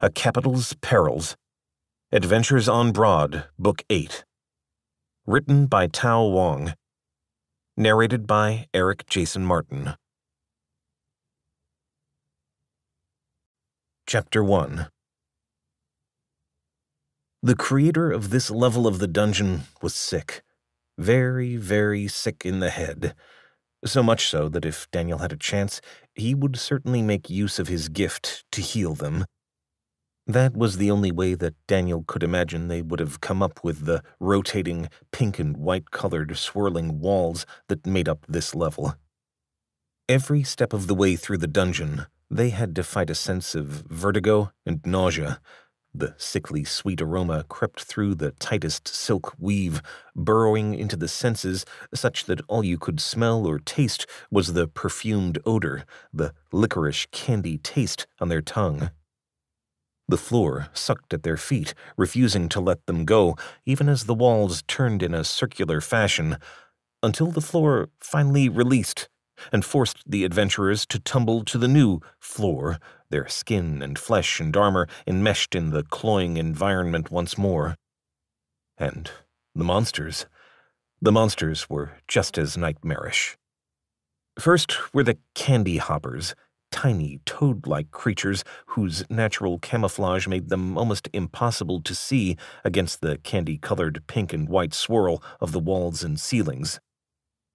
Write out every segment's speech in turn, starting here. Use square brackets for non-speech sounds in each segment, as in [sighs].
A Capital's Perils. Adventures on Brad, Book 8. Written by Tao Wong. Narrated by Eric Jason Martin. Chapter 1 The creator of this level of the dungeon was sick. Very, very sick in the head. So much so that if Daniel had a chance, he would certainly make use of his gift to heal them. That was the only way that Daniel could imagine they would have come up with the rotating, pink and white colored, swirling walls that made up this level. Every step of the way through the dungeon, they had to fight a sense of vertigo and nausea. The sickly sweet aroma crept through the tightest silk weave, burrowing into the senses such that all you could smell or taste was the perfumed odor, the licorice candy taste on their tongue. The floor sucked at their feet, refusing to let them go, even as the walls turned in a circular fashion, until the floor finally released and forced the adventurers to tumble to the new floor, their skin and flesh and armor enmeshed in the cloying environment once more. And the monsters. The monsters were just as nightmarish. First were the candy hoppers tiny, toad like creatures whose natural camouflage made them almost impossible to see against the candy colored pink and white swirl of the walls and ceilings.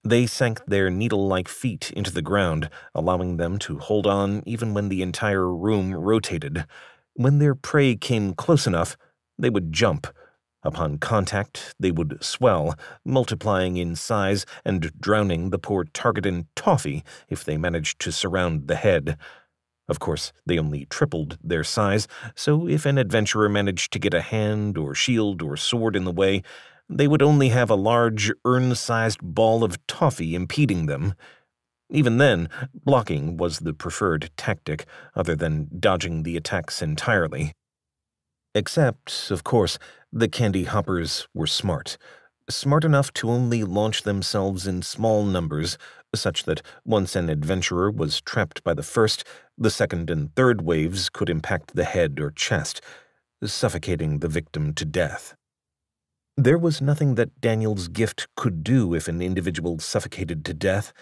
They sank their needle like feet into the ground, allowing them to hold on even when the entire room rotated. When their prey came close enough, they would jump Upon contact, they would swell, multiplying in size and drowning the poor target in toffee if they managed to surround the head. Of course, they only tripled their size, so if an adventurer managed to get a hand or shield or sword in the way, they would only have a large, urn sized ball of toffee impeding them. Even then, blocking was the preferred tactic, other than dodging the attacks entirely. Except, of course, the candy hoppers were smart. Smart enough to only launch themselves in small numbers, such that once an adventurer was trapped by the first, the second and third waves could impact the head or chest, suffocating the victim to death. There was nothing that Daniel's gift could do if an individual suffocated to death.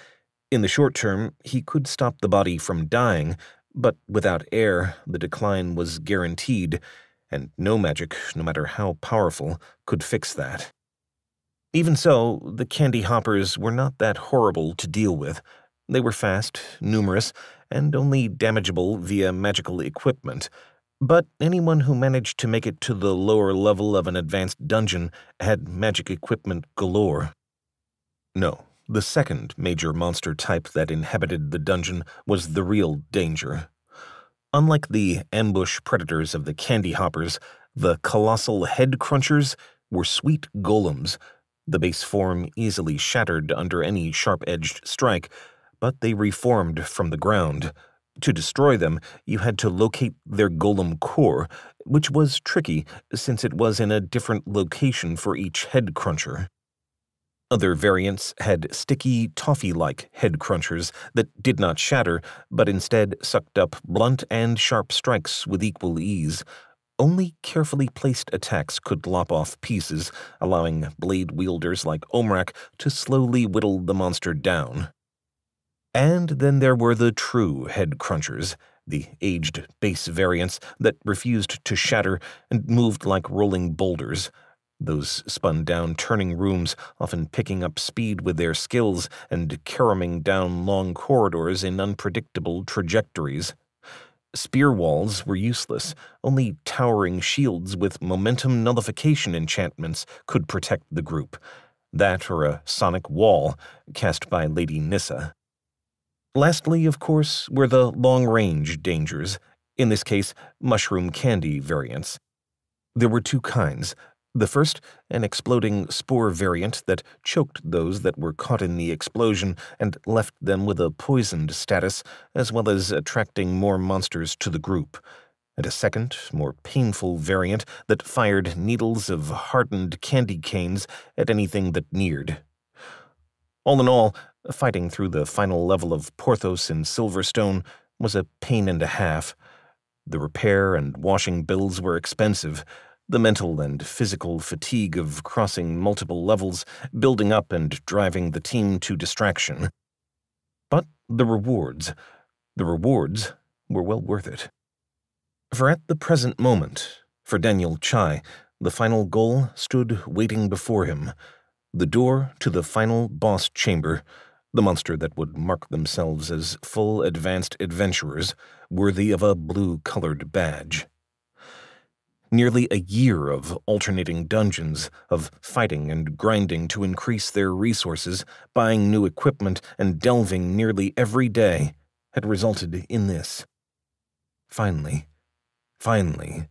In the short term, he could stop the body from dying, but without air, the decline was guaranteed and no magic, no matter how powerful, could fix that. Even so, the candy hoppers were not that horrible to deal with. They were fast, numerous, and only damageable via magical equipment. But anyone who managed to make it to the lower level of an advanced dungeon had magic equipment galore. No, the second major monster type that inhabited the dungeon was the real danger. Unlike the ambush predators of the candy hoppers, the colossal head crunchers were sweet golems. The base form easily shattered under any sharp edged strike, but they reformed from the ground. To destroy them, you had to locate their golem core, which was tricky since it was in a different location for each head cruncher. Other variants had sticky, toffee like head crunchers that did not shatter, but instead sucked up blunt and sharp strikes with equal ease. Only carefully placed attacks could lop off pieces, allowing blade wielders like Omrak to slowly whittle the monster down. And then there were the true head crunchers, the aged base variants that refused to shatter and moved like rolling boulders those spun down turning rooms, often picking up speed with their skills and caroming down long corridors in unpredictable trajectories. Spear walls were useless. Only towering shields with momentum nullification enchantments could protect the group. That or a sonic wall cast by Lady Nissa. Lastly, of course, were the long range dangers, in this case, mushroom candy variants. There were two kinds the first, an exploding spore variant that choked those that were caught in the explosion and left them with a poisoned status, as well as attracting more monsters to the group. And a second, more painful variant that fired needles of hardened candy canes at anything that neared. All in all, fighting through the final level of Porthos in Silverstone was a pain and a half. The repair and washing bills were expensive, the mental and physical fatigue of crossing multiple levels building up and driving the team to distraction. But the rewards, the rewards were well worth it. For at the present moment, for Daniel Chai, the final goal stood waiting before him the door to the final boss chamber, the monster that would mark themselves as full advanced adventurers, worthy of a blue colored badge. Nearly a year of alternating dungeons, of fighting and grinding to increase their resources, buying new equipment, and delving nearly every day had resulted in this. Finally, finally,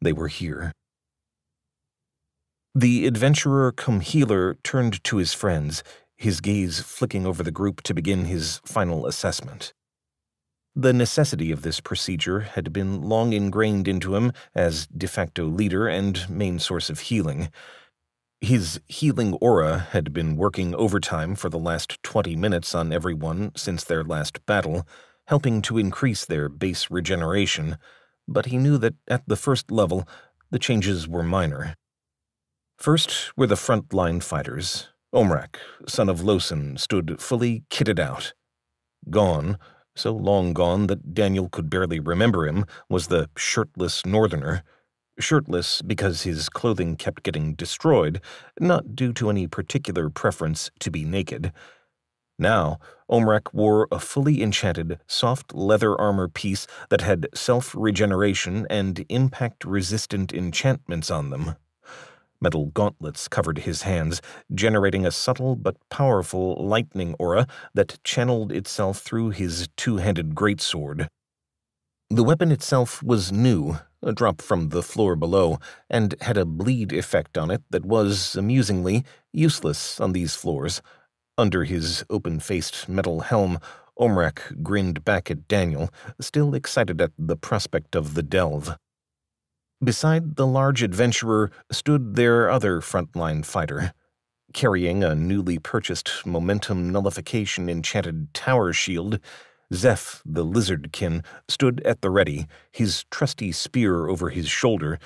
they were here. The adventurer come healer turned to his friends, his gaze flicking over the group to begin his final assessment. The necessity of this procedure had been long ingrained into him as de facto leader and main source of healing. His healing aura had been working overtime for the last 20 minutes on everyone since their last battle, helping to increase their base regeneration, but he knew that at the first level, the changes were minor. First were the front-line fighters. Omrak, son of Losen, stood fully kitted out. Gone, so long gone that Daniel could barely remember him, was the shirtless northerner. Shirtless because his clothing kept getting destroyed, not due to any particular preference to be naked. Now, Omrak wore a fully enchanted, soft leather armor piece that had self regeneration and impact resistant enchantments on them. Metal gauntlets covered his hands, generating a subtle but powerful lightning aura that channeled itself through his two-handed greatsword. The weapon itself was new, a drop from the floor below, and had a bleed effect on it that was, amusingly, useless on these floors. Under his open-faced metal helm, Omrak grinned back at Daniel, still excited at the prospect of the delve. Beside the large adventurer stood their other frontline fighter. Carrying a newly purchased momentum nullification enchanted tower shield, Zeph, the lizardkin, stood at the ready, his trusty spear over his shoulder,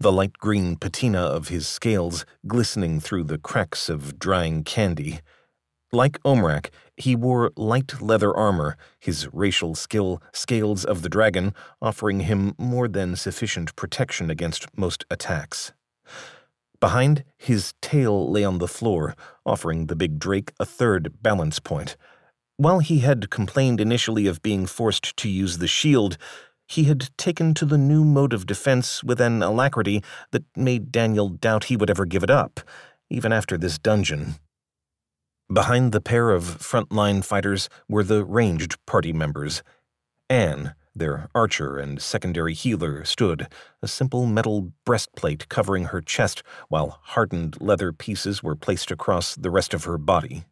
the light green patina of his scales glistening through the cracks of drying candy. Like Omrak, he wore light leather armor, his racial skill, Scales of the Dragon, offering him more than sufficient protection against most attacks. Behind, his tail lay on the floor, offering the big drake a third balance point. While he had complained initially of being forced to use the shield, he had taken to the new mode of defense with an alacrity that made Daniel doubt he would ever give it up, even after this dungeon. Behind the pair of front-line fighters were the ranged party members. Anne, their archer and secondary healer, stood, a simple metal breastplate covering her chest while hardened leather pieces were placed across the rest of her body.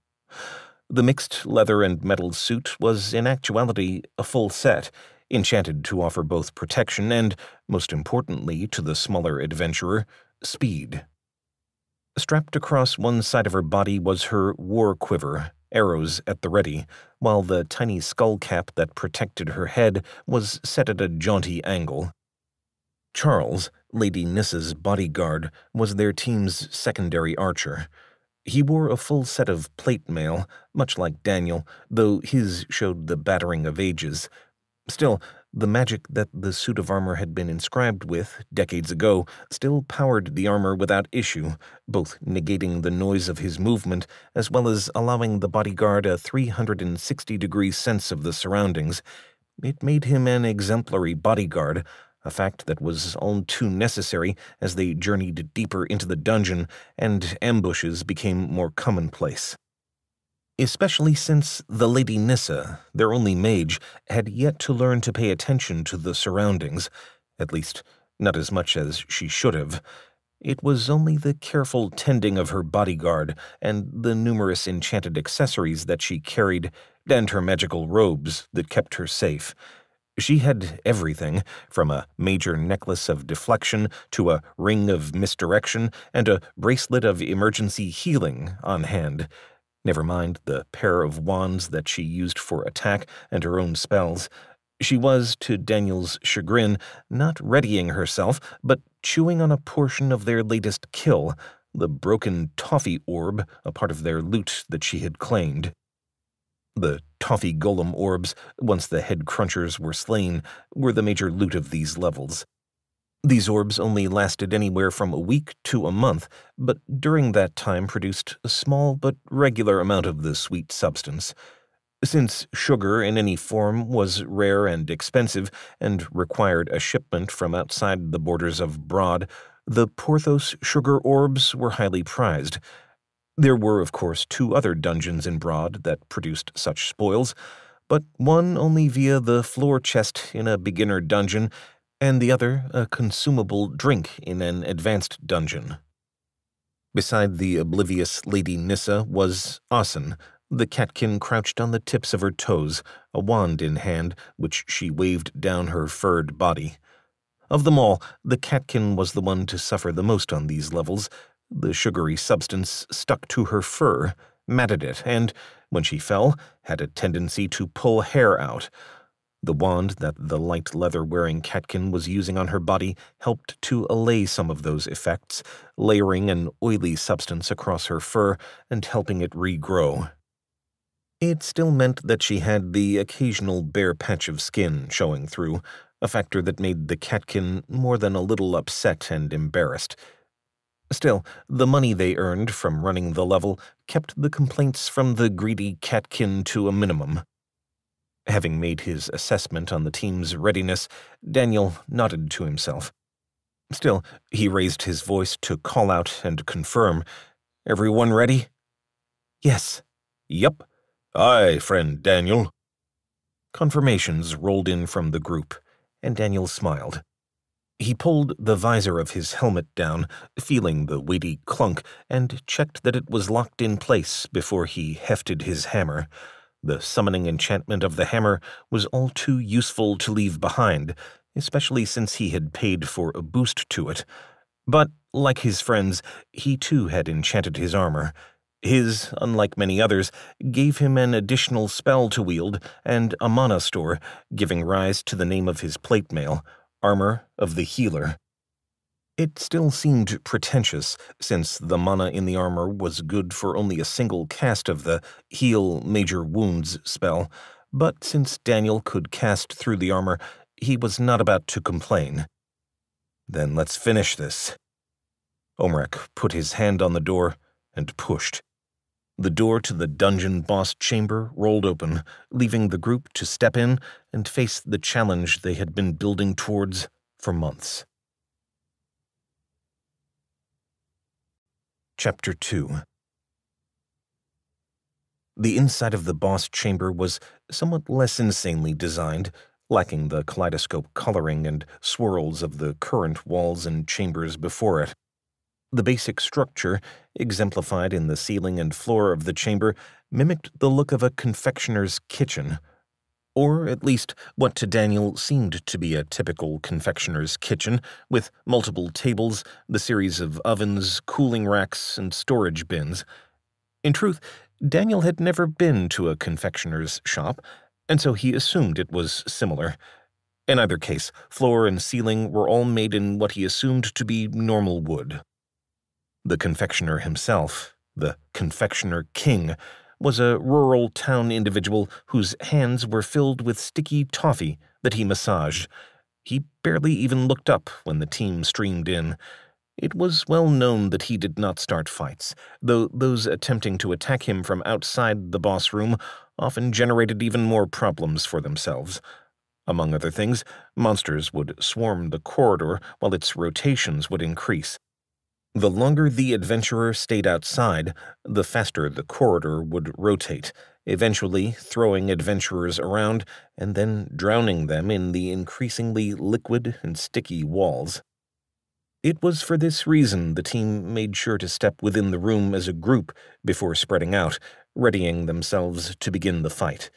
The mixed leather and metal suit was in actuality a full set, enchanted to offer both protection and, most importantly to the smaller adventurer, speed. Strapped across one side of her body was her war quiver, arrows at the ready, while the tiny skull cap that protected her head was set at a jaunty angle. Charles, Lady Nissa's bodyguard, was their team's secondary archer. He wore a full set of plate mail, much like Daniel, though his showed the battering of ages. Still, the magic that the suit of armor had been inscribed with decades ago still powered the armor without issue, both negating the noise of his movement as well as allowing the bodyguard a 360 degree sense of the surroundings. It made him an exemplary bodyguard, a fact that was all too necessary as they journeyed deeper into the dungeon and ambushes became more commonplace especially since the Lady Nissa, their only mage, had yet to learn to pay attention to the surroundings, at least not as much as she should have. It was only the careful tending of her bodyguard and the numerous enchanted accessories that she carried and her magical robes that kept her safe. She had everything, from a major necklace of deflection to a ring of misdirection and a bracelet of emergency healing on hand, Never mind the pair of wands that she used for attack and her own spells. She was, to Daniel's chagrin, not readying herself, but chewing on a portion of their latest kill, the broken toffee orb, a part of their loot that she had claimed. The toffee golem orbs, once the head crunchers were slain, were the major loot of these levels. These orbs only lasted anywhere from a week to a month, but during that time produced a small but regular amount of the sweet substance. Since sugar in any form was rare and expensive and required a shipment from outside the borders of Brad, the Porthos sugar orbs were highly prized. There were, of course, two other dungeons in Brad that produced such spoils, but one only via the floor chest in a beginner dungeon, and the other a consumable drink in an advanced dungeon. Beside the oblivious Lady Nissa was Asen, the catkin crouched on the tips of her toes, a wand in hand, which she waved down her furred body. Of them all, the catkin was the one to suffer the most on these levels, the sugary substance stuck to her fur, matted it, and, when she fell, had a tendency to pull hair out. The wand that the light leather-wearing catkin was using on her body helped to allay some of those effects, layering an oily substance across her fur and helping it regrow. It still meant that she had the occasional bare patch of skin showing through, a factor that made the catkin more than a little upset and embarrassed. Still, the money they earned from running the level kept the complaints from the greedy catkin to a minimum. Having made his assessment on the team's readiness, Daniel nodded to himself. Still, he raised his voice to call out and confirm. Everyone ready? Yes. Yup. Aye, friend Daniel. Confirmations rolled in from the group, and Daniel smiled. He pulled the visor of his helmet down, feeling the weighty clunk, and checked that it was locked in place before he hefted his hammer. The summoning enchantment of the hammer was all too useful to leave behind, especially since he had paid for a boost to it. But, like his friends, he too had enchanted his armor. His, unlike many others, gave him an additional spell to wield and a mana store, giving rise to the name of his plate mail armor of the healer. It still seemed pretentious, since the mana in the armor was good for only a single cast of the Heal Major Wounds spell, but since Daniel could cast through the armor, he was not about to complain. Then let's finish this. Omrak put his hand on the door and pushed. The door to the dungeon boss chamber rolled open, leaving the group to step in and face the challenge they had been building towards for months. Chapter 2 The inside of the boss chamber was somewhat less insanely designed, lacking the kaleidoscope coloring and swirls of the current walls and chambers before it. The basic structure, exemplified in the ceiling and floor of the chamber, mimicked the look of a confectioner's kitchen, or at least what to Daniel seemed to be a typical confectioner's kitchen, with multiple tables, the series of ovens, cooling racks, and storage bins. In truth, Daniel had never been to a confectioner's shop, and so he assumed it was similar. In either case, floor and ceiling were all made in what he assumed to be normal wood. The confectioner himself, the confectioner king, was a rural town individual whose hands were filled with sticky toffee that he massaged. He barely even looked up when the team streamed in. It was well known that he did not start fights, though those attempting to attack him from outside the boss room often generated even more problems for themselves. Among other things, monsters would swarm the corridor while its rotations would increase. The longer the adventurer stayed outside, the faster the corridor would rotate, eventually throwing adventurers around and then drowning them in the increasingly liquid and sticky walls. It was for this reason the team made sure to step within the room as a group before spreading out, readying themselves to begin the fight.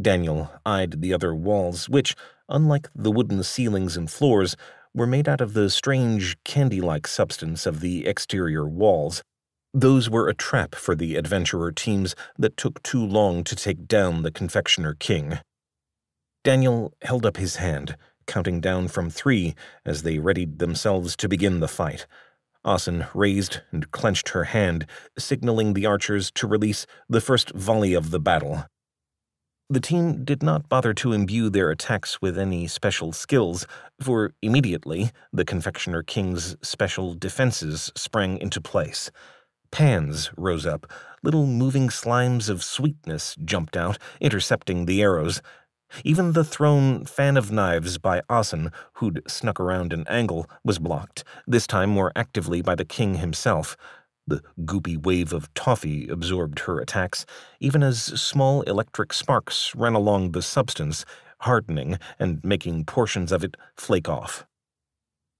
Daniel eyed the other walls, which, unlike the wooden ceilings and floors, were made out of the strange candy-like substance of the exterior walls. Those were a trap for the adventurer teams that took too long to take down the confectioner king. Daniel held up his hand, counting down from three as they readied themselves to begin the fight. Asen raised and clenched her hand, signaling the archers to release the first volley of the battle. The team did not bother to imbue their attacks with any special skills, for immediately the Confectioner King's special defenses sprang into place. Pans rose up, little moving slimes of sweetness jumped out, intercepting the arrows. Even the thrown fan of knives by Asen, who'd snuck around an angle, was blocked, this time more actively by the king himself. The goopy wave of toffee absorbed her attacks, even as small electric sparks ran along the substance, hardening and making portions of it flake off.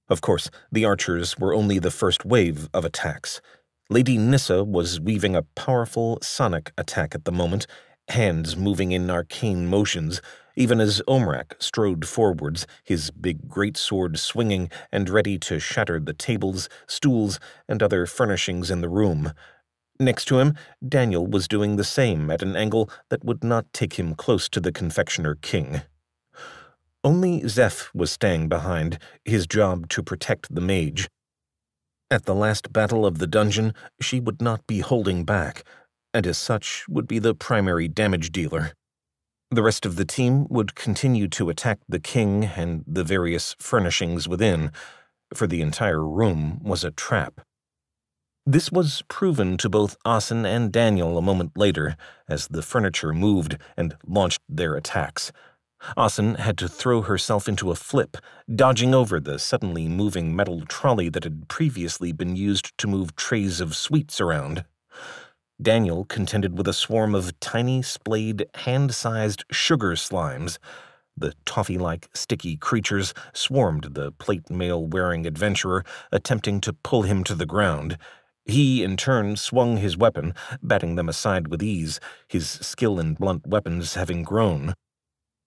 Of course, the archers were only the first wave of attacks. Lady Nissa was weaving a powerful sonic attack at the moment, hands moving in arcane motions, even as Omrak strode forwards, his big greatsword swinging and ready to shatter the tables, stools, and other furnishings in the room. Next to him, Daniel was doing the same at an angle that would not take him close to the confectioner king. Only Zeph was staying behind, his job to protect the mage. At the last battle of the dungeon, she would not be holding back, and as such would be the primary damage dealer. The rest of the team would continue to attack the king and the various furnishings within, for the entire room was a trap. This was proven to both Asen and Daniel a moment later, as the furniture moved and launched their attacks. Asen had to throw herself into a flip, dodging over the suddenly moving metal trolley that had previously been used to move trays of sweets around. Daniel contended with a swarm of tiny, splayed, hand sized sugar slimes. The toffee like, sticky creatures swarmed the plate mail wearing adventurer, attempting to pull him to the ground. He, in turn, swung his weapon, batting them aside with ease, his skill in blunt weapons having grown.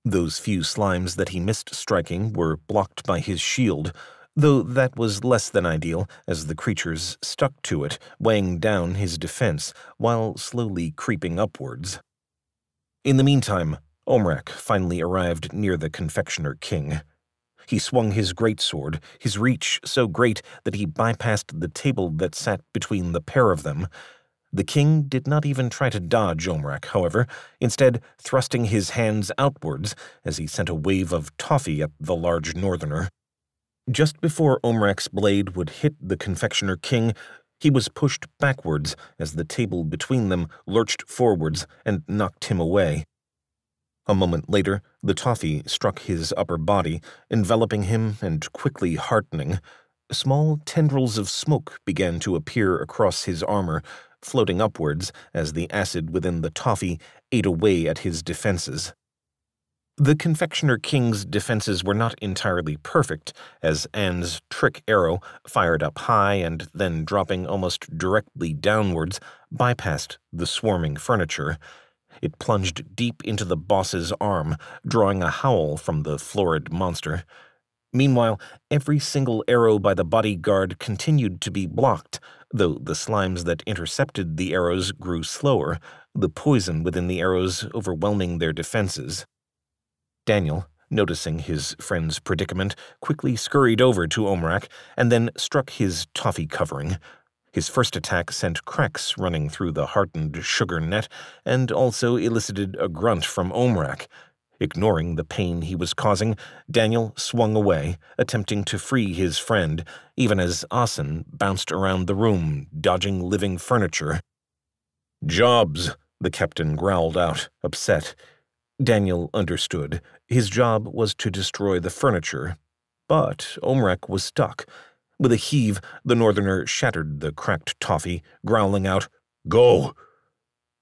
Those few slimes that he missed striking were blocked by his shield, though that was less than ideal as the creatures stuck to it, weighing down his defense while slowly creeping upwards. In the meantime, Omrak finally arrived near the confectioner king. He swung his greatsword, his reach so great that he bypassed the table that sat between the pair of them. The king did not even try to dodge Omrak, however, instead thrusting his hands outwards as he sent a wave of toffee at the large northerner. Just before Omrak's blade would hit the confectioner king, he was pushed backwards as the table between them lurched forwards and knocked him away. A moment later, the toffee struck his upper body, enveloping him and quickly hardening. Small tendrils of smoke began to appear across his armor, floating upwards as the acid within the toffee ate away at his defenses. The Confectioner King's defenses were not entirely perfect, as Anne's trick arrow, fired up high and then dropping almost directly downwards, bypassed the swarming furniture. It plunged deep into the boss's arm, drawing a howl from the florid monster. Meanwhile, every single arrow by the bodyguard continued to be blocked, though the slimes that intercepted the arrows grew slower, the poison within the arrows overwhelming their defenses. Daniel, noticing his friend's predicament, quickly scurried over to Omrak and then struck his toffee covering. His first attack sent cracks running through the hardened sugar net and also elicited a grunt from Omrak. Ignoring the pain he was causing, Daniel swung away, attempting to free his friend, even as Asen bounced around the room, dodging living furniture. Jobs, the captain growled out, upset. Daniel understood. His job was to destroy the furniture. But Omrak was stuck. With a heave, the northerner shattered the cracked toffee, growling out, Go!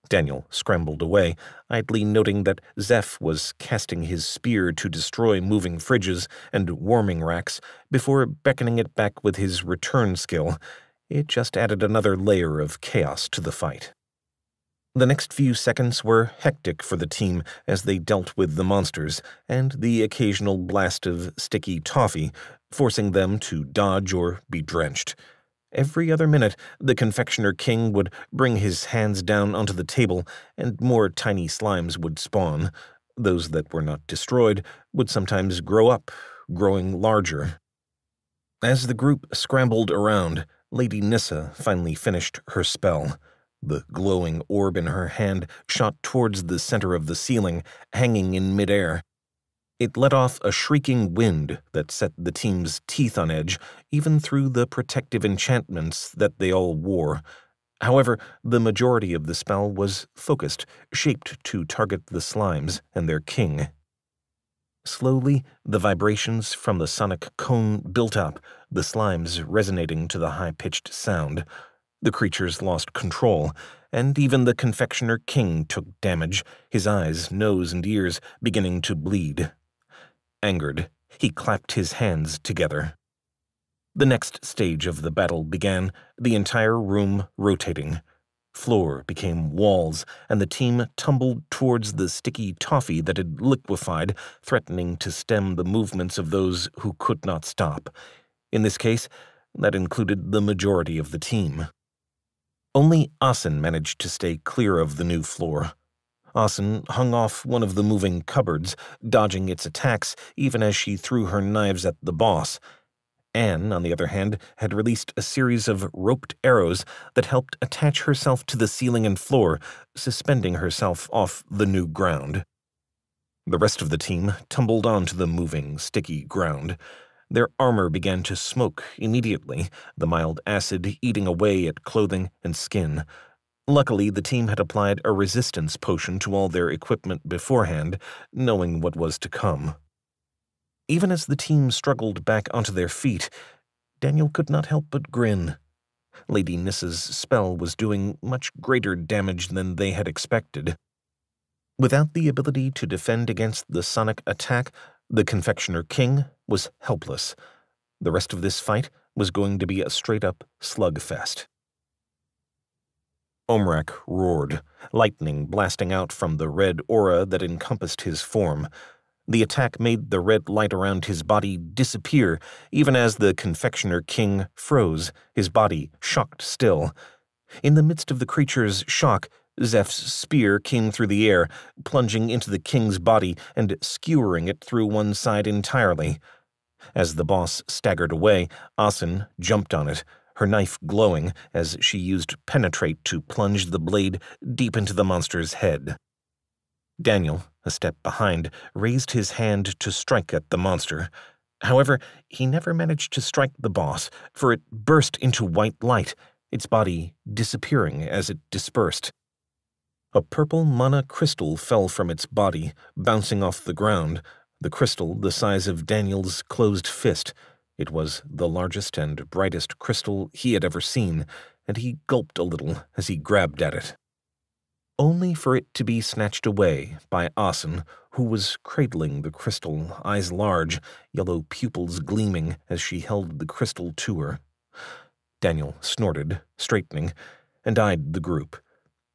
Daniel scrambled away, idly noting that Zeph was casting his spear to destroy moving fridges and warming racks before beckoning it back with his return skill. It just added another layer of chaos to the fight. The next few seconds were hectic for the team as they dealt with the monsters and the occasional blast of sticky toffee, forcing them to dodge or be drenched. Every other minute, the confectioner king would bring his hands down onto the table, and more tiny slimes would spawn. Those that were not destroyed would sometimes grow up, growing larger. As the group scrambled around, Lady Nissa finally finished her spell. The glowing orb in her hand shot towards the center of the ceiling, hanging in midair. It let off a shrieking wind that set the team's teeth on edge, even through the protective enchantments that they all wore. However, the majority of the spell was focused, shaped to target the slimes and their king. Slowly, the vibrations from the sonic cone built up, the slimes resonating to the high pitched sound. The creatures lost control, and even the confectioner king took damage, his eyes, nose, and ears beginning to bleed. Angered, he clapped his hands together. The next stage of the battle began, the entire room rotating. Floor became walls, and the team tumbled towards the sticky toffee that had liquefied, threatening to stem the movements of those who could not stop. In this case, that included the majority of the team. Only Asen managed to stay clear of the new floor. Asen hung off one of the moving cupboards, dodging its attacks even as she threw her knives at the boss. Anne, on the other hand, had released a series of roped arrows that helped attach herself to the ceiling and floor, suspending herself off the new ground. The rest of the team tumbled onto the moving, sticky ground. Their armor began to smoke immediately, the mild acid eating away at clothing and skin. Luckily, the team had applied a resistance potion to all their equipment beforehand, knowing what was to come. Even as the team struggled back onto their feet, Daniel could not help but grin. Lady Nissa's spell was doing much greater damage than they had expected. Without the ability to defend against the sonic attack, the Confectioner King was helpless. The rest of this fight was going to be a straight-up slugfest. Omrak roared, lightning blasting out from the red aura that encompassed his form. The attack made the red light around his body disappear, even as the Confectioner King froze, his body shocked still. In the midst of the creature's shock, Zeph's spear came through the air, plunging into the king's body and skewering it through one side entirely. As the boss staggered away, Asen jumped on it, her knife glowing as she used penetrate to plunge the blade deep into the monster's head. Daniel, a step behind, raised his hand to strike at the monster. However, he never managed to strike the boss, for it burst into white light, its body disappearing as it dispersed. A purple mana crystal fell from its body, bouncing off the ground, the crystal the size of Daniel's closed fist. It was the largest and brightest crystal he had ever seen, and he gulped a little as he grabbed at it. Only for it to be snatched away by Asen, who was cradling the crystal, eyes large, yellow pupils gleaming as she held the crystal to her. Daniel snorted, straightening, and eyed the group.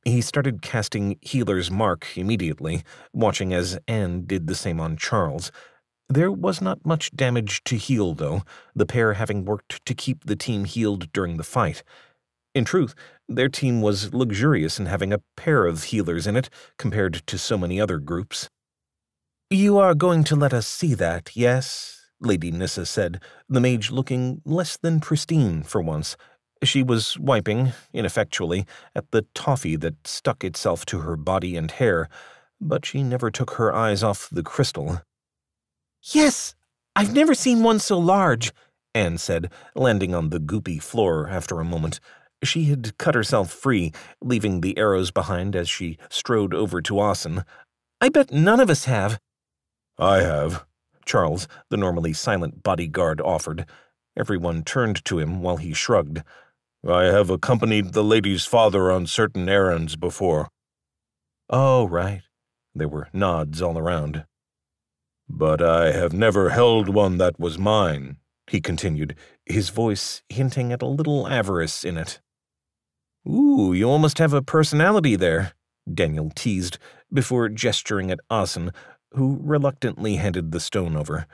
He started casting Healer's Mark immediately, watching as Anne did the same on Charles. There was not much damage to heal, though, the pair having worked to keep the team healed during the fight. In truth, their team was luxurious in having a pair of healers in it compared to so many other groups. You are going to let us see that, yes? Lady Nissa said, the mage looking less than pristine for once, she was wiping, ineffectually, at the toffee that stuck itself to her body and hair, but she never took her eyes off the crystal. Yes, I've never seen one so large, Anne said, landing on the goopy floor after a moment. She had cut herself free, leaving the arrows behind as she strode over to Asen. I bet none of us have. I have, Charles, the normally silent bodyguard, offered. Everyone turned to him while he shrugged. I have accompanied the lady's father on certain errands before. Oh, right. There were nods all around. But I have never held one that was mine, he continued, his voice hinting at a little avarice in it. Ooh, you almost have a personality there, Daniel teased, before gesturing at Asen, who reluctantly handed the stone over.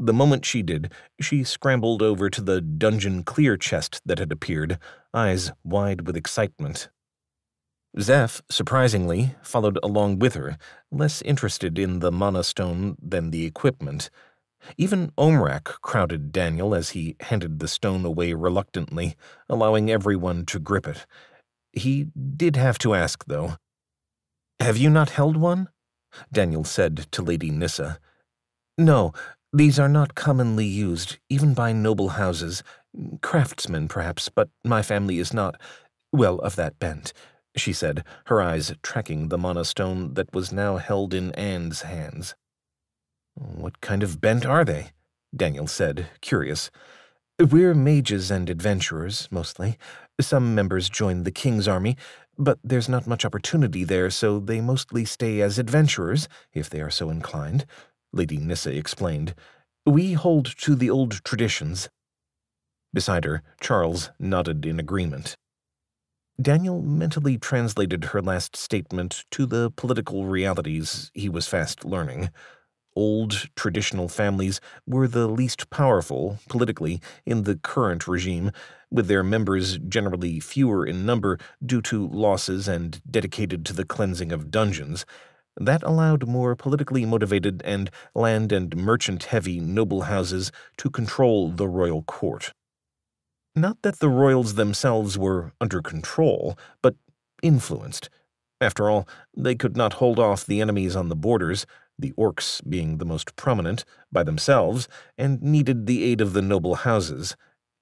The moment she did, she scrambled over to the dungeon clear chest that had appeared, eyes wide with excitement. Zeph, surprisingly, followed along with her, less interested in the mana stone than the equipment. Even Omrak crowded Daniel as he handed the stone away reluctantly, allowing everyone to grip it. He did have to ask, though. Have you not held one? Daniel said to Lady Nissa. No, these are not commonly used, even by noble houses. Craftsmen, perhaps, but my family is not, well, of that bent, she said, her eyes tracking the mana stone that was now held in Anne's hands. What kind of bent are they? Daniel said, curious. We're mages and adventurers, mostly. Some members join the King's army, but there's not much opportunity there, so they mostly stay as adventurers, if they are so inclined, Lady Nissa explained. We hold to the old traditions. Beside her, Charles nodded in agreement. Daniel mentally translated her last statement to the political realities he was fast learning old traditional families were the least powerful, politically, in the current regime, with their members generally fewer in number due to losses and dedicated to the cleansing of dungeons. That allowed more politically motivated and land and merchant heavy noble houses to control the royal court. Not that the royals themselves were under control, but influenced. After all, they could not hold off the enemies on the borders, the orcs being the most prominent, by themselves, and needed the aid of the noble houses,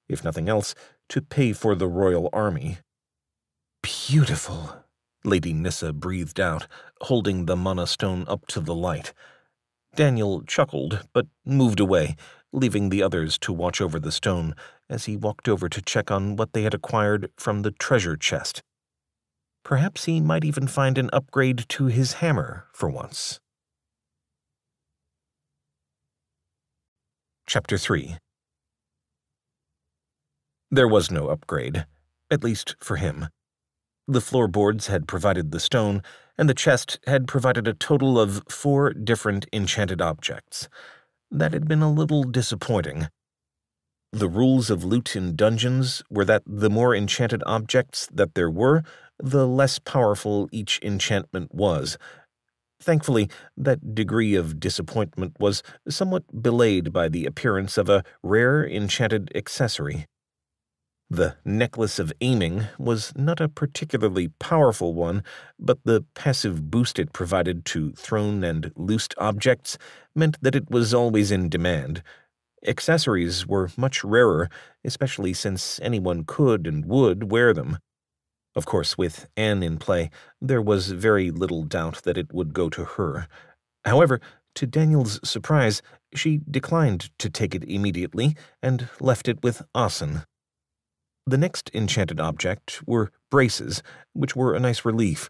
if nothing else, to pay for the royal army. Beautiful, Lady Nissa breathed out, holding the mana stone up to the light. Daniel chuckled, but moved away, leaving the others to watch over the stone as he walked over to check on what they had acquired from the treasure chest. Perhaps he might even find an upgrade to his hammer for once. Chapter 3 There was no upgrade, at least for him. The floorboards had provided the stone, and the chest had provided a total of four different enchanted objects. That had been a little disappointing. The rules of loot in dungeons were that the more enchanted objects that there were, the less powerful each enchantment was, Thankfully, that degree of disappointment was somewhat belayed by the appearance of a rare enchanted accessory. The necklace of aiming was not a particularly powerful one, but the passive boost it provided to thrown and loosed objects meant that it was always in demand. Accessories were much rarer, especially since anyone could and would wear them. Of course, with Anne in play, there was very little doubt that it would go to her. However, to Daniel's surprise, she declined to take it immediately and left it with Asen. The next enchanted object were braces, which were a nice relief.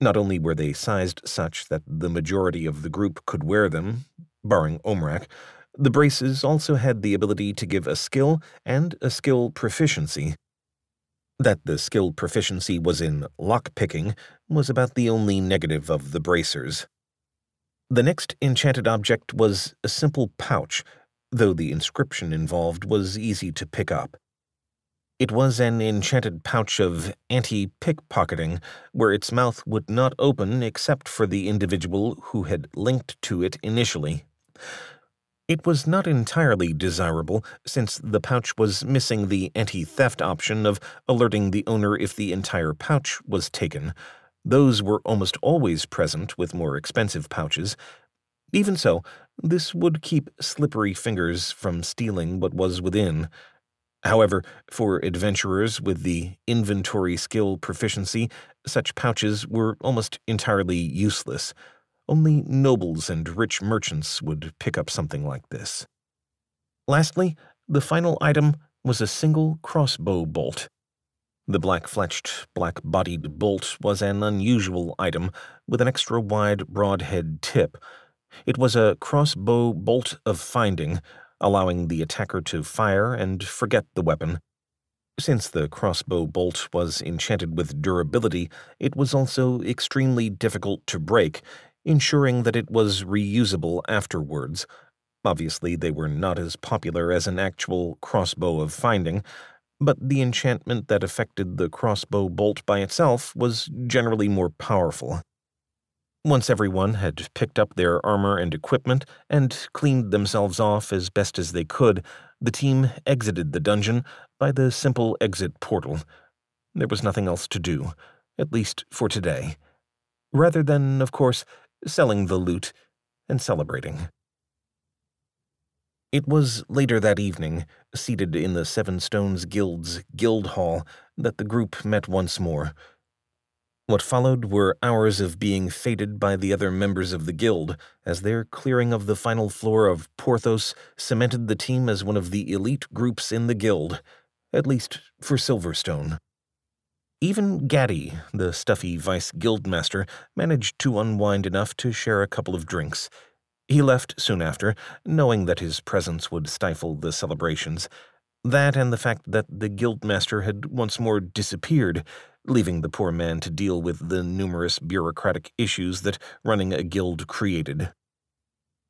Not only were they sized such that the majority of the group could wear them, barring Omrak, the braces also had the ability to give a skill and a skill proficiency. That the skill proficiency was in lock-picking was about the only negative of the bracers. The next enchanted object was a simple pouch, though the inscription involved was easy to pick up. It was an enchanted pouch of anti-pickpocketing, where its mouth would not open except for the individual who had linked to it initially. It was not entirely desirable, since the pouch was missing the anti-theft option of alerting the owner if the entire pouch was taken. Those were almost always present with more expensive pouches. Even so, this would keep slippery fingers from stealing what was within. However, for adventurers with the inventory skill proficiency, such pouches were almost entirely useless. Only nobles and rich merchants would pick up something like this. Lastly, the final item was a single crossbow bolt. The black-fletched, black-bodied bolt was an unusual item, with an extra wide broadhead tip. It was a crossbow bolt of finding, allowing the attacker to fire and forget the weapon. Since the crossbow bolt was enchanted with durability, it was also extremely difficult to break, ensuring that it was reusable afterwards. Obviously, they were not as popular as an actual crossbow of finding, but the enchantment that affected the crossbow bolt by itself was generally more powerful. Once everyone had picked up their armor and equipment and cleaned themselves off as best as they could, the team exited the dungeon by the simple exit portal. There was nothing else to do, at least for today, rather than, of course, selling the loot and celebrating. It was later that evening, seated in the Seven Stones Guild's guild hall, that the group met once more. What followed were hours of being feted by the other members of the guild, as their clearing of the final floor of Porthos cemented the team as one of the elite groups in the guild, at least for Silverstone. Even Gaddy, the stuffy vice guildmaster, managed to unwind enough to share a couple of drinks. He left soon after, knowing that his presence would stifle the celebrations. That and the fact that the guildmaster had once more disappeared leaving the poor man to deal with the numerous bureaucratic issues that running a guild created.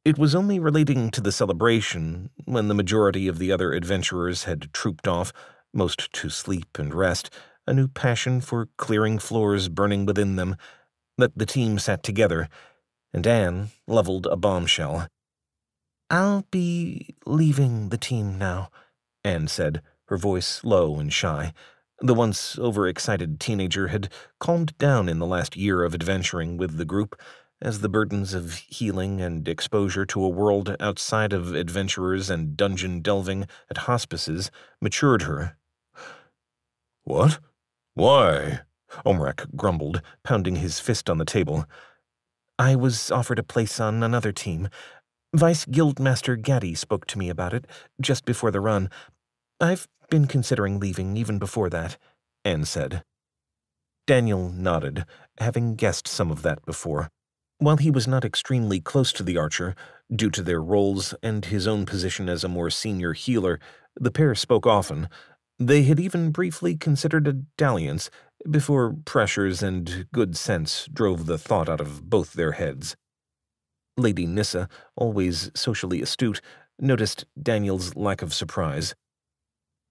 It was only relating to the celebration, when the majority of the other adventurers had trooped off, most to sleep and rest, a new passion for clearing floors burning within them, that the team sat together, and Anne leveled a bombshell. I'll be leaving the team now, Anne said, her voice low and shy. The once overexcited teenager had calmed down in the last year of adventuring with the group, as the burdens of healing and exposure to a world outside of adventurers and dungeon delving at hospices matured her. What? Why? Omrak grumbled, pounding his fist on the table. I was offered a place on another team. Vice Guildmaster Gaddy spoke to me about it just before the run. I've been considering leaving even before that, Anne said. Daniel nodded, having guessed some of that before. While he was not extremely close to the archer, due to their roles and his own position as a more senior healer, the pair spoke often. They had even briefly considered a dalliance before pressures and good sense drove the thought out of both their heads. Lady Nissa, always socially astute, noticed Daniel's lack of surprise.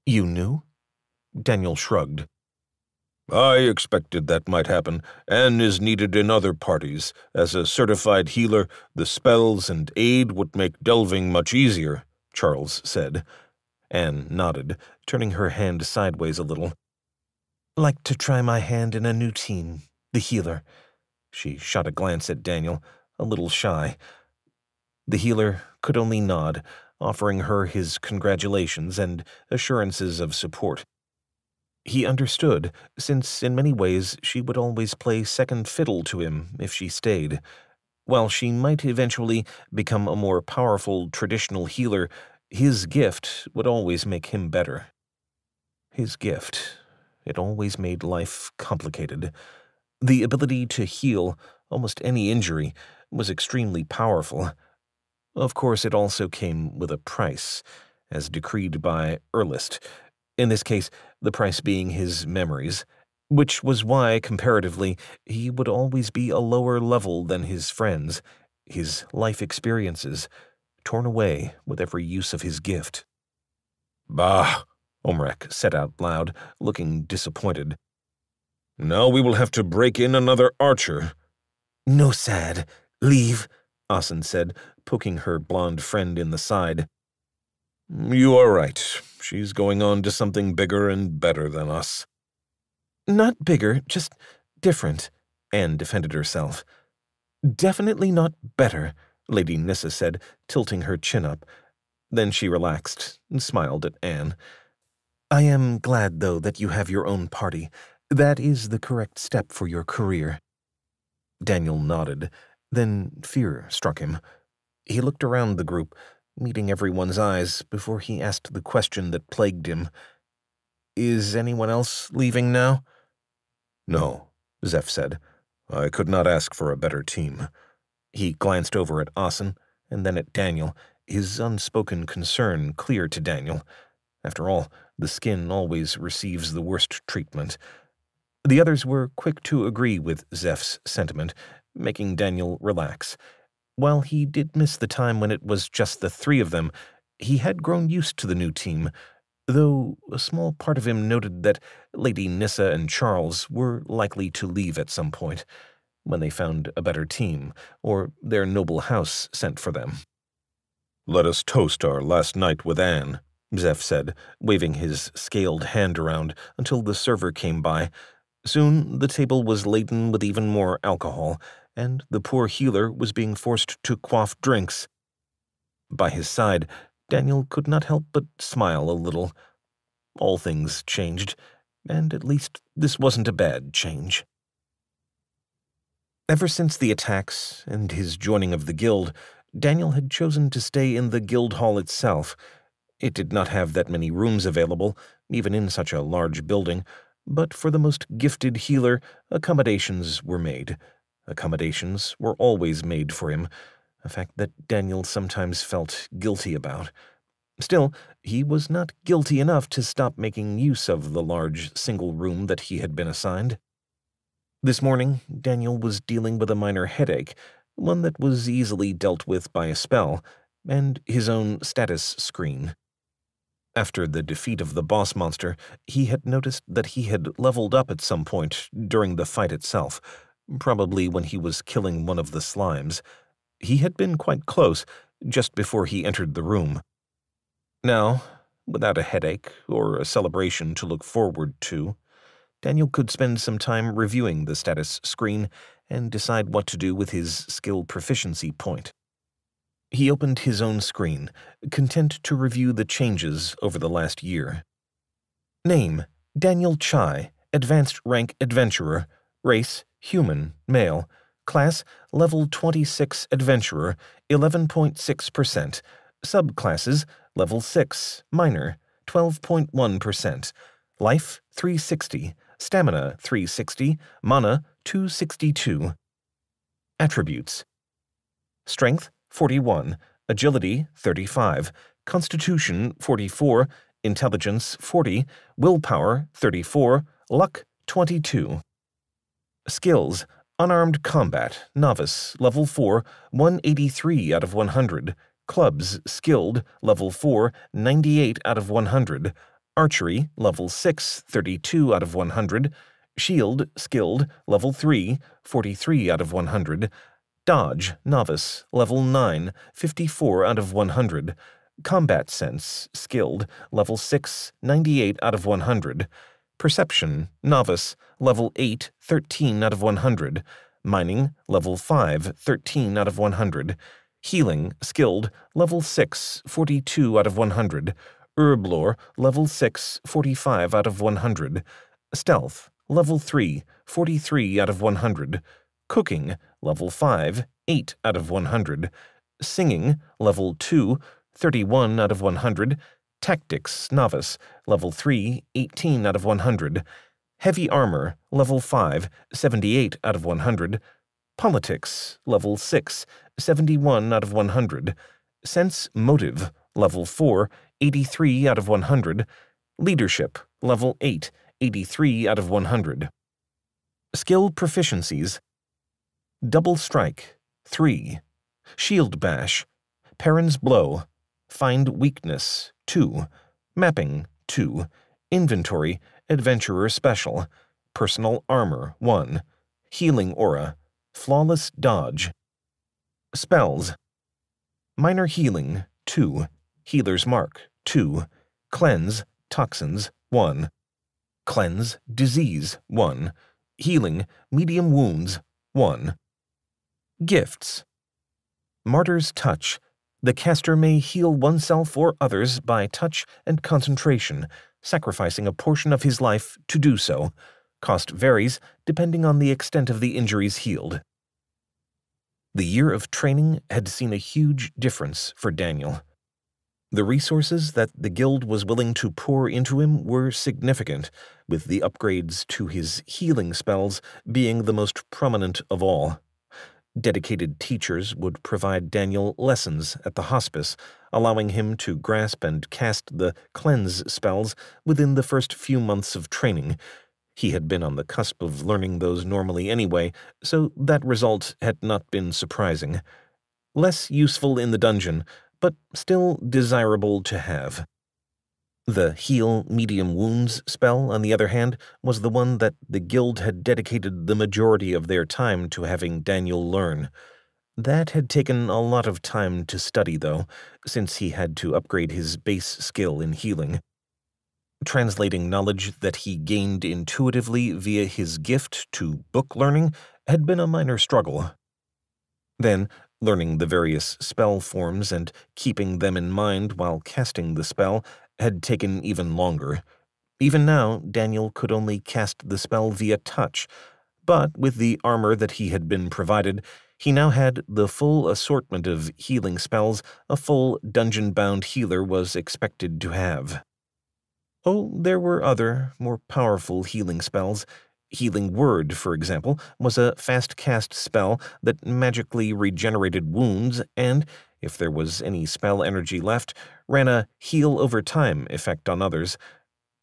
You knew? Daniel shrugged. I expected that might happen, and is needed in other parties. As a certified healer, the spells and aid would make delving much easier, Charles said. Anne nodded, turning her hand sideways a little. Like to try my hand in a new team, the healer. She shot a glance at Daniel, a little shy. The healer could only nod, offering her his congratulations and assurances of support. He understood, since in many ways she would always play second fiddle to him if she stayed. While she might eventually become a more powerful traditional healer, his gift would always make him better. His gift. It always made life complicated. The ability to heal almost any injury was extremely powerful, of course, it also came with a price, as decreed by Erlist, in this case, the price being his memories, which was why, comparatively, he would always be a lower level than his friends, his life experiences, torn away with every use of his gift. Bah, Omrak said out loud, looking disappointed. Now we will have to break in another archer. No sad. Leave, Asen said, poking her blonde friend in the side. You are right. She's going on to something bigger and better than us. Not bigger, just different, Anne defended herself. Definitely not better, Lady Nissa said, tilting her chin up. Then she relaxed and smiled at Anne. I am glad, though, that you have your own party. That is the correct step for your career. Daniel nodded. Then fear struck him. He looked around the group, meeting everyone's eyes, before he asked the question that plagued him. Is anyone else leaving now? No, Zeph said. I could not ask for a better team. He glanced over at Asen, and then at Daniel, his unspoken concern clear to Daniel. After all, the skin always receives the worst treatment. The others were quick to agree with Zeph's sentiment, making Daniel relax. While he did miss the time when it was just the three of them, he had grown used to the new team. though a small part of him noted that Lady Nissa and Charles were likely to leave at some point, when they found a better team, or their noble house sent for them. Let us toast our last night with Anne, Zeph said, waving his scaled hand around until the server came by. Soon the table was laden with even more alcohol, and the poor healer was being forced to quaff drinks. By his side, Daniel could not help but smile a little. All things changed, and at least this wasn't a bad change. Ever since the attacks and his joining of the guild, Daniel had chosen to stay in the guild hall itself. It did not have that many rooms available, even in such a large building, but for the most gifted healer, accommodations were made. Accommodations were always made for him, a fact that Daniel sometimes felt guilty about. Still, he was not guilty enough to stop making use of the large single room that he had been assigned. This morning, Daniel was dealing with a minor headache, one that was easily dealt with by a spell, and his own status screen. After the defeat of the boss monster, he had noticed that he had leveled up at some point during the fight itself, probably when he was killing one of the slimes. He had been quite close, just before he entered the room. Now, without a headache or a celebration to look forward to, Daniel could spend some time reviewing the status screen and decide what to do with his skill proficiency point. He opened his own screen, content to review the changes over the last year. Name Daniel Chai, Advanced Rank Adventurer. Race Human, Male. Class Level 26 Adventurer, 11.6%. Subclasses Level 6 Minor, 12.1%. Life 360. Stamina 360. Mana 262. Attributes Strength 41, Agility 35, Constitution 44, Intelligence 40, Willpower 34, Luck 22. Skills Unarmed Combat, Novice, Level 4, 183 out of 100. Clubs, Skilled, Level 4, 98 out of 100. Archery, Level 6, 32 out of 100. Shield, Skilled, Level 3, 43 out of 100. Dodge, Novice, Level 9, 54 out of 100. Combat Sense, Skilled, Level 6, 98 out of 100. Perception, Novice, Level 8, 13 out of 100. Mining, Level 5, 13 out of 100. Healing, Skilled, Level 6, 42 out of 100. Herblore, Level 6, 45 out of 100. Stealth, Level 3, 43 out of 100. Cooking, level 5, 8 out of 100. Singing, level 2, 31 out of 100. Tactics, novice, level 3, 18 out of 100. Heavy armor, level 5, 78 out of 100. Politics, level 6, 71 out of 100. Sense motive, level 4, 83 out of 100. Leadership, level 8, 83 out of 100. Skill proficiencies Double Strike, 3. Shield Bash, Perrin's Blow, Find Weakness, 2. Mapping, 2. Inventory, Adventurer Special, Personal Armor, 1. Healing Aura, Flawless Dodge. Spells Minor Healing, 2. Healer's Mark, 2. Cleanse, Toxins, 1. Cleanse, Disease, 1. Healing, Medium Wounds, 1. Gifts Martyr's Touch. The caster may heal oneself or others by touch and concentration, sacrificing a portion of his life to do so. Cost varies depending on the extent of the injuries healed. The year of training had seen a huge difference for Daniel. The resources that the guild was willing to pour into him were significant, with the upgrades to his healing spells being the most prominent of all. Dedicated teachers would provide Daniel lessons at the hospice, allowing him to grasp and cast the cleanse spells within the first few months of training. He had been on the cusp of learning those normally anyway, so that result had not been surprising. Less useful in the dungeon, but still desirable to have. The Heal Medium Wounds spell, on the other hand, was the one that the guild had dedicated the majority of their time to having Daniel learn. That had taken a lot of time to study, though, since he had to upgrade his base skill in healing. Translating knowledge that he gained intuitively via his gift to book learning had been a minor struggle. Then, learning the various spell forms and keeping them in mind while casting the spell had taken even longer. Even now, Daniel could only cast the spell via touch, but with the armor that he had been provided, he now had the full assortment of healing spells a full dungeon-bound healer was expected to have. Oh, there were other, more powerful healing spells. Healing Word, for example, was a fast cast spell that magically regenerated wounds and, if there was any spell energy left, ran a heal over time effect on others.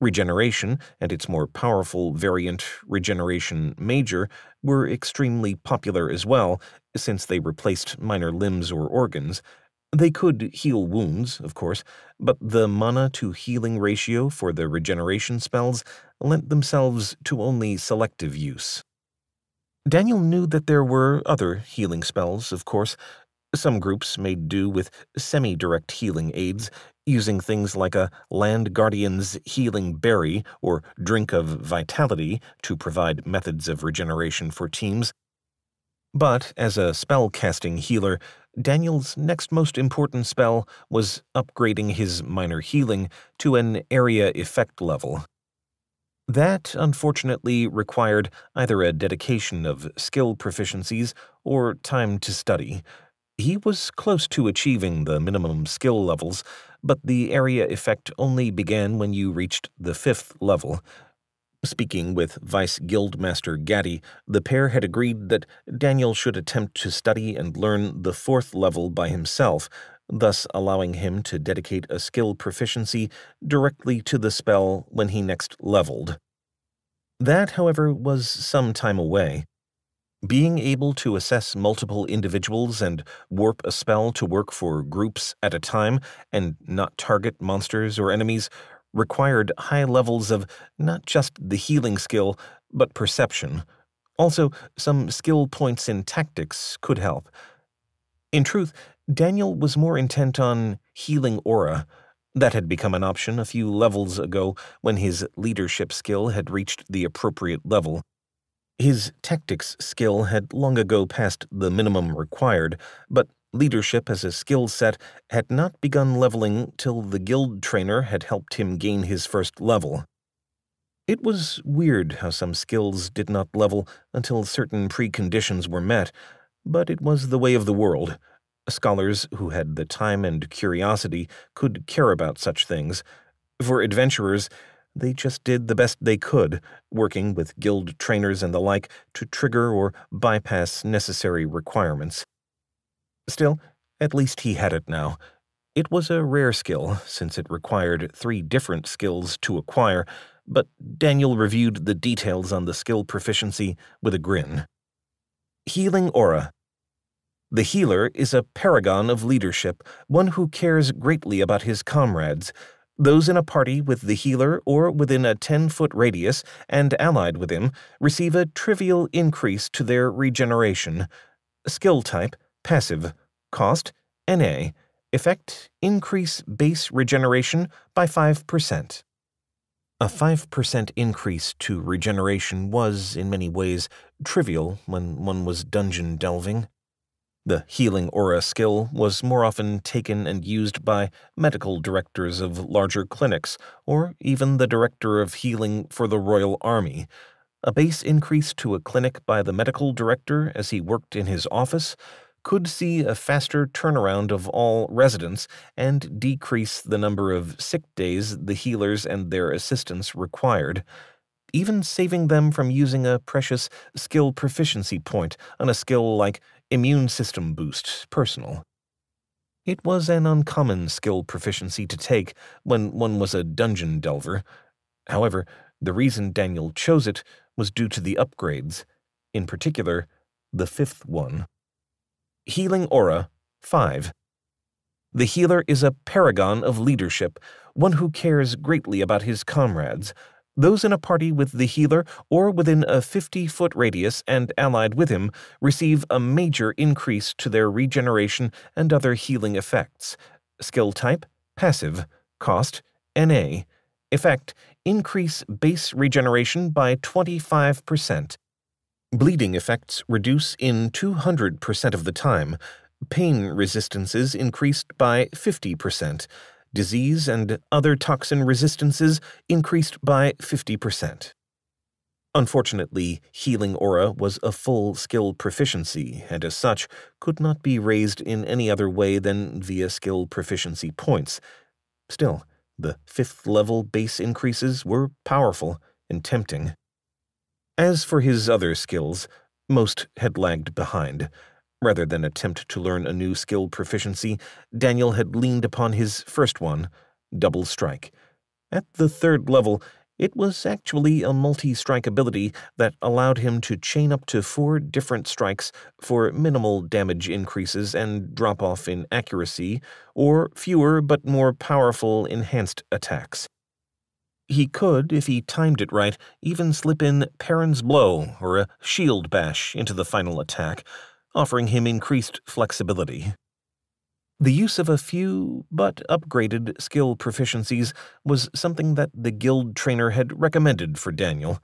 Regeneration, and its more powerful variant, Regeneration Major, were extremely popular as well, since they replaced minor limbs or organs. They could heal wounds, of course, but the mana to healing ratio for the regeneration spells lent themselves to only selective use. Daniel knew that there were other healing spells, of course. Some groups made do with semi direct healing aids, using things like a Land Guardian's Healing Berry or Drink of Vitality to provide methods of regeneration for teams. But as a spell casting healer, Daniel's next most important spell was upgrading his minor healing to an area effect level. That, unfortunately, required either a dedication of skill proficiencies or time to study. He was close to achieving the minimum skill levels, but the area effect only began when you reached the fifth level, Speaking with Vice Guildmaster Gaddy, the pair had agreed that Daniel should attempt to study and learn the fourth level by himself, thus allowing him to dedicate a skill proficiency directly to the spell when he next leveled. That, however, was some time away. Being able to assess multiple individuals and warp a spell to work for groups at a time and not target monsters or enemies required high levels of not just the healing skill, but perception. Also, some skill points in tactics could help. In truth, Daniel was more intent on healing aura. That had become an option a few levels ago when his leadership skill had reached the appropriate level. His tactics skill had long ago passed the minimum required, but Leadership as a skill set had not begun leveling till the guild trainer had helped him gain his first level. It was weird how some skills did not level until certain preconditions were met, but it was the way of the world. Scholars who had the time and curiosity could care about such things. For adventurers, they just did the best they could, working with guild trainers and the like to trigger or bypass necessary requirements. Still, at least he had it now. It was a rare skill, since it required three different skills to acquire, but Daniel reviewed the details on the skill proficiency with a grin. Healing Aura The healer is a paragon of leadership, one who cares greatly about his comrades. Those in a party with the healer or within a 10 foot radius and allied with him receive a trivial increase to their regeneration. Skill type Passive. Cost, NA. Effect, increase base regeneration by 5%. A 5% increase to regeneration was, in many ways, trivial when one was dungeon delving. The healing aura skill was more often taken and used by medical directors of larger clinics, or even the director of healing for the Royal Army. A base increase to a clinic by the medical director as he worked in his office could see a faster turnaround of all residents and decrease the number of sick days the healers and their assistants required, even saving them from using a precious skill proficiency point on a skill like immune system boost personal. It was an uncommon skill proficiency to take when one was a dungeon delver. However, the reason Daniel chose it was due to the upgrades, in particular, the fifth one. Healing Aura 5. The healer is a paragon of leadership, one who cares greatly about his comrades. Those in a party with the healer or within a 50 foot radius and allied with him receive a major increase to their regeneration and other healing effects. Skill type Passive. Cost NA. Effect Increase base regeneration by 25%. Bleeding effects reduce in 200% of the time. Pain resistances increased by 50% disease and other toxin resistances increased by 50%. Unfortunately, Healing Aura was a full skill proficiency, and as such, could not be raised in any other way than via skill proficiency points. Still, the fifth level base increases were powerful and tempting. As for his other skills, most had lagged behind. Rather than attempt to learn a new skill proficiency, Daniel had leaned upon his first one, Double Strike. At the third level, it was actually a multi-strike ability that allowed him to chain up to four different strikes for minimal damage increases and drop-off in accuracy, or fewer but more powerful enhanced attacks. He could, if he timed it right, even slip in Perrin's Blow or a Shield Bash into the final attack, offering him increased flexibility. The use of a few, but upgraded, skill proficiencies was something that the guild trainer had recommended for Daniel.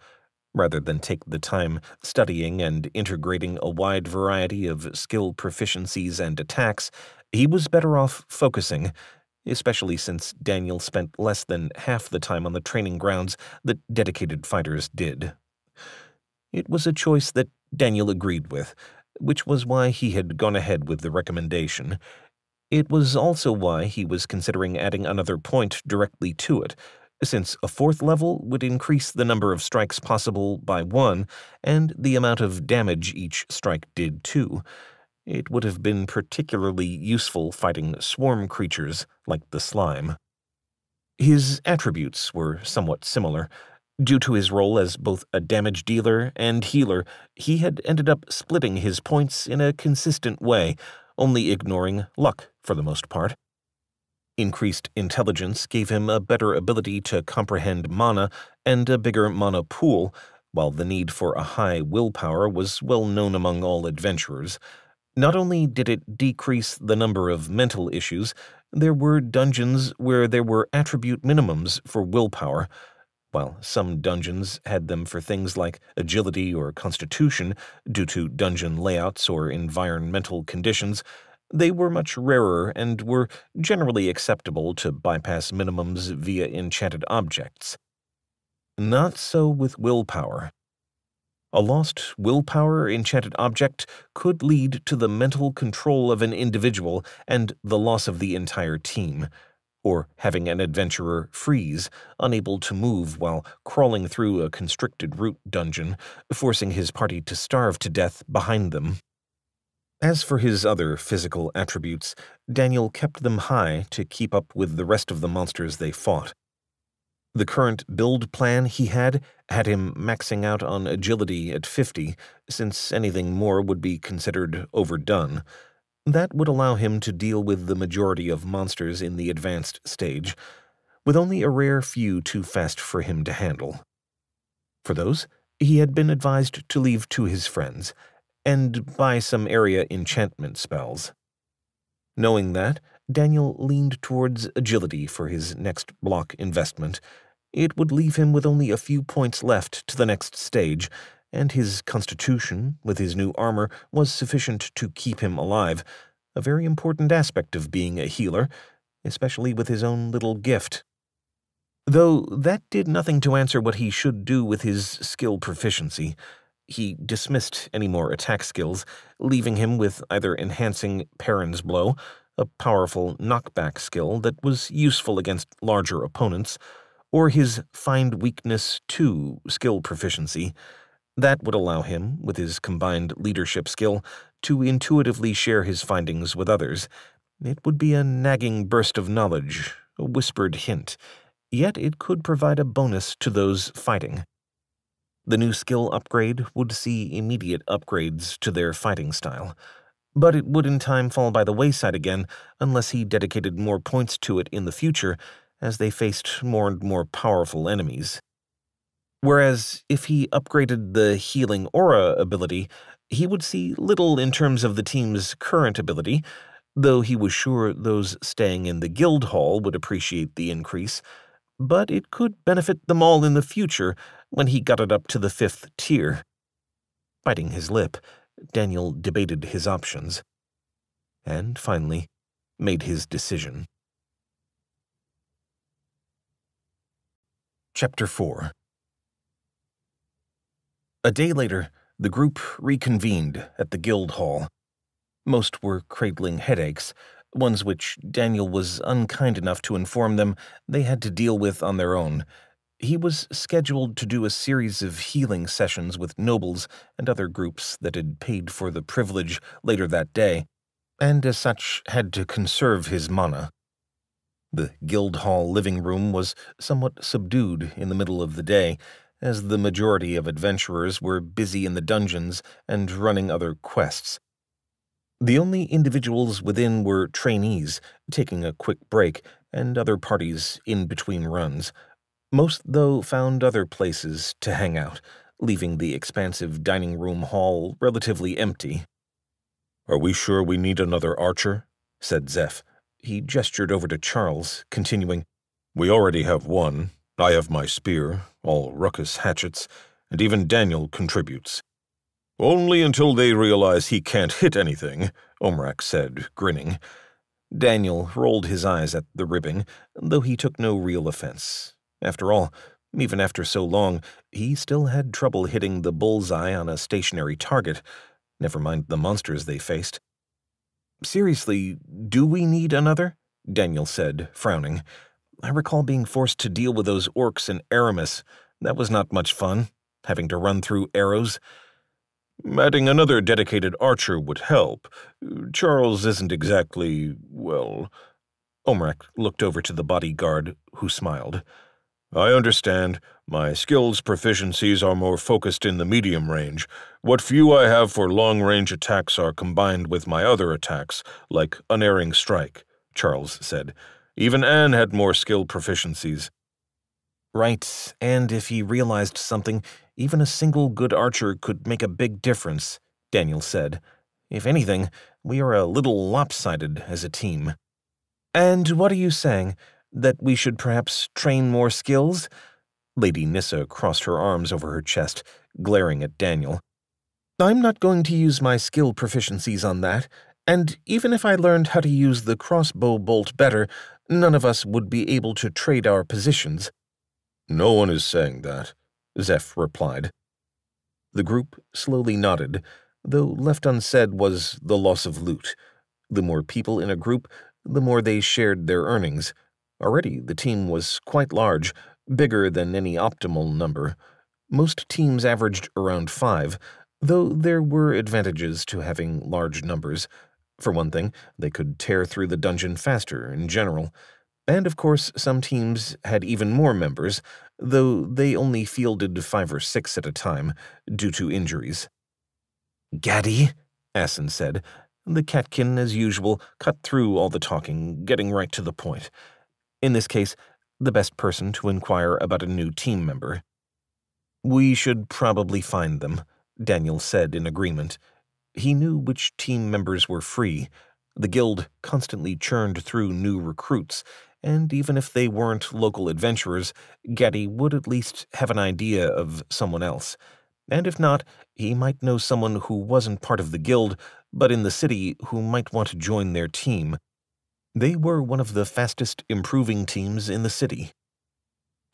Rather than take the time studying and integrating a wide variety of skill proficiencies and attacks, he was better off focusing, especially since Daniel spent less than half the time on the training grounds that dedicated fighters did. It was a choice that Daniel agreed with, which was why he had gone ahead with the recommendation. It was also why he was considering adding another point directly to it, since a fourth level would increase the number of strikes possible by one and the amount of damage each strike did too. It would have been particularly useful fighting swarm creatures like the slime. His attributes were somewhat similar, Due to his role as both a damage dealer and healer, he had ended up splitting his points in a consistent way, only ignoring luck for the most part. Increased intelligence gave him a better ability to comprehend mana and a bigger mana pool, while the need for a high willpower was well known among all adventurers. Not only did it decrease the number of mental issues, there were dungeons where there were attribute minimums for willpower, while some dungeons had them for things like agility or constitution due to dungeon layouts or environmental conditions, they were much rarer and were generally acceptable to bypass minimums via enchanted objects. Not so with willpower. A lost willpower enchanted object could lead to the mental control of an individual and the loss of the entire team or having an adventurer freeze, unable to move while crawling through a constricted root dungeon, forcing his party to starve to death behind them. As for his other physical attributes, Daniel kept them high to keep up with the rest of the monsters they fought. The current build plan he had had him maxing out on agility at 50, since anything more would be considered overdone. That would allow him to deal with the majority of monsters in the advanced stage, with only a rare few too fast for him to handle. For those, he had been advised to leave to his friends, and buy some area enchantment spells. Knowing that, Daniel leaned towards agility for his next block investment. It would leave him with only a few points left to the next stage, and his constitution, with his new armor, was sufficient to keep him alive, a very important aspect of being a healer, especially with his own little gift. Though that did nothing to answer what he should do with his skill proficiency. He dismissed any more attack skills, leaving him with either enhancing Perrin's Blow, a powerful knockback skill that was useful against larger opponents, or his Find Weakness 2 skill proficiency, that would allow him, with his combined leadership skill, to intuitively share his findings with others. It would be a nagging burst of knowledge, a whispered hint, yet it could provide a bonus to those fighting. The new skill upgrade would see immediate upgrades to their fighting style, but it would in time fall by the wayside again unless he dedicated more points to it in the future, as they faced more and more powerful enemies. Whereas if he upgraded the Healing Aura ability, he would see little in terms of the team's current ability, though he was sure those staying in the guild hall would appreciate the increase. But it could benefit them all in the future when he got it up to the fifth tier. Biting his lip, Daniel debated his options. And finally, made his decision. Chapter 4 A day later, the group reconvened at the guild hall. Most were cradling headaches, ones which Daniel was unkind enough to inform them they had to deal with on their own. He was scheduled to do a series of healing sessions with nobles and other groups that had paid for the privilege later that day, and as such had to conserve his mana. The Guildhall living room was somewhat subdued in the middle of the day, as the majority of adventurers were busy in the dungeons and running other quests. The only individuals within were trainees, taking a quick break, and other parties in between runs. Most, though, found other places to hang out, leaving the expansive dining room hall relatively empty. Are we sure we need another archer? said Zeph. He gestured over to Charles, continuing, We already have one. I have my spear, Omrak's hatchets, and even Daniel contributes. Only until they realize he can't hit anything, Omrak said, grinning. Daniel rolled his eyes at the ribbing, though he took no real offense. After all, even after so long, he still had trouble hitting the bullseye on a stationary target, never mind the monsters they faced. Seriously, do we need another? Daniel said, frowning. I recall being forced to deal with those orcs in Aramis. That was not much fun, having to run through arrows. Adding another dedicated archer would help. Charles isn't exactly, well... Omrak looked over to the bodyguard, who smiled. I understand. My skills proficiencies are more focused in the medium range. What few I have for long-range attacks are combined with my other attacks, like unerring strike, Charles said. Even Anne had more skill proficiencies. Right, and if he realized something, even a single good archer could make a big difference, Daniel said. If anything, we are a little lopsided as a team. And what are you saying? That we should perhaps train more skills? Lady Nissa crossed her arms over her chest, glaring at Daniel. I'm not going to use my skill proficiencies on that, and even if I learned how to use the crossbow bolt better, none of us would be able to trade our positions. No one is saying that, Zeph replied. The group slowly nodded, though left unsaid was the loss of loot. The more people in a group, the more they shared their earnings. Already, the team was quite large, bigger than any optimal number. Most teams averaged around five, though there were advantages to having large numbers. For one thing, they could tear through the dungeon faster in general. And of course, some teams had even more members, though they only fielded five or six at a time, due to injuries. Gaddy, Asen said. The catkin, as usual, cut through all the talking, getting right to the point in this case, the best person to inquire about a new team member. We should probably find them, Daniel said in agreement. He knew which team members were free. The guild constantly churned through new recruits, and even if they weren't local adventurers, Gaddy would at least have an idea of someone else. And if not, he might know someone who wasn't part of the guild, but in the city who might want to join their team. They were one of the fastest improving teams in the city.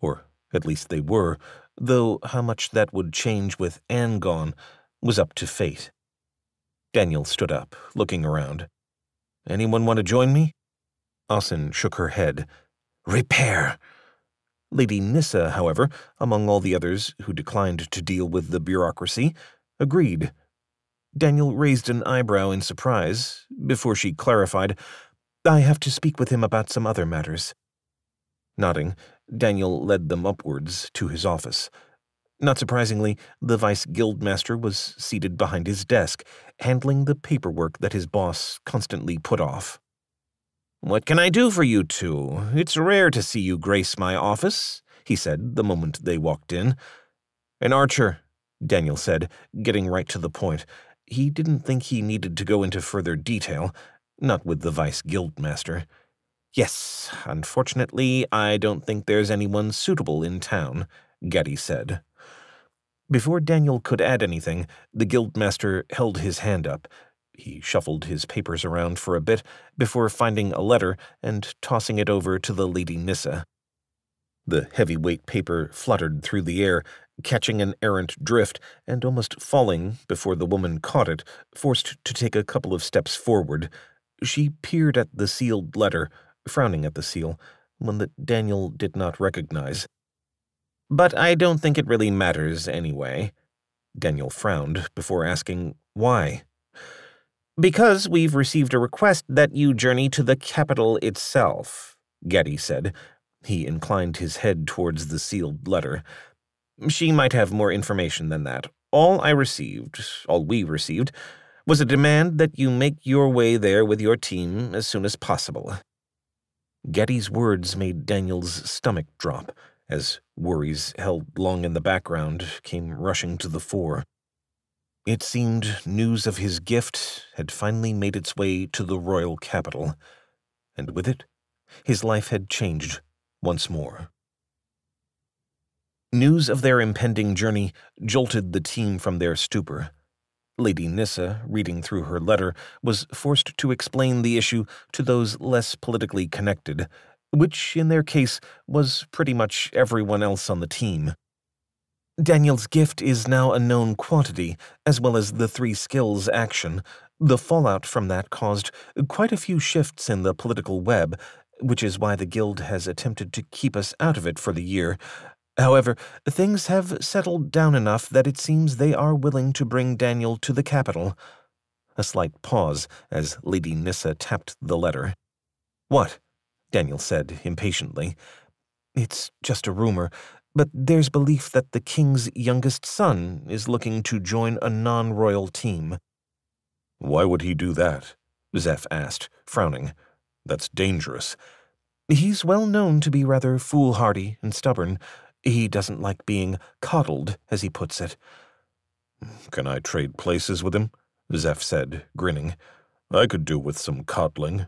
Or at least they were, though how much that would change with Anne gone was up to fate. Daniel stood up, looking around. Anyone want to join me? Asen shook her head. Repair. Lady Nissa, however, among all the others who declined to deal with the bureaucracy, agreed. Daniel raised an eyebrow in surprise before she clarified I have to speak with him about some other matters. Nodding, Daniel led them upwards to his office. Not surprisingly, the vice guildmaster was seated behind his desk, handling the paperwork that his boss constantly put off. What can I do for you two? It's rare to see you grace my office, he said the moment they walked in. An archer, Daniel said, getting right to the point. He didn't think he needed to go into further detail, not with the Vice Guildmaster. Yes, unfortunately, I don't think there's anyone suitable in town, Gaddy said. Before Daniel could add anything, the Guildmaster held his hand up. He shuffled his papers around for a bit before finding a letter and tossing it over to the Lady Nissa. The heavyweight paper fluttered through the air, catching an errant drift and almost falling before the woman caught it, forced to take a couple of steps forward. She peered at the sealed letter, frowning at the seal, one that Daniel did not recognize. But I don't think it really matters anyway. Daniel frowned before asking why. Because we've received a request that you journey to the capital itself, Gaddy said. He inclined his head towards the sealed letter. She might have more information than that. All I received, all we received, was a demand that you make your way there with your team as soon as possible. Gaddy's words made Daniel's stomach drop as worries held long in the background came rushing to the fore. It seemed news of his gift had finally made its way to the royal capital, and with it, his life had changed once more. News of their impending journey jolted the team from their stupor. Lady Nissa, reading through her letter, was forced to explain the issue to those less politically connected, which in their case was pretty much everyone else on the team. Daniel's gift is now a known quantity, as well as the three skills action. The fallout from that caused quite a few shifts in the political web, which is why the Guild has attempted to keep us out of it for the year. However, things have settled down enough that it seems they are willing to bring Daniel to the capital. A slight pause as Lady Nissa tapped the letter. What? Daniel said impatiently. It's just a rumor, but there's belief that the king's youngest son is looking to join a non-royal team. Why would he do that? Zeph asked, frowning. That's dangerous. He's well known to be rather foolhardy and stubborn. He doesn't like being coddled, as he puts it. Can I trade places with him? Zeph said, grinning. I could do with some coddling.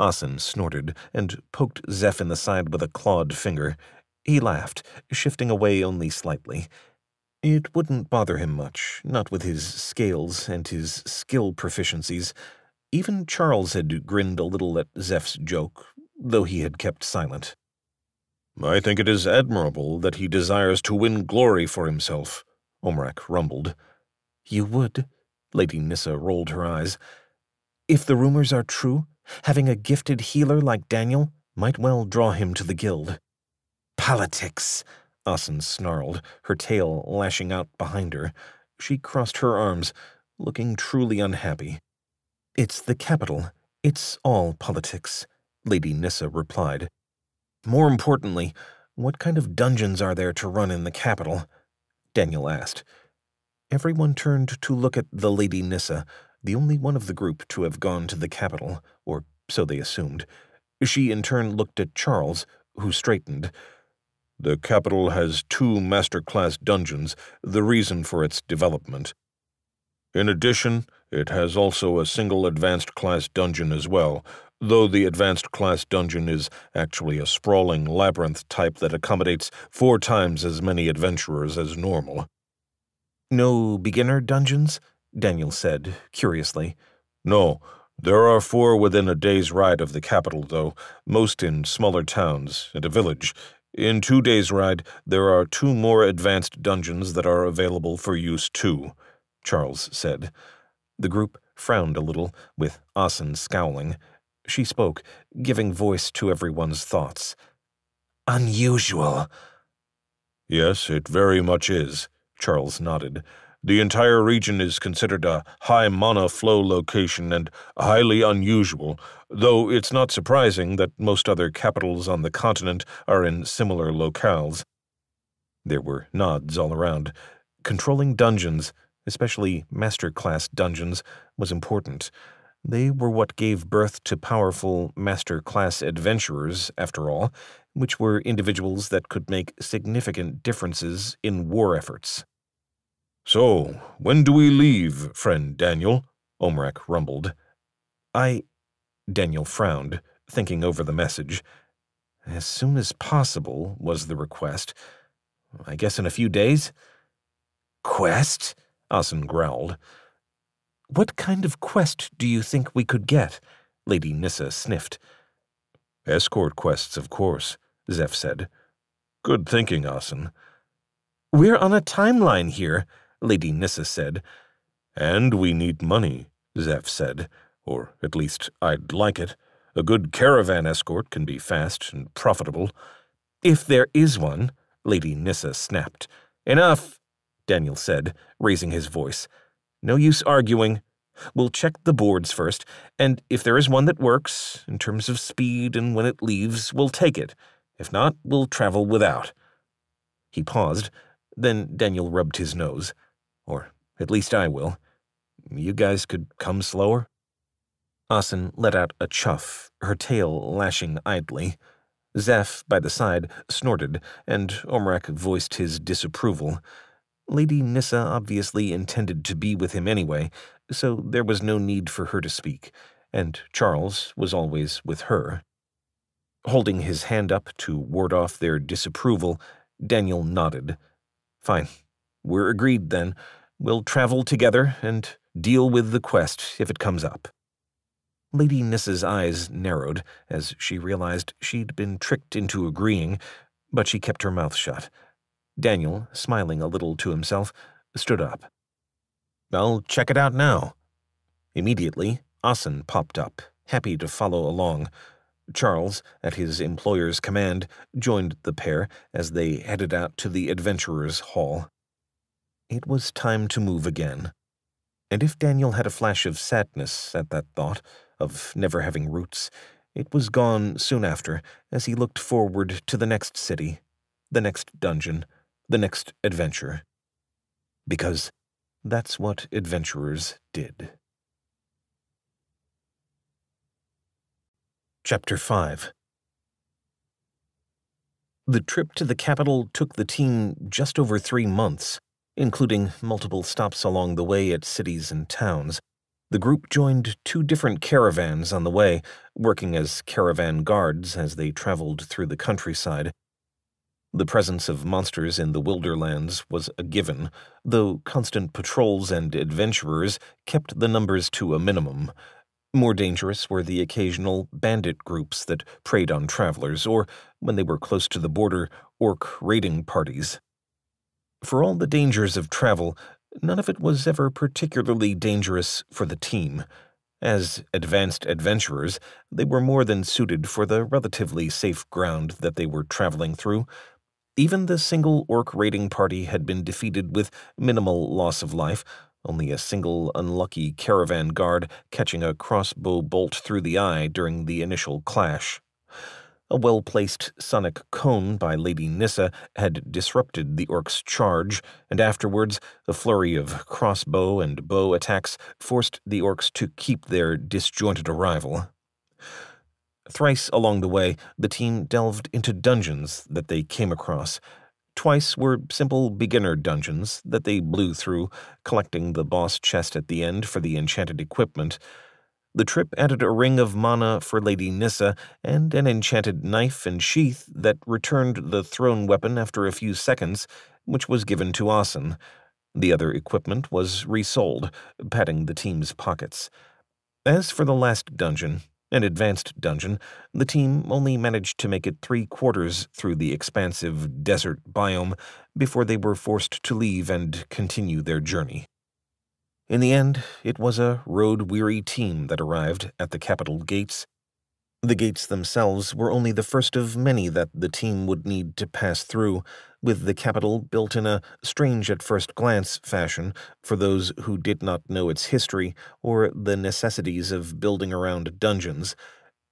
Asen snorted and poked Zeph in the side with a clawed finger. He laughed, shifting away only slightly. It wouldn't bother him much, not with his scales and his skill proficiencies. Even Charles had grinned a little at Zeph's joke, though he had kept silent. I think it is admirable that he desires to win glory for himself, Omrak rumbled. You would? Lady Nissa rolled her eyes. If the rumors are true, Having a gifted healer like Daniel might well draw him to the guild. Politics, Asen snarled, her tail lashing out behind her. She crossed her arms, looking truly unhappy. It's the capital. It's all politics, Lady Nissa replied. More importantly, what kind of dungeons are there to run in the capital? Daniel asked. Everyone turned to look at the Lady Nissa, the only one of the group to have gone to the capital, or so they assumed. She in turn looked at Charles, who straightened. The capital has two master-class dungeons, the reason for its development. In addition, it has also a single advanced class dungeon as well, though the advanced class dungeon is actually a sprawling labyrinth type that accommodates four times as many adventurers as normal. No beginner dungeons? Daniel said, curiously. No, there are four within a day's ride of the capital, though, most in smaller towns and a village. In two days' ride, there are two more advanced dungeons that are available for use too, Charles said. The group frowned a little, with Asen scowling. She spoke, giving voice to everyone's thoughts. Unusual. Yes, it very much is, Charles nodded. The entire region is considered a high mana flow location and highly unusual, though it's not surprising that most other capitals on the continent are in similar locales. There were nods all around. Controlling dungeons, especially master class dungeons, was important. They were what gave birth to powerful master class adventurers, after all, which were individuals that could make significant differences in war efforts. So, when do we leave, friend Daniel? Omrak rumbled. I. Daniel frowned, thinking over the message. As soon as possible, was the request. I guess in a few days? Quest? Asen growled. What kind of quest do you think we could get? Lady Nissa sniffed. Escort quests, of course, Zeph said. Good thinking, Asen. We're on a timeline here, Lady Nissa said. And we need money, Zeph said. Or at least I'd like it. A good caravan escort can be fast and profitable. If there is one, Lady Nissa snapped. Enough, Daniel said, raising his voice. No use arguing. We'll check the boards first, and if there is one that works, in terms of speed and when it leaves, we'll take it. If not, we'll travel without. He paused, then Daniel rubbed his nose. Or at least I will. You guys could come slower? Asen let out a chuff, her tail lashing idly. Zeph, by the side, snorted, and Omrak voiced his disapproval. Lady Nissa obviously intended to be with him anyway, so there was no need for her to speak, and Charles was always with her. Holding his hand up to ward off their disapproval, Daniel nodded. Fine. We're agreed then. We'll travel together and deal with the quest if it comes up. Lady Nissa's eyes narrowed as she realized she'd been tricked into agreeing, but she kept her mouth shut. Daniel, smiling a little to himself, stood up. I'll check it out now. Immediately, Asen popped up, happy to follow along. Charles, at his employer's command, joined the pair as they headed out to the adventurers' hall. It was time to move again. And if Daniel had a flash of sadness at that thought, of never having roots, it was gone soon after as he looked forward to the next city, the next dungeon, the next adventure. Because that's what adventurers did. Chapter 5 The trip to the capital took the team just over three months, including multiple stops along the way at cities and towns, the group joined two different caravans on the way, working as caravan guards as they traveled through the countryside. The presence of monsters in the Wilderlands was a given, though constant patrols and adventurers kept the numbers to a minimum. More dangerous were the occasional bandit groups that preyed on travelers, or, when they were close to the border, orc raiding parties. For all the dangers of travel, none of it was ever particularly dangerous for the team. As advanced adventurers, they were more than suited for the relatively safe ground that they were traveling through. Even the single orc raiding party had been defeated with minimal loss of life, only a single unlucky caravan guard catching a crossbow bolt through the eye during the initial clash. A well placed sonic cone by Lady Nissa had disrupted the orc's charge, and afterwards a flurry of crossbow and bow attacks forced the orcs to keep their disjointed arrival. Thrice along the way, the team delved into dungeons that they came across. Twice were simple beginner dungeons that they blew through, collecting the boss chest at the end for the enchanted equipment. The trip added a ring of mana for Lady Nissa and an enchanted knife and sheath that returned the thrown weapon after a few seconds, which was given to Asen. The other equipment was resold, padding the team's pockets. As for the last dungeon, an advanced dungeon, the team only managed to make it three quarters through the expansive desert biome before they were forced to leave and continue their journey. In the end, it was a road-weary team that arrived at the capital gates. The gates themselves were only the first of many that the team would need to pass through, with the capital built in a strange at first glance fashion for those who did not know its history or the necessities of building around dungeons.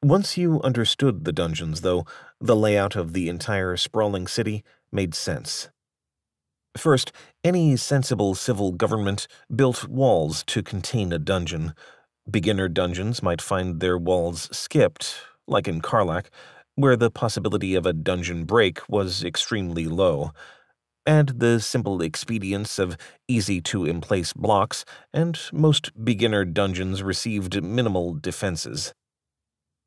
Once you understood the dungeons, though, the layout of the entire sprawling city made sense. First, any sensible civil government built walls to contain a dungeon. Beginner dungeons might find their walls skipped, like in Karlach, where the possibility of a dungeon break was extremely low. Add the simple expedience of easy to emplace blocks, and most beginner dungeons received minimal defenses.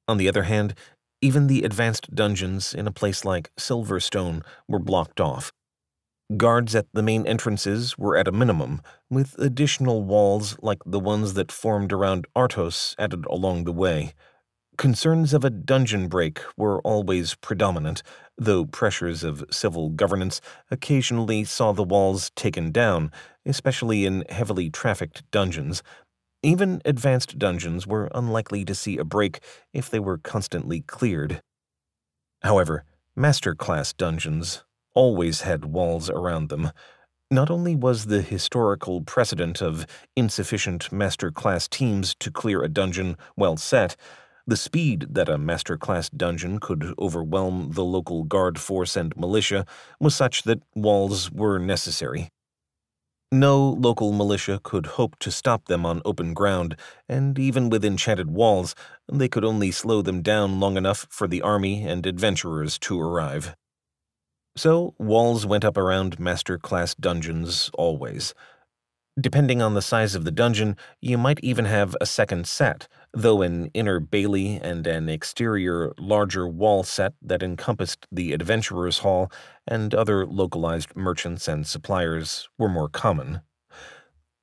On the other hand, even the advanced dungeons in a place like Silverstone were blocked off. Guards at the main entrances were at a minimum, with additional walls like the ones that formed around Artos added along the way. Concerns of a dungeon break were always predominant, though pressures of civil governance occasionally saw the walls taken down, especially in heavily trafficked dungeons. Even advanced dungeons were unlikely to see a break if they were constantly cleared. However, master class dungeons always had walls around them. Not only was the historical precedent of insufficient master class teams to clear a dungeon well set, the speed that a master class dungeon could overwhelm the local guard force and militia was such that walls were necessary. No local militia could hope to stop them on open ground, and even with enchanted walls, they could only slow them down long enough for the army and adventurers to arrive. So, walls went up around master class dungeons always. Depending on the size of the dungeon, you might even have a second set, though an inner bailey and an exterior larger wall set that encompassed the adventurer's hall and other localized merchants and suppliers were more common.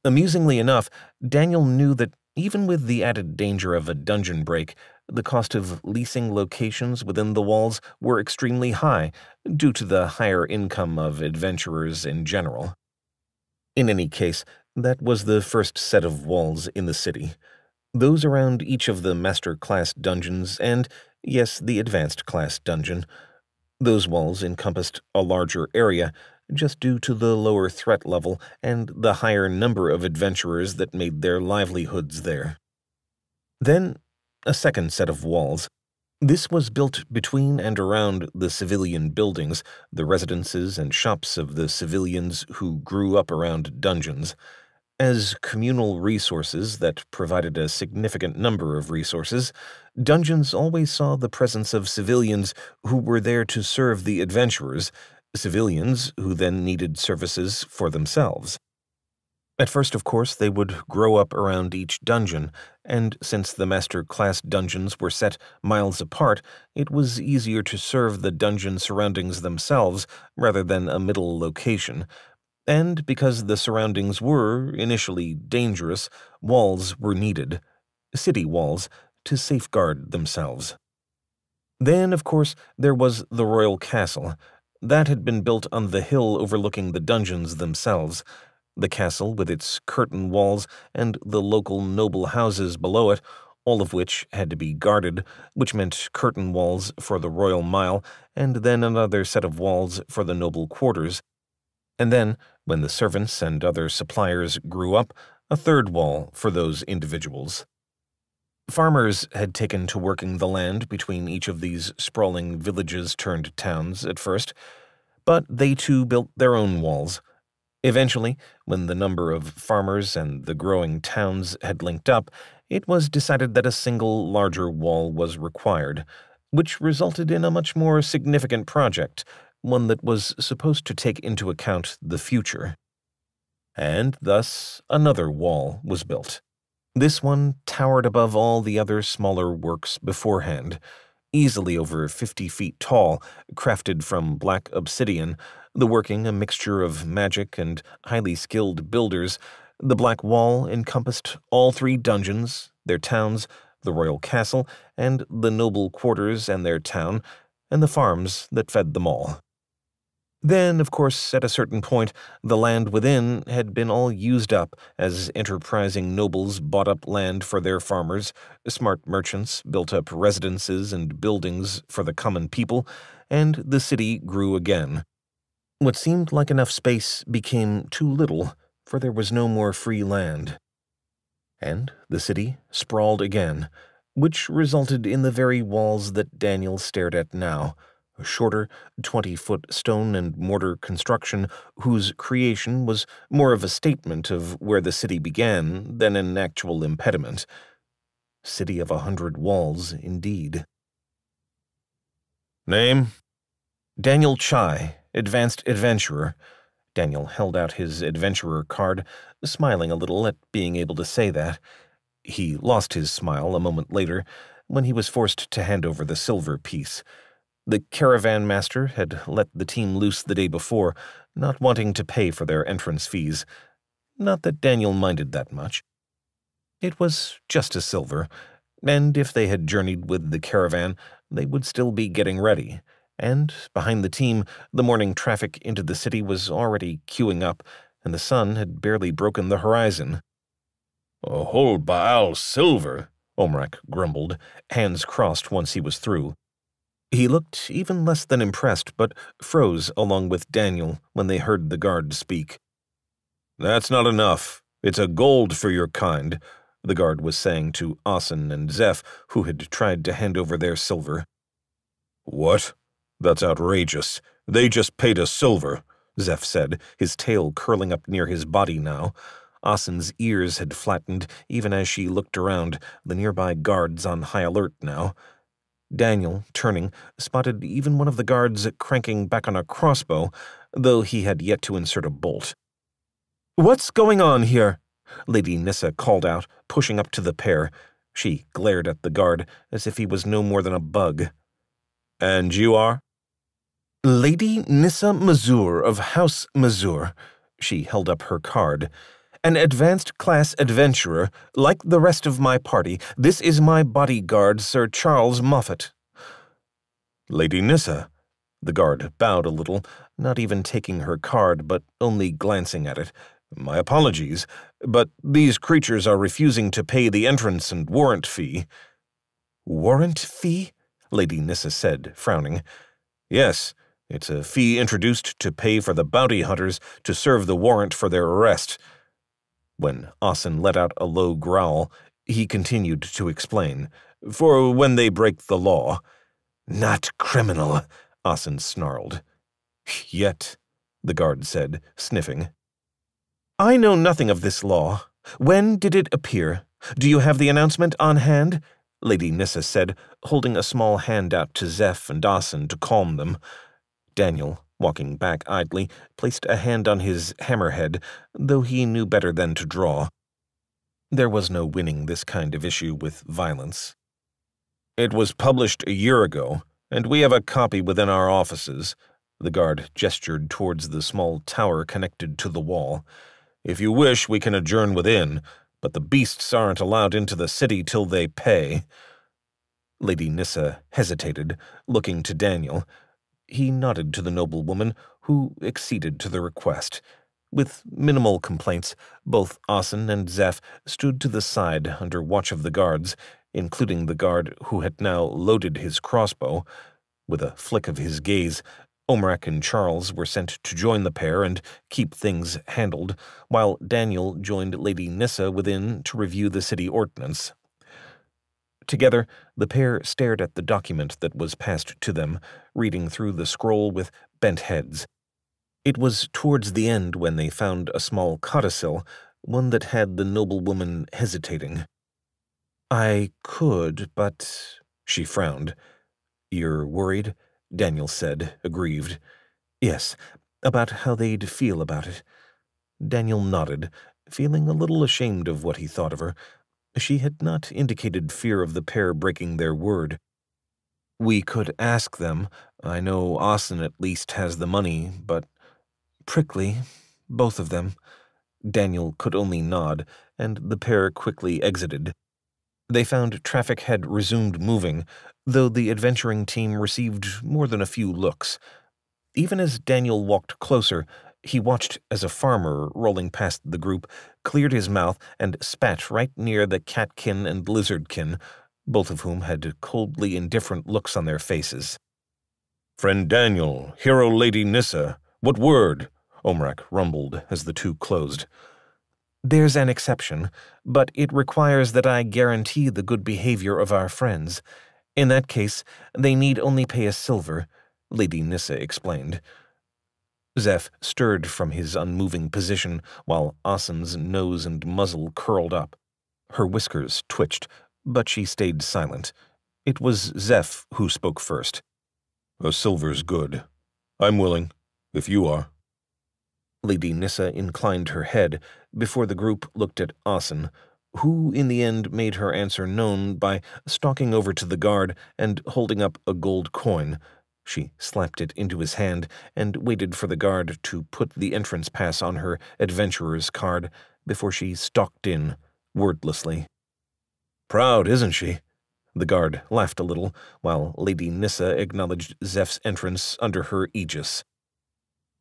Amusingly enough, Daniel knew that even with the added danger of a dungeon break, the cost of leasing locations within the walls were extremely high due to the higher income of adventurers in general. In any case, that was the first set of walls in the city. Those around each of the master class dungeons and, yes, the advanced class dungeon. Those walls encompassed a larger area just due to the lower threat level and the higher number of adventurers that made their livelihoods there. Then a second set of walls. This was built between and around the civilian buildings, the residences and shops of the civilians who grew up around dungeons. As communal resources that provided a significant number of resources, dungeons always saw the presence of civilians who were there to serve the adventurers, civilians who then needed services for themselves. At first, of course, they would grow up around each dungeon, and since the master class dungeons were set miles apart, it was easier to serve the dungeon surroundings themselves rather than a middle location. And because the surroundings were, initially, dangerous, walls were needed city walls to safeguard themselves. Then, of course, there was the royal castle. That had been built on the hill overlooking the dungeons themselves the castle with its curtain walls and the local noble houses below it, all of which had to be guarded, which meant curtain walls for the royal mile, and then another set of walls for the noble quarters. And then, when the servants and other suppliers grew up, a third wall for those individuals. Farmers had taken to working the land between each of these sprawling villages turned towns at first, but they too built their own walls, Eventually, when the number of farmers and the growing towns had linked up, it was decided that a single larger wall was required, which resulted in a much more significant project, one that was supposed to take into account the future. And thus, another wall was built. This one towered above all the other smaller works beforehand, easily over 50 feet tall, crafted from black obsidian, the working a mixture of magic and highly skilled builders, the Black Wall encompassed all three dungeons, their towns, the royal castle, and the noble quarters and their town, and the farms that fed them all. Then, of course, at a certain point, the land within had been all used up as enterprising nobles bought up land for their farmers, smart merchants built up residences and buildings for the common people, and the city grew again. What seemed like enough space became too little, for there was no more free land. And the city sprawled again, which resulted in the very walls that Daniel stared at now, a shorter, 20 foot stone and mortar construction whose creation was more of a statement of where the city began than an actual impediment. city of a hundred walls, indeed. Name? Daniel Chai, Advanced Adventurer. Daniel held out his adventurer card, smiling a little at being able to say that. He lost his smile a moment later when he was forced to hand over the silver piece. The caravan master had let the team loose the day before, not wanting to pay for their entrance fees. Not that Daniel minded that much. It was just a silver, and if they had journeyed with the caravan, they would still be getting ready. And behind the team, the morning traffic into the city was already queuing up, and the sun had barely broken the horizon. A whole Baal silver, Omrak grumbled, hands crossed once he was through. He looked even less than impressed, but froze along with Daniel when they heard the guard speak. That's not enough. It's a gold for your kind, the guard was saying to Asen and Zeph, who had tried to hand over their silver. What? That's outrageous. They just paid us silver, Zeph said, his tail curling up near his body now. Asen's ears had flattened even as she looked around, the nearby guards on high alert now. Daniel, turning, spotted even one of the guards cranking back on a crossbow, though he had yet to insert a bolt. What's going on here? Lady Nissa called out, pushing up to the pair. She glared at the guard as if he was no more than a bug. And you are? Lady Nissa Mazur of House Mazur. She held up her card. An advanced class adventurer, like the rest of my party. This is my bodyguard, Sir Charles Moffat. Lady Nissa. The guard bowed a little, not even taking her card, but only glancing at it. My apologies, but these creatures are refusing to pay the entrance and warrant fee. Warrant fee? Lady Nissa said, frowning. Yes, it's a fee introduced to pay for the bounty hunters to serve the warrant for their arrest. When Asen let out a low growl, he continued to explain. For when they break the law. Not criminal, Asen snarled. Yet, the guard said, sniffing. I know nothing of this law. When did it appear? Do you have the announcement on hand? Lady Nissa said, holding a small hand out to Zeph and Asen to calm them. Daniel, walking back idly, placed a hand on his hammerhead, though he knew better than to draw. There was no winning this kind of issue with violence. It was published a year ago, and we have a copy within our offices. The guard gestured towards the small tower connected to the wall. If you wish, we can adjourn within, but the beasts aren't allowed into the city till they pay. Lady Nissa hesitated, looking to Daniel. He nodded to the noblewoman, who acceded to the request. With minimal complaints, both Asen and Zeph stood to the side under watch of the guards, including the guard who had now loaded his crossbow. With a flick of his gaze, Omrak and Charles were sent to join the pair and keep things handled, while Daniel joined Lady Nissa within to review the city ordinance. Together, the pair stared at the document that was passed to them, reading through the scroll with bent heads. It was towards the end when they found a small codicil, one that had the noblewoman hesitating. I could, but... She frowned. You're worried? Daniel said, aggrieved. Yes, about how they'd feel about it. Daniel nodded, feeling a little ashamed of what he thought of her, she had not indicated fear of the pair breaking their word. We could ask them. I know Asen at least has the money, but prickly, both of them. Daniel could only nod, and the pair quickly exited. They found traffic had resumed moving, though the adventuring team received more than a few looks. Even as Daniel walked closer, he watched as a farmer rolling past the group cleared his mouth and spat right near the catkin and lizardkin, both of whom had coldly indifferent looks on their faces. Friend Daniel, hero Lady Nissa, what word? Omrak rumbled as the two closed. There's an exception, but it requires that I guarantee the good behavior of our friends. In that case, they need only pay a silver, Lady Nissa explained. Zeph stirred from his unmoving position while Asen's nose and muzzle curled up. Her whiskers twitched, but she stayed silent. It was Zeph who spoke first. A silver's good. I'm willing, if you are. Lady Nissa inclined her head before the group looked at Asen, who in the end made her answer known by stalking over to the guard and holding up a gold coin. She slapped it into his hand and waited for the guard to put the entrance pass on her adventurer's card before she stalked in, wordlessly. Proud, isn't she? The guard laughed a little, while Lady Nissa acknowledged Zeph's entrance under her aegis.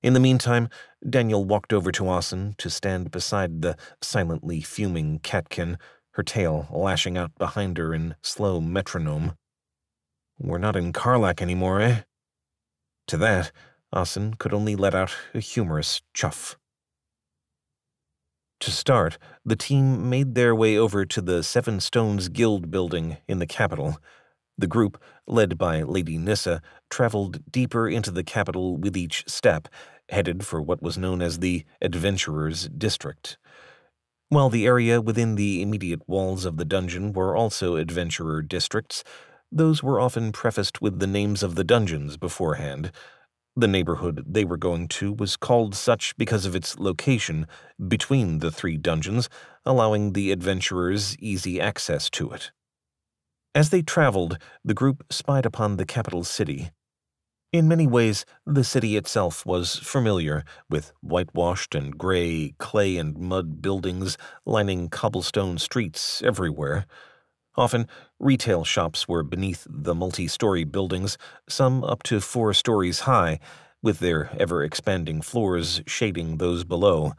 In the meantime, Daniel walked over to Asen to stand beside the silently fuming catkin, her tail lashing out behind her in slow metronome. We're not in Karlach anymore, eh? To that, Asen could only let out a humorous chuff. To start, the team made their way over to the Seven Stones Guild building in the capital. The group, led by Lady Nissa, traveled deeper into the capital with each step, headed for what was known as the Adventurers District. While the area within the immediate walls of the dungeon were also adventurer districts, those were often prefaced with the names of the dungeons beforehand. The neighborhood they were going to was called such because of its location between the three dungeons, allowing the adventurers easy access to it. As they traveled, the group spied upon the capital city. In many ways, the city itself was familiar, with whitewashed and gray clay and mud buildings lining cobblestone streets everywhere. Often, retail shops were beneath the multi-story buildings, some up to four stories high, with their ever-expanding floors shading those below.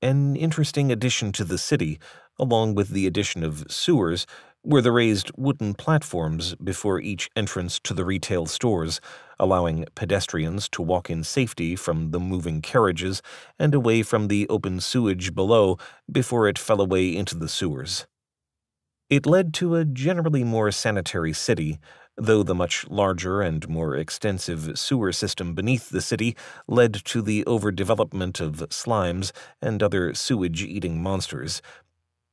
An interesting addition to the city, along with the addition of sewers, were the raised wooden platforms before each entrance to the retail stores, allowing pedestrians to walk in safety from the moving carriages and away from the open sewage below before it fell away into the sewers. It led to a generally more sanitary city, though the much larger and more extensive sewer system beneath the city led to the overdevelopment of slimes and other sewage-eating monsters,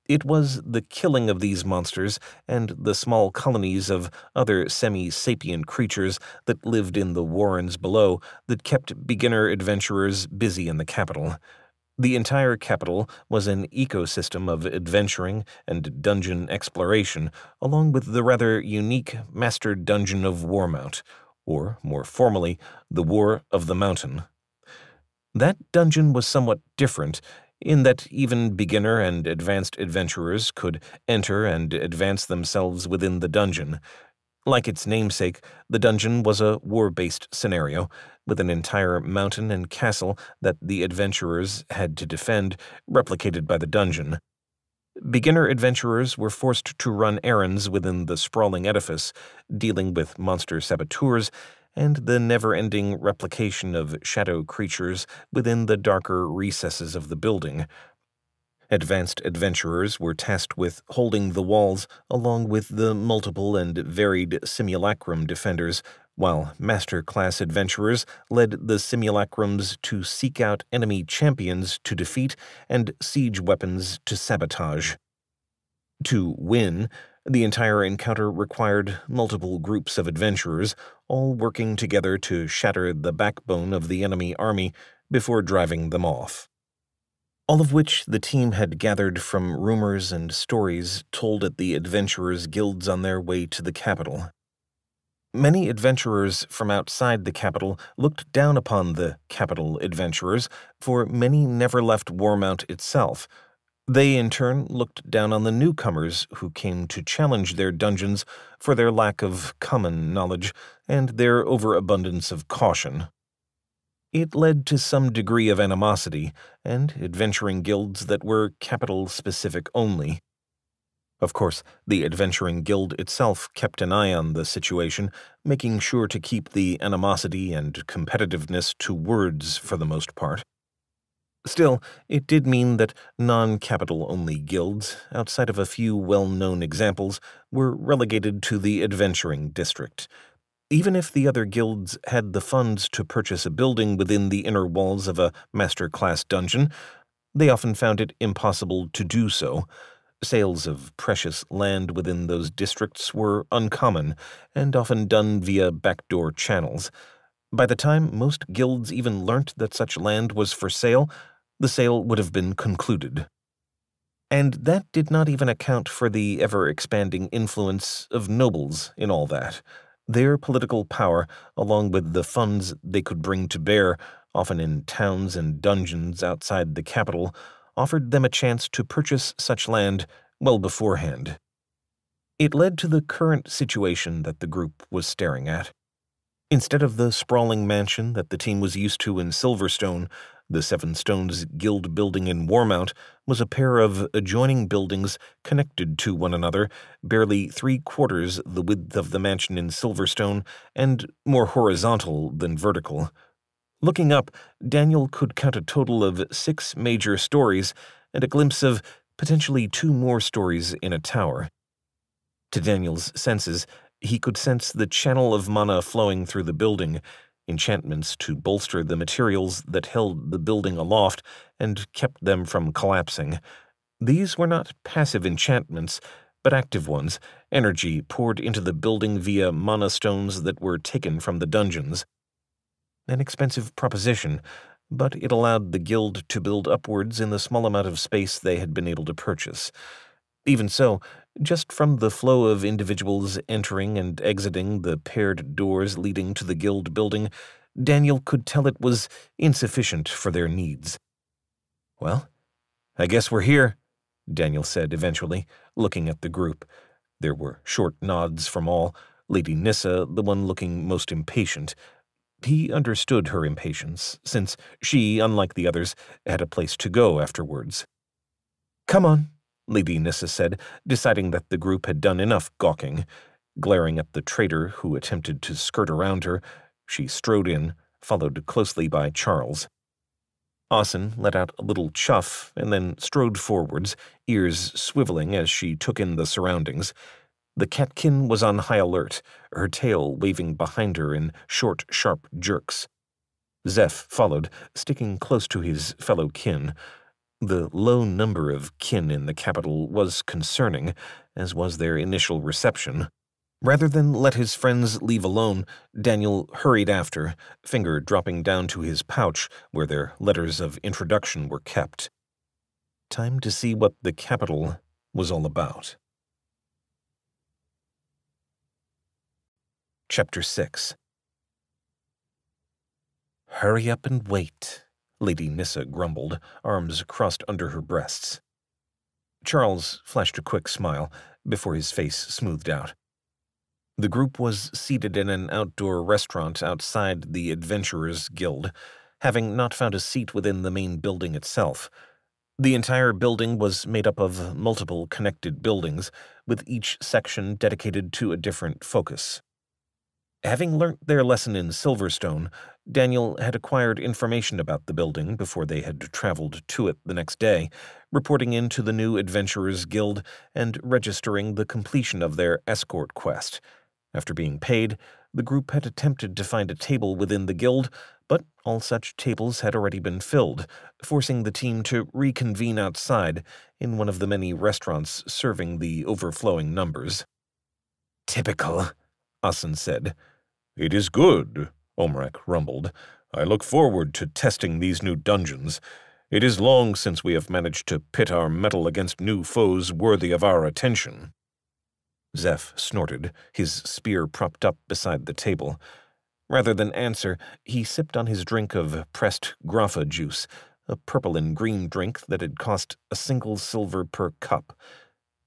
it was the killing of these monsters and the small colonies of other semi-sapient creatures that lived in the warrens below that kept beginner adventurers busy in the capital. The entire capital was an ecosystem of adventuring and dungeon exploration, along with the rather unique Master Dungeon of Warmount, or, more formally, the War of the Mountain. That dungeon was somewhat different in that even beginner and advanced adventurers could enter and advance themselves within the dungeon. Like its namesake, the dungeon was a war-based scenario, with an entire mountain and castle that the adventurers had to defend, replicated by the dungeon. Beginner adventurers were forced to run errands within the sprawling edifice, dealing with monster saboteurs and the never-ending replication of shadow creatures within the darker recesses of the building. Advanced adventurers were tasked with holding the walls along with the multiple and varied simulacrum defenders, while master-class adventurers led the simulacrums to seek out enemy champions to defeat and siege weapons to sabotage. To win, the entire encounter required multiple groups of adventurers, all working together to shatter the backbone of the enemy army before driving them off. All of which the team had gathered from rumors and stories told at the adventurers' guilds on their way to the capital. Many adventurers from outside the capital looked down upon the capital adventurers, for many never left Warmount itself, they, in turn, looked down on the newcomers who came to challenge their dungeons for their lack of common knowledge and their overabundance of caution. It led to some degree of animosity and adventuring guilds that were capital-specific only. Of course, the adventuring guild itself kept an eye on the situation, making sure to keep the animosity and competitiveness to words for the most part. Still, it did mean that non-capital-only guilds, outside of a few well-known examples, were relegated to the adventuring district. Even if the other guilds had the funds to purchase a building within the inner walls of a master-class dungeon, they often found it impossible to do so. Sales of precious land within those districts were uncommon and often done via backdoor channels. By the time most guilds even learnt that such land was for sale, the sale would have been concluded. And that did not even account for the ever expanding influence of nobles in all that. Their political power, along with the funds they could bring to bear, often in towns and dungeons outside the capital, offered them a chance to purchase such land well beforehand. It led to the current situation that the group was staring at. Instead of the sprawling mansion that the team was used to in Silverstone, the Seven Stones Guild building in Warmount was a pair of adjoining buildings connected to one another, barely three quarters the width of the mansion in Silverstone, and more horizontal than vertical. Looking up, Daniel could count a total of six major stories and a glimpse of potentially two more stories in a tower. To Daniel's senses, he could sense the channel of mana flowing through the building, enchantments to bolster the materials that held the building aloft and kept them from collapsing. These were not passive enchantments, but active ones, energy poured into the building via mana stones that were taken from the dungeons an expensive proposition, but it allowed the guild to build upwards in the small amount of space they had been able to purchase. Even so, just from the flow of individuals entering and exiting the paired doors leading to the guild building, Daniel could tell it was insufficient for their needs. Well, I guess we're here, Daniel said eventually, looking at the group. There were short nods from all, Lady Nissa the one looking most impatient, he understood her impatience, since she, unlike the others, had a place to go afterwards. Come on, Lady Nissa said, deciding that the group had done enough gawking. Glaring at the traitor who attempted to skirt around her, she strode in, followed closely by Charles. Asen let out a little chuff and then strode forwards, ears swiveling as she took in the surroundings. The catkin was on high alert, her tail waving behind her in short, sharp jerks. Zeph followed, sticking close to his fellow kin. The low number of kin in the capital was concerning, as was their initial reception. Rather than let his friends leave alone, Daniel hurried after, finger dropping down to his pouch where their letters of introduction were kept. Time to see what the capital was all about. Chapter 6 Hurry up and wait, Lady Nissa grumbled, arms crossed under her breasts. Charles flashed a quick smile before his face smoothed out. The group was seated in an outdoor restaurant outside the Adventurers Guild, having not found a seat within the main building itself. The entire building was made up of multiple connected buildings, with each section dedicated to a different focus. Having learnt their lesson in Silverstone, Daniel had acquired information about the building before they had traveled to it the next day, reporting in to the new Adventurers Guild and registering the completion of their escort quest. After being paid, the group had attempted to find a table within the guild, but all such tables had already been filled, forcing the team to reconvene outside in one of the many restaurants serving the overflowing numbers. Typical, Asen said. It is good, Omrak rumbled. I look forward to testing these new dungeons. It is long since we have managed to pit our mettle against new foes worthy of our attention. Zeph snorted, his spear propped up beside the table. Rather than answer, he sipped on his drink of pressed grapha juice, a purple and green drink that had cost a single silver per cup.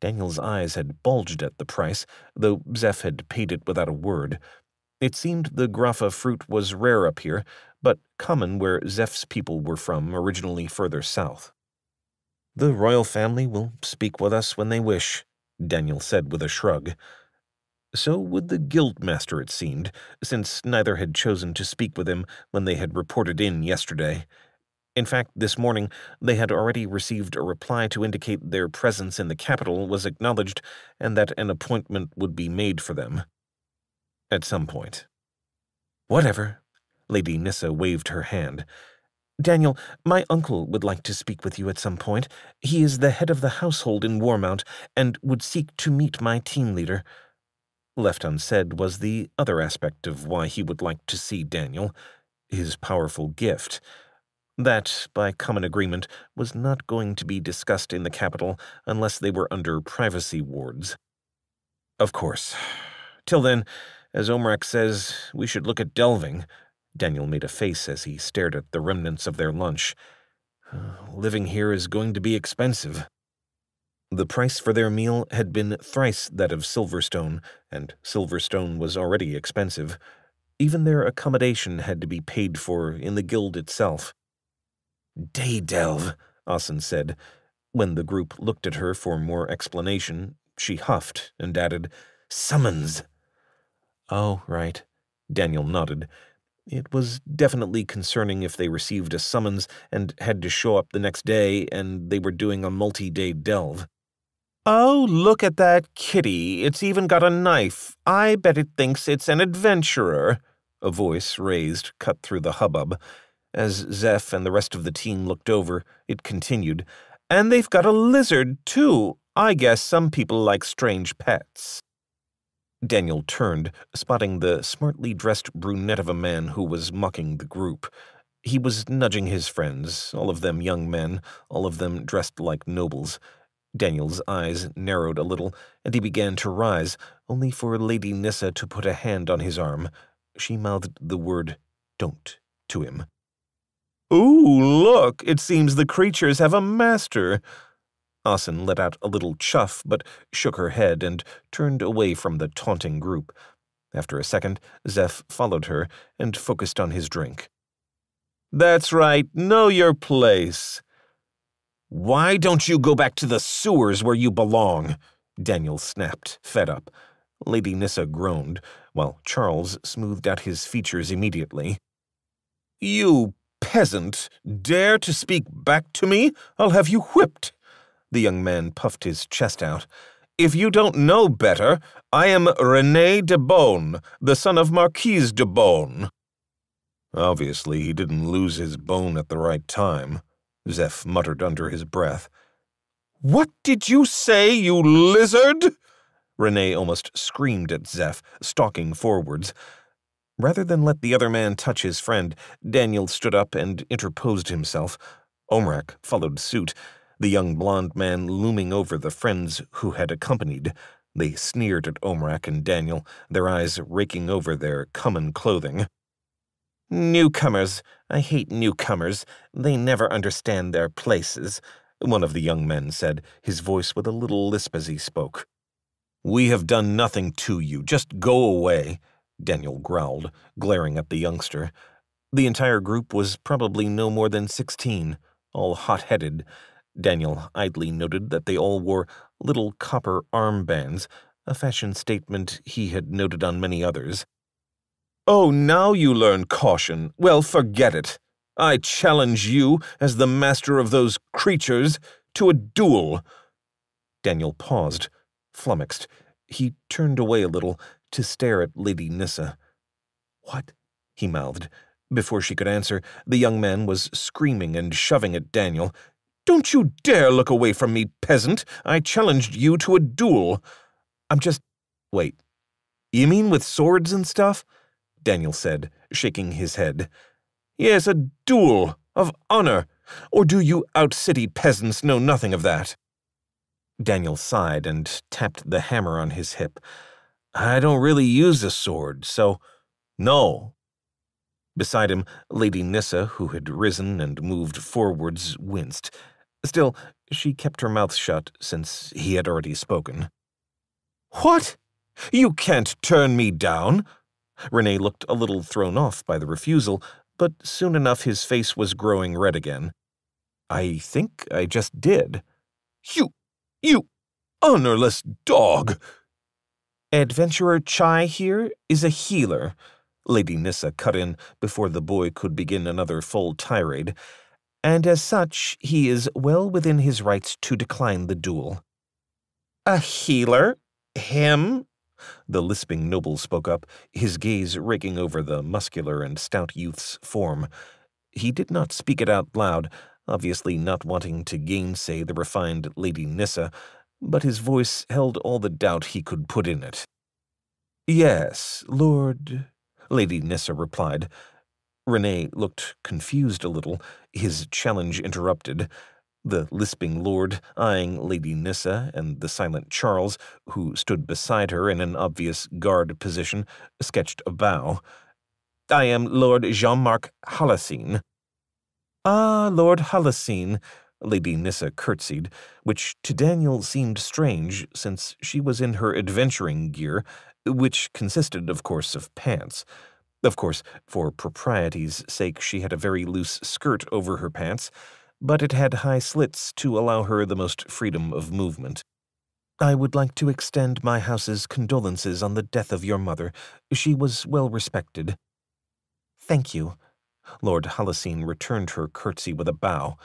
Daniel's eyes had bulged at the price, though Zeph had paid it without a word. It seemed the grapha fruit was rare up here, but common where Zeph's people were from, originally further south. The royal family will speak with us when they wish, Daniel said with a shrug. So would the guildmaster, it seemed, since neither had chosen to speak with him when they had reported in yesterday. In fact, this morning they had already received a reply to indicate their presence in the capital was acknowledged and that an appointment would be made for them at some point. Whatever. Lady Nissa waved her hand. Daniel, my uncle would like to speak with you at some point. He is the head of the household in Warmount and would seek to meet my team leader. Left unsaid was the other aspect of why he would like to see Daniel his powerful gift. That, by common agreement, was not going to be discussed in the capital unless they were under privacy wards. Of course. Till then, as Omrak says, we should look at delving. Daniel made a face as he stared at the remnants of their lunch. Living here is going to be expensive. The price for their meal had been thrice that of Silverstone, and Silverstone was already expensive. Even their accommodation had to be paid for in the guild itself. Day delve, Asen said. When the group looked at her for more explanation, she huffed and added, Summons. Oh, right. Daniel nodded. It was definitely concerning if they received a summons and had to show up the next day and they were doing a multi-day delve. Oh, look at that kitty. It's even got a knife. I bet it thinks it's an adventurer. A voice raised cut through the hubbub. As Zeph and the rest of the team looked over, it continued. And they've got a lizard, too. I guess some people like strange pets. Daniel turned, spotting the smartly dressed brunette of a man who was mocking the group. He was nudging his friends, all of them young men, all of them dressed like nobles. Daniel's eyes narrowed a little, and he began to rise, only for Lady Nissa to put a hand on his arm. She mouthed the word, don't, to him. Ooh, look, it seems the creatures have a master. Asen let out a little chuff, but shook her head and turned away from the taunting group. After a second, Zeph followed her and focused on his drink. That's right, know your place. Why don't you go back to the sewers where you belong? Daniel snapped, fed up. Lady Nissa groaned, while Charles smoothed out his features immediately. You peasant dare to speak back to me? I'll have you whipped. The young man puffed his chest out. If you don't know better, I am Rene de Beaune, the son of Marquise de Beaune. Obviously, he didn't lose his bone at the right time. Zeph muttered under his breath. What did you say, you lizard? Rene almost screamed at Zeph, stalking forwards. Rather than let the other man touch his friend, Daniel stood up and interposed himself. Omrak followed suit, the young blond man looming over the friends who had accompanied. They sneered at Omrak and Daniel, their eyes raking over their common clothing. Newcomers. I hate newcomers. They never understand their places, one of the young men said, his voice with a little lisp as he spoke. We have done nothing to you. Just go away, Daniel growled, glaring at the youngster. The entire group was probably no more than sixteen, all hot-headed. Daniel idly noted that they all wore little copper armbands, a fashion statement he had noted on many others. Oh, now you learn caution. Well, forget it. I challenge you, as the master of those creatures, to a duel. Daniel paused, flummoxed. He turned away a little to stare at Lady Nissa. What? he mouthed. Before she could answer, the young man was screaming and shoving at Daniel. Don't you dare look away from me, peasant! I challenged you to a duel. I'm just. Wait. You mean with swords and stuff? Daniel said, shaking his head. Yes, a duel of honor. Or do you out-city peasants know nothing of that? Daniel sighed and tapped the hammer on his hip. I don't really use a sword, so no. Beside him, Lady Nissa, who had risen and moved forwards, winced. Still, she kept her mouth shut since he had already spoken. What? You can't turn me down, Rene looked a little thrown off by the refusal, but soon enough his face was growing red again. I think I just did. You, you honorless dog! Adventurer Chai here is a healer, Lady Nissa cut in before the boy could begin another full tirade, and as such he is well within his rights to decline the duel. A healer? Him? The lisping noble spoke up, his gaze raking over the muscular and stout youth's form. He did not speak it out loud, obviously not wanting to gainsay the refined Lady Nissa, but his voice held all the doubt he could put in it. Yes, Lord, Lady Nissa replied. Rene looked confused a little, his challenge interrupted. The lisping lord, eyeing Lady Nissa and the silent Charles, who stood beside her in an obvious guard position, sketched a bow. I am Lord Jean-Marc Halacine. Ah, Lord Halacine, Lady Nissa curtsied, which to Daniel seemed strange, since she was in her adventuring gear, which consisted, of course, of pants. Of course, for propriety's sake, she had a very loose skirt over her pants, but it had high slits to allow her the most freedom of movement. I would like to extend my house's condolences on the death of your mother. She was well respected. Thank you. Lord Halacine returned her curtsy with a bow.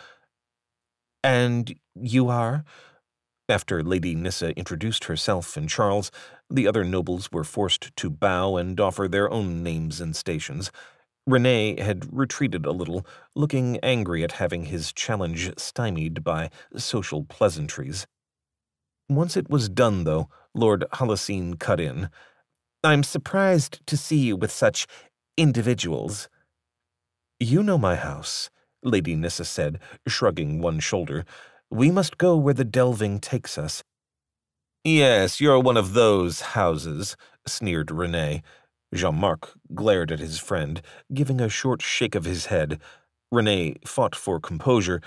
And you are? After Lady Nissa introduced herself and Charles, the other nobles were forced to bow and offer their own names and stations. Rene had retreated a little, looking angry at having his challenge stymied by social pleasantries. Once it was done, though, Lord Halacine cut in. I'm surprised to see you with such individuals. You know my house, Lady Nissa said, shrugging one shoulder. We must go where the delving takes us. Yes, you're one of those houses, sneered Rene. Jean-Marc glared at his friend, giving a short shake of his head. Rene fought for composure,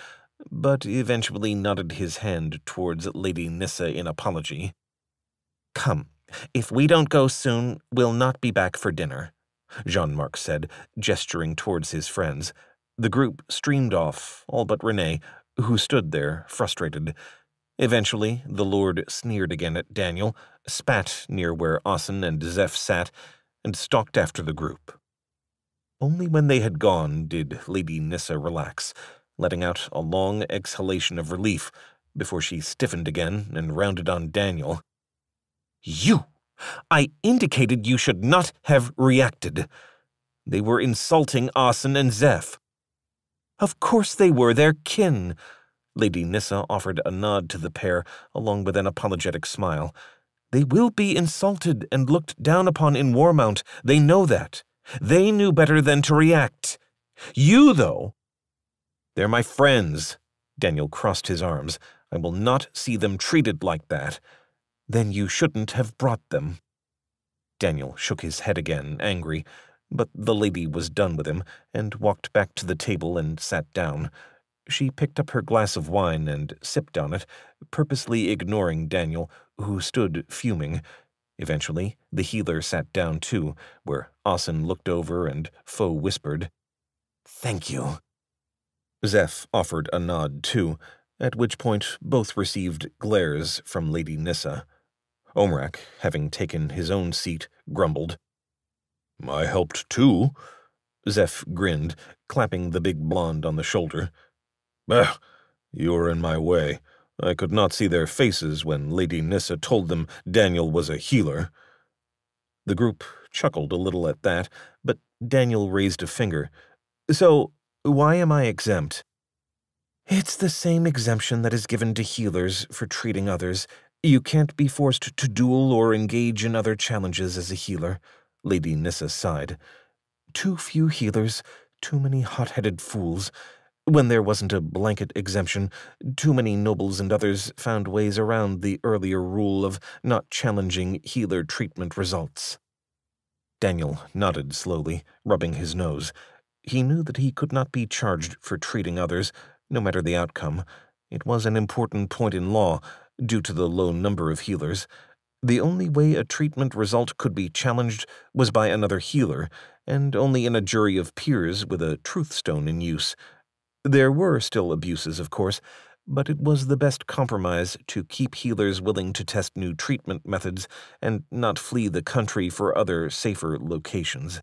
but eventually nodded his hand towards Lady Nyssa in apology. Come, if we don't go soon, we'll not be back for dinner, Jean-Marc said, gesturing towards his friends. The group streamed off, all but Rene, who stood there, frustrated. Eventually, the Lord sneered again at Daniel, spat near where Asen and Zeph sat, and stalked after the group. Only when they had gone did Lady Nyssa relax, letting out a long exhalation of relief before she stiffened again and rounded on Daniel. You! I indicated you should not have reacted. They were insulting Asen and Zeph. Of course they were, their kin. Lady Nyssa offered a nod to the pair, along with an apologetic smile. They will be insulted and looked down upon in Warmount. They know that. They knew better than to react. You, though. They're my friends. Daniel crossed his arms. I will not see them treated like that. Then you shouldn't have brought them. Daniel shook his head again, angry but the lady was done with him and walked back to the table and sat down. She picked up her glass of wine and sipped on it, purposely ignoring Daniel, who stood fuming. Eventually, the healer sat down too, where Asen looked over and Foe whispered, Thank you. Zeph offered a nod too, at which point both received glares from Lady Nyssa. Omrak, having taken his own seat, grumbled, I helped too. Zeph grinned, clapping the big blonde on the shoulder. Ah, you were in my way. I could not see their faces when Lady Nyssa told them Daniel was a healer. The group chuckled a little at that, but Daniel raised a finger. So, why am I exempt? It's the same exemption that is given to healers for treating others. You can't be forced to duel or engage in other challenges as a healer. Lady Nissa sighed. Too few healers, too many hot-headed fools. When there wasn't a blanket exemption, too many nobles and others found ways around the earlier rule of not challenging healer treatment results. Daniel nodded slowly, rubbing his nose. He knew that he could not be charged for treating others, no matter the outcome. It was an important point in law, due to the low number of healers. The only way a treatment result could be challenged was by another healer, and only in a jury of peers with a truth stone in use. There were still abuses, of course, but it was the best compromise to keep healers willing to test new treatment methods and not flee the country for other, safer locations.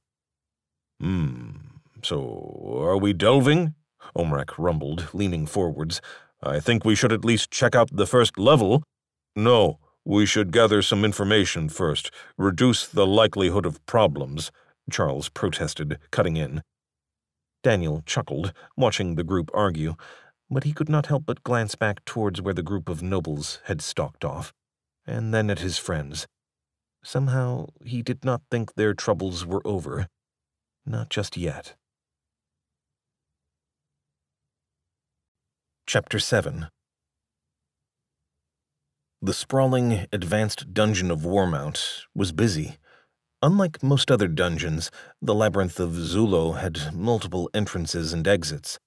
Hmm, so are we delving? Omrak rumbled, leaning forwards. I think we should at least check out the first level. No, we should gather some information first, reduce the likelihood of problems, Charles protested, cutting in. Daniel chuckled, watching the group argue, but he could not help but glance back towards where the group of nobles had stalked off, and then at his friends. Somehow he did not think their troubles were over. Not just yet. Chapter 7 The sprawling, advanced dungeon of Warmount was busy. Unlike most other dungeons, the Labyrinth of Xulo had multiple entrances and exits.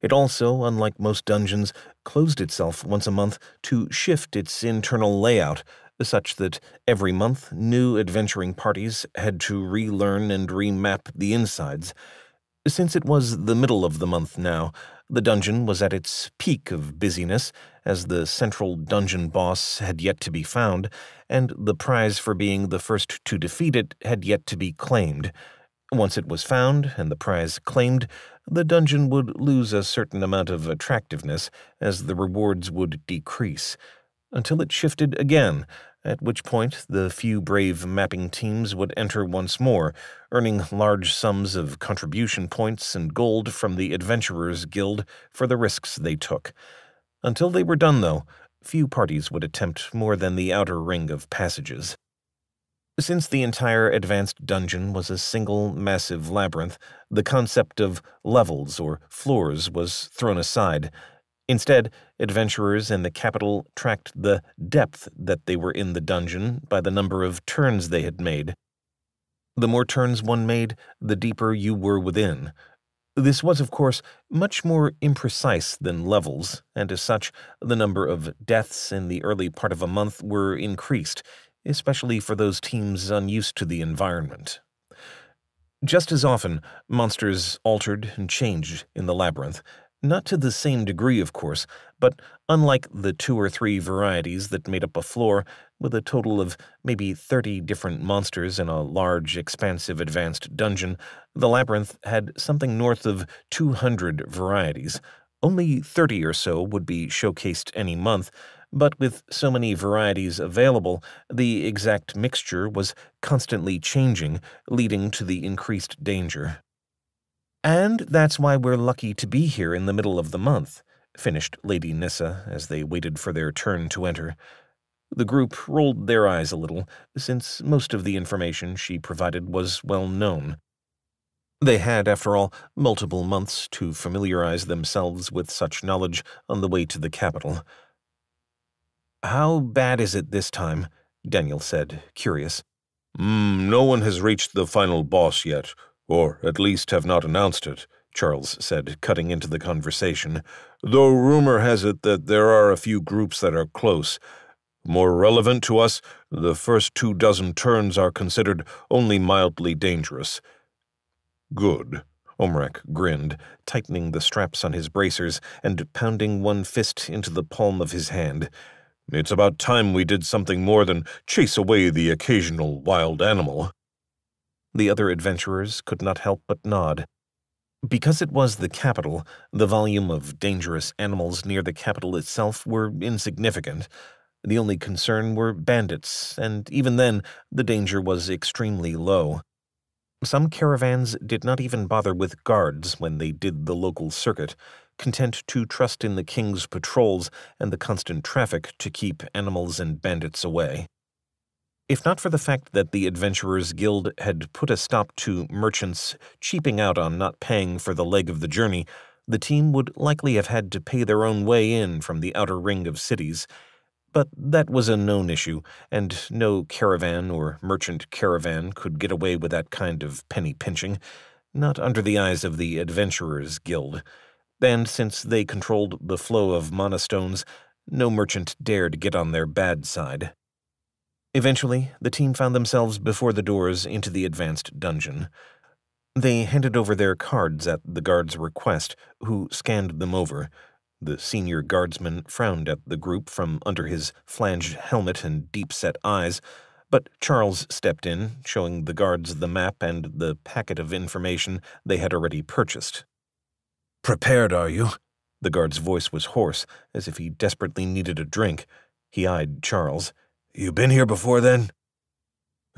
It also, unlike most dungeons, closed itself once a month to shift its internal layout, such that every month new adventuring parties had to relearn and remap the insides. Since it was the middle of the month now, the dungeon was at its peak of busyness, as the central dungeon boss had yet to be found, and the prize for being the first to defeat it had yet to be claimed. Once it was found and the prize claimed, the dungeon would lose a certain amount of attractiveness as the rewards would decrease, until it shifted again, at which point the few brave mapping teams would enter once more, earning large sums of contribution points and gold from the Adventurers Guild for the risks they took. Until they were done, though, few parties would attempt more than the outer ring of passages. Since the entire advanced dungeon was a single massive labyrinth, the concept of levels or floors was thrown aside, Instead, adventurers in the capital tracked the depth that they were in the dungeon by the number of turns they had made. The more turns one made, the deeper you were within. This was, of course, much more imprecise than levels, and as such, the number of deaths in the early part of a month were increased, especially for those teams unused to the environment. Just as often, monsters altered and changed in the labyrinth, not to the same degree, of course, but unlike the two or three varieties that made up a floor, with a total of maybe 30 different monsters in a large, expansive, advanced dungeon, the labyrinth had something north of 200 varieties. Only 30 or so would be showcased any month, but with so many varieties available, the exact mixture was constantly changing, leading to the increased danger. And that's why we're lucky to be here in the middle of the month, finished Lady Nissa as they waited for their turn to enter. The group rolled their eyes a little, since most of the information she provided was well known. They had, after all, multiple months to familiarize themselves with such knowledge on the way to the capital. How bad is it this time? Daniel said, curious. Mm, no one has reached the final boss yet, or at least have not announced it, Charles said, cutting into the conversation, though rumor has it that there are a few groups that are close. More relevant to us, the first two dozen turns are considered only mildly dangerous. Good. Omrak grinned, tightening the straps on his bracers and pounding one fist into the palm of his hand. It's about time we did something more than chase away the occasional wild animal. The other adventurers could not help but nod. Because it was the capital, the volume of dangerous animals near the capital itself were insignificant. The only concern were bandits, and even then, the danger was extremely low. Some caravans did not even bother with guards when they did the local circuit, content to trust in the king's patrols and the constant traffic to keep animals and bandits away. If not for the fact that the Adventurers Guild had put a stop to merchants cheaping out on not paying for the leg of the journey, the team would likely have had to pay their own way in from the outer ring of cities. But that was a known issue, and no caravan or merchant caravan could get away with that kind of penny pinching, not under the eyes of the Adventurers Guild. And since they controlled the flow of mana stones, no merchant dared get on their bad side. Eventually, the team found themselves before the doors into the advanced dungeon. They handed over their cards at the guard's request, who scanned them over. The senior guardsman frowned at the group from under his flanged helmet and deep-set eyes, but Charles stepped in, showing the guards the map and the packet of information they had already purchased. Prepared, are you? The guard's voice was hoarse, as if he desperately needed a drink. He eyed Charles. You been here before then?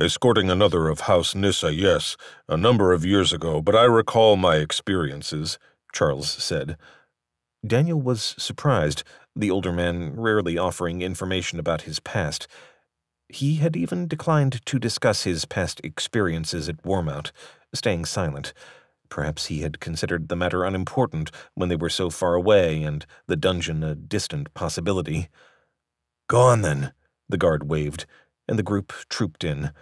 Escorting another of House Nissa, yes, a number of years ago, but I recall my experiences, Charles said. Daniel was surprised, the older man rarely offering information about his past. He had even declined to discuss his past experiences at Warmount, staying silent. Perhaps he had considered the matter unimportant when they were so far away and the dungeon a distant possibility. Go on, then, the guard waved, and the group trooped in,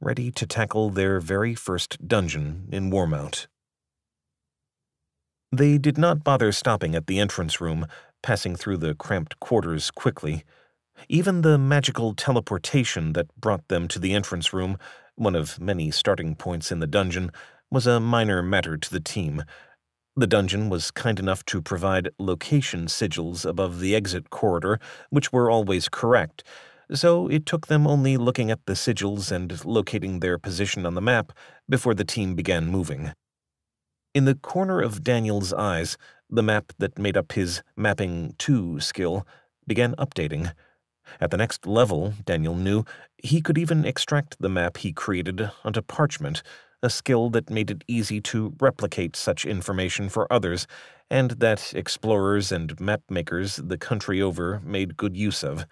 ready to tackle their very first dungeon in Warmount. They did not bother stopping at the entrance room, passing through the cramped quarters quickly. Even the magical teleportation that brought them to the entrance room, one of many starting points in the dungeon, was a minor matter to the team. The dungeon was kind enough to provide location sigils above the exit corridor, which were always correct, so it took them only looking at the sigils and locating their position on the map before the team began moving. In the corner of Daniel's eyes, the map that made up his Mapping 2 skill began updating. At the next level, Daniel knew, he could even extract the map he created onto parchment, a skill that made it easy to replicate such information for others, and that explorers and mapmakers the country over made good use of.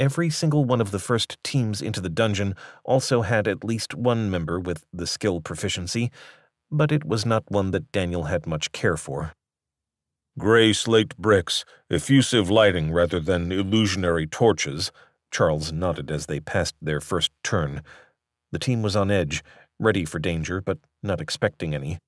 Every single one of the first teams into the dungeon also had at least one member with the skill proficiency, but it was not one that Daniel had much care for. Gray slate bricks, effusive lighting rather than illusionary torches, Charles nodded as they passed their first turn. The team was on edge, ready for danger, but not expecting any.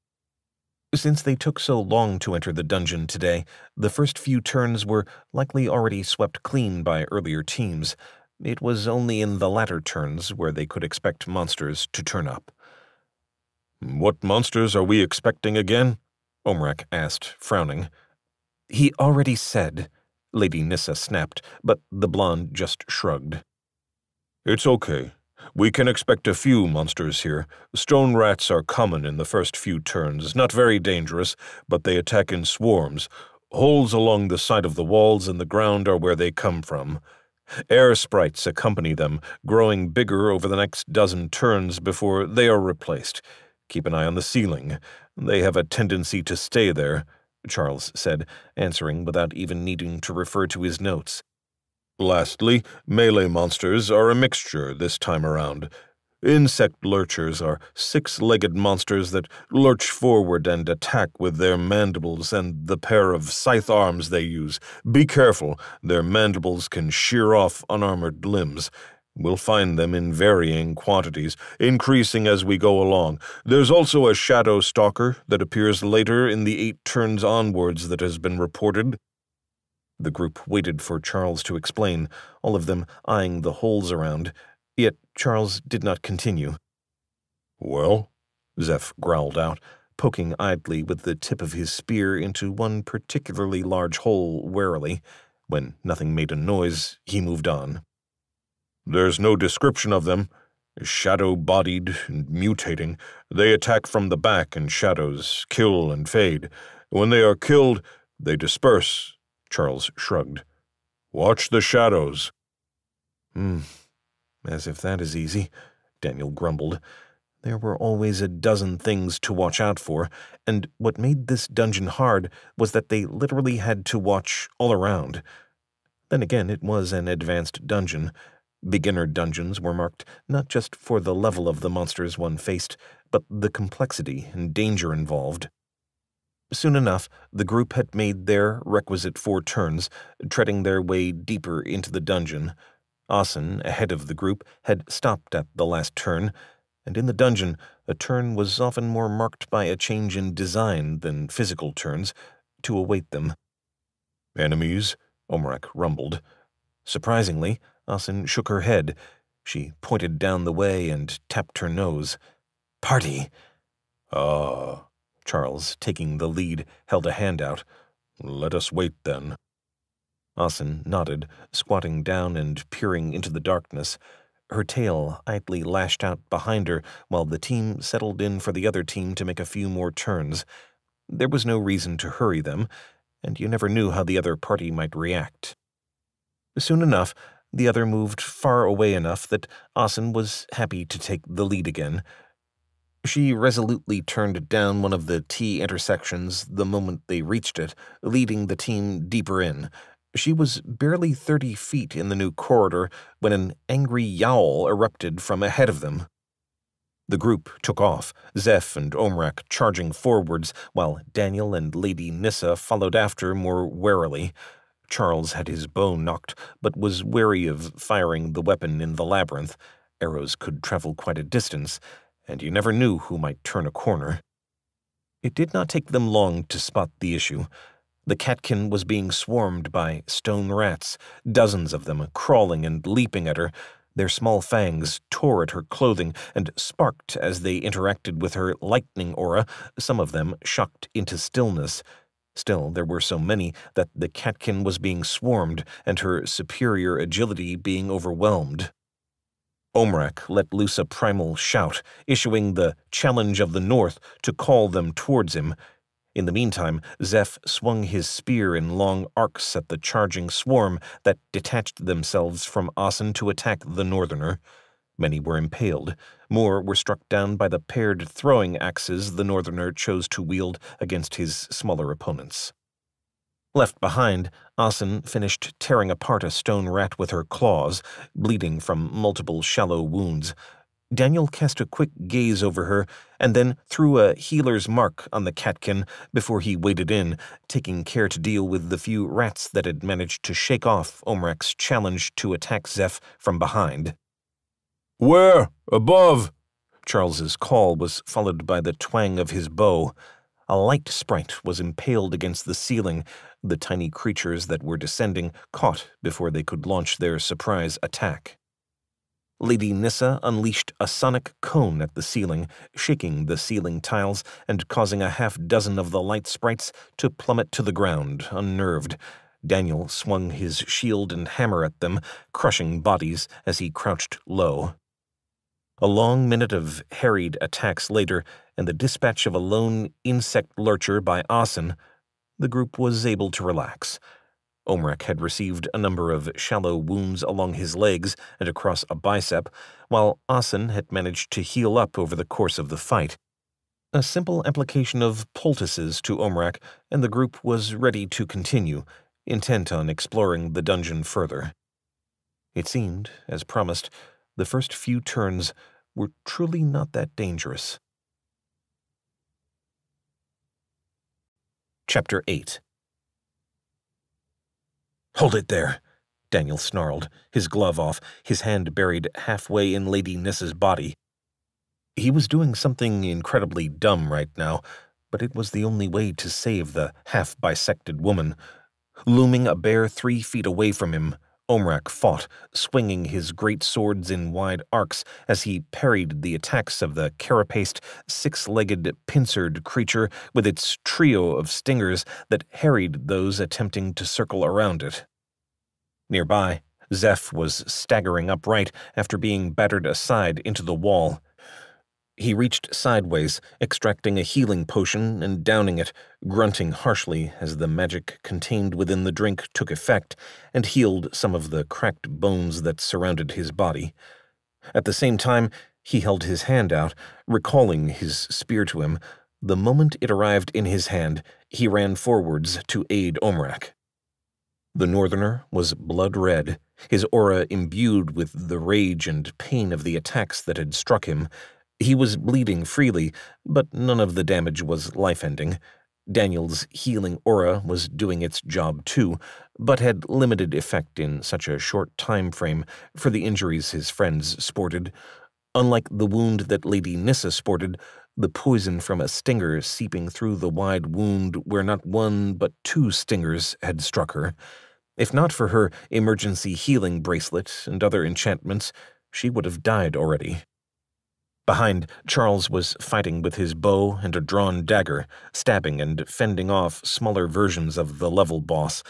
Since they took so long to enter the dungeon today, the first few turns were likely already swept clean by earlier teams. It was only in the latter turns where they could expect monsters to turn up. What monsters are we expecting again? Omrak asked, frowning. He already said, Lady Nissa snapped, but the blonde just shrugged. It's okay. We can expect a few monsters here. Stone rats are common in the first few turns, not very dangerous, but they attack in swarms. Holes along the side of the walls and the ground are where they come from. Air sprites accompany them, growing bigger over the next dozen turns before they are replaced. Keep an eye on the ceiling. They have a tendency to stay there, Charles said, answering without even needing to refer to his notes. Lastly, melee monsters are a mixture this time around. Insect lurchers are six-legged monsters that lurch forward and attack with their mandibles and the pair of scythe arms they use. Be careful, their mandibles can shear off unarmored limbs. We'll find them in varying quantities, increasing as we go along. There's also a shadow stalker that appears later in the eight turns onwards that has been reported. The group waited for Charles to explain, all of them eyeing the holes around. Yet Charles did not continue. Well? Zeph growled out, poking idly with the tip of his spear into one particularly large hole warily. When nothing made a noise, he moved on. There's no description of them. Shadow-bodied and mutating, they attack from the back in shadows, kill and fade. When they are killed, they disperse Charles shrugged. Watch the shadows. Hmm. As if that is easy, Daniel grumbled. There were always a dozen things to watch out for, and what made this dungeon hard was that they literally had to watch all around. Then again, it was an advanced dungeon. Beginner dungeons were marked not just for the level of the monsters one faced, but the complexity and danger involved. Soon enough, the group had made their requisite four turns, treading their way deeper into the dungeon. Asen, ahead of the group, had stopped at the last turn, and in the dungeon, a turn was often more marked by a change in design than physical turns, to await them. Enemies? Omrak rumbled. Surprisingly, Asen shook her head. She pointed down the way and tapped her nose. Party. Ah. Charles, taking the lead, held a hand out. Let us wait, then. Asen nodded, squatting down and peering into the darkness. Her tail idly lashed out behind her while the team settled in for the other team to make a few more turns. There was no reason to hurry them, and you never knew how the other party might react. Soon enough, The other moved far away enough that Asen was happy to take the lead again. She resolutely turned down one of the T intersections the moment they reached it, leading the team deeper in. She was barely 30 feet in the new corridor when an angry yowl erupted from ahead of them. The group took off, Zeph and Omrak charging forwards, while Daniel and Lady Nissa followed after more warily. Charles had his bow nocked, but was wary of firing the weapon in the labyrinth. Arrows could travel quite a distance, and you never knew who might turn a corner. It did not take them long to spot the issue. The catkin was being swarmed by stone rats, dozens of them crawling and leaping at her. Their small fangs tore at her clothing and sparked as they interacted with her lightning aura, some of them shocked into stillness. Still, there were so many that the catkin was being swarmed and her superior agility being overwhelmed. Omrak let loose a primal shout, issuing the challenge of the north to call them towards him. In the meantime, Zeph swung his spear in long arcs at the charging swarm that detached themselves from Asen to attack the northerner. Many were impaled. More were struck down by the paired throwing axes the northerner chose to wield against his smaller opponents. Left behind, Asen finished tearing apart a stone rat with her claws, bleeding from multiple shallow wounds. Daniel cast a quick gaze over her and then threw a healer's mark on the catkin before he waded in, taking care to deal with the few rats that had managed to shake off Omrak's challenge to attack Zeph from behind. Where? Above? Charles's call was followed by the twang of his bow. A light sprite was impaled against the ceiling, the tiny creatures that were descending caught before they could launch their surprise attack. Lady Nissa unleashed a sonic cone at the ceiling, shaking the ceiling tiles and causing a half dozen of the light sprites to plummet to the ground, unnerved. Daniel swung his shield and hammer at them, crushing bodies as he crouched low. A long minute of harried attacks later, and the dispatch of a lone insect lurcher by Asen, the group was able to relax. Omrak had received a number of shallow wounds along his legs and across a bicep, while Asen had managed to heal up over the course of the fight. A simple application of poultices to Omrak, and the group was ready to continue, intent on exploring the dungeon further. It seemed, as promised, the first few turns were truly not that dangerous. Chapter 8 Hold it there, Daniel snarled, his glove off, his hand buried halfway in Lady Nissa's body. He was doing something incredibly dumb right now, but it was the only way to save the half bisected woman. Looming a bare three feet away from him, Omrak fought, swinging his great swords in wide arcs as he parried the attacks of the carapaced, six-legged, pincered creature with its trio of stingers that harried those attempting to circle around it. Nearby, Zeph was staggering upright after being battered aside into the wall. He reached sideways, extracting a healing potion and downing it, grunting harshly as the magic contained within the drink took effect and healed some of the cracked bones that surrounded his body. At the same time, he held his hand out, recalling his spear to him. The moment it arrived in his hand, he ran forwards to aid Omrak. The northerner was blood red, his aura imbued with the rage and pain of the attacks that had struck him, he was bleeding freely, but none of the damage was life-ending. Daniel's healing aura was doing its job too, but had limited effect in such a short time frame for the injuries his friends sported. Unlike the wound that Lady Nissa sported, the poison from a stinger seeping through the wide wound where not one but two stingers had struck her. If not for her emergency healing bracelet and other enchantments, she would have died already. Behind, Charles was fighting with his bow and a drawn dagger, stabbing and fending off smaller versions of the level boss.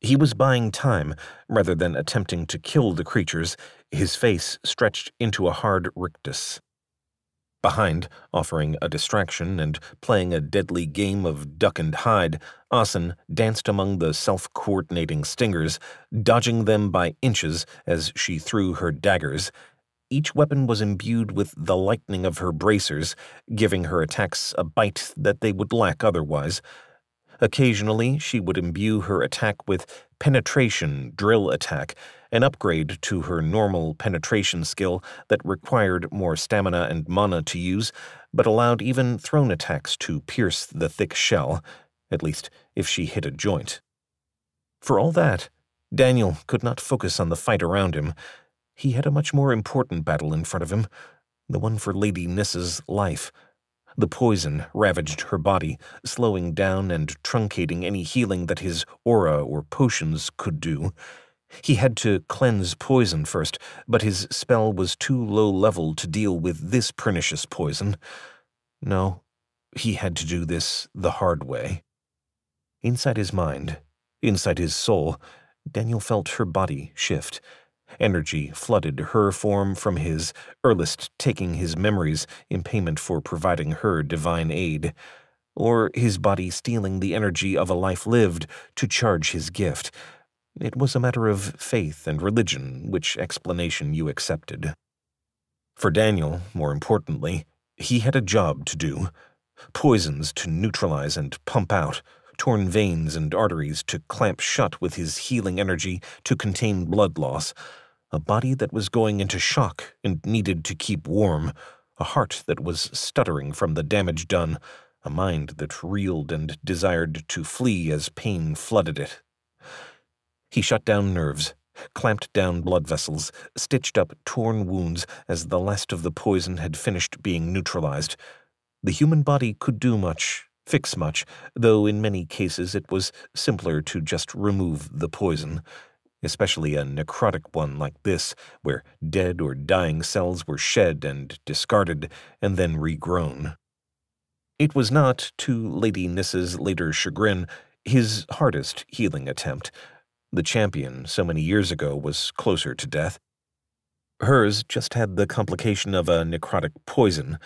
He was buying time, rather than attempting to kill the creatures, his face stretched into a hard rictus. Behind, offering a distraction and playing a deadly game of duck and hide, Asen danced among the self coordinating stingers, dodging them by inches as she threw her daggers. Each weapon was imbued with the lightning of her bracers, giving her attacks a bite that they would lack otherwise. Occasionally, she would imbue her attack with penetration drill attack, an upgrade to her normal penetration skill that required more stamina and mana to use, but allowed even thrown attacks to pierce the thick shell, at least if she hit a joint. For all that, Daniel could not focus on the fight around him. He had a much more important battle in front of him, the one for Lady Nissa's life. The poison ravaged her body, slowing down and truncating any healing that his aura or potions could do. He had to cleanse poison first, but his spell was too low level to deal with this pernicious poison. No, he had to do this the hard way. Inside his mind, inside his soul, Daniel felt her body shift. Energy flooded her form from his, Erlist taking his memories in payment for providing her divine aid, or his body stealing the energy of a life lived to charge his gift. It was a matter of faith and religion, which explanation you accepted. For Daniel, more importantly, he had a job to do poisons to neutralize and pump out, torn veins and arteries to clamp shut with his healing energy to contain blood loss, a body that was going into shock and needed to keep warm, a heart that was stuttering from the damage done, a mind that reeled and desired to flee as pain flooded it. He shut down nerves, clamped down blood vessels, stitched up torn wounds as the last of the poison had finished being neutralized. The human body could do much, fix much, though in many cases it was simpler to just remove the poison, especially a necrotic one like this, where dead or dying cells were shed and discarded and then regrown. It was not, to Lady Nissa's later chagrin, his hardest healing attempt. The champion, so many years ago, was closer to death. Hers just had the complication of a necrotic poison,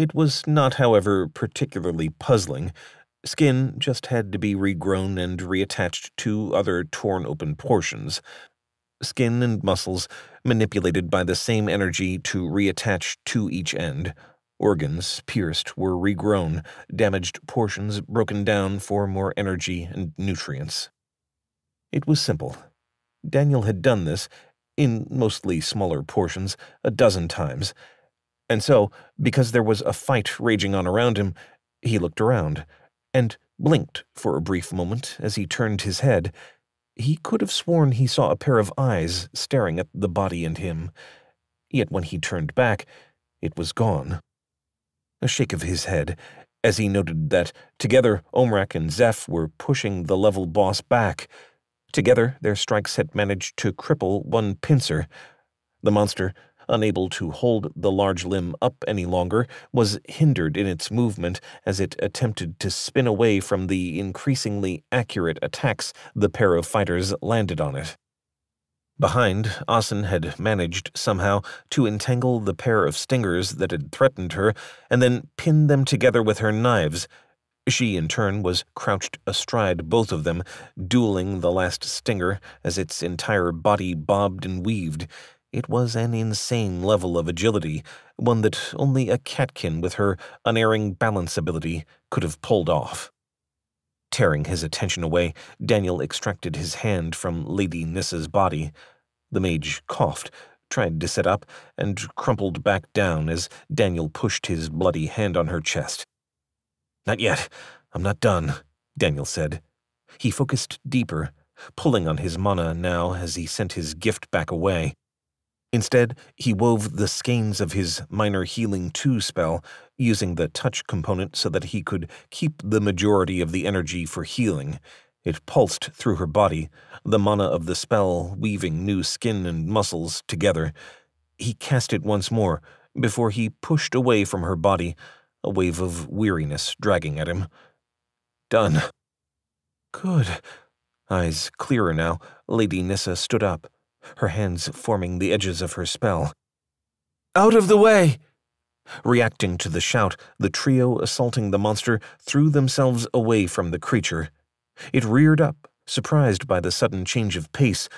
it was not, however, particularly puzzling. Skin just had to be regrown and reattached to other torn open portions. Skin and muscles manipulated by the same energy to reattach to each end. Organs pierced were regrown, damaged portions broken down for more energy and nutrients. It was simple. Daniel had done this, in mostly smaller portions, a dozen times and so, because there was a fight raging on around him, he looked around and blinked for a brief moment as he turned his head. He could have sworn he saw a pair of eyes staring at the body and him. Yet when he turned back, it was gone. A shake of his head, as he noted that together Omrak and Zeph were pushing the level boss back. Together, their strikes had managed to cripple one pincer. The monster unable to hold the large limb up any longer, was hindered in its movement as it attempted to spin away from the increasingly accurate attacks the pair of fighters landed on it. Behind, Asen had managed, somehow, to entangle the pair of stingers that had threatened her and then pin them together with her knives. She, in turn, was crouched astride both of them, dueling the last stinger as its entire body bobbed and weaved. It was an insane level of agility, one that only a catkin with her unerring balance ability could have pulled off. Tearing his attention away, Daniel extracted his hand from Lady Nissa's body. The mage coughed, tried to sit up, and crumpled back down as Daniel pushed his bloody hand on her chest. Not yet. I'm not done, Daniel said. He focused deeper, pulling on his mana now as he sent his gift back away. Instead, he wove the skeins of his minor healing 2 spell, using the touch component so that he could keep the majority of the energy for healing. It pulsed through her body, the mana of the spell weaving new skin and muscles together. He cast it once more, before he pushed away from her body, a wave of weariness dragging at him. Done. Good. Eyes clearer now, Lady Nissa stood up her hands forming the edges of her spell. Out of the way! Reacting to the shout, the trio assaulting the monster threw themselves away from the creature. It reared up, surprised by the sudden change of pace,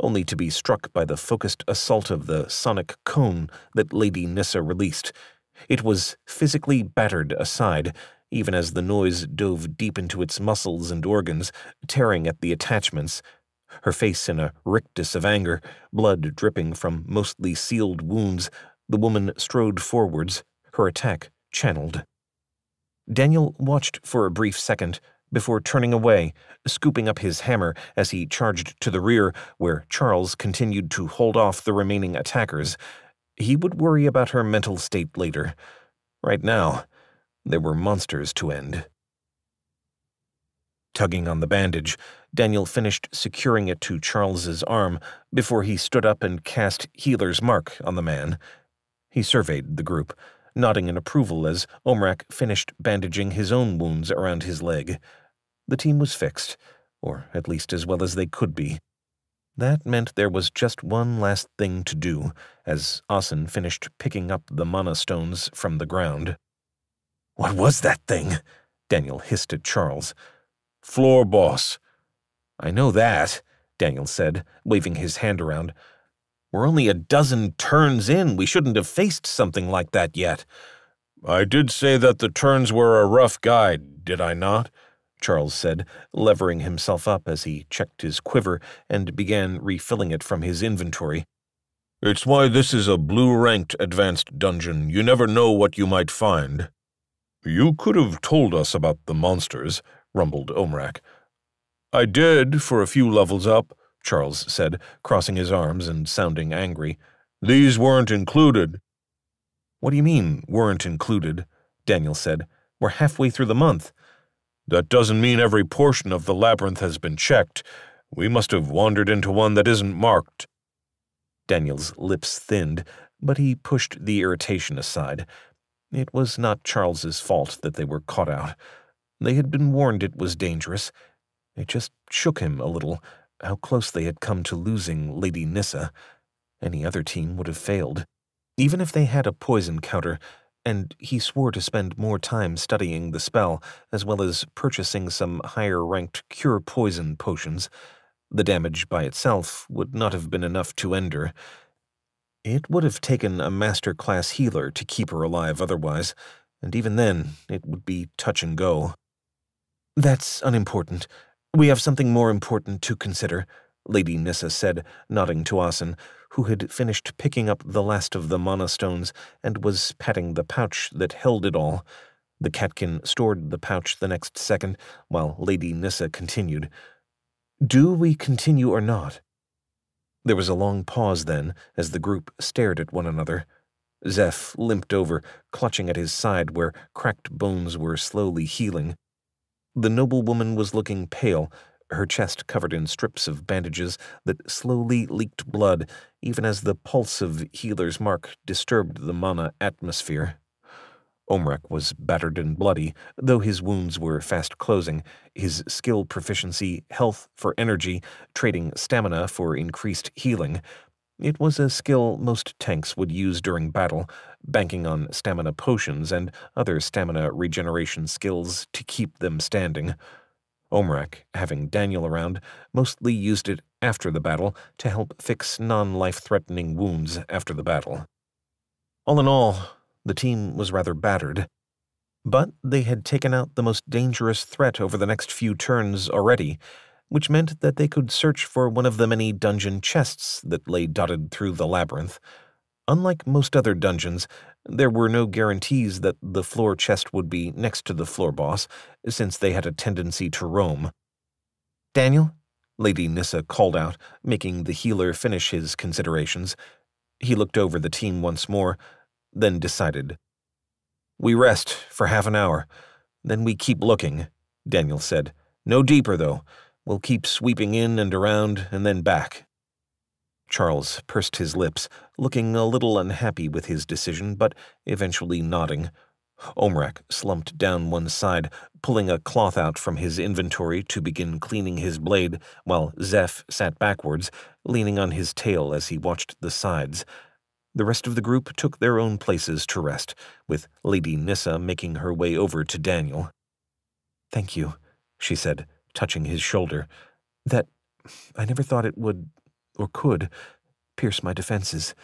only to be struck by the focused assault of the sonic cone that Lady Nissa released. It was physically battered aside, even as the noise dove deep into its muscles and organs, tearing at the attachments. Her face in a rictus of anger, blood dripping from mostly sealed wounds, the woman strode forwards, her attack channeled. Daniel watched for a brief second before turning away, scooping up his hammer as he charged to the rear, where Charles continued to hold off the remaining attackers. He would worry about her mental state later. Right now, there were monsters to end. Tugging on the bandage, Daniel finished securing it to Charles's arm before he stood up and cast Healer's Mark on the man. He surveyed the group, nodding in approval as Omrak finished bandaging his own wounds around his leg. The team was fixed, or at least as well as they could be. That meant there was just one last thing to do, as Asen finished picking up the mana stones from the ground. What was that thing? Daniel hissed at Charles. Floor boss. I know that, Daniel said, waving his hand around. We're only a dozen turns in. We shouldn't have faced something like that yet. I did say that the turns were a rough guide, did I not? Charles said, levering himself up as he checked his quiver and began refilling it from his inventory. It's why this is a blue-ranked advanced dungeon. You never know what you might find. You could have told us about the monsters, rumbled Omrak. I did, for a few levels up, Charles said, crossing his arms and sounding angry. These weren't included. What do you mean, weren't included? Daniel said. We're halfway through the month. That doesn't mean every portion of the labyrinth has been checked. We must have wandered into one that isn't marked. Daniel's lips thinned, but he pushed the irritation aside. It was not Charles's fault that they were caught out. They had been warned it was dangerous. It just shook him a little how close they had come to losing Lady Nissa. Any other team would have failed. Even if they had a poison counter, and he swore to spend more time studying the spell, as well as purchasing some higher-ranked cure poison potions. The damage by itself would not have been enough to end her. It would have taken a master-class healer to keep her alive otherwise, and even then it would be touch and go. That's unimportant. We have something more important to consider, Lady Nissa said, nodding to Asen, who had finished picking up the last of the mana stones and was patting the pouch that held it all. The catkin stored the pouch the next second, while Lady Nissa continued. Do we continue or not? There was a long pause then, as the group stared at one another. Zeph limped over, clutching at his side where cracked bones were slowly healing. The noblewoman was looking pale, her chest covered in strips of bandages that slowly leaked blood, even as the pulse of Healer's Mark disturbed the mana atmosphere. Omrak was battered and bloody, though his wounds were fast closing, his skill proficiency, health for energy, trading stamina for increased healing. It was a skill most tanks would use during battle, banking on stamina potions and other stamina regeneration skills to keep them standing. Omrak, having Daniel around, mostly used it after the battle to help fix non-life-threatening wounds after the battle. All in all, the team was rather battered. But they had taken out the most dangerous threat over the next few turns already, which meant that they could search for one of the many dungeon chests that lay dotted through the labyrinth. Unlike most other dungeons, there were no guarantees that the floor chest would be next to the floor boss, since they had a tendency to roam. Daniel? Lady Nissa called out, making the healer finish his considerations. He looked over the team once more, then decided. We rest for half an hour, then we keep looking, Daniel said. No deeper, though. We'll keep sweeping in and around and then back. Charles pursed his lips, looking a little unhappy with his decision, but eventually nodding. Omrak slumped down one side, pulling a cloth out from his inventory to begin cleaning his blade, while Zeph sat backwards, leaning on his tail as he watched the sides. The rest of the group took their own places to rest, with Lady Nissa making her way over to Daniel. Thank you, she said, touching his shoulder. That I never thought it would, or could, pierce my defenses.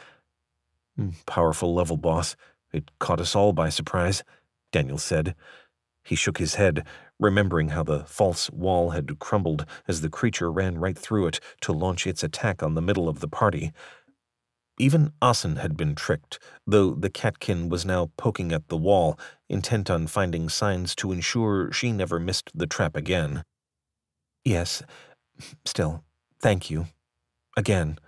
Hmm, powerful level boss. It caught us all by surprise, Daniel said. He shook his head, remembering how the false wall had crumbled as the creature ran right through it to launch its attack on the middle of the party. Even Asen had been tricked, though the catkin was now poking at the wall, intent on finding signs to ensure she never missed the trap again. Yes, still, thank you. Again,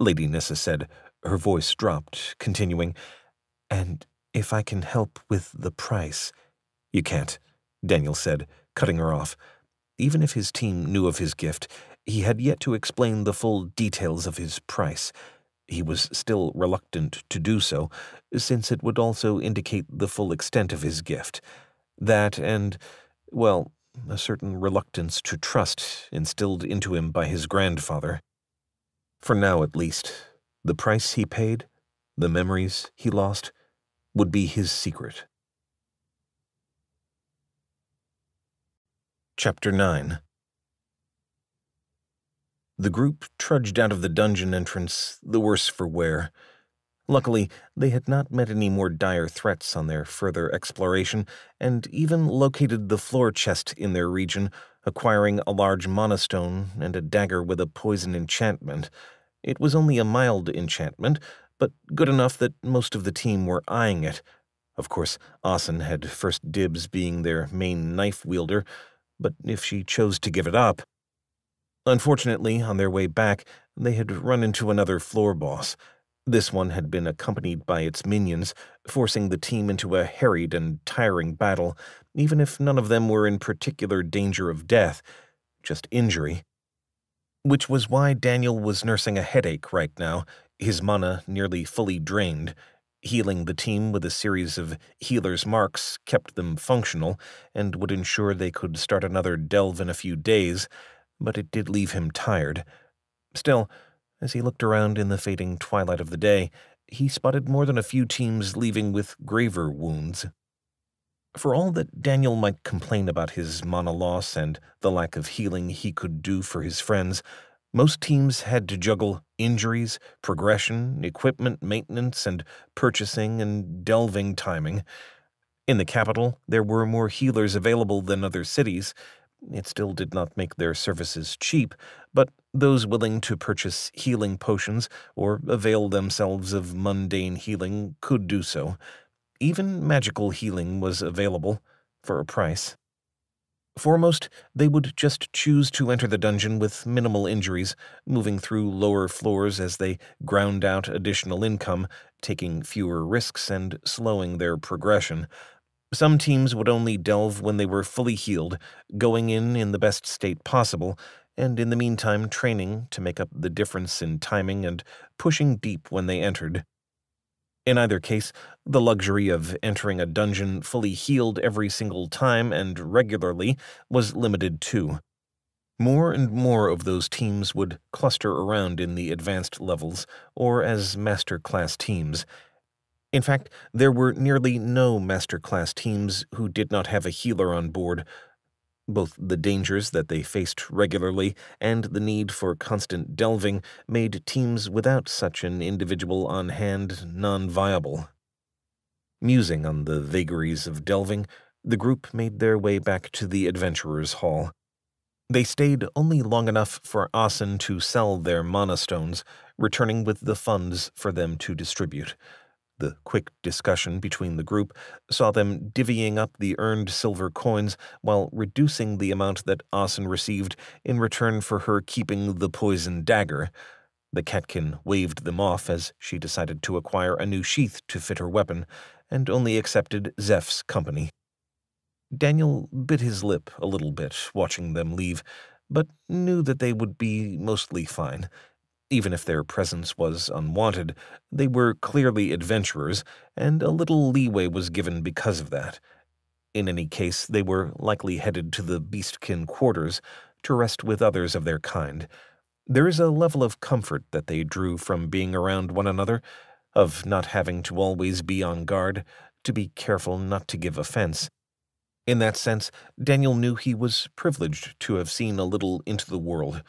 Lady Nissa said, her voice dropped, continuing, And if I can help with the price. You can't, Daniel said, cutting her off. Even if his team knew of his gift, he had yet to explain the full details of his price. He was still reluctant to do so, since it would also indicate the full extent of his gift. That and, well, a certain reluctance to trust instilled into him by his grandfather. For now, at least, the price he paid, the memories he lost, would be his secret. Chapter 9 The group trudged out of the dungeon entrance, the worse for wear. Luckily, they had not met any more dire threats on their further exploration, and even located the floor chest in their region, acquiring a large mana stone and a dagger with a poison enchantment. It was only a mild enchantment, but good enough that most of the team were eyeing it. Of course, Asen had first dibs being their main knife wielder, but if she chose to give it up. Unfortunately, on their way back, they had run into another floor boss. This one had been accompanied by its minions, forcing the team into a harried and tiring battle, even if none of them were in particular danger of death, just injury. Which was why Daniel was nursing a headache right now, his mana nearly fully drained. Healing the team with a series of healer's marks kept them functional and would ensure they could start another delve in a few days, but it did leave him tired. Still, as he looked around in the fading twilight of the day, he spotted more than a few teams leaving with graver wounds. For all that Daniel might complain about his mana loss and the lack of healing he could do for his friends, most teams had to juggle injuries, progression, equipment maintenance, and purchasing and delving timing. In the capital, there were more healers available than other cities. It still did not make their services cheap, but those willing to purchase healing potions or avail themselves of mundane healing could do so. Even magical healing was available, for a price. Foremost, they would just choose to enter the dungeon with minimal injuries, moving through lower floors as they ground out additional income, taking fewer risks and slowing their progression. Some teams would only delve when they were fully healed, going in in the best state possible, and in the meantime training to make up the difference in timing and pushing deep when they entered. In either case, the luxury of entering a dungeon fully healed every single time and regularly was limited too. More and more of those teams would cluster around in the advanced levels, or as master class teams. In fact, there were nearly no master class teams who did not have a healer on board, both the dangers that they faced regularly and the need for constant delving made teams without such an individual on hand non viable. Musing on the vagaries of delving, the group made their way back to the Adventurers' Hall. They stayed only long enough for Asen to sell their mana stones, returning with the funds for them to distribute. The quick discussion between the group saw them divvying up the earned silver coins while reducing the amount that Asen received in return for her keeping the poison dagger. The catkin waved them off as she decided to acquire a new sheath to fit her weapon, and only accepted Zeph's company. Daniel bit his lip a little bit watching them leave, but knew that they would be mostly fine. Even if their presence was unwanted, they were clearly adventurers, and a little leeway was given because of that. In any case, they were likely headed to the beastkin quarters to rest with others of their kind. There is a level of comfort that they drew from being around one another, of not having to always be on guard, to be careful not to give offense. In that sense, Daniel knew he was privileged to have seen a little into the world,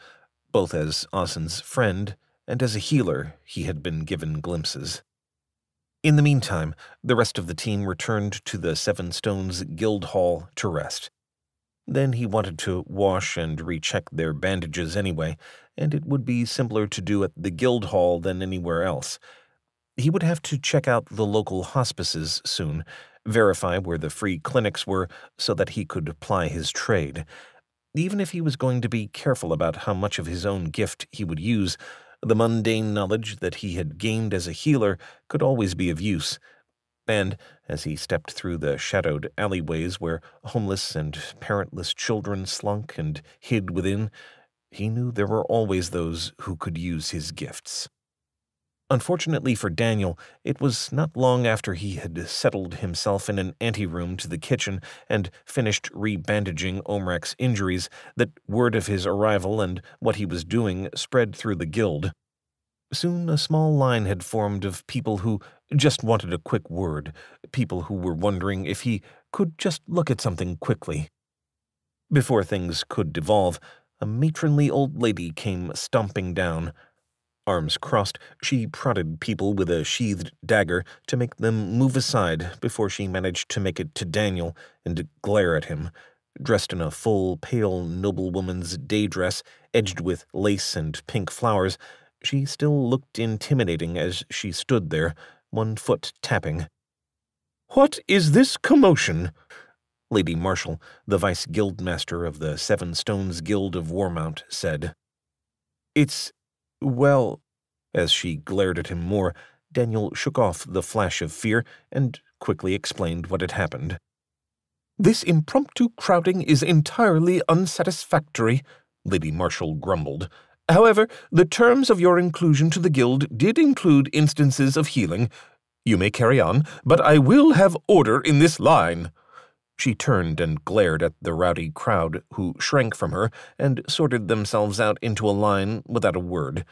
both as Asen's friend and as a healer he had been given glimpses. In the meantime, the rest of the team returned to the Seven Stones Guild Hall to rest. Then he wanted to wash and recheck their bandages anyway, and it would be simpler to do at the Guild Hall than anywhere else. He would have to check out the local hospices soon, verify where the free clinics were so that he could ply his trade. Even if he was going to be careful about how much of his own gift he would use, the mundane knowledge that he had gained as a healer could always be of use. And as he stepped through the shadowed alleyways where homeless and parentless children slunk and hid within, he knew there were always those who could use his gifts. Unfortunately for Daniel, it was not long after he had settled himself in an anteroom to the kitchen and finished rebandaging Omrak's injuries that word of his arrival and what he was doing spread through the guild. Soon a small line had formed of people who just wanted a quick word, people who were wondering if he could just look at something quickly. Before things could devolve, a matronly old lady came stomping down, Arms crossed, she prodded people with a sheathed dagger to make them move aside before she managed to make it to Daniel and glare at him. Dressed in a full, pale noblewoman's day dress, edged with lace and pink flowers, she still looked intimidating as she stood there, one foot tapping. What is this commotion? Lady Marshall, the vice guildmaster of the Seven Stones Guild of Warmount, said. It's well, as she glared at him more, Daniel shook off the flash of fear and quickly explained what had happened. This impromptu crowding is entirely unsatisfactory, Lady Marshall grumbled. However, the terms of your inclusion to the guild did include instances of healing. You may carry on, but I will have order in this line. She turned and glared at the rowdy crowd, who shrank from her and sorted themselves out into a line without a word.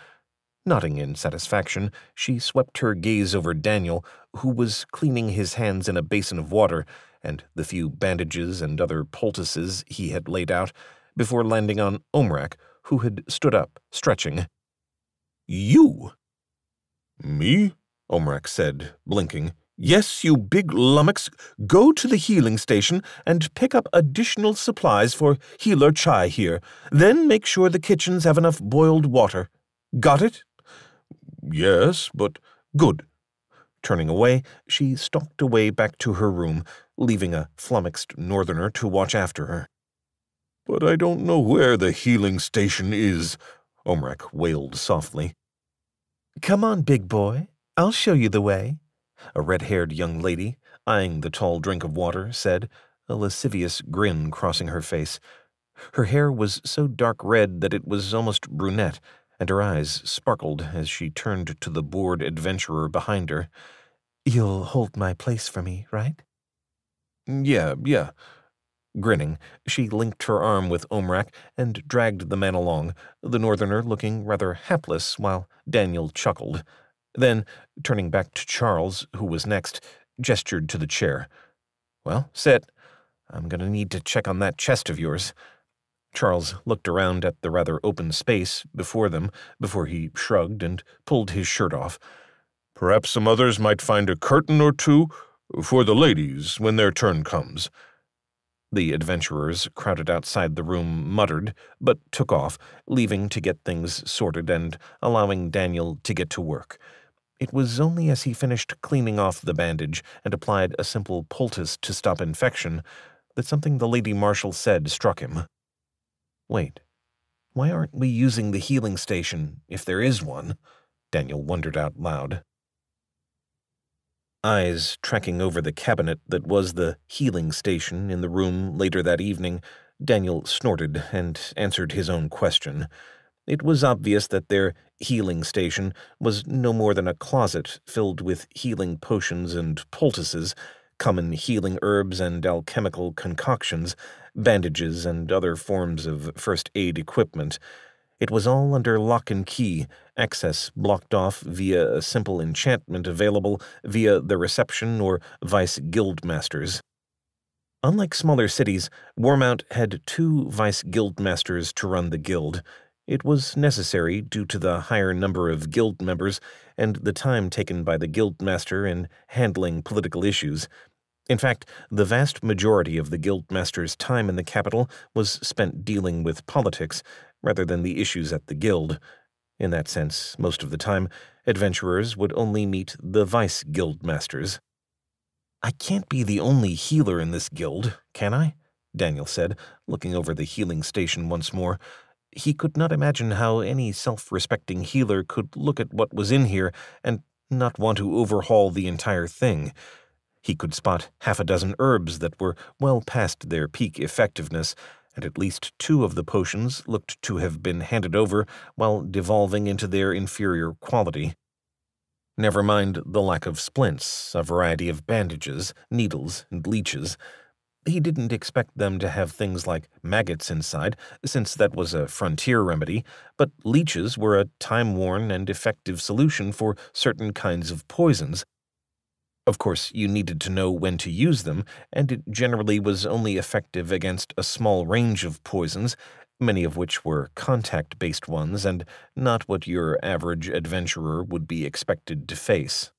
Nodding in satisfaction, she swept her gaze over Daniel, who was cleaning his hands in a basin of water, and the few bandages and other poultices he had laid out, before landing on Omrak, who had stood up, stretching. You! Me? Omrak said, blinking. Yes, you big lummox, go to the healing station and pick up additional supplies for healer chai here. Then make sure the kitchens have enough boiled water. Got it? Yes, but good. Turning away, she stalked away back to her room, leaving a flummoxed northerner to watch after her. But I don't know where the healing station is, Omrak wailed softly. Come on, big boy. I'll show you the way a red-haired young lady, eyeing the tall drink of water, said, a lascivious grin crossing her face. Her hair was so dark red that it was almost brunette, and her eyes sparkled as she turned to the bored adventurer behind her. You'll hold my place for me, right? Yeah, yeah. Grinning, she linked her arm with Omrak and dragged the man along, the northerner looking rather hapless while Daniel chuckled. Then, turning back to Charles, who was next, gestured to the chair. Well, sit. I'm going to need to check on that chest of yours. Charles looked around at the rather open space before them before he shrugged and pulled his shirt off. Perhaps some others might find a curtain or two for the ladies when their turn comes. The adventurers crowded outside the room muttered, but took off, leaving to get things sorted and allowing Daniel to get to work. It was only as he finished cleaning off the bandage and applied a simple poultice to stop infection that something the Lady Marshal said struck him. Wait, why aren't we using the healing station, if there is one? Daniel wondered out loud. Eyes tracking over the cabinet that was the healing station in the room later that evening, Daniel snorted and answered his own question. It was obvious that their healing station was no more than a closet filled with healing potions and poultices, common healing herbs and alchemical concoctions, bandages and other forms of first aid equipment. It was all under lock and key, access blocked off via a simple enchantment available via the reception or vice guild masters. Unlike smaller cities, Warmount had two vice guild masters to run the guild. It was necessary due to the higher number of guild members and the time taken by the guild master in handling political issues. In fact, the vast majority of the guildmaster's time in the capital was spent dealing with politics rather than the issues at the guild. In that sense, most of the time, adventurers would only meet the vice guildmasters. I can't be the only healer in this guild, can I? Daniel said, looking over the healing station once more. He could not imagine how any self-respecting healer could look at what was in here and not want to overhaul the entire thing. He could spot half a dozen herbs that were well past their peak effectiveness, and at least two of the potions looked to have been handed over while devolving into their inferior quality. Never mind the lack of splints, a variety of bandages, needles, and leeches. He didn't expect them to have things like maggots inside, since that was a frontier remedy, but leeches were a time-worn and effective solution for certain kinds of poisons, of course, you needed to know when to use them, and it generally was only effective against a small range of poisons, many of which were contact-based ones and not what your average adventurer would be expected to face.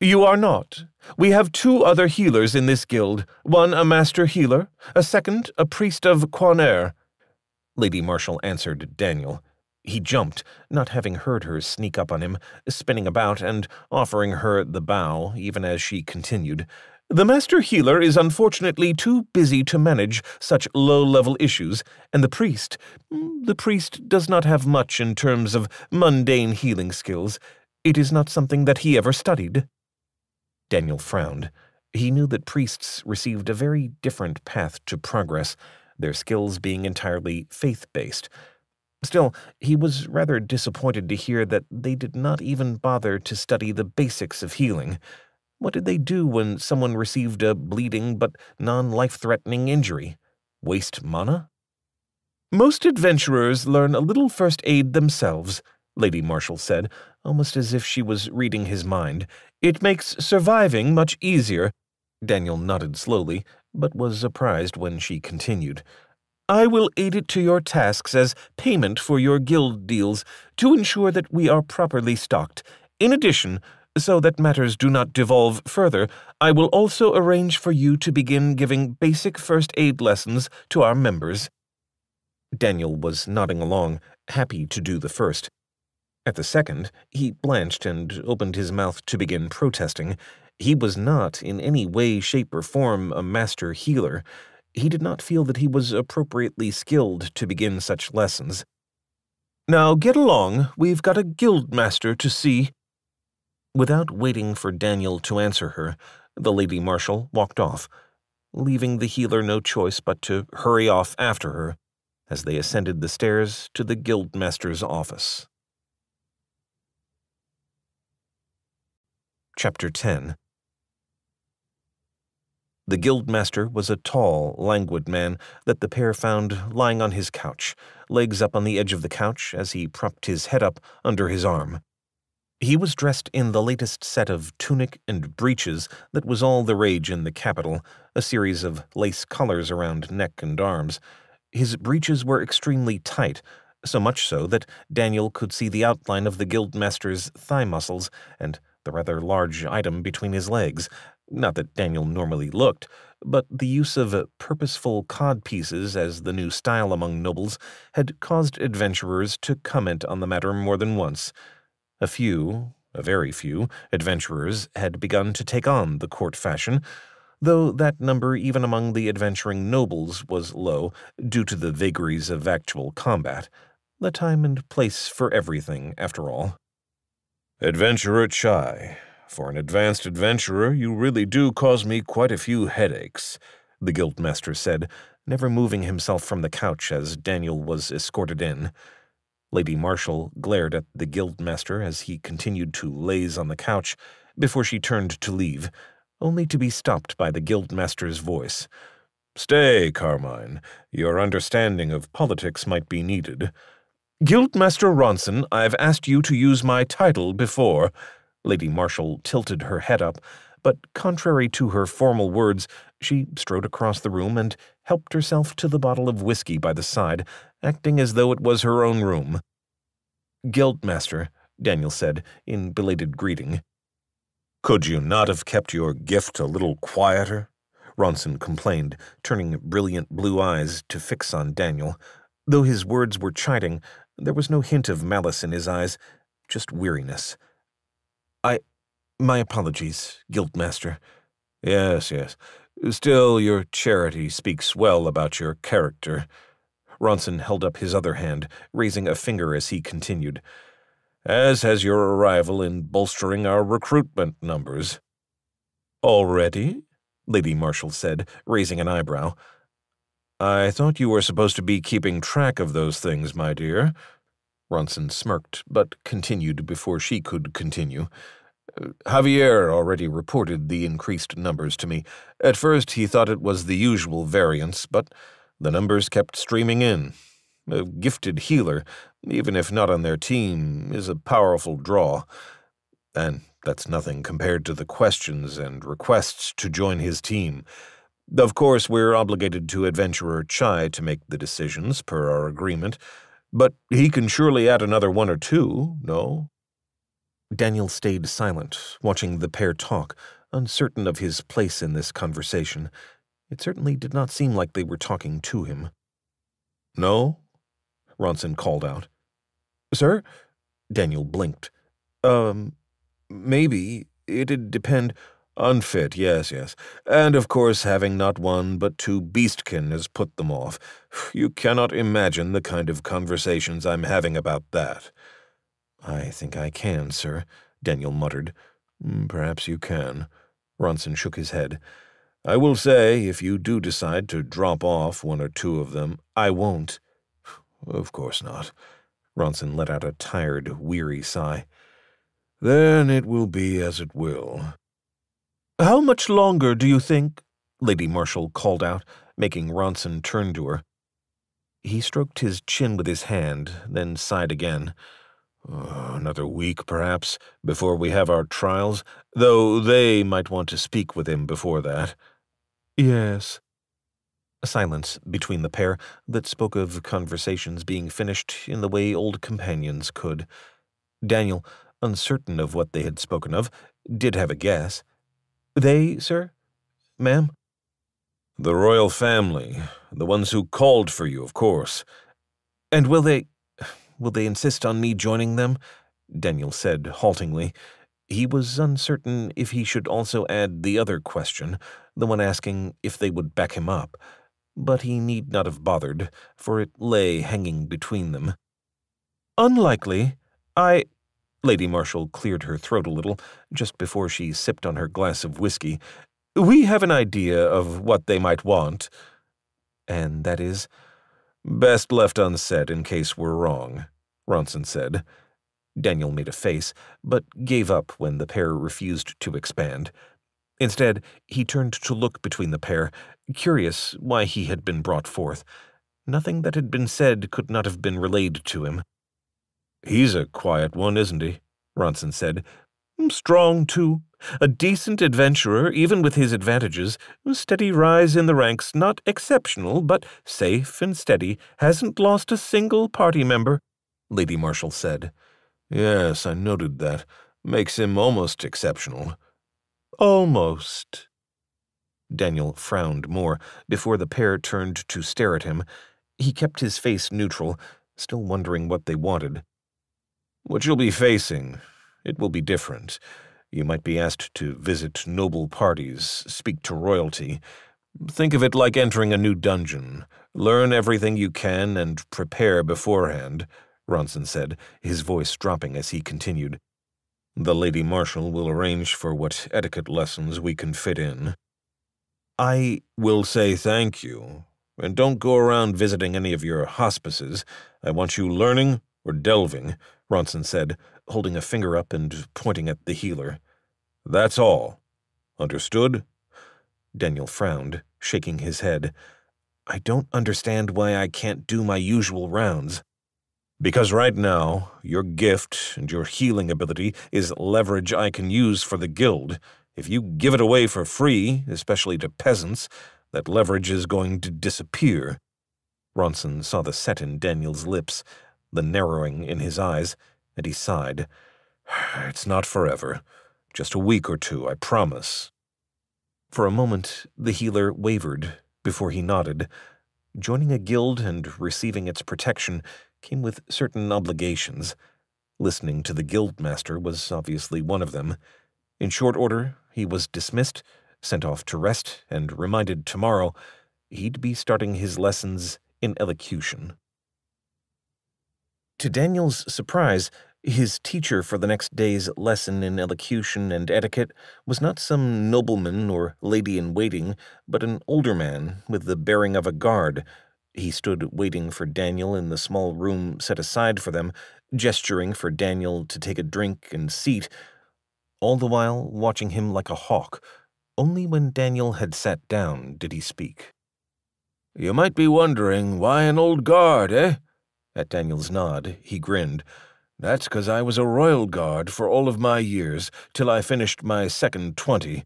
You are not. We have two other healers in this guild, one a master healer, a second a priest of Quanair. Lady Marshall answered Daniel. He jumped, not having heard her sneak up on him, spinning about and offering her the bow even as she continued. The Master Healer is unfortunately too busy to manage such low-level issues, and the priest, the priest does not have much in terms of mundane healing skills. It is not something that he ever studied. Daniel frowned. He knew that priests received a very different path to progress, their skills being entirely faith-based. Still, he was rather disappointed to hear that they did not even bother to study the basics of healing. What did they do when someone received a bleeding but non-life-threatening injury? Waste mana? Most adventurers learn a little first aid themselves, Lady Marshall said, almost as if she was reading his mind. It makes surviving much easier. Daniel nodded slowly, but was surprised when she continued. I will aid it to your tasks as payment for your guild deals to ensure that we are properly stocked. In addition, so that matters do not devolve further, I will also arrange for you to begin giving basic first aid lessons to our members. Daniel was nodding along, happy to do the first. At the second, he blanched and opened his mouth to begin protesting. He was not, in any way, shape, or form, a master healer he did not feel that he was appropriately skilled to begin such lessons. Now get along, we've got a guildmaster to see. Without waiting for Daniel to answer her, the Lady marshal walked off, leaving the healer no choice but to hurry off after her as they ascended the stairs to the guildmaster's office. Chapter 10 the guildmaster was a tall, languid man that the pair found lying on his couch, legs up on the edge of the couch as he propped his head up under his arm. He was dressed in the latest set of tunic and breeches that was all the rage in the capital, a series of lace collars around neck and arms. His breeches were extremely tight, so much so that Daniel could see the outline of the guildmaster's thigh muscles and the rather large item between his legs, not that Daniel normally looked, but the use of purposeful cod pieces as the new style among nobles had caused adventurers to comment on the matter more than once. A few, a very few, adventurers had begun to take on the court fashion, though that number even among the adventuring nobles was low due to the vagaries of actual combat. The time and place for everything, after all. Adventurer Chai, for an advanced adventurer, you really do cause me quite a few headaches, the guildmaster said, never moving himself from the couch as Daniel was escorted in. Lady Marshall glared at the guildmaster as he continued to laze on the couch before she turned to leave, only to be stopped by the guildmaster's voice. Stay, Carmine. Your understanding of politics might be needed. Guildmaster Ronson, I've asked you to use my title before. Lady Marshall tilted her head up, but contrary to her formal words, she strode across the room and helped herself to the bottle of whiskey by the side, acting as though it was her own room. Guildmaster, Daniel said, in belated greeting. Could you not have kept your gift a little quieter? Ronson complained, turning brilliant blue eyes to fix on Daniel. Though his words were chiding, there was no hint of malice in his eyes, just weariness. I. My apologies, Guildmaster. Yes, yes. Still, your charity speaks well about your character. Ronson held up his other hand, raising a finger as he continued. As has your arrival in bolstering our recruitment numbers. Already? Lady Marshall said, raising an eyebrow. I thought you were supposed to be keeping track of those things, my dear. Ronson smirked, but continued before she could continue. Uh, Javier already reported the increased numbers to me. At first, he thought it was the usual variance, but the numbers kept streaming in. A gifted healer, even if not on their team, is a powerful draw. And that's nothing compared to the questions and requests to join his team. Of course, we're obligated to Adventurer Chai to make the decisions per our agreement, but he can surely add another one or two, no? Daniel stayed silent, watching the pair talk, uncertain of his place in this conversation. It certainly did not seem like they were talking to him. No? Ronson called out. Sir? Daniel blinked. Um, maybe. It'd depend. Unfit, yes, yes. And of course, having not one but two beastkin has put them off. You cannot imagine the kind of conversations I'm having about that. I think I can, sir, Daniel muttered. Mm, perhaps you can. Ronson shook his head. I will say, if you do decide to drop off one or two of them, I won't. Of course not. Ronson let out a tired, weary sigh. Then it will be as it will. How much longer do you think? Lady Marshall called out, making Ronson turn to her. He stroked his chin with his hand, then sighed again. Uh, another week, perhaps, before we have our trials, though they might want to speak with him before that. Yes. A silence between the pair that spoke of conversations being finished in the way old companions could. Daniel, uncertain of what they had spoken of, did have a guess. They, sir? Ma'am? The royal family, the ones who called for you, of course. And will they... will they insist on me joining them? Daniel said haltingly. He was uncertain if he should also add the other question, the one asking if they would back him up, but he need not have bothered, for it lay hanging between them. Unlikely. I... Lady Marshall cleared her throat a little, just before she sipped on her glass of whiskey. We have an idea of what they might want. And that is? Best left unsaid in case we're wrong, Ronson said. Daniel made a face, but gave up when the pair refused to expand. Instead, he turned to look between the pair, curious why he had been brought forth. Nothing that had been said could not have been relayed to him. He's a quiet one, isn't he? Ronson said. Mm, strong, too. A decent adventurer, even with his advantages. Steady rise in the ranks, not exceptional, but safe and steady. Hasn't lost a single party member, Lady Marshall said. Yes, I noted that. Makes him almost exceptional. Almost. Daniel frowned more before the pair turned to stare at him. He kept his face neutral, still wondering what they wanted. What you'll be facing, it will be different. You might be asked to visit noble parties, speak to royalty. Think of it like entering a new dungeon. Learn everything you can and prepare beforehand, Ronson said, his voice dropping as he continued. The Lady Marshal will arrange for what etiquette lessons we can fit in. I will say thank you, and don't go around visiting any of your hospices. I want you learning or delving, Ronson said, holding a finger up and pointing at the healer. That's all. Understood? Daniel frowned, shaking his head. I don't understand why I can't do my usual rounds. Because right now, your gift and your healing ability is leverage I can use for the guild. If you give it away for free, especially to peasants, that leverage is going to disappear. Ronson saw the set in Daniel's lips, the narrowing in his eyes, and he sighed. [sighs] It's not forever. Just a week or two, I promise. For a moment, the healer wavered before he nodded. Joining a guild and receiving its protection came with certain obligations. Listening to the guildmaster was obviously one of them. In short order, he was dismissed, sent off to rest, and reminded tomorrow he'd be starting his lessons in elocution. To Daniel's surprise, his teacher for the next day's lesson in elocution and etiquette was not some nobleman or lady-in-waiting, but an older man with the bearing of a guard. He stood waiting for Daniel in the small room set aside for them, gesturing for Daniel to take a drink and seat, all the while watching him like a hawk. Only when Daniel had sat down did he speak. You might be wondering why an old guard, eh? At Daniel's nod, he grinned. That's 'cause I was a royal guard for all of my years, till I finished my second twenty.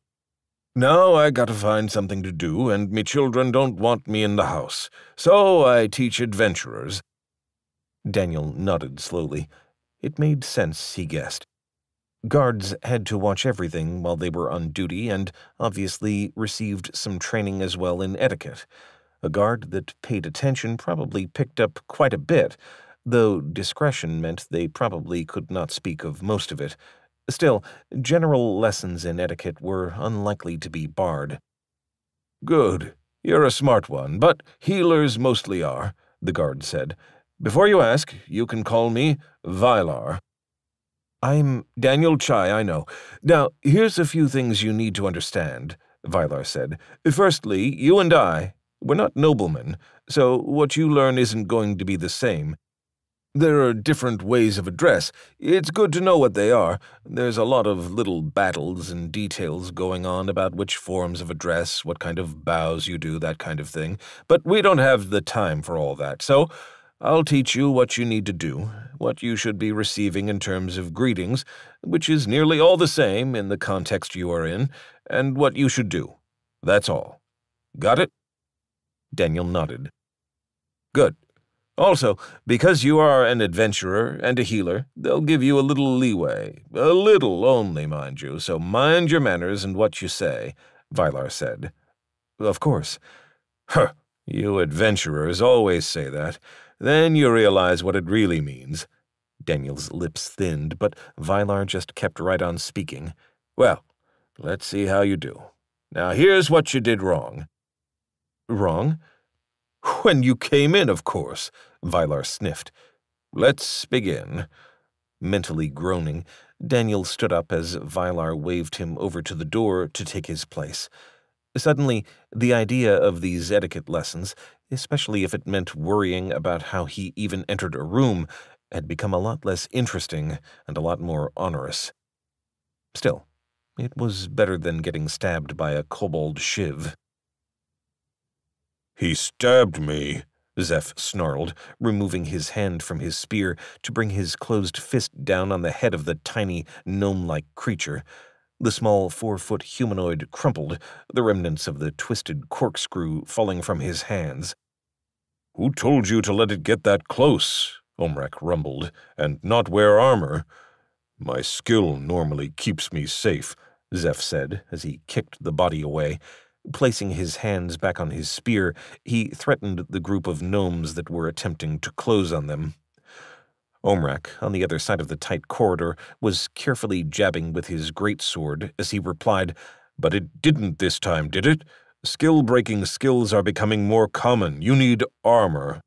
Now I gotta find something to do, and me children don't want me in the house, so I teach adventurers. Daniel nodded slowly. It made sense, he guessed. Guards had to watch everything while they were on duty and obviously received some training as well in etiquette. A guard that paid attention probably picked up quite a bit, though discretion meant they probably could not speak of most of it. Still, general lessons in etiquette were unlikely to be barred. Good. You're a smart one, but healers mostly are, the guard said. Before you ask, you can call me Vylar. I'm Daniel Chai, I know. Now, here's a few things you need to understand, Vylar said. Firstly, you and I, we're not noblemen, so what you learn isn't going to be the same. There are different ways of address. It's good to know what they are. There's a lot of little battles and details going on about which forms of address, what kind of bows you do, that kind of thing. But we don't have the time for all that, so I'll teach you what you need to do, what you should be receiving in terms of greetings, which is nearly all the same in the context you are in, and what you should do. That's all. Got it? Daniel nodded. Good. Also, because you are an adventurer and a healer, they'll give you a little leeway. A little only, mind you, so mind your manners and what you say, Vylar said. Of course. Huh, you adventurers always say that. Then you realize what it really means. Daniel's lips thinned, but Vylar just kept right on speaking. Well, let's see how you do. Now here's what you did wrong. Wrong? When you came in, of course, Vylar sniffed. Let's begin. Mentally groaning, Daniel stood up as Vylar waved him over to the door to take his place. Suddenly, the idea of these etiquette lessons, especially if it meant worrying about how he even entered a room, had become a lot less interesting and a lot more onerous. Still, it was better than getting stabbed by a kobold shiv. He stabbed me, Zeph snarled, removing his hand from his spear to bring his closed fist down on the head of the tiny, gnome-like creature. The small four-foot humanoid crumpled, the remnants of the twisted corkscrew falling from his hands. Who told you to let it get that close? Omrak rumbled, and not wear armor? My skill normally keeps me safe, Zeph said as he kicked the body away. Placing his hands back on his spear, he threatened the group of gnomes that were attempting to close on them. Omrak, on the other side of the tight corridor, was carefully jabbing with his great sword as he replied, But it didn't this time, did it? Skill-breaking skills are becoming more common. You need armor.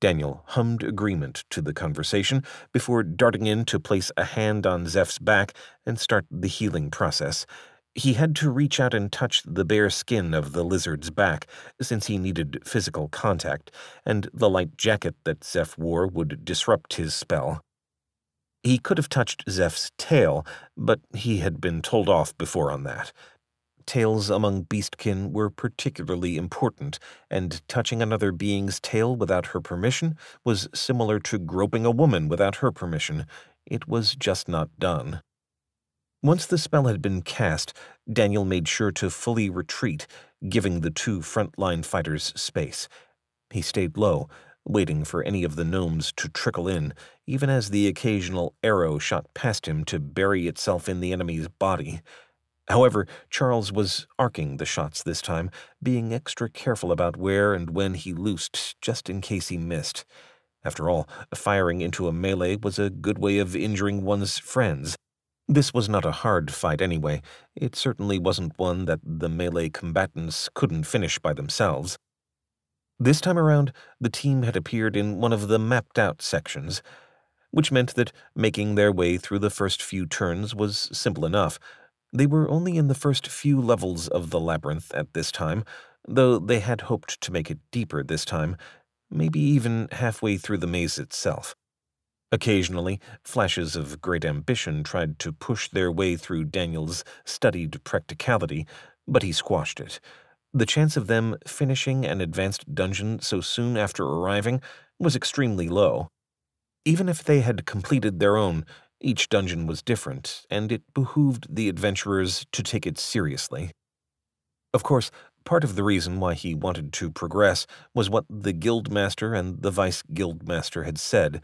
Daniel hummed agreement to the conversation before darting in to place a hand on Zeph's back and start the healing process. He had to reach out and touch the bare skin of the lizard's back, since he needed physical contact, and the light jacket that Zeph wore would disrupt his spell. He could have touched Zeph's tail, but he had been told off before on that. Tails among beastkin were particularly important, and touching another being's tail without her permission was similar to groping a woman without her permission. It was just not done. Once the spell had been cast, Daniel made sure to fully retreat, giving the two frontline fighters space. He stayed low, waiting for any of the gnomes to trickle in, even as the occasional arrow shot past him to bury itself in the enemy's body. However, Charles was arcing the shots this time, being extra careful about where and when he loosed, just in case he missed. After all, firing into a melee was a good way of injuring one's friends. This was not a hard fight anyway. It certainly wasn't one that the melee combatants couldn't finish by themselves. This time around, the team had appeared in one of the mapped out sections, which meant that making their way through the first few turns was simple enough. They were only in the first few levels of the labyrinth at this time, though they had hoped to make it deeper this time, maybe even halfway through the maze itself. Occasionally, flashes of great ambition tried to push their way through Daniel's studied practicality, but he squashed it. The chance of them finishing an advanced dungeon so soon after arriving was extremely low. Even if they had completed their own, each dungeon was different, and it behooved the adventurers to take it seriously. Of course, part of the reason why he wanted to progress was what the guildmaster and the vice guildmaster had said,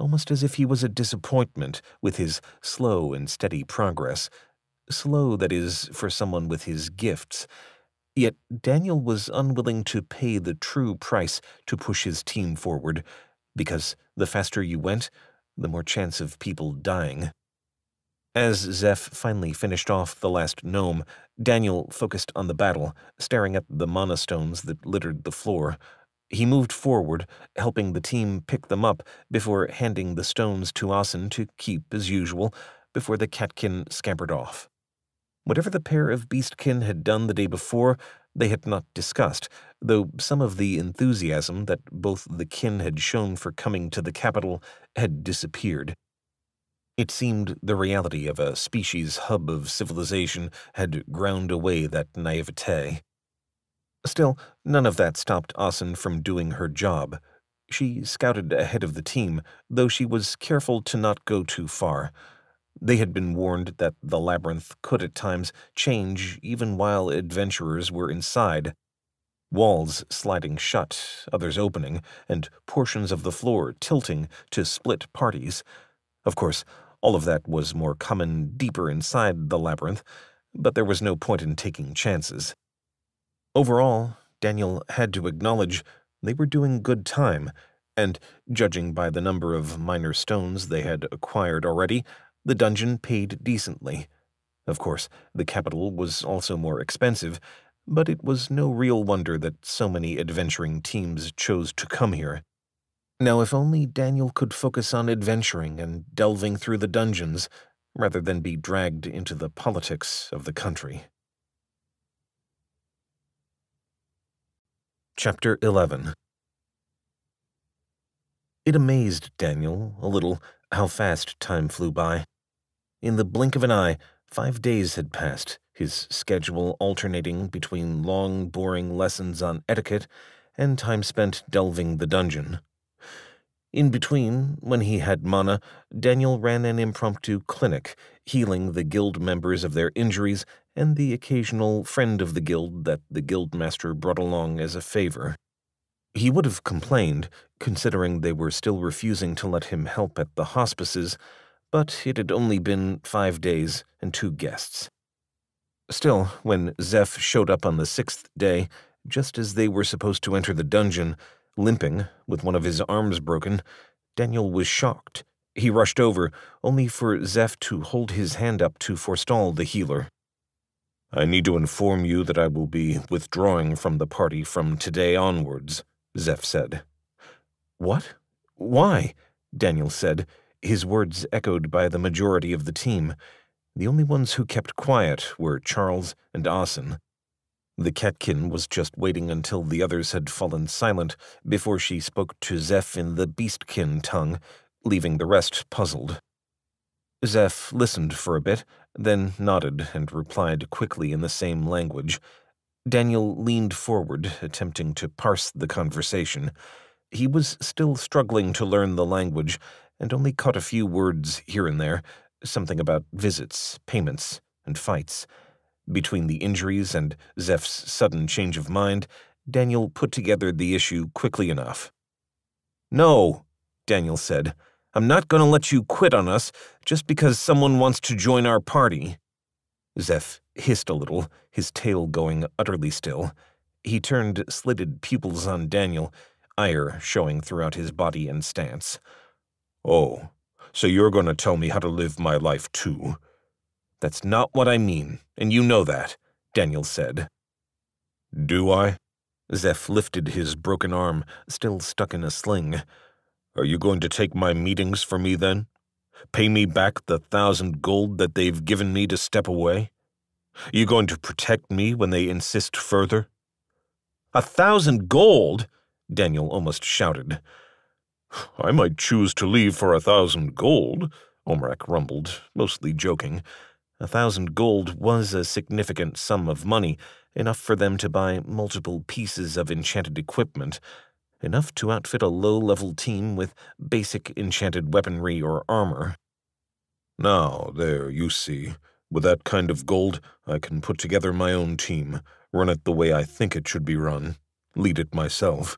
almost as if he was a disappointment with his slow and steady progress. Slow, that is, for someone with his gifts. Yet Daniel was unwilling to pay the true price to push his team forward, because the faster you went, the more chance of people dying. As Zeph finally finished off the last gnome, Daniel focused on the battle, staring at the mana stones that littered the floor. He moved forward, helping the team pick them up before handing the stones to Asen to keep as usual, before the catkin scampered off. Whatever the pair of beastkin had done the day before, they had not discussed, though some of the enthusiasm that both the kin had shown for coming to the capital had disappeared. It seemed the reality of a species hub of civilization had ground away that naivete. Still, none of that stopped Asen from doing her job. She scouted ahead of the team, though she was careful to not go too far. They had been warned that the labyrinth could at times change even while adventurers were inside. Walls sliding shut, others opening, and portions of the floor tilting to split parties. Of course, all of that was more common deeper inside the labyrinth, but there was no point in taking chances. Overall, Daniel had to acknowledge they were doing good time, and, judging by the number of mana stones they had acquired already, the dungeon paid decently. Of course, the capital was also more expensive, but it was no real wonder that so many adventuring teams chose to come here. Now, if only Daniel could focus on adventuring and delving through the dungeons, rather than be dragged into the politics of the country. Chapter 11 It amazed Daniel, a little, how fast time flew by. In the blink of an eye, five days had passed, his schedule alternating between long, boring lessons on etiquette and time spent delving the dungeon. In between, when he had mana, Daniel ran an impromptu clinic, healing the guild members of their injuries and the occasional friend of the guild that the guildmaster brought along as a favor. He would have complained, considering they were still refusing to let him help at the hospices, but it had only been five days and two guests. Still, when Zeph showed up on the sixth day, just as they were supposed to enter the dungeon, limping, with one of his arms broken, Daniel was shocked. He rushed over, only for Zeph to hold his hand up to forestall the healer. I need to inform you that I will be withdrawing from the party from today onwards, Zeph said. What? Why? Daniel said, his words echoed by the majority of the team. The only ones who kept quiet were Charles and Asen. The catkin was just waiting until the others had fallen silent before she spoke to Zeph in the beastkin tongue, leaving the rest puzzled. Zeph listened for a bit, then nodded and replied quickly in the same language. Daniel leaned forward, attempting to parse the conversation. He was still struggling to learn the language, and only caught a few words here and there, something about visits, payments, and fights. Between the injuries and Zeph's sudden change of mind, Daniel put together the issue quickly enough. No, Daniel said. I'm not going to let you quit on us just because someone wants to join our party. Zeph hissed a little, his tail going utterly still. He turned slitted pupils on Daniel, ire showing throughout his body and stance. Oh, so you're going to tell me how to live my life too? That's not what I mean, and you know that, Daniel said. Do I? Zeph lifted his broken arm, still stuck in a sling. Are you going to take my meetings for me then? Pay me back the thousand gold that they've given me to step away? You going to protect me when they insist further? A thousand gold? Daniel almost shouted. [sighs] I might choose to leave for a thousand gold, Omrak rumbled, mostly joking. A thousand gold was a significant sum of money, enough for them to buy multiple pieces of enchanted equipment, enough to outfit a low-level team with basic enchanted weaponry or armor. Now, there, you see. With that kind of gold, I can put together my own team, run it the way I think it should be run, lead it myself.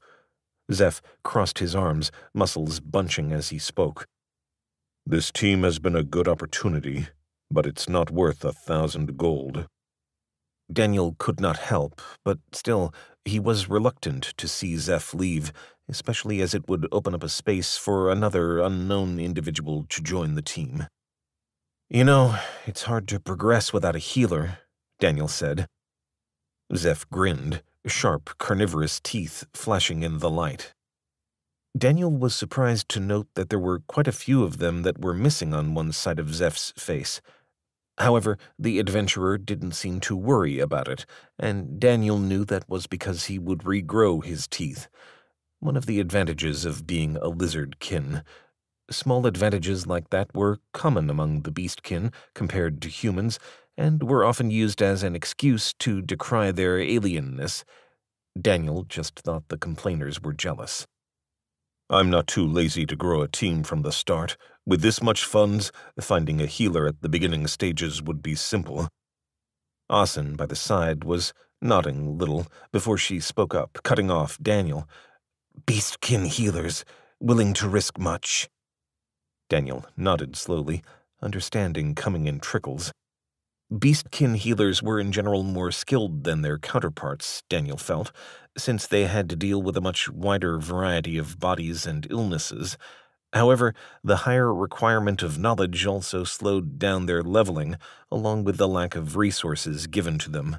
Zeph crossed his arms, muscles bunching as he spoke. This team has been a good opportunity, but it's not worth a thousand gold. Daniel could not help, but still, he was reluctant to see Zeph leave, especially as it would open up a space for another unknown individual to join the team. You know, it's hard to progress without a healer, Daniel said. Zeph grinned, sharp, carnivorous teeth flashing in the light. Daniel was surprised to note that there were quite a few of them that were missing on one side of Zeph's face. However, the adventurer didn't seem to worry about it, and Daniel knew that was because he would regrow his teeth. One of the advantages of being a lizard kin. Small advantages like that were common among the beast kin compared to humans, and were often used as an excuse to decry their alienness. Daniel just thought the complainers were jealous. I'm not too lazy to grow a team from the start. With this much funds, finding a healer at the beginning stages would be simple. Asen, by the side, was nodding little before she spoke up, cutting off Daniel. Beastkin healers, willing to risk much. Daniel nodded slowly, understanding coming in trickles. Beastkin healers were in general more skilled than their counterparts, Daniel felt, since they had to deal with a much wider variety of bodies and illnesses. However, the higher requirement of knowledge also slowed down their leveling, along with the lack of resources given to them.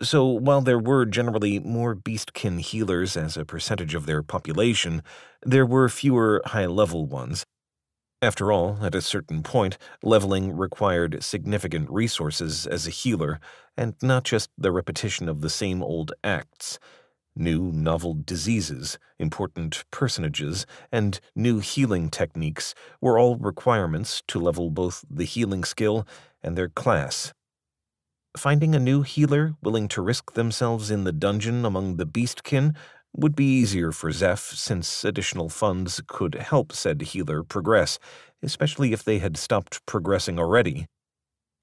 So, while there were generally more beastkin healers as a percentage of their population, there were fewer high level ones. After all, at a certain point, leveling required significant resources as a healer, and not just the repetition of the same old acts. New novel diseases, important personages, and new healing techniques were all requirements to level both the healing skill and their class. Finding a new healer willing to risk themselves in the dungeon among the beastkin would be easier for Zeph since additional funds could help said healer progress, especially if they had stopped progressing already.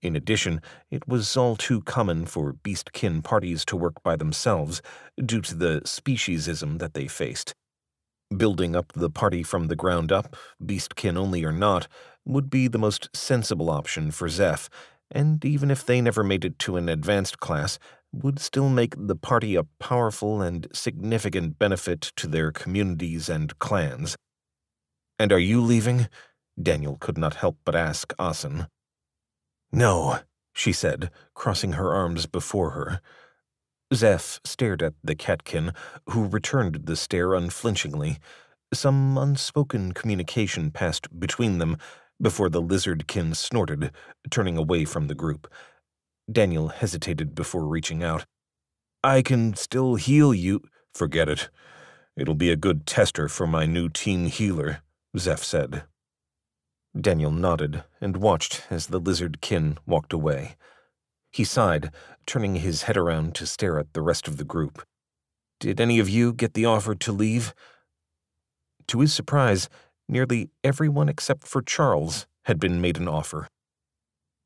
In addition, it was all too common for beastkin parties to work by themselves due to the speciesism that they faced. Building up the party from the ground up, beastkin only or not, would be the most sensible option for Zeph, and even if they never made it to an advanced class, would still make the party a powerful and significant benefit to their communities and clans. And are you leaving? Daniel could not help but ask Asen. No, she said, crossing her arms before her. Zeph stared at the catkin, who returned the stare unflinchingly. Some unspoken communication passed between them before the lizardkin snorted, turning away from the group. Daniel hesitated before reaching out. I can still heal you. Forget it. It'll be a good tester for my new team healer, Zeph said. Daniel nodded and watched as the lizard kin walked away. He sighed, turning his head around to stare at the rest of the group. Did any of you get the offer to leave? To his surprise, nearly everyone except for Charles had been made an offer.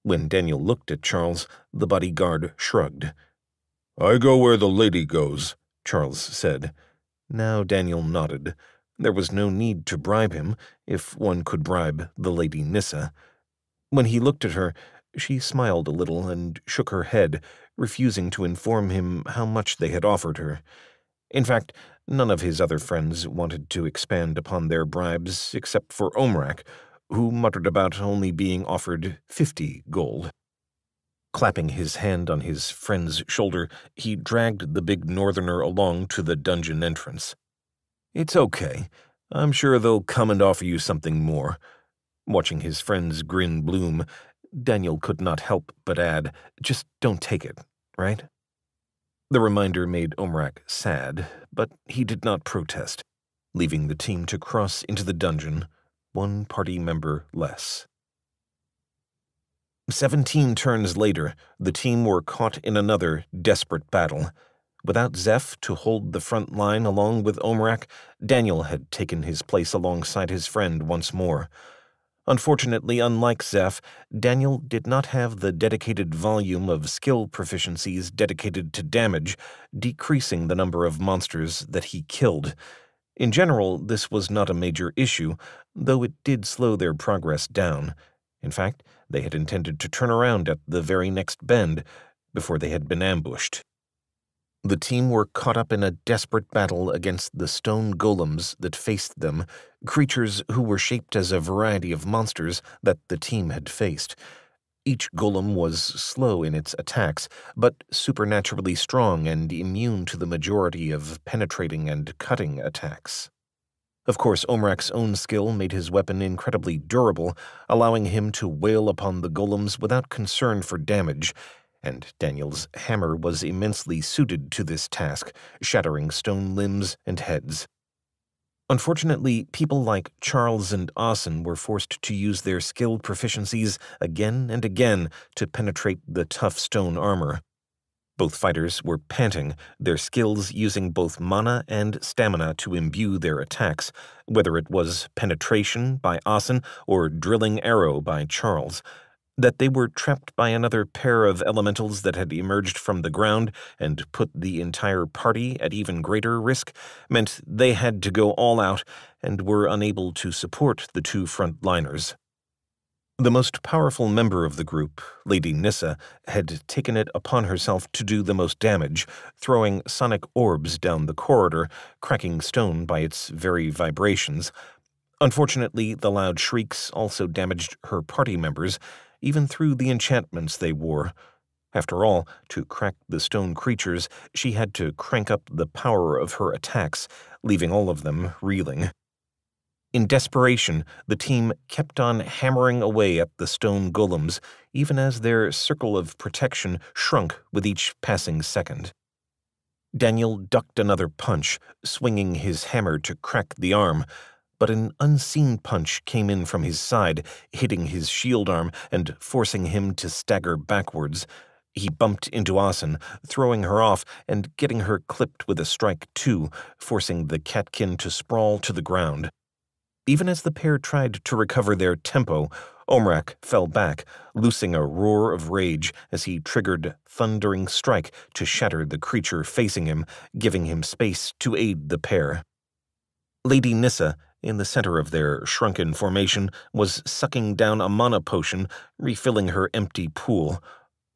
When Daniel looked at Charles, the bodyguard shrugged. I go where the lady goes, Charles said. Now Daniel nodded. There was no need to bribe him, if one could bribe the Lady Nissa. When he looked at her, she smiled a little and shook her head, refusing to inform him how much they had offered her. In fact, none of his other friends wanted to expand upon their bribes except for Omrak, who muttered about only being offered fifty gold. Clapping his hand on his friend's shoulder, he dragged the big northerner along to the dungeon entrance. It's okay. I'm sure they'll come and offer you something more. Watching his friend's grin bloom, Daniel could not help but add, Just don't take it, right? The reminder made Omrak sad, but he did not protest, leaving the team to cross into the dungeon, one party member less. Seventeen turns later, the team were caught in another desperate battle. Without Zeph to hold the front line along with Omrak, Daniel had taken his place alongside his friend once more. Unfortunately, unlike Zeph, Daniel did not have the dedicated volume of skill proficiencies dedicated to damage, decreasing the number of monsters that he killed. In general, this was not a major issue, though it did slow their progress down. In fact, they had intended to turn around at the very next bend before they had been ambushed. The team were caught up in a desperate battle against the stone golems that faced them, creatures who were shaped as a variety of monsters that the team had faced. Each golem was slow in its attacks, but supernaturally strong and immune to the majority of penetrating and cutting attacks. Of course, Omrak's own skill made his weapon incredibly durable, allowing him to wail upon the golems without concern for damage, and Daniel's hammer was immensely suited to this task, shattering stone limbs and heads. Unfortunately, people like Charles and Asen were forced to use their skilled proficiencies again and again to penetrate the tough stone armor. Both fighters were panting, their skills using both mana and stamina to imbue their attacks, whether it was penetration by Asen or drilling arrow by Charles that they were trapped by another pair of elementals that had emerged from the ground and put the entire party at even greater risk meant they had to go all out and were unable to support the two frontliners. The most powerful member of the group, Lady Nissa, had taken it upon herself to do the most damage, throwing sonic orbs down the corridor, cracking stone by its very vibrations. Unfortunately, the loud shrieks also damaged her party members, even through the enchantments they wore. After all, to crack the stone creatures, she had to crank up the power of her attacks, leaving all of them reeling. In desperation, the team kept on hammering away at the stone golems, even as their circle of protection shrunk with each passing second. Daniel ducked another punch, swinging his hammer to crack the arm, but an unseen punch came in from his side, hitting his shield arm and forcing him to stagger backwards. He bumped into Asen, throwing her off and getting her clipped with a strike too, forcing the catkin to sprawl to the ground. Even as the pair tried to recover their tempo, Omrak fell back, loosing a roar of rage as he triggered Thundering Strike to shatter the creature facing him, giving him space to aid the pair. Lady Nissa in the center of their shrunken formation, was sucking down a mana potion, refilling her empty pool.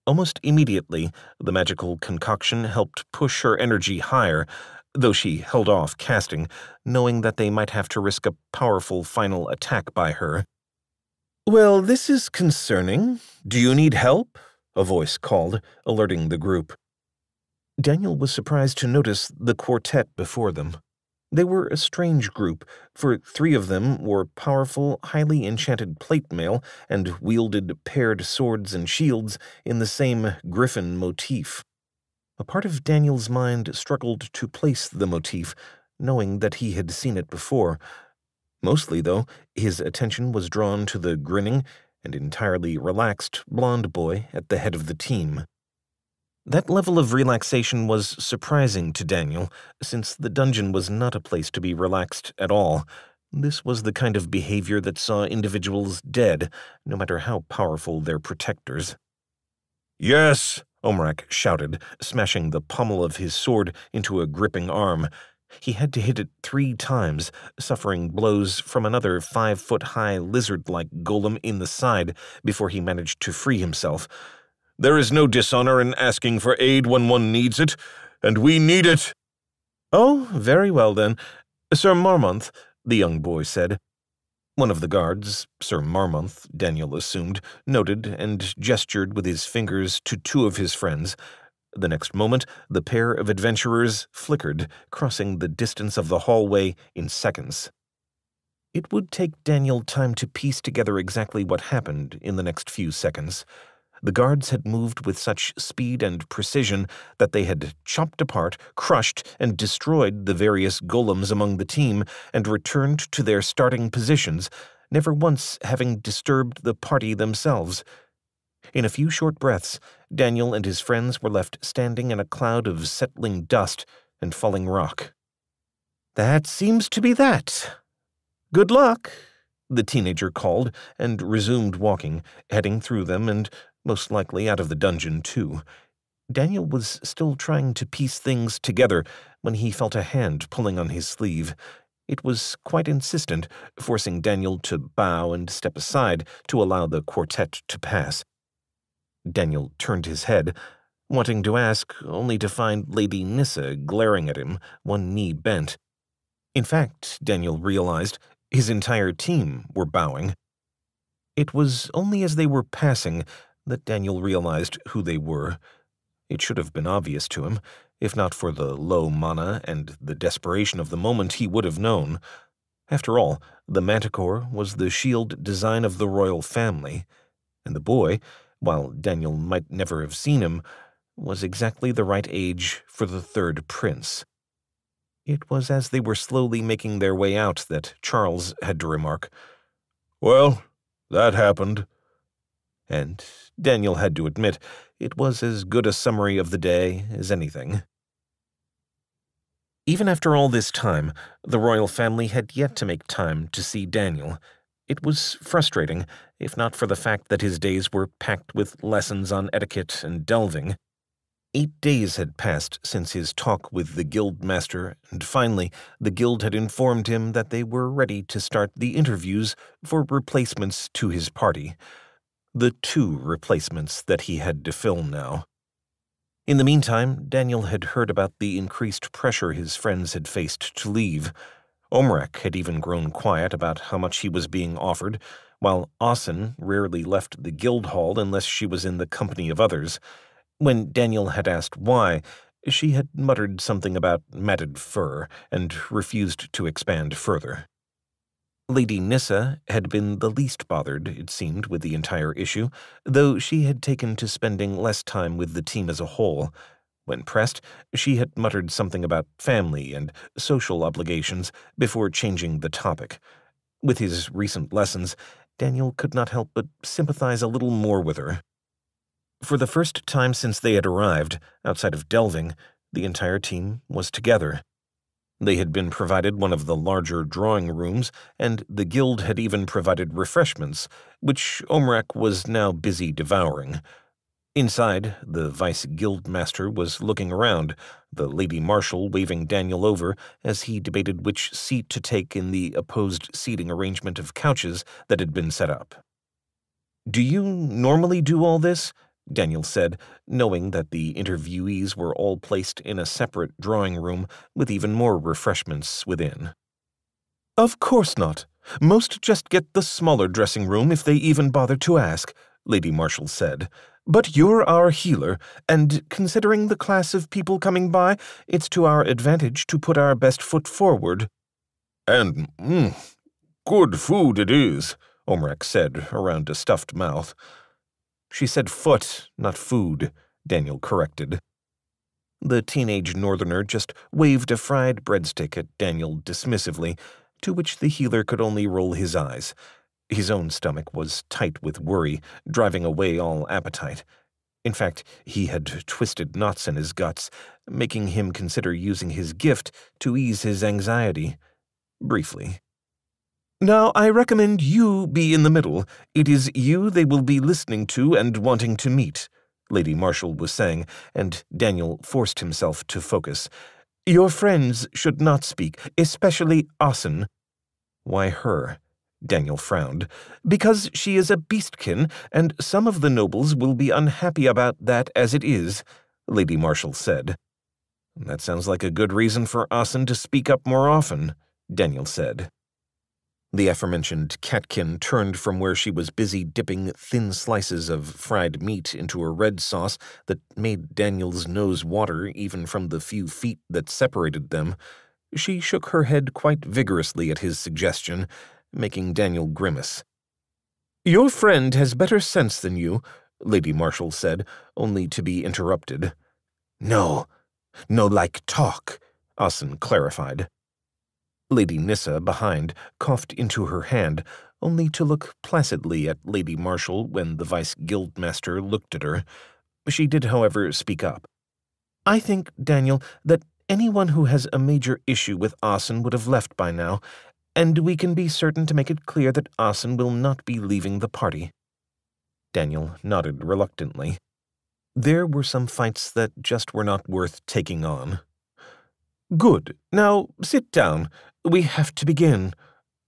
Almost immediately, the magical concoction helped push her energy higher, though she held off casting, knowing that they might have to risk a powerful final attack by her. Well, this is concerning. Do you need help? A voice called, alerting the group. Daniel was surprised to notice the quartet before them. They were a strange group, for three of them wore powerful, highly enchanted plate mail and wielded paired swords and shields in the same griffin motif. A part of Daniel's mind struggled to place the motif, knowing that he had seen it before. Mostly, though, his attention was drawn to the grinning and entirely relaxed blond boy at the head of the team. That level of relaxation was surprising to Daniel, since the dungeon was not a place to be relaxed at all. This was the kind of behavior that saw individuals dead, no matter how powerful their protectors. Yes, Omrak shouted, smashing the pommel of his sword into a gripping arm. He had to hit it three times, suffering blows from another five foot high lizard like golem in the side before he managed to free himself. There is no dishonor in asking for aid when one needs it, and we need it. Oh, very well then. Sir Marmonth, the young boy said. One of the guards, Sir Marmonth, Daniel assumed, noted and gestured with his fingers to two of his friends. The next moment, the pair of adventurers flickered, crossing the distance of the hallway in seconds. It would take Daniel time to piece together exactly what happened in the next few seconds. The guards had moved with such speed and precision that they had chopped apart, crushed, and destroyed the various golems among the team and returned to their starting positions, never once having disturbed the party themselves. In a few short breaths, Daniel and his friends were left standing in a cloud of settling dust and falling rock. That seems to be that. Good luck, the teenager called and resumed walking, heading through them and most likely out of the dungeon, too. Daniel was still trying to piece things together when he felt a hand pulling on his sleeve. It was quite insistent, forcing Daniel to bow and step aside to allow the quartet to pass. Daniel turned his head, wanting to ask, only to find Lady Nissa glaring at him, one knee bent. In fact, Daniel realized, his entire team were bowing. It was only as they were passing that Daniel realized who they were. It should have been obvious to him. If not for the low mana and the desperation of the moment, he would have known. After all, the manticore was the shield design of the royal family, and the boy, while Daniel might never have seen him, was exactly the right age for the third prince. It was as they were slowly making their way out that Charles had to remark, Well, that happened. And Daniel had to admit it was as good a summary of the day as anything. Even after all this time, the royal family had yet to make time to see Daniel. It was frustrating, if not for the fact that his days were packed with lessons on etiquette and delving. Eight days had passed since his talk with the guild master, and finally the guild had informed him that they were ready to start the interviews for replacements to his party the two replacements that he had to fill now. In the meantime, Daniel had heard about the increased pressure his friends had faced to leave. Omrak had even grown quiet about how much he was being offered, while Asen rarely left the guild hall unless she was in the company of others. When Daniel had asked why, she had muttered something about matted fur and refused to expand further. Lady Nissa had been the least bothered, it seemed, with the entire issue, though she had taken to spending less time with the team as a whole. When pressed, she had muttered something about family and social obligations before changing the topic. With his recent lessons, Daniel could not help but sympathize a little more with her. For the first time since they had arrived, outside of delving, the entire team was together. They had been provided one of the larger drawing rooms, and the guild had even provided refreshments, which Omrak was now busy devouring. Inside, the vice guildmaster was looking around, the lady marshal waving Daniel over as he debated which seat to take in the opposed seating arrangement of couches that had been set up. Do you normally do all this? Daniel said, knowing that the interviewees were all placed in a separate drawing room with even more refreshments within. Of course not. Most just get the smaller dressing room if they even bother to ask, Lady Marshall said. But you're our healer, and considering the class of people coming by, it's to our advantage to put our best foot forward. And, mm, good food it is, Omrak said around a stuffed mouth. She said foot, not food, Daniel corrected. The teenage northerner just waved a fried breadstick at Daniel dismissively, to which the healer could only roll his eyes. His own stomach was tight with worry, driving away all appetite. In fact, he had twisted knots in his guts, making him consider using his gift to ease his anxiety. Briefly. Now, I recommend you be in the middle. It is you they will be listening to and wanting to meet, Lady Marshall was saying, and Daniel forced himself to focus. Your friends should not speak, especially Asen. Why her? Daniel frowned. Because she is a beastkin, and some of the nobles will be unhappy about that as it is, Lady Marshall said. That sounds like a good reason for Asen to speak up more often, Daniel said. The aforementioned catkin turned from where she was busy dipping thin slices of fried meat into a red sauce that made Daniel's nose water even from the few feet that separated them. She shook her head quite vigorously at his suggestion, making Daniel grimace. Your friend has better sense than you, Lady Marshall said, only to be interrupted. No, no like talk, Asen clarified. Lady Nissa, behind, coughed into her hand, only to look placidly at Lady Marshall when the Vice Guildmaster looked at her. She did, however, speak up. I think, Daniel, that anyone who has a major issue with Asen would have left by now, and we can be certain to make it clear that Asen will not be leaving the party. Daniel nodded reluctantly. There were some fights that just were not worth taking on. Good. Now sit down. We have to begin.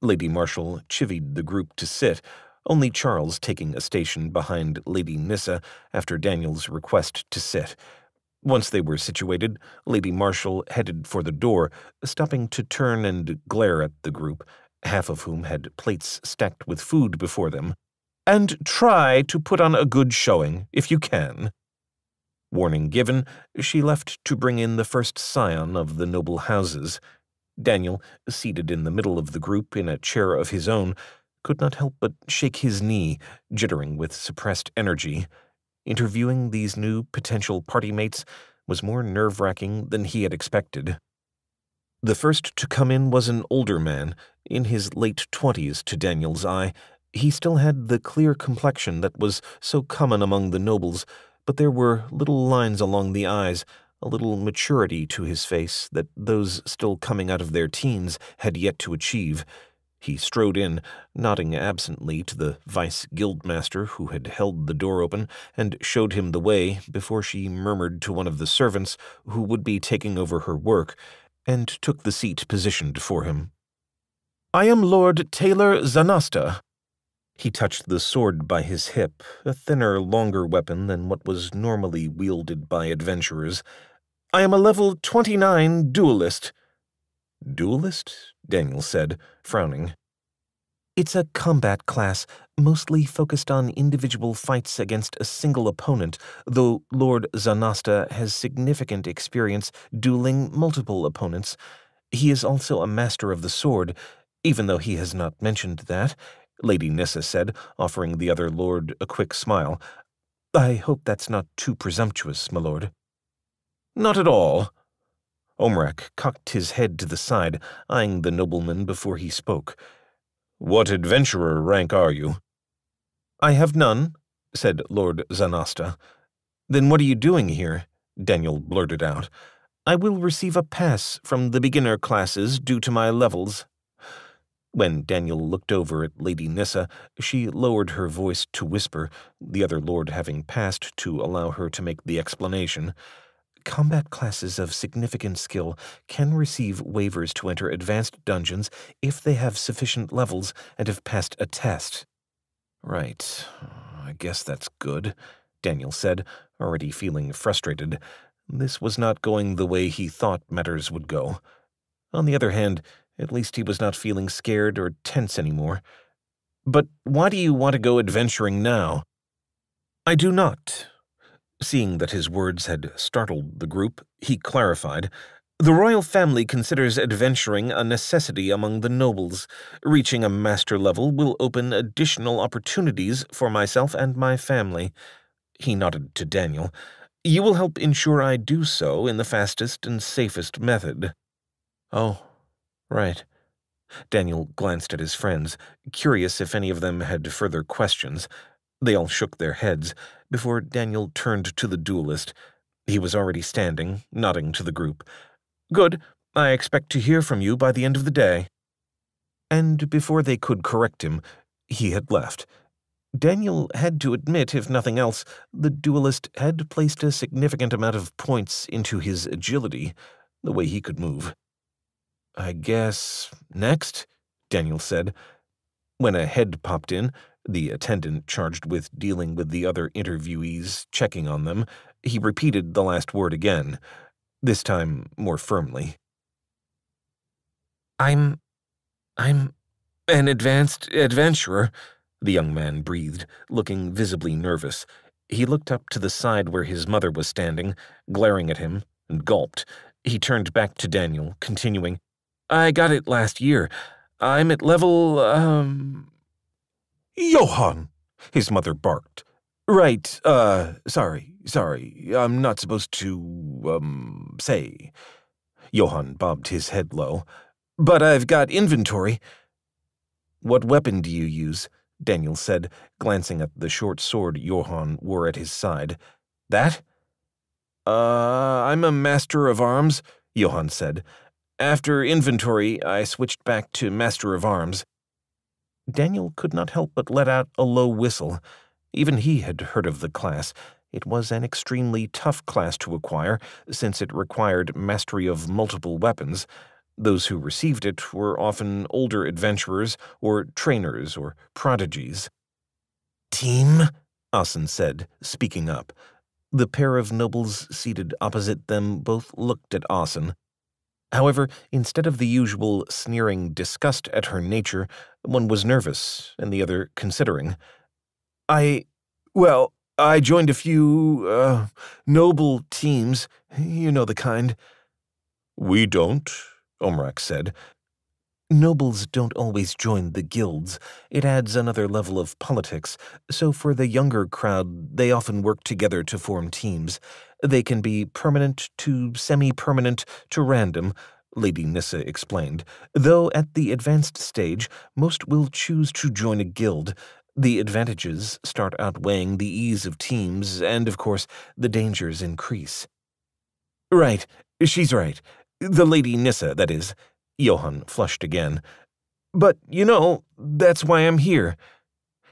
Lady Marshall chivied the group to sit, only Charles taking a station behind Lady Nissa after Daniel's request to sit. Once they were situated, Lady Marshall headed for the door, stopping to turn and glare at the group, half of whom had plates stacked with food before them. And try to put on a good showing, if you can. Warning given, she left to bring in the first scion of the noble houses, Daniel, seated in the middle of the group in a chair of his own, could not help but shake his knee, jittering with suppressed energy. Interviewing these new potential party mates was more nerve wracking than he had expected. The first to come in was an older man, in his late twenties to Daniel's eye. He still had the clear complexion that was so common among the nobles, but there were little lines along the eyes, a little maturity to his face that those still coming out of their teens had yet to achieve. He strode in, nodding absently to the vice guildmaster who had held the door open and showed him the way before she murmured to one of the servants who would be taking over her work, and took the seat positioned for him. I am Lord Taylor Zanasta. He touched the sword by his hip, a thinner, longer weapon than what was normally wielded by adventurers. I am a level 29 duelist. Duelist? Daniel said, frowning. It's a combat class, mostly focused on individual fights against a single opponent, though Lord Zanasta has significant experience dueling multiple opponents. He is also a master of the sword, even though he has not mentioned that, Lady Nissa said, offering the other lord a quick smile. I hope that's not too presumptuous, my lord. Not at all. Omrak cocked his head to the side, eyeing the nobleman before he spoke. What adventurer rank are you? I have none, said Lord Zanasta. Then what are you doing here? Daniel blurted out. I will receive a pass from the beginner classes due to my levels. When Daniel looked over at Lady Nissa, she lowered her voice to whisper, the other lord having passed to allow her to make the explanation combat classes of significant skill can receive waivers to enter advanced dungeons if they have sufficient levels and have passed a test. Right. I guess that's good, Daniel said, already feeling frustrated. This was not going the way he thought matters would go. On the other hand, at least he was not feeling scared or tense anymore. But why do you want to go adventuring now? I do not, Seeing that his words had startled the group, he clarified. The royal family considers adventuring a necessity among the nobles. Reaching a master level will open additional opportunities for myself and my family. He nodded to Daniel. You will help ensure I do so in the fastest and safest method. Oh, right. Daniel glanced at his friends, curious if any of them had further questions. They all shook their heads before Daniel turned to the duelist. He was already standing, nodding to the group. Good. I expect to hear from you by the end of the day. And before they could correct him, he had left. Daniel had to admit, if nothing else, the duelist had placed a significant amount of points into his agility, the way he could move. I guess next, Daniel said. When a head popped in, the attendant charged with dealing with the other interviewees, checking on them, he repeated the last word again, this time more firmly. I'm. I'm an advanced adventurer, the young man breathed, looking visibly nervous. He looked up to the side where his mother was standing, glaring at him, and gulped. He turned back to Daniel, continuing, I got it last year. I'm at level, um. Johann, his mother barked. Right, uh, sorry, sorry. I'm not supposed to, um, say. Johann bobbed his head low. But I've got inventory. What weapon do you use? Daniel said, glancing at the short sword Johann wore at his side. That? Uh, I'm a master of arms, Johann said. After inventory, I switched back to Master of Arms. Daniel could not help but let out a low whistle. Even he had heard of the class. It was an extremely tough class to acquire, since it required mastery of multiple weapons. Those who received it were often older adventurers or trainers or prodigies. Team? Asen said, speaking up. The pair of nobles seated opposite them both looked at Asen. However, instead of the usual sneering disgust at her nature, one was nervous and the other considering. I. well, I joined a few, uh, noble teams. You know the kind. We don't, Omrak said. Nobles don't always join the guilds. It adds another level of politics, so for the younger crowd, they often work together to form teams. They can be permanent to semi-permanent to random, Lady Nissa explained, though at the advanced stage, most will choose to join a guild. The advantages start outweighing the ease of teams, and of course, the dangers increase. Right, she's right. The Lady Nissa, that is. Johann flushed again. But, you know, that's why I'm here.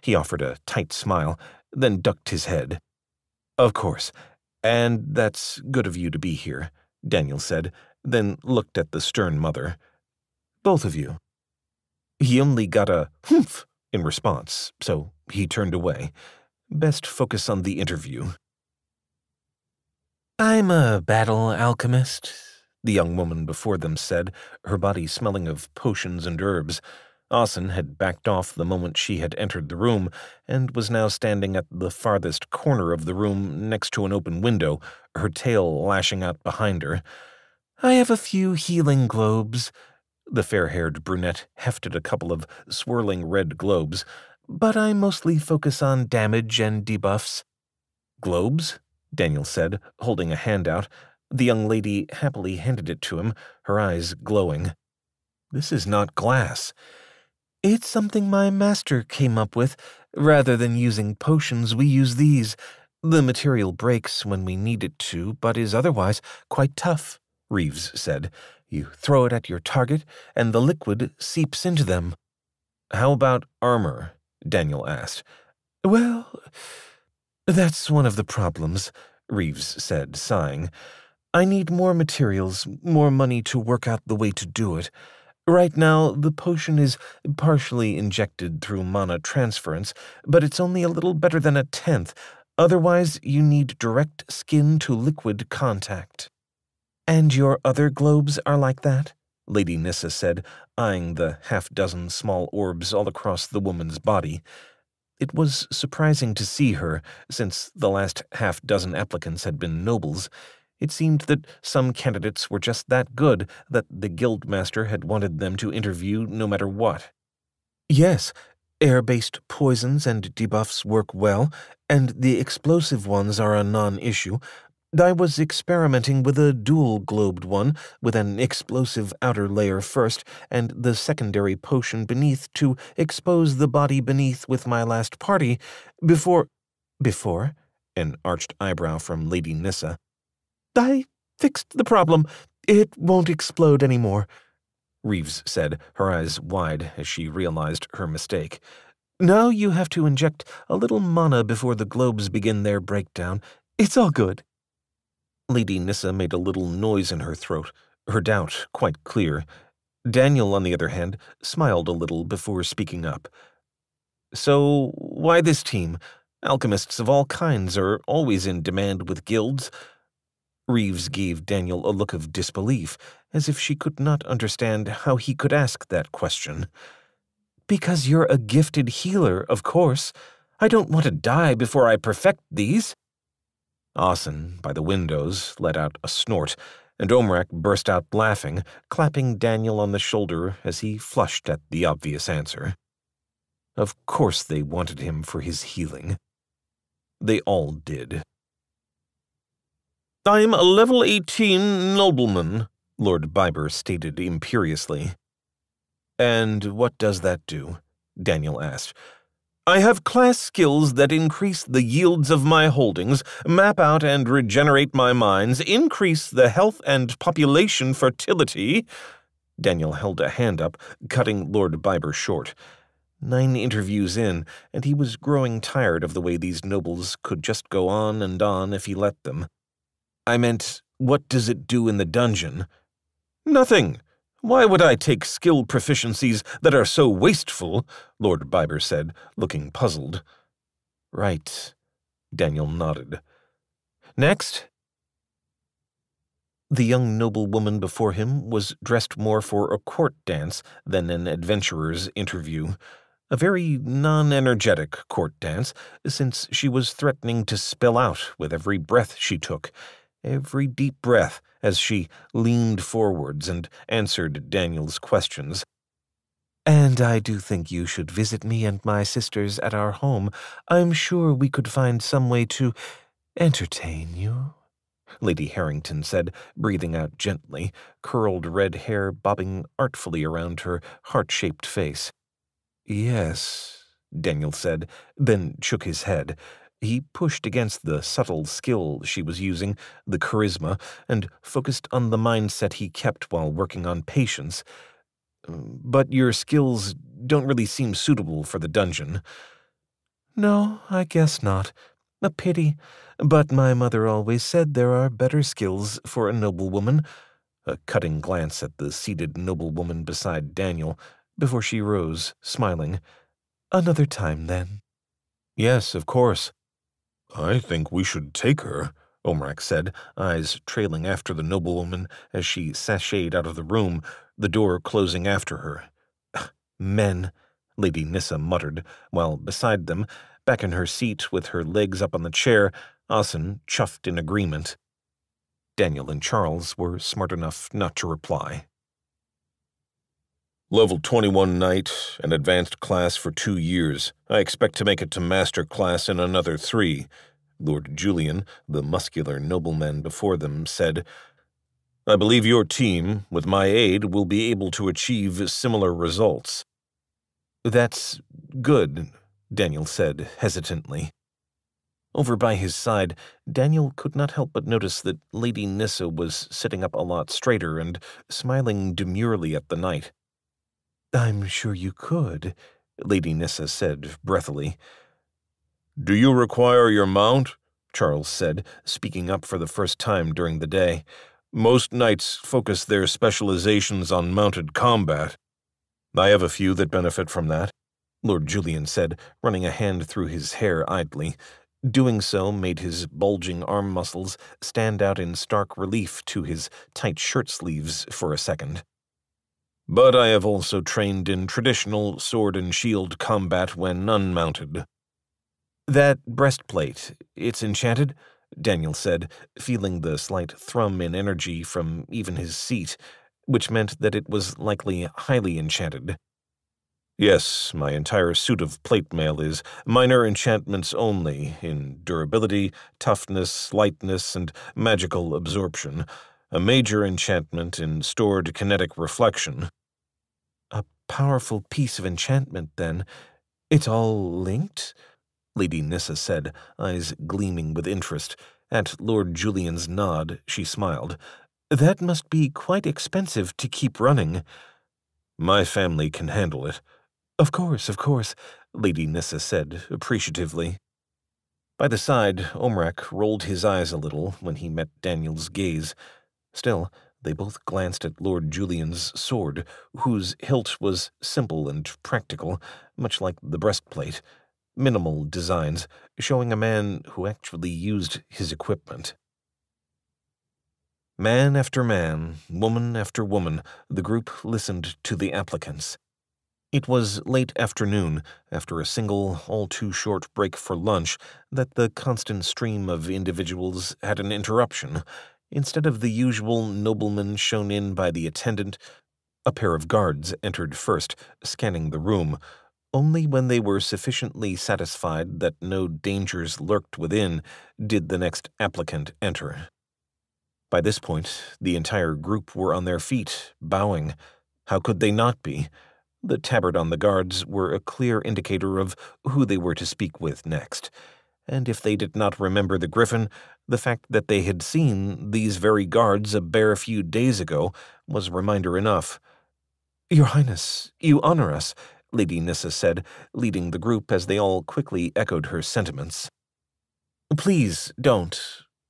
He offered a tight smile, then ducked his head. Of course, and that's good of you to be here, Daniel said, then looked at the stern mother. Both of you. He only got a humph in response, so he turned away. Best focus on the interview. I'm a battle alchemist, the young woman before them said, her body smelling of potions and herbs. Asen had backed off the moment she had entered the room, and was now standing at the farthest corner of the room next to an open window, her tail lashing out behind her. I have a few healing globes. The fair-haired brunette hefted a couple of swirling red globes, but I mostly focus on damage and debuffs. Globes? Daniel said, holding a hand out. The young lady happily handed it to him, her eyes glowing. This is not glass. It's something my master came up with. Rather than using potions, we use these. The material breaks when we need it to, but is otherwise quite tough, Reeves said. You throw it at your target, and the liquid seeps into them. How about armor? Daniel asked. Well, that's one of the problems, Reeves said, sighing. I need more materials, more money to work out the way to do it. Right now, the potion is partially injected through mana transference, but it's only a little better than a tenth. Otherwise, you need direct skin to liquid contact. And your other globes are like that? Lady Nissa said, eyeing the half dozen small orbs all across the woman's body. It was surprising to see her, since the last half dozen applicants had been nobles. It seemed that some candidates were just that good that the guildmaster had wanted them to interview no matter what. Yes, air-based poisons and debuffs work well, and the explosive ones are a non-issue, I was experimenting with a dual globed one, with an explosive outer layer first, and the secondary potion beneath to expose the body beneath with my last party, before. Before? An arched eyebrow from Lady Nissa. I fixed the problem. It won't explode anymore. Reeves said, her eyes wide as she realized her mistake. Now you have to inject a little mana before the globes begin their breakdown. It's all good. Lady Nissa made a little noise in her throat, her doubt quite clear. Daniel, on the other hand, smiled a little before speaking up. So, why this team? Alchemists of all kinds are always in demand with guilds. Reeves gave Daniel a look of disbelief, as if she could not understand how he could ask that question. Because you're a gifted healer, of course. I don't want to die before I perfect these. Asen, by the windows, let out a snort, and Omrak burst out laughing, clapping Daniel on the shoulder as he flushed at the obvious answer. Of course they wanted him for his healing. They all did. I'm a level 18 nobleman, Lord Biber stated imperiously. And what does that do? Daniel asked. I have class skills that increase the yields of my holdings, map out and regenerate my mines, increase the health and population fertility. Daniel held a hand up, cutting Lord Biber short. Nine interviews in, and he was growing tired of the way these nobles could just go on and on if he let them. I meant, what does it do in the dungeon? Nothing. Why would I take skill proficiencies that are so wasteful? Lord Biber said, looking puzzled. Right. Daniel nodded. Next. The young noblewoman before him was dressed more for a court dance than an adventurer's interview. A very non energetic court dance, since she was threatening to spill out with every breath she took, every deep breath as she leaned forwards and answered Daniel's questions. And I do think you should visit me and my sisters at our home. I'm sure we could find some way to entertain you. Lady Harrington said, breathing out gently, curled red hair bobbing artfully around her heart-shaped face. Yes, Daniel said, then shook his head. He pushed against the subtle skill she was using, the charisma, and focused on the mindset he kept while working on patience. But your skills don't really seem suitable for the dungeon. No, I guess not. A pity. But my mother always said there are better skills for a noblewoman. A cutting glance at the seated noblewoman beside Daniel, before she rose, smiling. Another time, then. Yes, of course. I think we should take her, Omrak said, eyes trailing after the noblewoman as she sashayed out of the room, the door closing after her. Men, Lady Nissa muttered, while beside them, back in her seat with her legs up on the chair, Asen chuffed in agreement. Daniel and Charles were smart enough not to reply. Level 21 Knight, an advanced class for two years. I expect to make it to Master class in another three. Lord Julian, the muscular nobleman before them, said, I believe your team, with my aid, will be able to achieve similar results. That's good, Daniel said hesitantly. Over by his side, Daniel could not help but notice that Lady Nissa was sitting up a lot straighter and smiling demurely at the knight. I'm sure you could, Lady Nissa said breathily. Do you require your mount? Charles said, speaking up for the first time during the day. Most knights focus their specializations on mounted combat. I have a few that benefit from that, Lord Julian said, running a hand through his hair idly. Doing so made his bulging arm muscles stand out in stark relief to his tight shirt sleeves for a second. But I have also trained in traditional sword and shield combat when unmounted. That breastplate, it's enchanted? Daniel said, feeling the slight thrum in energy from even his seat, which meant that it was likely highly enchanted. Yes, my entire suit of plate mail is minor enchantments only in durability, toughness, lightness, and magical absorption. A major enchantment in stored kinetic reflection. A powerful piece of enchantment, then. It's all linked? Lady Nissa said, eyes gleaming with interest. At Lord Julian's nod, she smiled. That must be quite expensive to keep running. My family can handle it. Of course, of course, Lady Nissa said appreciatively. By the side, Omrak rolled his eyes a little when he met Daniel's gaze. Still, they both glanced at Lord Julian's sword, whose hilt was simple and practical, much like the breastplate. Minimal designs, showing a man who actually used his equipment. Man after man, woman after woman, the group listened to the applicants. It was late afternoon, after a single, all too short break for lunch, that the constant stream of individuals had an interruption. Instead of the usual nobleman shown in by the attendant, a pair of guards entered first, scanning the room. Only when they were sufficiently satisfied that no dangers lurked within did the next applicant enter. By this point, the entire group were on their feet, bowing. How could they not be? The tabard on the guards were a clear indicator of who they were to speak with next. And if they did not remember the griffin, the fact that they had seen these very guards a bare few days ago was reminder enough. Your Highness, you honor us, Lady Nissa said, leading the group as they all quickly echoed her sentiments. Please don't.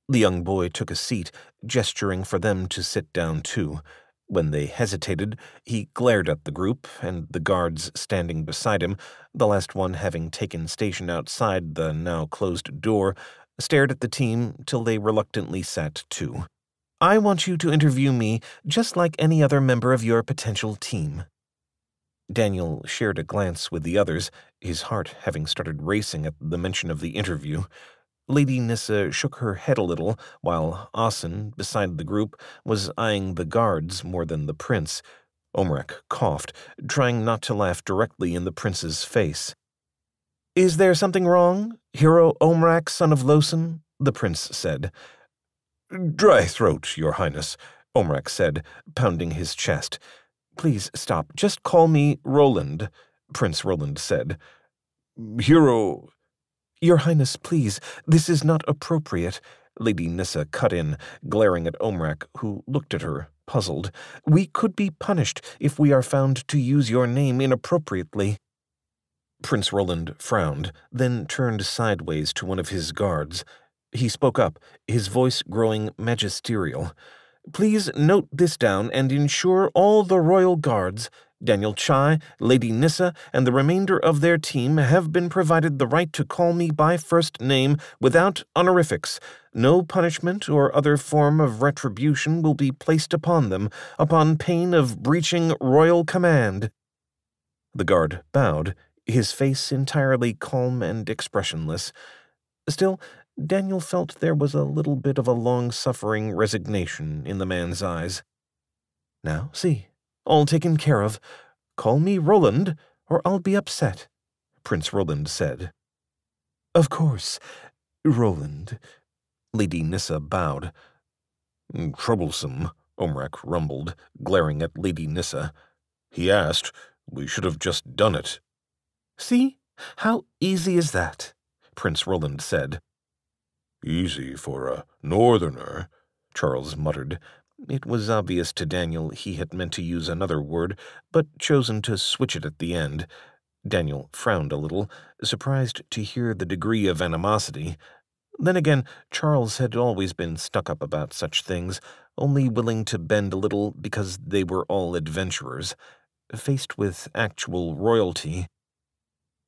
The young boy took a seat, gesturing for them to sit down too. When they hesitated, he glared at the group and the guards standing beside him, the last one having taken station outside the now closed door, stared at the team till they reluctantly sat too. I want you to interview me just like any other member of your potential team. Daniel shared a glance with the others, his heart having started racing at the mention of the interview. Lady Nissa shook her head a little, while Asen, beside the group, was eyeing the guards more than the prince. Omrak coughed, trying not to laugh directly in the prince's face. Is there something wrong, Hero Omrak, son of Losen? the prince said. Dry throat, your highness, Omrak said, pounding his chest. Please stop. Just call me Roland, Prince Roland said. Hero your Highness, please, this is not appropriate. Lady Nissa cut in, glaring at Omrak, who looked at her, puzzled. We could be punished if we are found to use your name inappropriately. Prince Roland frowned, then turned sideways to one of his guards. He spoke up, his voice growing magisterial. Please note this down and ensure all the royal guards, Daniel Chai, Lady Nissa, and the remainder of their team have been provided the right to call me by first name without honorifics. No punishment or other form of retribution will be placed upon them upon pain of breaching royal command. The guard bowed, his face entirely calm and expressionless. Still, Daniel felt there was a little bit of a long-suffering resignation in the man's eyes. Now, see, all taken care of. Call me Roland, or I'll be upset, Prince Roland said. Of course, Roland. Lady Nissa bowed. Troublesome, Omrak rumbled, glaring at Lady Nissa. He asked. We should have just done it. See? How easy is that? Prince Roland said. Easy for a northerner, Charles muttered. It was obvious to Daniel he had meant to use another word, but chosen to switch it at the end. Daniel frowned a little, surprised to hear the degree of animosity. Then again, Charles had always been stuck up about such things, only willing to bend a little because they were all adventurers. Faced with actual royalty.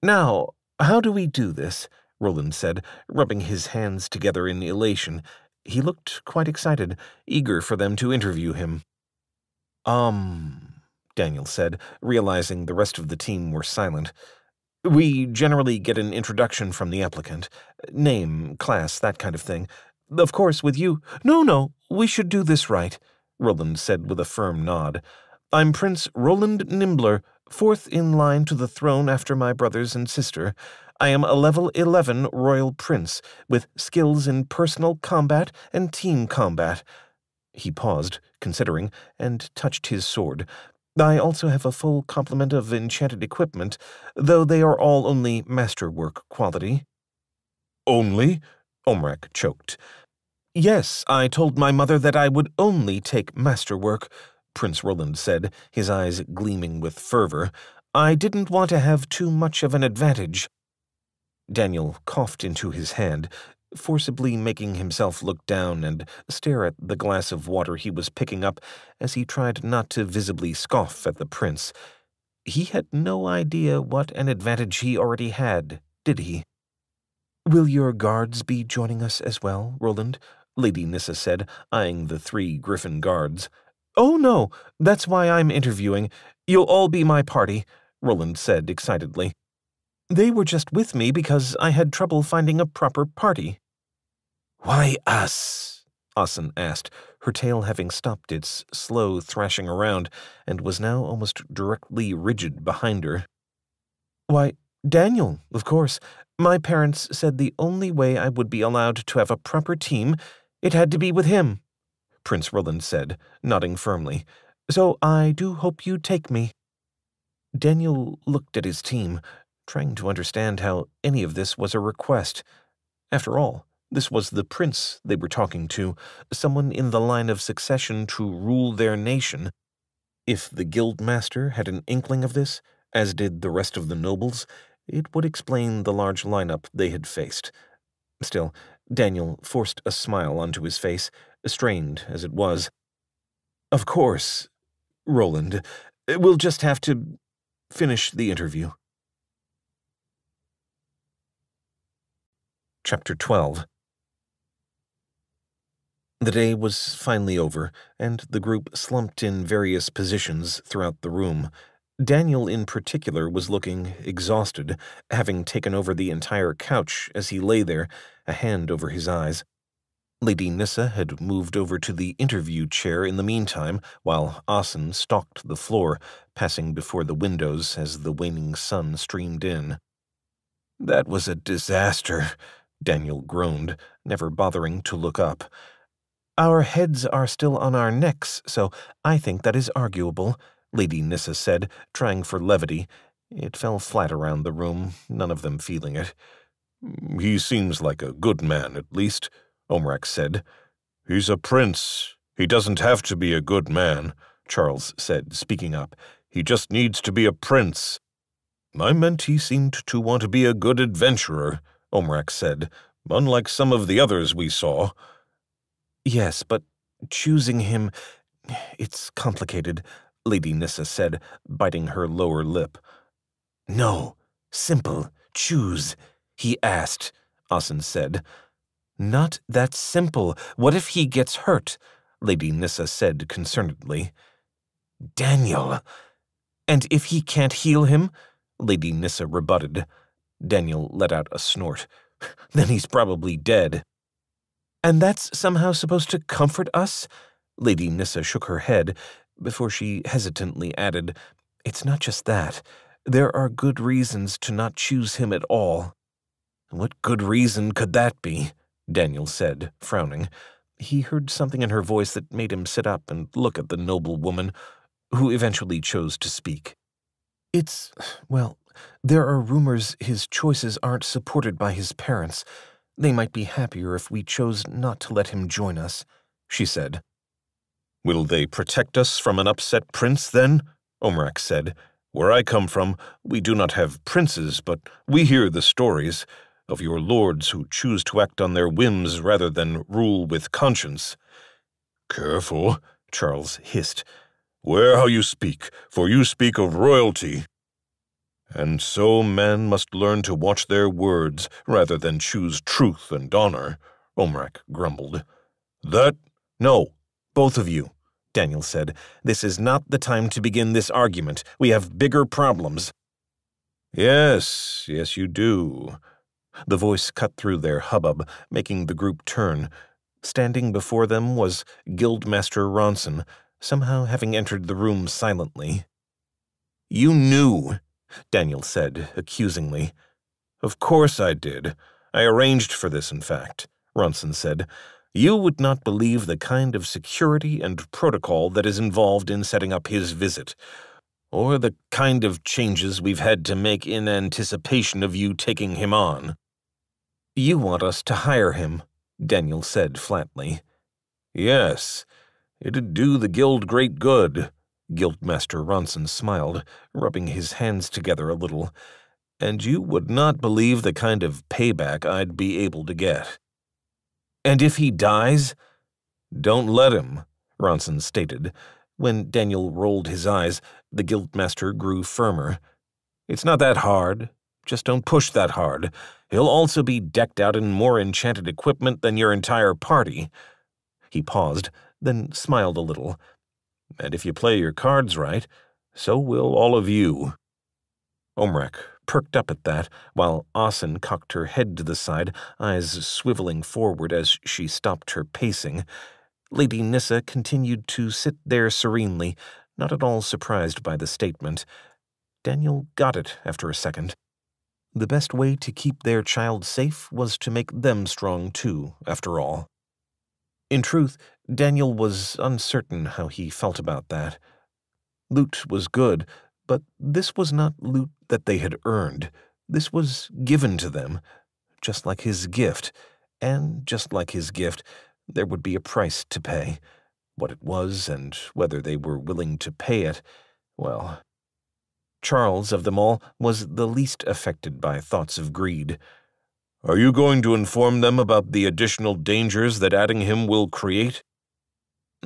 Now, how do we do this? Roland said, rubbing his hands together in elation. He looked quite excited, eager for them to interview him. Um, Daniel said, realizing the rest of the team were silent. We generally get an introduction from the applicant. Name, class, that kind of thing. Of course, with you. No, no, we should do this right, Roland said with a firm nod. I'm Prince Roland Nimbler, fourth in line to the throne after my brothers and sister. I am a level 11 royal prince with skills in personal combat and team combat. He paused, considering, and touched his sword. I also have a full complement of enchanted equipment, though they are all only masterwork quality. Only? Omrak choked. Yes, I told my mother that I would only take masterwork, Prince Roland said, his eyes gleaming with fervor. I didn't want to have too much of an advantage. Daniel coughed into his hand, forcibly making himself look down and stare at the glass of water he was picking up as he tried not to visibly scoff at the prince. He had no idea what an advantage he already had, did he? Will your guards be joining us as well, Roland? Lady Nissa said, eyeing the three griffin guards. Oh, no, that's why I'm interviewing. You'll all be my party, Roland said excitedly. They were just with me because I had trouble finding a proper party. Why us? Asen asked, her tail having stopped its slow thrashing around and was now almost directly rigid behind her. Why, Daniel, of course. My parents said the only way I would be allowed to have a proper team, it had to be with him, Prince Roland said, nodding firmly. So I do hope you take me. Daniel looked at his team, trying to understand how any of this was a request. After all, this was the prince they were talking to, someone in the line of succession to rule their nation. If the guildmaster had an inkling of this, as did the rest of the nobles, it would explain the large lineup they had faced. Still, Daniel forced a smile onto his face, strained as it was. Of course, Roland, we'll just have to finish the interview. Chapter 12 The day was finally over, and the group slumped in various positions throughout the room. Daniel, in particular, was looking exhausted, having taken over the entire couch as he lay there, a hand over his eyes. Lady Nissa had moved over to the interview chair in the meantime, while Asen stalked the floor, passing before the windows as the waning sun streamed in. That was a disaster, Daniel groaned, never bothering to look up. Our heads are still on our necks, so I think that is arguable, Lady Nissa said, trying for levity. It fell flat around the room, none of them feeling it. Mm, he seems like a good man, at least, Omrak said. He's a prince. He doesn't have to be a good man, Charles said, speaking up. He just needs to be a prince. I meant he seemed to want to be a good adventurer, Omrak said, unlike some of the others we saw. Yes, but choosing him. It's complicated, Lady Nissa said, biting her lower lip. No, simple, choose, he asked, Asen said. Not that simple. What if he gets hurt? Lady Nissa said concernedly. Daniel. And if he can't heal him? Lady Nissa rebutted. Daniel let out a snort. [laughs] Then he's probably dead. And that's somehow supposed to comfort us? Lady Nissa shook her head before she hesitantly added, It's not just that. There are good reasons to not choose him at all. What good reason could that be? Daniel said, frowning. He heard something in her voice that made him sit up and look at the noble woman, who eventually chose to speak. It's, well, there are rumors his choices aren't supported by his parents. They might be happier if we chose not to let him join us, she said. Will they protect us from an upset prince, then? Omrak said. Where I come from, we do not have princes, but we hear the stories of your lords who choose to act on their whims rather than rule with conscience. Careful, Charles hissed. Where how you speak, for you speak of royalty. And so men must learn to watch their words rather than choose truth and honor, Omrak grumbled. That, no, both of you, Daniel said. This is not the time to begin this argument. We have bigger problems. Yes, yes, you do. The voice cut through their hubbub, making the group turn. Standing before them was Guildmaster Ronson, somehow having entered the room silently. You knew, Daniel said accusingly. Of course I did. I arranged for this, in fact, Ronson said. You would not believe the kind of security and protocol that is involved in setting up his visit, or the kind of changes we've had to make in anticipation of you taking him on. You want us to hire him, Daniel said flatly. Yes, it'd do the guild great good, Guildmaster Ronson smiled, rubbing his hands together a little. And you would not believe the kind of payback I'd be able to get. And if he dies? Don't let him, Ronson stated. When Daniel rolled his eyes, the guildmaster grew firmer. It's not that hard. Just don't push that hard. He'll also be decked out in more enchanted equipment than your entire party. He paused, then smiled a little. And if you play your cards right, so will all of you. Omrak perked up at that, while Asen cocked her head to the side, eyes swiveling forward as she stopped her pacing. Lady Nissa continued to sit there serenely, not at all surprised by the statement. Daniel got it after a second. The best way to keep their child safe was to make them strong too, after all. In truth, Daniel was uncertain how he felt about that. Loot was good, but this was not loot that they had earned. This was given to them, just like his gift. And just like his gift, there would be a price to pay. What it was and whether they were willing to pay it, well. Charles, of them all, was the least affected by thoughts of greed. Are you going to inform them about the additional dangers that adding him will create?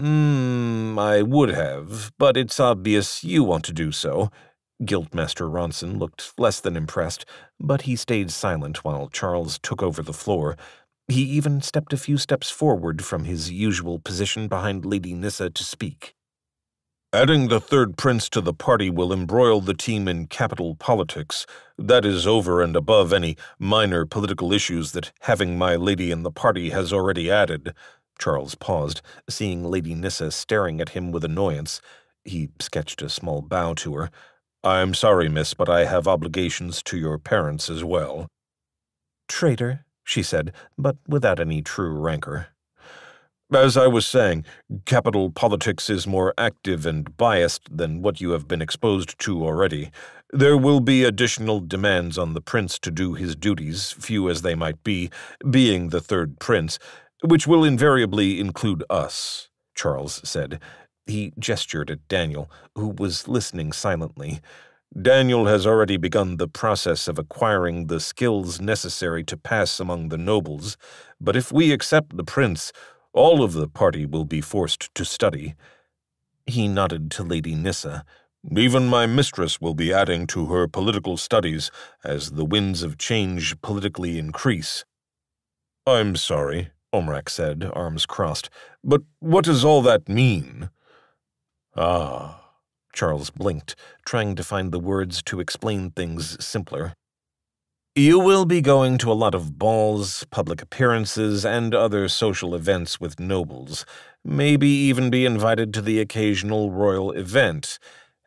Hmm, I would have, but it's obvious you want to do so. Guildmaster Ronson looked less than impressed, but he stayed silent while Charles took over the floor. He even stepped a few steps forward from his usual position behind Lady Nissa to speak. Adding the third prince to the party will embroil the team in capital politics. That is over and above any minor political issues that having my lady in the party has already added. Charles paused, seeing Lady Nissa staring at him with annoyance. He sketched a small bow to her. I'm sorry, miss, but I have obligations to your parents as well. Traitor, she said, but without any true rancor. As I was saying, capital politics is more active and biased than what you have been exposed to already. There will be additional demands on the prince to do his duties, few as they might be, being the third prince, which will invariably include us, Charles said. He gestured at Daniel, who was listening silently. Daniel has already begun the process of acquiring the skills necessary to pass among the nobles, but if we accept the prince, all of the party will be forced to study. He nodded to Lady Nissa. Even my mistress will be adding to her political studies as the winds of change politically increase. I'm sorry, Omrak said, arms crossed. But what does all that mean? Ah, Charles blinked, trying to find the words to explain things simpler. You will be going to a lot of balls, public appearances, and other social events with nobles, maybe even be invited to the occasional royal event,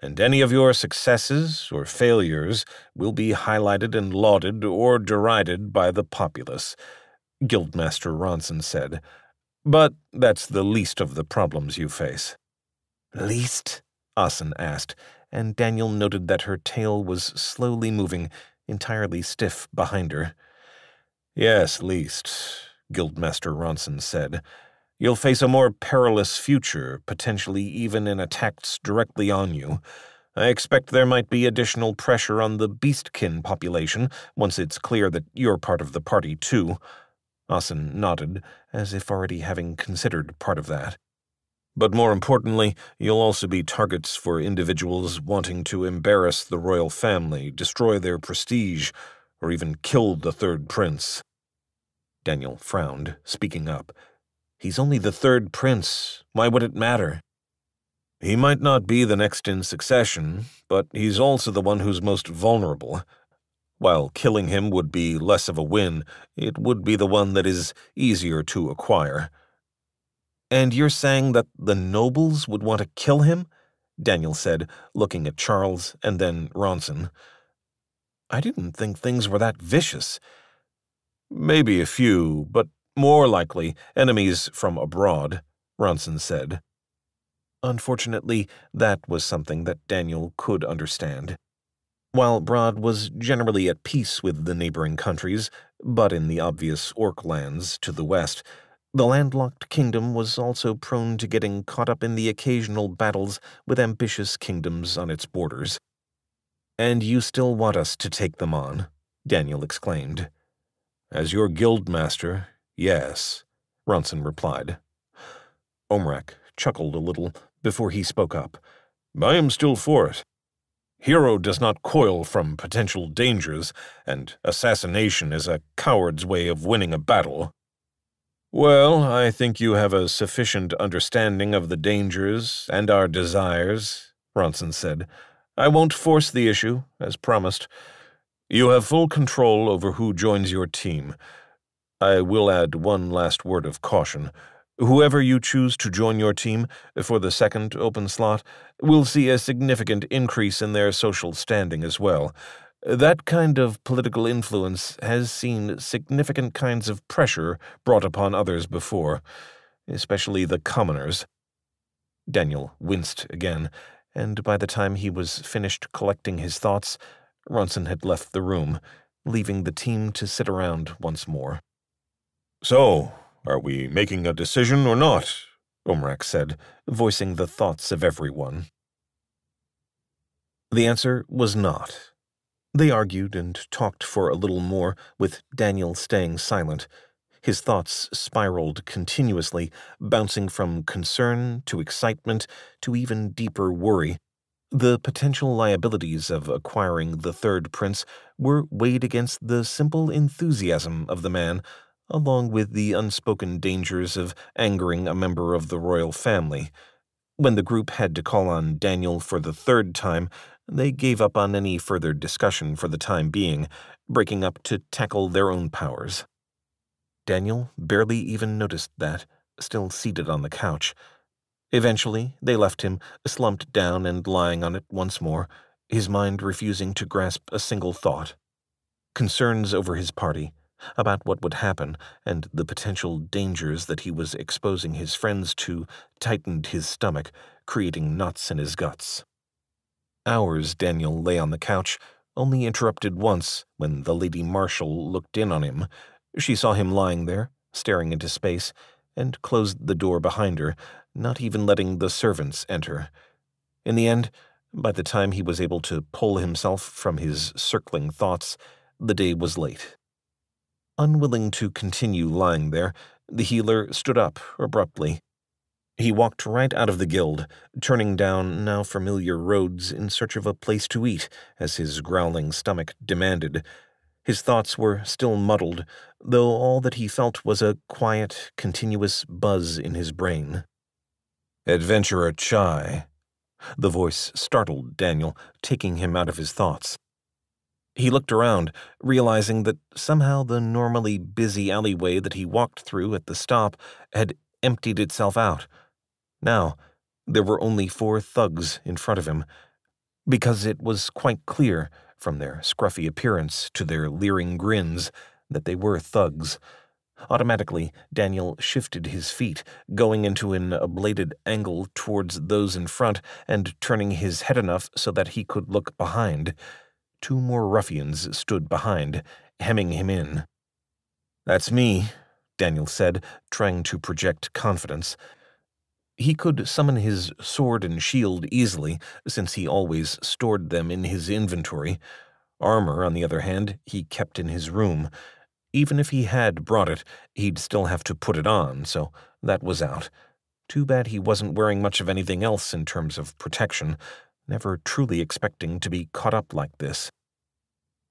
and any of your successes or failures will be highlighted and lauded or derided by the populace. Guildmaster Ronson said. But that's the least of the problems you face. Least? Asen asked, and Daniel noted that her tail was slowly moving, entirely stiff behind her. Yes, least, Guildmaster Ronson said. You'll face a more perilous future, potentially even in attacks directly on you. I expect there might be additional pressure on the beastkin population once it's clear that you're part of the party, too. Asen nodded, as if already having considered part of that. But more importantly, you'll also be targets for individuals wanting to embarrass the royal family, destroy their prestige, or even kill the third prince. Daniel frowned, speaking up. He's only the third prince. Why would it matter? He might not be the next in succession, but he's also the one who's most vulnerable, while killing him would be less of a win, it would be the one that is easier to acquire. And you're saying that the nobles would want to kill him? Daniel said, looking at Charles and then Ronson. I didn't think things were that vicious. Maybe a few, but more likely enemies from abroad, Ronson said. Unfortunately, that was something that Daniel could understand. While Brad was generally at peace with the neighboring countries, but in the obvious Orc lands to the west, the landlocked kingdom was also prone to getting caught up in the occasional battles with ambitious kingdoms on its borders. And you still want us to take them on, Daniel exclaimed. As your guild master, yes, Ronson replied. Omrak chuckled a little before he spoke up. I am still for it. Hero does not coil from potential dangers, and assassination is a coward's way of winning a battle. Well, I think you have a sufficient understanding of the dangers and our desires, Ronson said. I won't force the issue, as promised. You have full control over who joins your team. I will add one last word of caution. Whoever you choose to join your team for the second open slot will see a significant increase in their social standing as well. That kind of political influence has seen significant kinds of pressure brought upon others before, especially the commoners. Daniel winced again, and by the time he was finished collecting his thoughts, Ronson had left the room, leaving the team to sit around once more. So, are we making a decision or not? Omrak said, voicing the thoughts of everyone. The answer was not. They argued and talked for a little more, with Daniel staying silent. His thoughts spiraled continuously, bouncing from concern to excitement to even deeper worry. The potential liabilities of acquiring the third prince were weighed against the simple enthusiasm of the man, along with the unspoken dangers of angering a member of the royal family. When the group had to call on Daniel for the third time, they gave up on any further discussion for the time being, breaking up to tackle their own powers. Daniel barely even noticed that, still seated on the couch. Eventually, they left him, slumped down and lying on it once more, his mind refusing to grasp a single thought. Concerns over his party, about what would happen and the potential dangers that he was exposing his friends to tightened his stomach, creating knots in his guts. Hours Daniel lay on the couch, only interrupted once when the Lady Marshal looked in on him. She saw him lying there, staring into space, and closed the door behind her, not even letting the servants enter. In the end, by the time he was able to pull himself from his circling thoughts, the day was late. Unwilling to continue lying there, the healer stood up abruptly. He walked right out of the guild, turning down now familiar roads in search of a place to eat, as his growling stomach demanded. His thoughts were still muddled, though all that he felt was a quiet, continuous buzz in his brain. Adventurer Chai. The voice startled Daniel, taking him out of his thoughts. He looked around, realizing that somehow the normally busy alleyway that he walked through at the stop had emptied itself out. Now, there were only four thugs in front of him, because it was quite clear, from their scruffy appearance to their leering grins, that they were thugs. Automatically, Daniel shifted his feet, going into an ablated angle towards those in front and turning his head enough so that he could look behind. Two more ruffians stood behind, hemming him in. That's me, Daniel said, trying to project confidence. He could summon his sword and shield easily, since he always stored them in his inventory. Armor, on the other hand, he kept in his room. Even if he had brought it, he'd still have to put it on, so that was out. Too bad he wasn't wearing much of anything else in terms of protection never truly expecting to be caught up like this.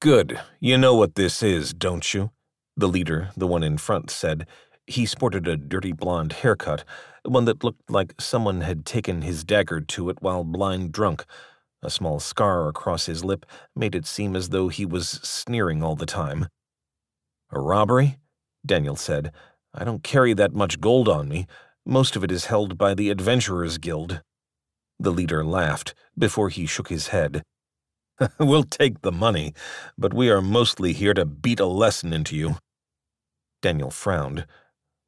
Good. You know what this is, don't you? The leader, the one in front, said. He sported a dirty blonde haircut, one that looked like someone had taken his dagger to it while blind drunk. A small scar across his lip made it seem as though he was sneering all the time. A robbery? Daniel said. I don't carry that much gold on me. Most of it is held by the Adventurers Guild. The leader laughed before he shook his head. [laughs] we'll take the money, but we are mostly here to beat a lesson into you. Daniel frowned.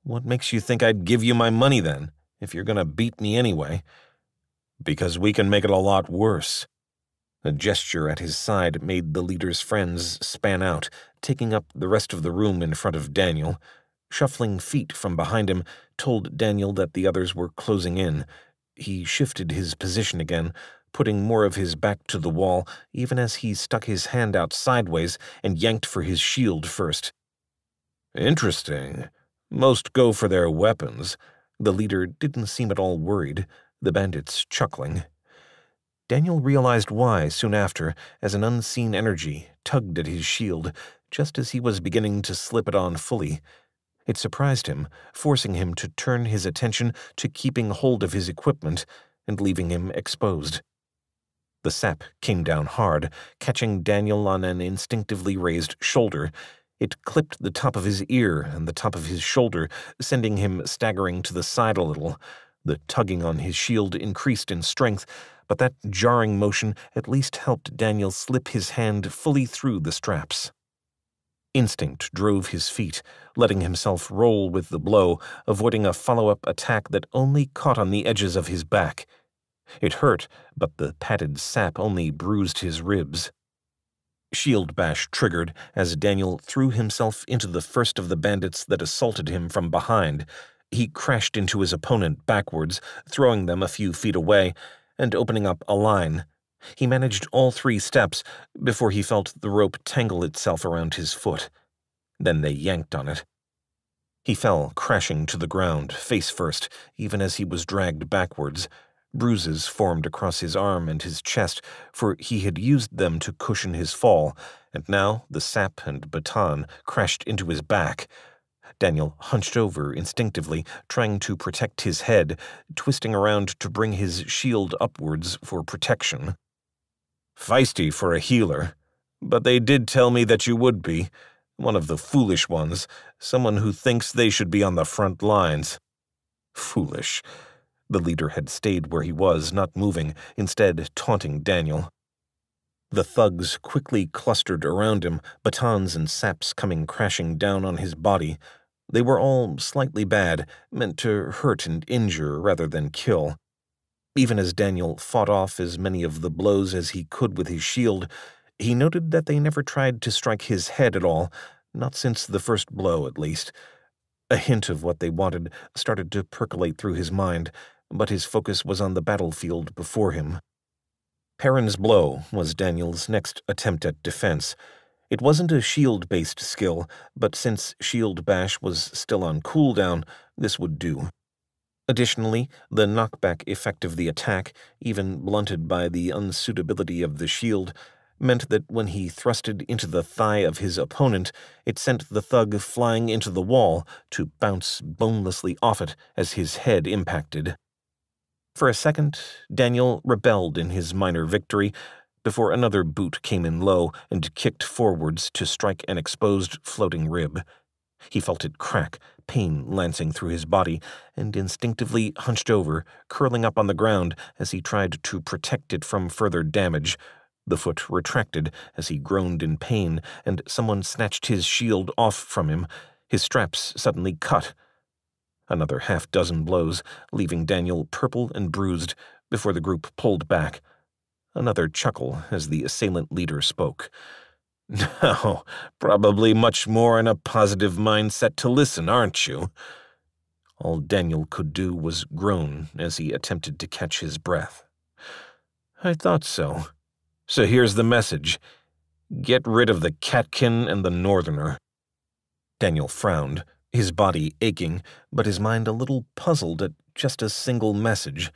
What makes you think I'd give you my money then, if you're going to beat me anyway? Because we can make it a lot worse. A gesture at his side made the leader's friends span out, taking up the rest of the room in front of Daniel. Shuffling feet from behind him told Daniel that the others were closing in. He shifted his position again, putting more of his back to the wall, even as he stuck his hand out sideways and yanked for his shield first. Interesting. Most go for their weapons. The leader didn't seem at all worried, the bandits chuckling. Daniel realized why soon after, as an unseen energy tugged at his shield, just as he was beginning to slip it on fully. It surprised him, forcing him to turn his attention to keeping hold of his equipment and leaving him exposed. The sap came down hard, catching Daniel on an instinctively raised shoulder. It clipped the top of his ear and the top of his shoulder, sending him staggering to the side a little. The tugging on his shield increased in strength, but that jarring motion at least helped Daniel slip his hand fully through the straps. Instinct drove his feet, letting himself roll with the blow, avoiding a follow up attack that only caught on the edges of his back. It hurt, but the padded sap only bruised his ribs. Shield Bash triggered as Daniel threw himself into the first of the bandits that assaulted him from behind. He crashed into his opponent backwards, throwing them a few feet away, and opening up a line. He managed all three steps before he felt the rope tangle itself around his foot. Then they yanked on it. He fell crashing to the ground, face first, even as he was dragged backwards. Bruises formed across his arm and his chest, for he had used them to cushion his fall, and now the sap and baton crashed into his back. Daniel hunched over instinctively, trying to protect his head, twisting around to bring his shield upwards for protection. Feisty for a healer, but they did tell me that you would be. One of the foolish ones, someone who thinks they should be on the front lines. Foolish. The leader had stayed where he was, not moving, instead taunting Daniel. The thugs quickly clustered around him, batons and saps coming crashing down on his body. They were all slightly bad, meant to hurt and injure rather than kill. Even as Daniel fought off as many of the blows as he could with his shield, he noted that they never tried to strike his head at all, not since the first blow, at least. A hint of what they wanted started to percolate through his mind, but his focus was on the battlefield before him. Perrin's blow was Daniel's next attempt at defense. It wasn't a shield based skill, but since Shield Bash was still on cooldown, this would do. Additionally, the knockback effect of the attack, even blunted by the unsuitability of the shield, meant that when he thrusted into the thigh of his opponent, it sent the thug flying into the wall to bounce bonelessly off it as his head impacted. For a second, Daniel rebelled in his minor victory before another boot came in low and kicked forwards to strike an exposed floating rib. He felt it crack, pain lancing through his body, and instinctively hunched over, curling up on the ground as he tried to protect it from further damage. The foot retracted as he groaned in pain, and someone snatched his shield off from him. His straps suddenly cut, Another half dozen blows, leaving Daniel purple and bruised before the group pulled back. Another chuckle as the assailant leader spoke. Now, probably much more in a positive mindset to listen, aren't you? All Daniel could do was groan as he attempted to catch his breath. I thought so. So here's the message. Get rid of the catkin and the northerner. Daniel frowned, his body aching, but his mind a little puzzled at just a single message.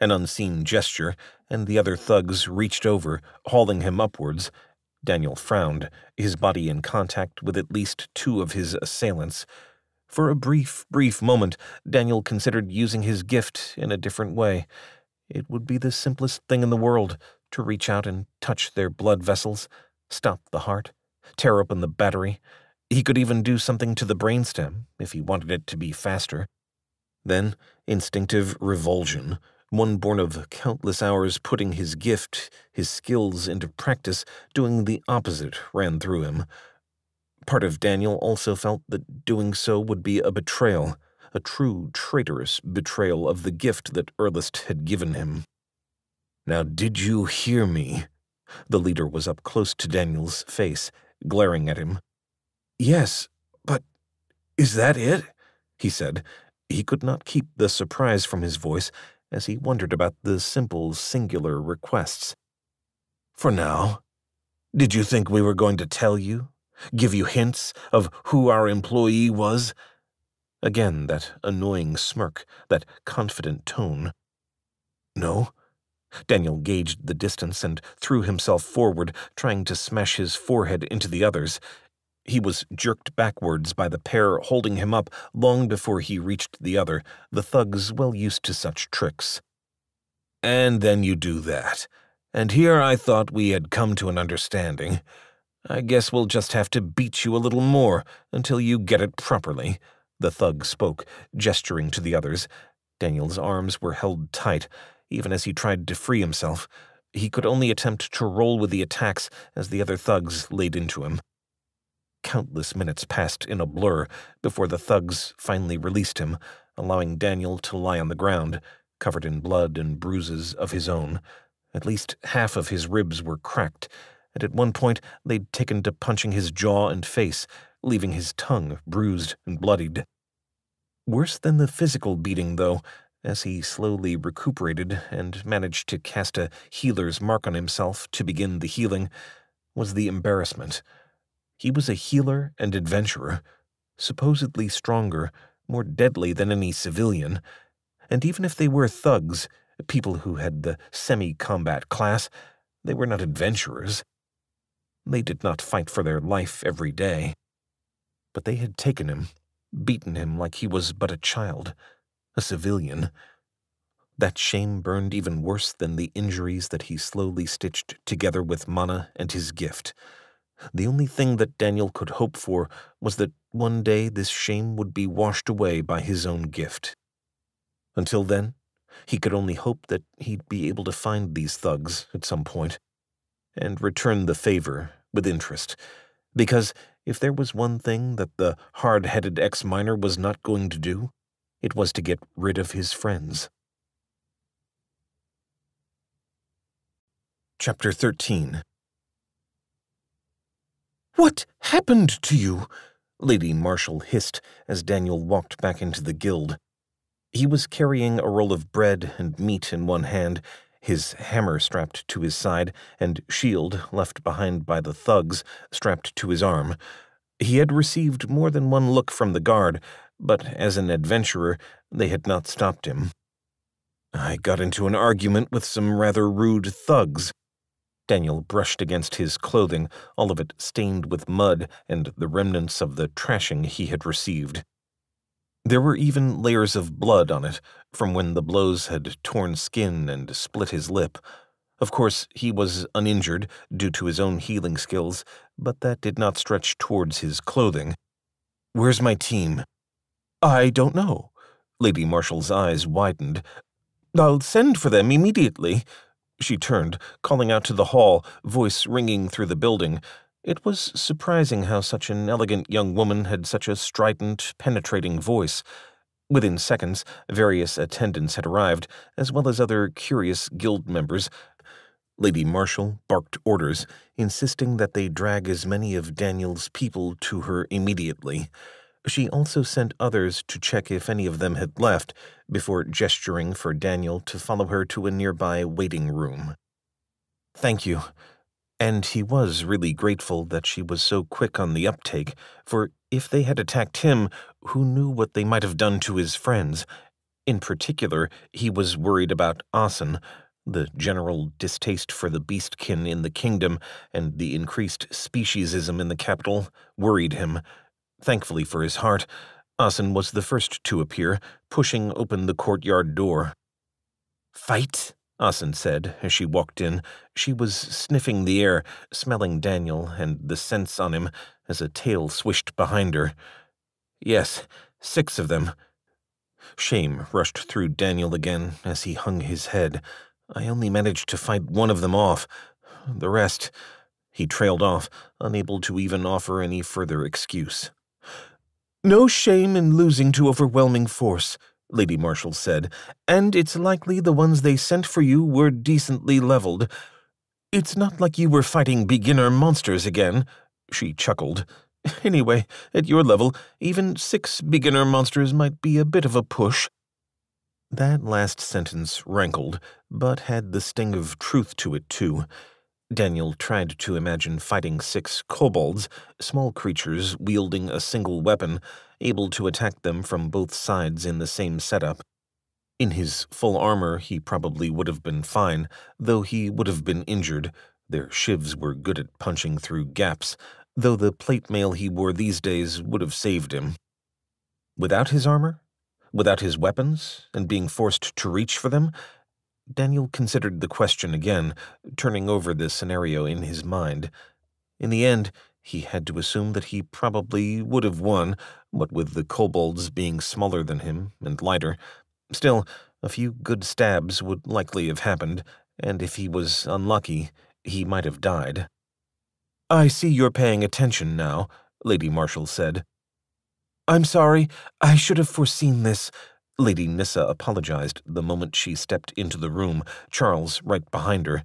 An unseen gesture, and the other thugs reached over, hauling him upwards. Daniel frowned, his body in contact with at least two of his assailants. For a brief, brief moment, Daniel considered using his gift in a different way. It would be the simplest thing in the world to reach out and touch their blood vessels, stop the heart, tear open the battery, he could even do something to the brainstem if he wanted it to be faster. Then, instinctive revulsion, one born of countless hours putting his gift, his skills into practice, doing the opposite ran through him. Part of Daniel also felt that doing so would be a betrayal, a true traitorous betrayal of the gift that Earlist had given him. Now, did you hear me? The leader was up close to Daniel's face, glaring at him. Yes, but is that it? he said. He could not keep the surprise from his voice as he wondered about the simple, singular requests. For now, did you think we were going to tell you, give you hints of who our employee was? Again, that annoying smirk, that confident tone. No. Daniel gauged the distance and threw himself forward, trying to smash his forehead into the other's. He was jerked backwards by the pair holding him up long before he reached the other, the thugs well used to such tricks. And then you do that. And here I thought we had come to an understanding. I guess we'll just have to beat you a little more until you get it properly. The thug spoke, gesturing to the others. Daniel's arms were held tight, even as he tried to free himself. He could only attempt to roll with the attacks as the other thugs laid into him. Countless minutes passed in a blur before the thugs finally released him, allowing Daniel to lie on the ground, covered in blood and bruises of his own. At least half of his ribs were cracked, and at one point they'd taken to punching his jaw and face, leaving his tongue bruised and bloodied. Worse than the physical beating, though, as he slowly recuperated and managed to cast a healer's mark on himself to begin the healing, was the embarrassment. He was a healer and adventurer, supposedly stronger, more deadly than any civilian. And even if they were thugs, people who had the semi-combat class, they were not adventurers. They did not fight for their life every day. But they had taken him, beaten him like he was but a child, a civilian. That shame burned even worse than the injuries that he slowly stitched together with mana and his gift. The only thing that Daniel could hope for was that one day this shame would be washed away by his own gift. Until then, he could only hope that he'd be able to find these thugs at some point and return the favor with interest, because if there was one thing that the hard-headed ex-miner was not going to do, it was to get rid of his friends. Chapter 13 what happened to you? Lady Marshall hissed as Daniel walked back into the guild. He was carrying a roll of bread and meat in one hand, his hammer strapped to his side, and shield, left behind by the thugs, strapped to his arm. He had received more than one look from the guard, but as an adventurer, they had not stopped him. I got into an argument with some rather rude thugs, Daniel brushed against his clothing, all of it stained with mud and the remnants of the trashing he had received. There were even layers of blood on it, from when the blows had torn skin and split his lip. Of course, he was uninjured due to his own healing skills, but that did not stretch towards his clothing. Where's my team? I don't know. Lady Marshall's eyes widened. I'll send for them immediately. She turned, calling out to the hall, voice ringing through the building. It was surprising how such an elegant young woman had such a strident, penetrating voice. Within seconds, various attendants had arrived, as well as other curious guild members. Lady Marshall barked orders, insisting that they drag as many of Daniel's people to her immediately. She also sent others to check if any of them had left, before gesturing for Daniel to follow her to a nearby waiting room. Thank you. And he was really grateful that she was so quick on the uptake, for if they had attacked him, who knew what they might have done to his friends? In particular, he was worried about Asen, the general distaste for the beastkin in the kingdom and the increased speciesism in the capital worried him, Thankfully for his heart, Asen was the first to appear, pushing open the courtyard door. Fight, Asen said as she walked in. She was sniffing the air, smelling Daniel and the scents on him as a tail swished behind her. Yes, six of them. Shame rushed through Daniel again as he hung his head. I only managed to fight one of them off. The rest. He trailed off, unable to even offer any further excuse. No shame in losing to overwhelming force, Lady Marshall said, and it's likely the ones they sent for you were decently leveled. It's not like you were fighting beginner monsters again. She chuckled. [laughs] Anyway, at your level, even six beginner monsters might be a bit of a push. That last sentence rankled, but had the sting of truth to it, too. Daniel tried to imagine fighting six kobolds, small creatures wielding a single weapon, able to attack them from both sides in the same setup. In his full armor, he probably would have been fine, though he would have been injured. Their shivs were good at punching through gaps, though the plate mail he wore these days would have saved him. Without his armor? Without his weapons, and being forced to reach for them? Daniel considered the question again, turning over the scenario in his mind. In the end, he had to assume that he probably would have won, what with the kobolds being smaller than him and lighter. Still, a few good stabs would likely have happened, and if he was unlucky, he might have died. I see you're paying attention now, Lady Marshall said. I'm sorry, I should have foreseen this. Lady Nissa apologized the moment she stepped into the room, Charles right behind her.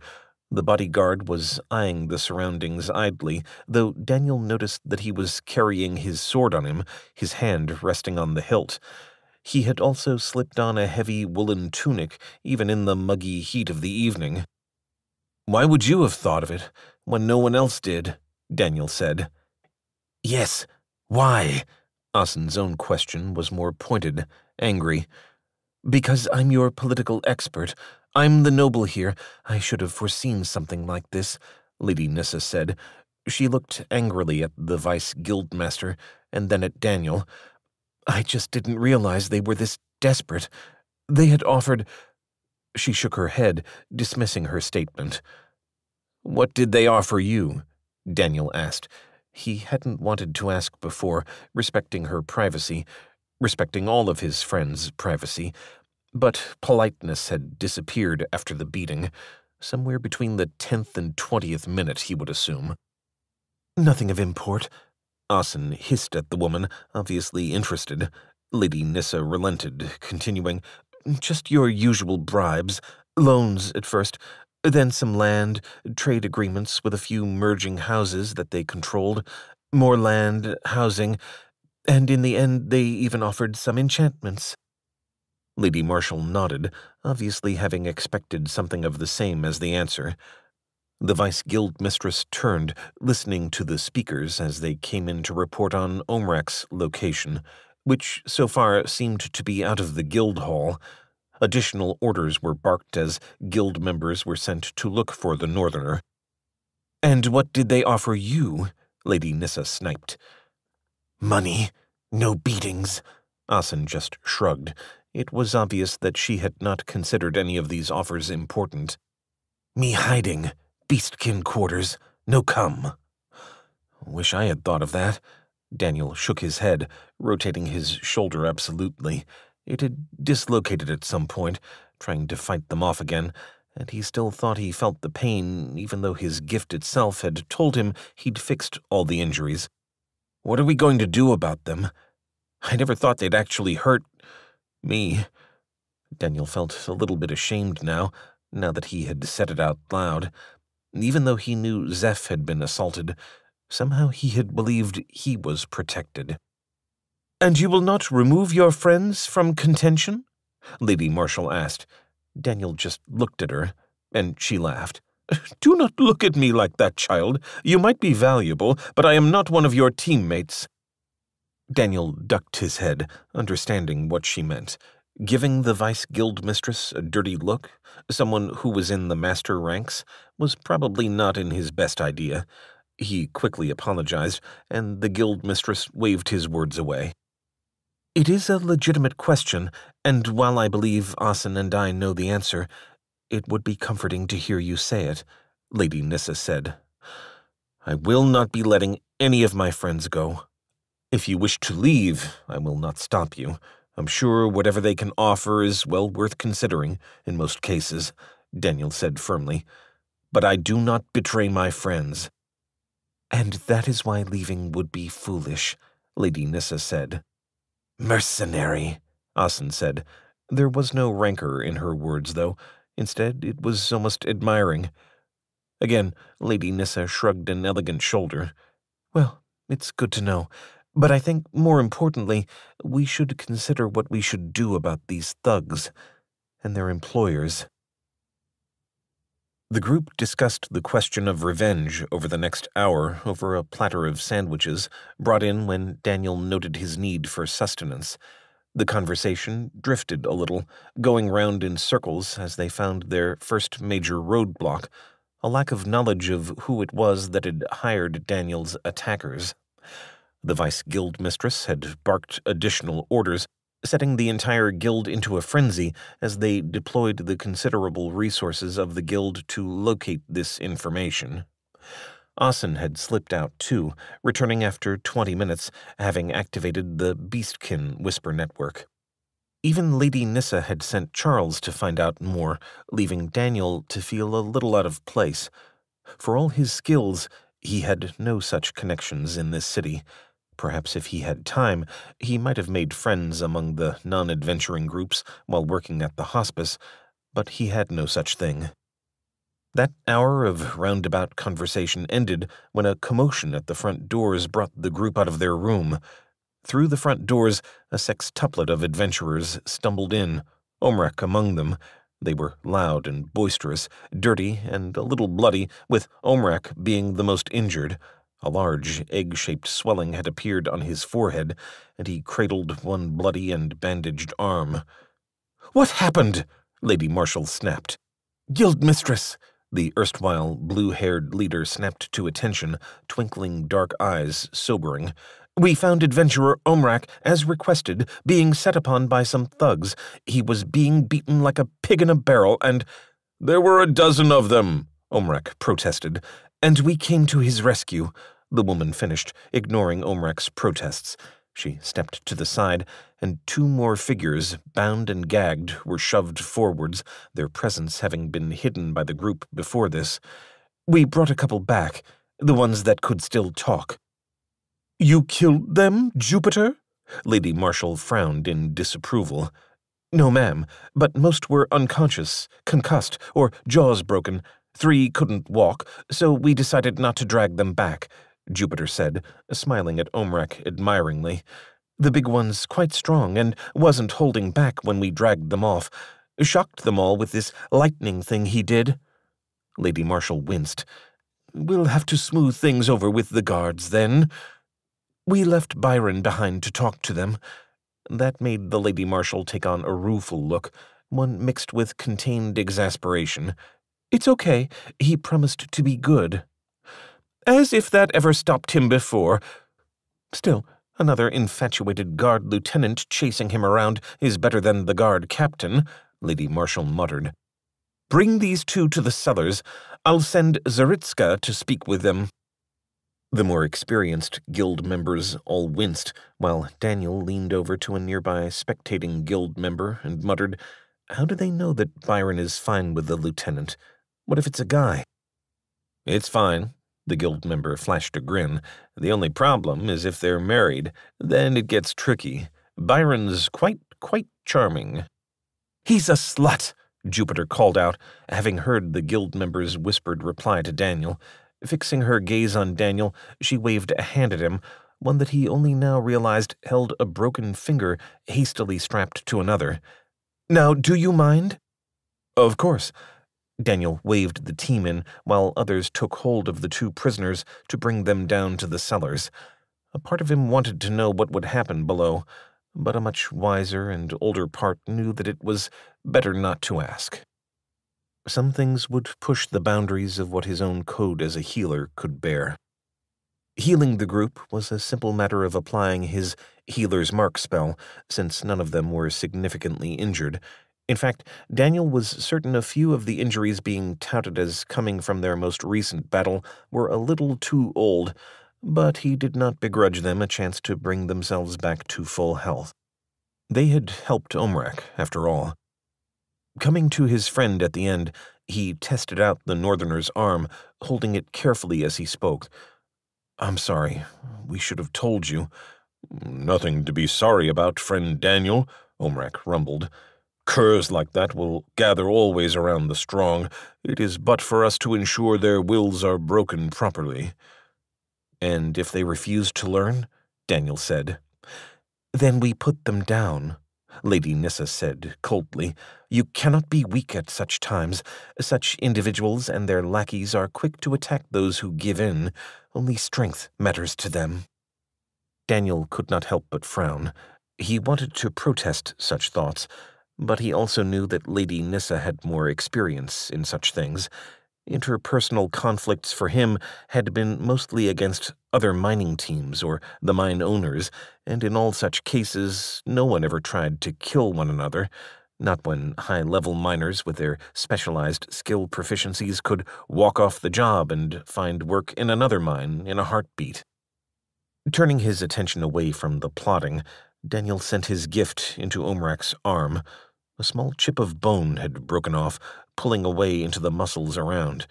The bodyguard was eyeing the surroundings idly, though Daniel noticed that he was carrying his sword on him, his hand resting on the hilt. He had also slipped on a heavy woolen tunic, even in the muggy heat of the evening. Why would you have thought of it, when no one else did? Daniel said. Yes, why? Asen's own question was more pointed, angry. Because I'm your political expert. I'm the noble here. I should have foreseen something like this, Lady Nissa said. She looked angrily at the vice guildmaster and then at Daniel. I just didn't realize they were this desperate. They had offered. She shook her head, dismissing her statement. What did they offer you? Daniel asked. He hadn't wanted to ask before, respecting her privacy, respecting all of his friends' privacy, but politeness had disappeared after the beating, somewhere between the tenth and twentieth minute, he would assume. Nothing of import. Asen hissed at the woman, obviously interested. Lady Nissa relented, continuing, Just your usual bribes. Loans at first, then some land, trade agreements with a few merging houses that they controlled, more land, housing, and in the end they even offered some enchantments. Lady Marshall nodded, obviously having expected something of the same as the answer. The Vice Guild mistress turned, listening to the speakers as they came in to report on Omrak's location, which so far seemed to be out of the guild hall. Additional orders were barked as guild members were sent to look for the northerner. And what did they offer you? Lady Nissa sniped. Money, no beatings. Asen just shrugged. It was obvious that she had not considered any of these offers important. Me hiding, beastkin quarters, no come. Wish I had thought of that. Daniel shook his head, rotating his shoulder absolutely. It had dislocated at some point, trying to fight them off again, and he still thought he felt the pain, even though his gift itself had told him he'd fixed all the injuries. What are we going to do about them? I never thought they'd actually hurt me. Daniel felt a little bit ashamed now, now that he had said it out loud. Even though he knew Zeph had been assaulted, somehow he had believed he was protected. And you will not remove your friends from contention? Lady Marshall asked. Daniel just looked at her, and she laughed. [laughs] Do not look at me like that, child. You might be valuable, but I am not one of your teammates. Daniel ducked his head, understanding what she meant. Giving the vice guild mistress a dirty look, someone who was in the master ranks, was probably not in his best idea. He quickly apologized, and the guild mistress waved his words away. It is a legitimate question, and while I believe Asen and I know the answer, it would be comforting to hear you say it, Lady Nissa said. I will not be letting any of my friends go. If you wish to leave, I will not stop you. I'm sure whatever they can offer is well worth considering in most cases, Daniel said firmly. But I do not betray my friends. And that is why leaving would be foolish, Lady Nissa said. Mercenary, Asen said. There was no rancor in her words, though. Instead, it was almost admiring. Again, Lady Nissa shrugged an elegant shoulder. Well, it's good to know. But I think, more importantly, we should consider what we should do about these thugs and their employers. The group discussed the question of revenge over the next hour over a platter of sandwiches brought in when Daniel noted his need for sustenance. The conversation drifted a little, going round in circles as they found their first major roadblock a lack of knowledge of who it was that had hired Daniel's attackers. The vice guild mistress had barked additional orders, setting the entire guild into a frenzy as they deployed the considerable resources of the guild to locate this information. Asen had slipped out too, returning after 20 minutes, having activated the Beastkin Whisper network. Even Lady Nissa had sent Charles to find out more, leaving Daniel to feel a little out of place. For all his skills, he had no such connections in this city, Perhaps if he had time, he might have made friends among the non adventuring groups while working at the hospice, but he had no such thing. That hour of roundabout conversation ended when a commotion at the front doors brought the group out of their room. Through the front doors, a sextuplet of adventurers stumbled in, Omrak among them. They were loud and boisterous, dirty and a little bloody, with Omrak being the most injured. A large, egg shaped swelling had appeared on his forehead, and he cradled one bloody and bandaged arm. What happened? Lady Marshall snapped. Guild mistress, the erstwhile blue haired leader snapped to attention, twinkling dark eyes sobering. We found adventurer Omrak, as requested, being set upon by some thugs. He was being beaten like a pig in a barrel, and. There were a dozen of them, Omrak protested, and we came to his rescue, the woman finished, ignoring Omrak's protests. She stepped to the side, and two more figures, bound and gagged, were shoved forwards, their presence having been hidden by the group before this. We brought a couple back, the ones that could still talk. You killed them, Jupiter? Lady Marshall frowned in disapproval. No, ma'am, but most were unconscious, concussed, or jaws broken, Three couldn't walk, so we decided not to drag them back, Jupiter said, smiling at Omrak admiringly. The big one's quite strong and wasn't holding back when we dragged them off. Shocked them all with this lightning thing he did. Lady Marshall winced. We'll have to smooth things over with the guards, then. We left Byron behind to talk to them. That made the Lady Marshall take on a rueful look, one mixed with contained exasperation. It's okay. He promised to be good. As if that ever stopped him before. Still, another infatuated guard lieutenant chasing him around is better than the guard captain, Lady Marshall muttered. Bring these two to the cellars. I'll send Zaritska to speak with them. The more experienced guild members all winced, while Daniel leaned over to a nearby spectating guild member and muttered, How do they know that Byron is fine with the lieutenant? What if it's a guy? It's fine. The guild member flashed a grin. The only problem is if they're married. Then it gets tricky. Byron's quite, quite charming. He's a slut, Jupiter called out, having heard the guild member's whispered reply to Daniel. Fixing her gaze on Daniel, she waved a hand at him, one that he only now realized held a broken finger hastily strapped to another. Now, do you mind? Of course. Daniel waved the team in while others took hold of the two prisoners to bring them down to the cellars. A part of him wanted to know what would happen below, but a much wiser and older part knew that it was better not to ask. Some things would push the boundaries of what his own code as a healer could bear. Healing the group was a simple matter of applying his healer's mark spell, since none of them were significantly injured, in fact, Daniel was certain a few of the injuries being touted as coming from their most recent battle were a little too old, but he did not begrudge them a chance to bring themselves back to full health. They had helped Omrak, after all. Coming to his friend at the end, he tested out the Northerner's arm, holding it carefully as he spoke. I'm sorry. We should have told you. Nothing to be sorry about, friend Daniel, Omrak rumbled. Curs like that will gather always around the strong. It is but for us to ensure their wills are broken properly. And if they refuse to learn? Daniel said. Then we put them down, Lady Nissa said coldly. You cannot be weak at such times. Such individuals and their lackeys are quick to attack those who give in. Only strength matters to them. Daniel could not help but frown. He wanted to protest such thoughts, but he also knew that Lady Nissa had more experience in such things. Interpersonal conflicts for him had been mostly against other mining teams or the mine owners, and in all such cases, no one ever tried to kill one another, not when high level miners with their specialized skill proficiencies could walk off the job and find work in another mine in a heartbeat. Turning his attention away from the plotting, Daniel sent his gift into Omrak's arm. A small chip of bone had broken off, pulling away into the muscles around.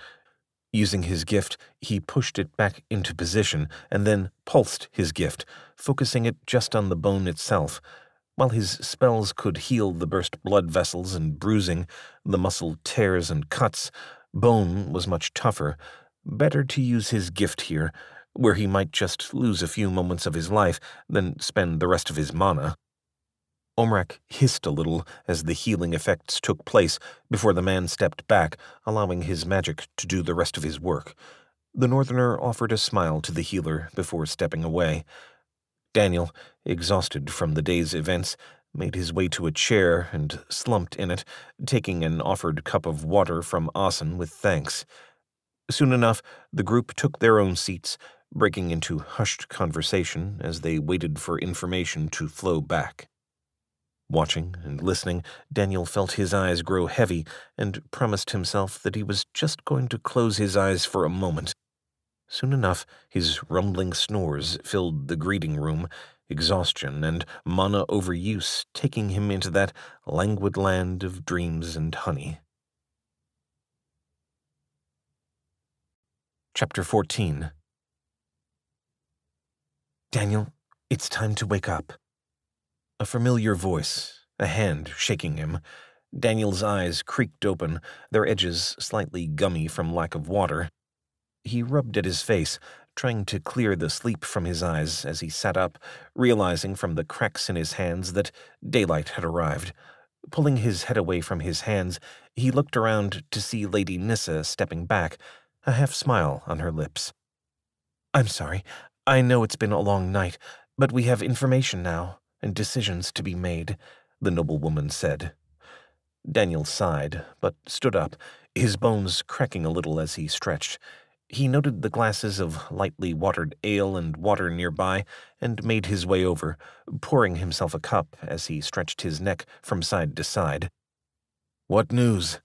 Using his gift, he pushed it back into position and then pulsed his gift, focusing it just on the bone itself. While his spells could heal the burst blood vessels and bruising, the muscle tears and cuts, bone was much tougher. Better to use his gift here, where he might just lose a few moments of his life than spend the rest of his mana. Omrak hissed a little as the healing effects took place before the man stepped back, allowing his magic to do the rest of his work. The Northerner offered a smile to the healer before stepping away. Daniel, exhausted from the day's events, made his way to a chair and slumped in it, taking an offered cup of water from Asen with thanks. Soon enough, the group took their own seats, breaking into hushed conversation as they waited for information to flow back. Watching and listening, Daniel felt his eyes grow heavy and promised himself that he was just going to close his eyes for a moment. Soon enough, his rumbling snores filled the greeting room, exhaustion and mana overuse taking him into that languid land of dreams and honey. Chapter 14 Daniel, it's time to wake up. A familiar voice, a hand shaking him. Daniel's eyes creaked open, their edges slightly gummy from lack of water. He rubbed at his face, trying to clear the sleep from his eyes as he sat up, realizing from the cracks in his hands that daylight had arrived. Pulling his head away from his hands, he looked around to see Lady Nissa stepping back, a half smile on her lips. I'm sorry. I know it's been a long night, but we have information now and decisions to be made, the noblewoman said. Daniel sighed, but stood up, his bones cracking a little as he stretched. He noted the glasses of lightly watered ale and water nearby and made his way over, pouring himself a cup as he stretched his neck from side to side. What news?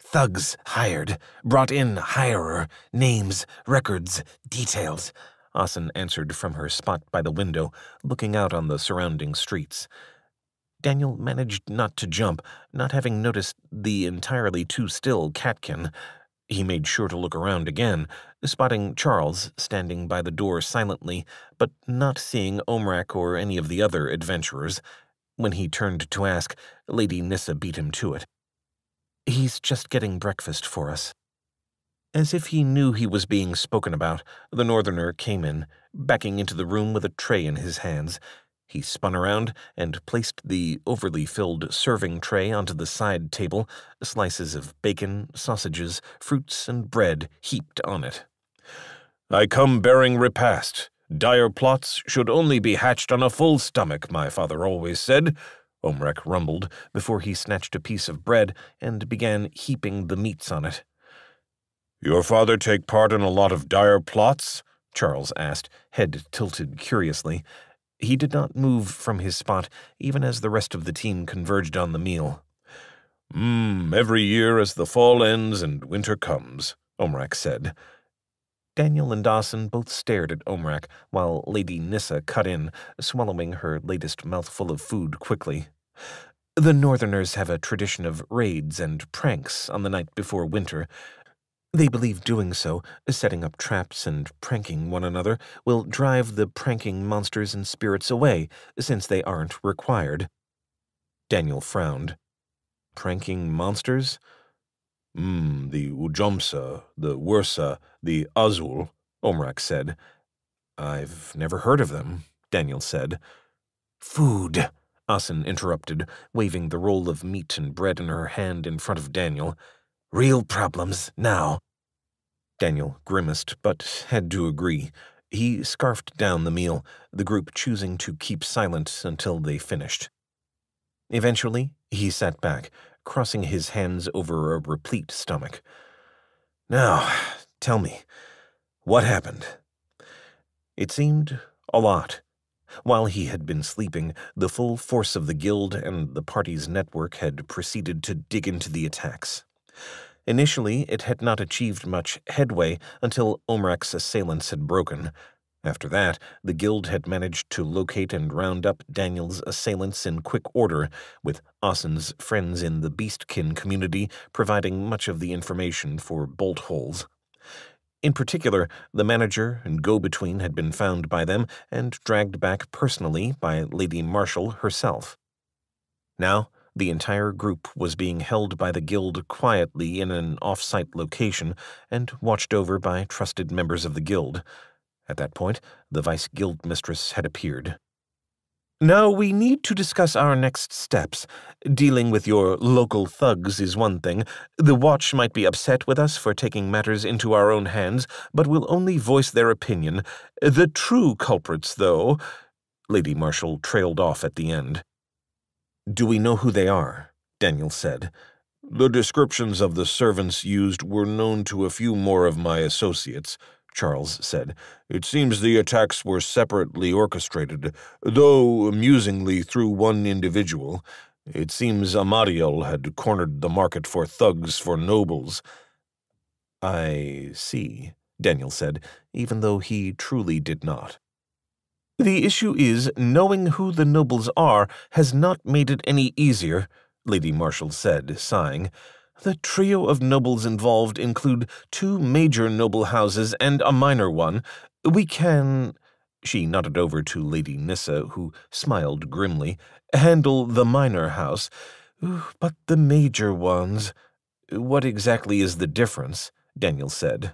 Thugs hired, brought in hirer, names, records, details. Asen answered from her spot by the window, looking out on the surrounding streets. Daniel managed not to jump, not having noticed the entirely too still Catkin. He made sure to look around again, spotting Charles standing by the door silently, but not seeing Omrak or any of the other adventurers. When he turned to ask, Lady Nissa beat him to it. He's just getting breakfast for us. As if he knew he was being spoken about, the Northerner came in, backing into the room with a tray in his hands. He spun around and placed the overly filled serving tray onto the side table, slices of bacon, sausages, fruits, and bread heaped on it. I come bearing repast. Dire plots should only be hatched on a full stomach, my father always said, Omrak rumbled before he snatched a piece of bread and began heaping the meats on it. Your father take part in a lot of dire plots? Charles asked, head tilted curiously. He did not move from his spot, even as the rest of the team converged on the meal. Hmm, every year as the fall ends and winter comes, Omrak said. Daniel and Dawson both stared at Omrak while Lady Nissa cut in, swallowing her latest mouthful of food quickly. The Northerners have a tradition of raids and pranks on the night before winter. They believe doing so, setting up traps and pranking one another, will drive the pranking monsters and spirits away, since they aren't required. Daniel frowned. Pranking monsters? Hmm, the Ujomsa, the Wursa, the Azul, Omrak said. I've never heard of them, Daniel said. Food, Asen interrupted, waving the roll of meat and bread in her hand in front of Daniel. Real problems, now. Daniel grimaced, but had to agree. He scarfed down the meal, the group choosing to keep silent until they finished. Eventually, he sat back, crossing his hands over a replete stomach. Now, tell me, what happened? It seemed a lot. While he had been sleeping, the full force of the guild and the party's network had proceeded to dig into the attacks. Initially, it had not achieved much headway until Omrak's assailants had broken, after that, the guild had managed to locate and round up Daniel's assailants in quick order, with Asen's friends in the Beastkin community providing much of the information for bolt holes. In particular, the manager and go-between had been found by them and dragged back personally by Lady Marshall herself. Now, the entire group was being held by the guild quietly in an off-site location and watched over by trusted members of the guild, at that point, the vice guild mistress had appeared. Now we need to discuss our next steps. Dealing with your local thugs is one thing. The Watch might be upset with us for taking matters into our own hands, but will only voice their opinion. The true culprits, though... Lady Marshall trailed off at the end. Do we know who they are? Daniel said. The descriptions of the servants used were known to a few more of my associates. Charles said. It seems the attacks were separately orchestrated, though amusingly through one individual. It seems Amariel had cornered the market for thugs for nobles. I see, Daniel said, even though he truly did not. The issue is, knowing who the nobles are has not made it any easier, Lady Marshall said, sighing. The trio of nobles involved include two major noble houses and a minor one. We can, she nodded over to Lady Nissa, who smiled grimly, handle the minor house. But the major ones. What exactly is the difference? Daniel said.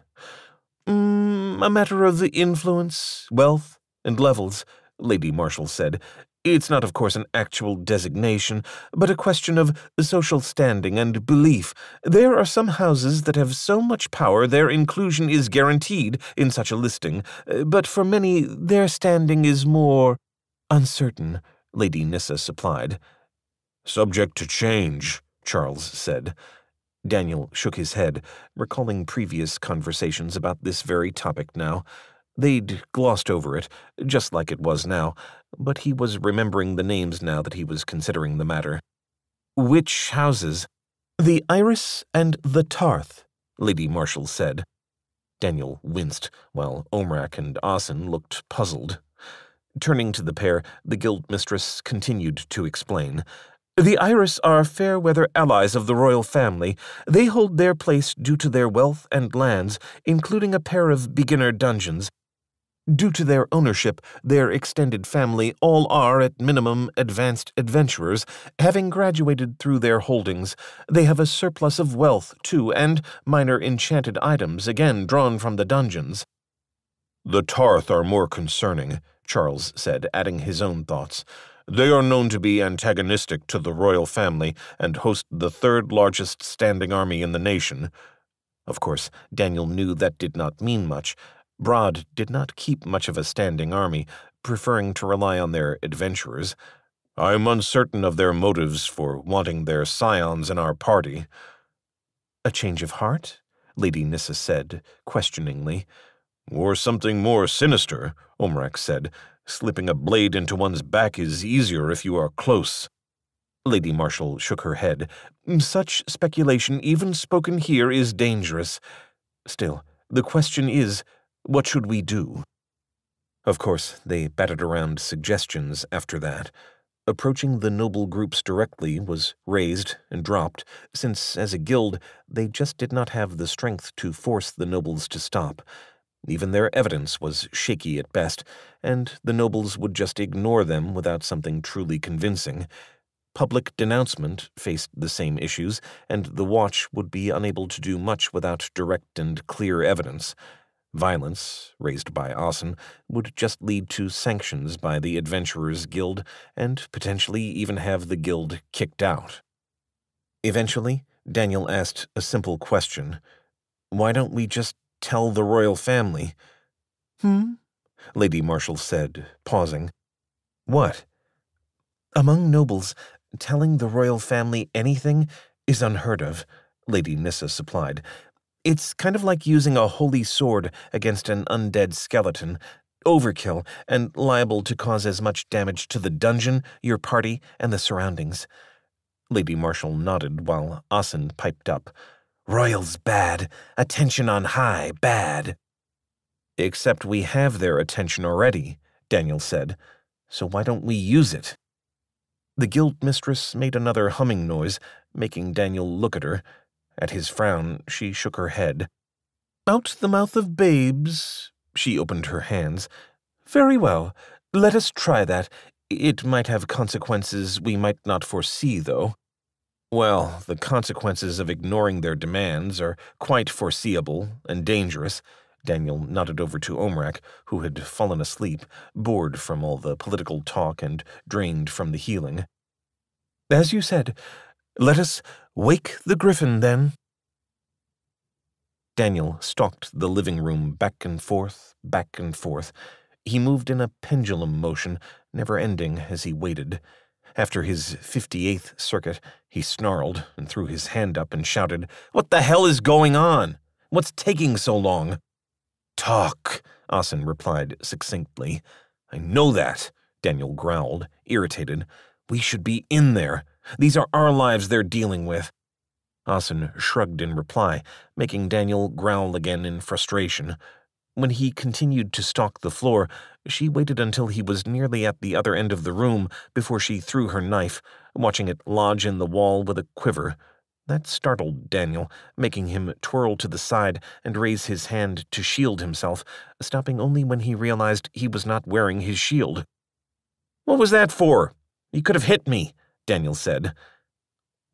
Mm, a matter of the influence, wealth, and levels, Lady Marshall said, it's not, of course, an actual designation, but a question of social standing and belief. There are some houses that have so much power their inclusion is guaranteed in such a listing, but for many their standing is more uncertain, Lady Nissa supplied. Subject to change, Charles said. Daniel shook his head, recalling previous conversations about this very topic now. They'd glossed over it, just like it was now, but he was remembering the names now that he was considering the matter. Which houses? The Iris and the Tarth, Lady Marshall said. Daniel winced, while Omrak and Asen looked puzzled. Turning to the pair, the guild mistress continued to explain. The Iris are fair weather allies of the royal family. They hold their place due to their wealth and lands, including a pair of beginner dungeons. Due to their ownership, their extended family all are, at minimum, advanced adventurers, having graduated through their holdings. They have a surplus of wealth, too, and minor enchanted items, again drawn from the dungeons. The Tarth are more concerning, Charles said, adding his own thoughts. They are known to be antagonistic to the royal family and host the third largest standing army in the nation. Of course, Daniel knew that did not mean much, Brad did not keep much of a standing army, preferring to rely on their adventurers. I am uncertain of their motives for wanting their scions in our party. A change of heart? Lady Nissa said, questioningly. Or something more sinister, Omrak said. Slipping a blade into one's back is easier if you are close. Lady Marshall shook her head. Such speculation, even spoken here, is dangerous. Still, the question is, What should we do? Of course, they batted around suggestions after that. Approaching the noble groups directly was raised and dropped, since, as a guild, they just did not have the strength to force the nobles to stop. Even their evidence was shaky at best, and the nobles would just ignore them without something truly convincing. Public denouncement faced the same issues, and the Watch would be unable to do much without direct and clear evidence. Violence, raised by Asen, would just lead to sanctions by the Adventurers Guild and potentially even have the guild kicked out. Eventually, Daniel asked a simple question. Why don't we just tell the royal family? Hmm? Lady Marshall said, pausing. What? Among nobles, telling the royal family anything is unheard of, Lady Nissa supplied. It's kind of like using a holy sword against an undead skeleton. Overkill and liable to cause as much damage to the dungeon, your party, and the surroundings. Lady Marshall nodded while Asen piped up. Royals bad, attention on high bad. Except we have their attention already, Daniel said. So why don't we use it? The guild mistress made another humming noise, making Daniel look at her. At his frown, she shook her head. Out the mouth of babes, she opened her hands. Very well, let us try that. It might have consequences we might not foresee, though. Well, the consequences of ignoring their demands are quite foreseeable and dangerous. Daniel nodded over to Omrak, who had fallen asleep, bored from all the political talk and drained from the healing. As you said, let us wake the griffin, then. Daniel stalked the living room back and forth, back and forth. He moved in a pendulum motion, never ending as he waited. After his 58th circuit, he snarled and threw his hand up and shouted, What the hell is going on? What's taking so long? Talk, Asen replied succinctly. I know that, Daniel growled, irritated. We should be in there. These are our lives they're dealing with. Asen shrugged in reply, making Daniel growl again in frustration. When he continued to stalk the floor, she waited until he was nearly at the other end of the room before she threw her knife, watching it lodge in the wall with a quiver. That startled Daniel, making him twirl to the side and raise his hand to shield himself, stopping only when he realized he was not wearing his shield. What was that for? You could have hit me, Daniel said.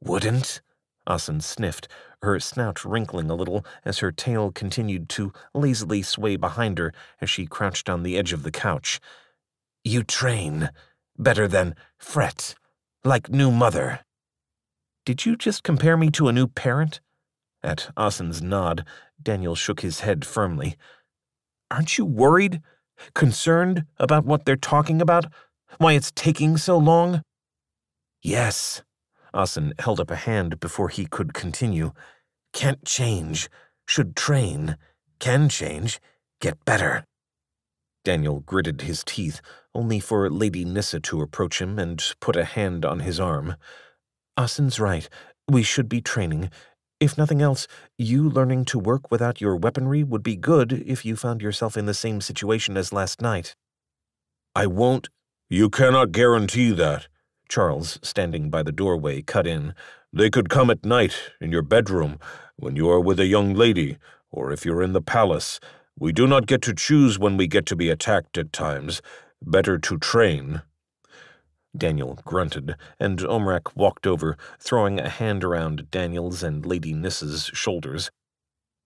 Wouldn't? Asen sniffed, her snout wrinkling a little as her tail continued to lazily sway behind her as she crouched on the edge of the couch. You train. Better than fret. Like new mother. Did you just compare me to a new parent? At Asen's nod, Daniel shook his head firmly. Aren't you worried? Concerned about what they're talking about? Why it's taking so long? Yes, Asen held up a hand before he could continue. Can't change. Should train. Can change. Get better. Daniel gritted his teeth, only for Lady Nissa to approach him and put a hand on his arm. Asen's right. We should be training. If nothing else, you learning to work without your weaponry would be good if you found yourself in the same situation as last night. I won't. You cannot guarantee that. Charles, standing by the doorway, cut in. They could come at night, in your bedroom, when you are with a young lady, or if you're in the palace. We do not get to choose when we get to be attacked at times. Better to train. Daniel grunted, and Omrak walked over, throwing a hand around Daniel's and Lady Nissa's shoulders.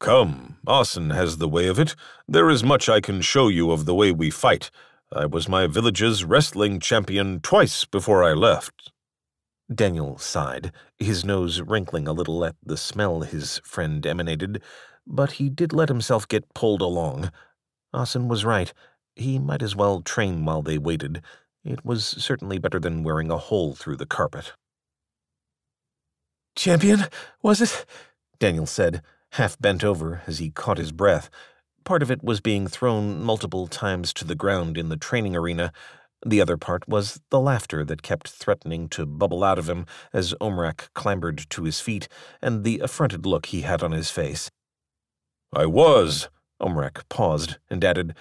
Come, Asen has the way of it. There is much I can show you of the way we fight. I was my village's wrestling champion twice before I left. Daniel sighed, his nose wrinkling a little at the smell his friend emanated, but he did let himself get pulled along. Asen was right. He might as well train while they waited. It was certainly better than wearing a hole through the carpet. Champion, was it? Daniel said, half bent over as he caught his breath. Part of it was being thrown multiple times to the ground in the training arena. The other part was the laughter that kept threatening to bubble out of him as Omrak clambered to his feet, and the affronted look he had on his face. I was. Omrak paused and added,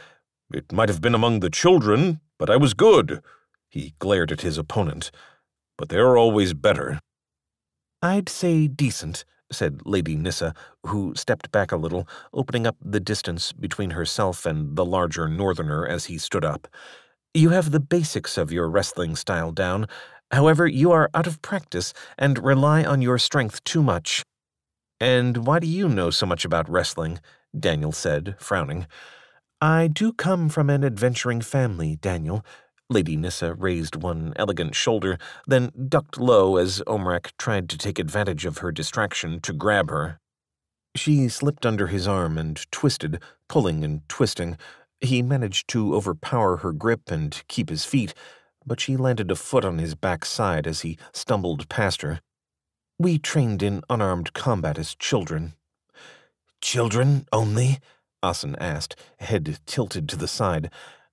It might have been among the children, but I was good. He glared at his opponent. But they're always better. I'd say decent, said Lady Nissa, who stepped back a little, opening up the distance between herself and the larger northerner as he stood up. You have the basics of your wrestling style down. However, you are out of practice and rely on your strength too much. And why do you know so much about wrestling? Daniel said, frowning. I do come from an adventuring family, Daniel. Lady Nissa raised one elegant shoulder, then ducked low as Omrak tried to take advantage of her distraction to grab her. She slipped under his arm and twisted, pulling and twisting. He managed to overpower her grip and keep his feet, but she landed a foot on his backside as he stumbled past her. We trained in unarmed combat as children. Children only? Asen asked, head tilted to the side.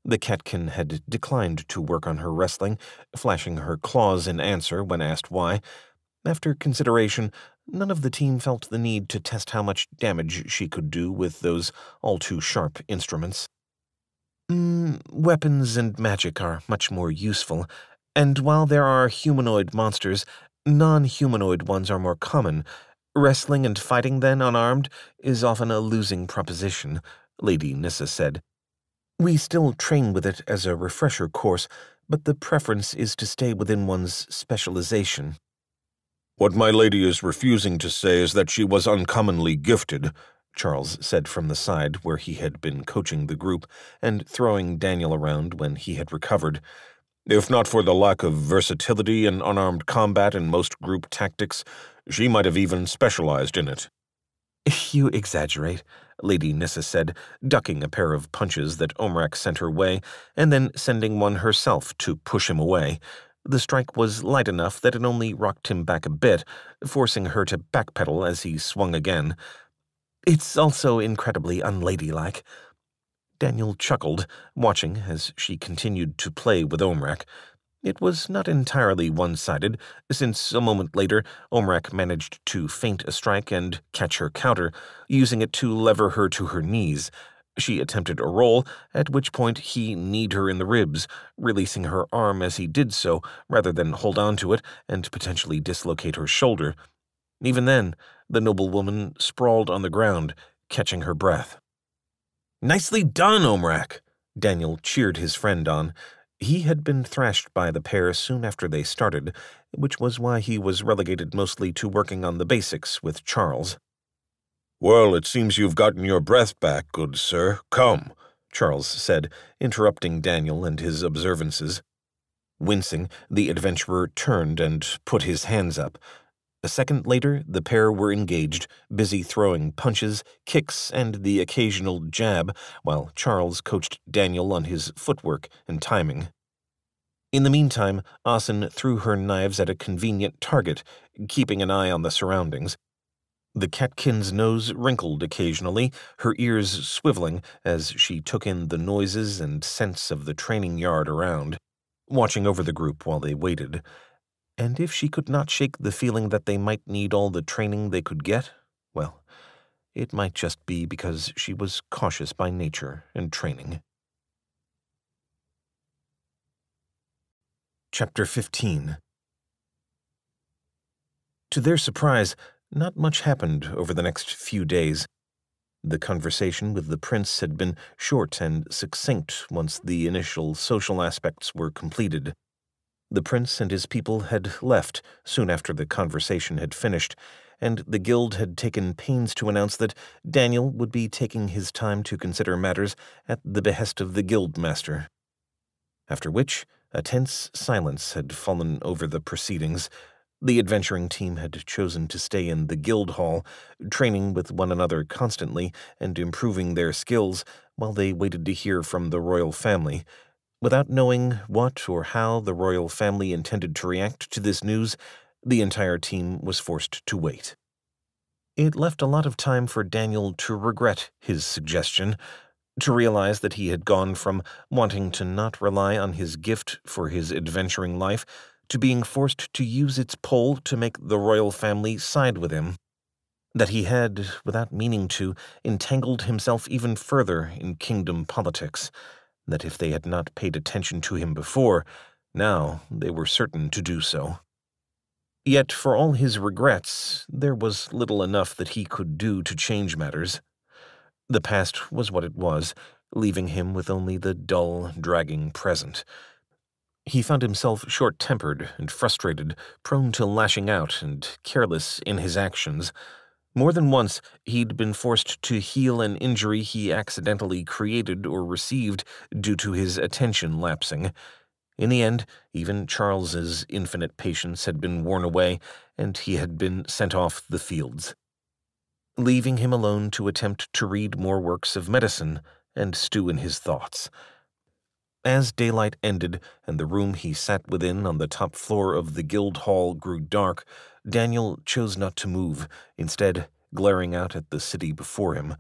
The catkin had declined to work on her wrestling, flashing her claws in answer when asked why. After consideration, none of the team felt the need to test how much damage she could do with those all too sharp instruments. Mm, weapons and magic are much more useful, and while there are humanoid monsters, Non-humanoid ones are more common. Wrestling and fighting, then, unarmed, is often a losing proposition, Lady Nissa said. We still train with it as a refresher course, but the preference is to stay within one's specialization. What my lady is refusing to say is that she was uncommonly gifted, Charles said from the side where he had been coaching the group and throwing Daniel around when he had recovered. If not for the lack of versatility in unarmed combat and most group tactics, she might have even specialized in it. [laughs] You exaggerate, Lady Nissa said, ducking a pair of punches that Omrak sent her way, and then sending one herself to push him away. The strike was light enough that it only rocked him back a bit, forcing her to backpedal as he swung again. It's also incredibly unladylike. Daniel chuckled, watching as she continued to play with Omrak. It was not entirely one-sided, since a moment later Omrak managed to feint a strike and catch her counter, using it to lever her to her knees. She attempted a roll, at which point he kneed her in the ribs, releasing her arm as he did so, rather than hold on to it and potentially dislocate her shoulder. Even then, the noblewoman sprawled on the ground, catching her breath. Nicely done, Omrak! Daniel cheered his friend on. He had been thrashed by the pair soon after they started, which was why he was relegated mostly to working on the basics with Charles. Well, it seems you've gotten your breath back, good sir. Come, Charles said, interrupting Daniel and his observances. Wincing, the adventurer turned and put his hands up, a second later, the pair were engaged, busy throwing punches, kicks, and the occasional jab, while Charles coached Daniel on his footwork and timing. In the meantime, Asen threw her knives at a convenient target, keeping an eye on the surroundings. The catkin's nose wrinkled occasionally, her ears swiveling as she took in the noises and scents of the training yard around, watching over the group while they waited. And if she could not shake the feeling that they might need all the training they could get, well, it might just be because she was cautious by nature and training. Chapter 15 To their surprise, not much happened over the next few days. The conversation with the prince had been short and succinct once the initial social aspects were completed. The prince and his people had left soon after the conversation had finished, and the guild had taken pains to announce that Daniel would be taking his time to consider matters at the behest of the guild master. After which, a tense silence had fallen over the proceedings. The adventuring team had chosen to stay in the guild hall, training with one another constantly and improving their skills while they waited to hear from the royal family, Without knowing what or how the royal family intended to react to this news, the entire team was forced to wait. It left a lot of time for Daniel to regret his suggestion, to realize that he had gone from wanting to not rely on his gift for his adventuring life to being forced to use its pull to make the royal family side with him. that he had, without meaning to, entangled himself even further in kingdom politics, that if they had not paid attention to him before, now they were certain to do so. Yet, for all his regrets, there was little enough that he could do to change matters. The past was what it was, leaving him with only the dull, dragging present. He found himself short tempered and frustrated, prone to lashing out and careless in his actions. More than once, he'd been forced to heal an injury he accidentally created or received due to his attention lapsing. In the end, even Charles's infinite patience had been worn away, and he had been sent off the fields, leaving him alone to attempt to read more works of medicine and stew in his thoughts. As daylight ended and the room he sat within on the top floor of the guild hall grew dark, Daniel chose not to move, instead glaring out at the city before him,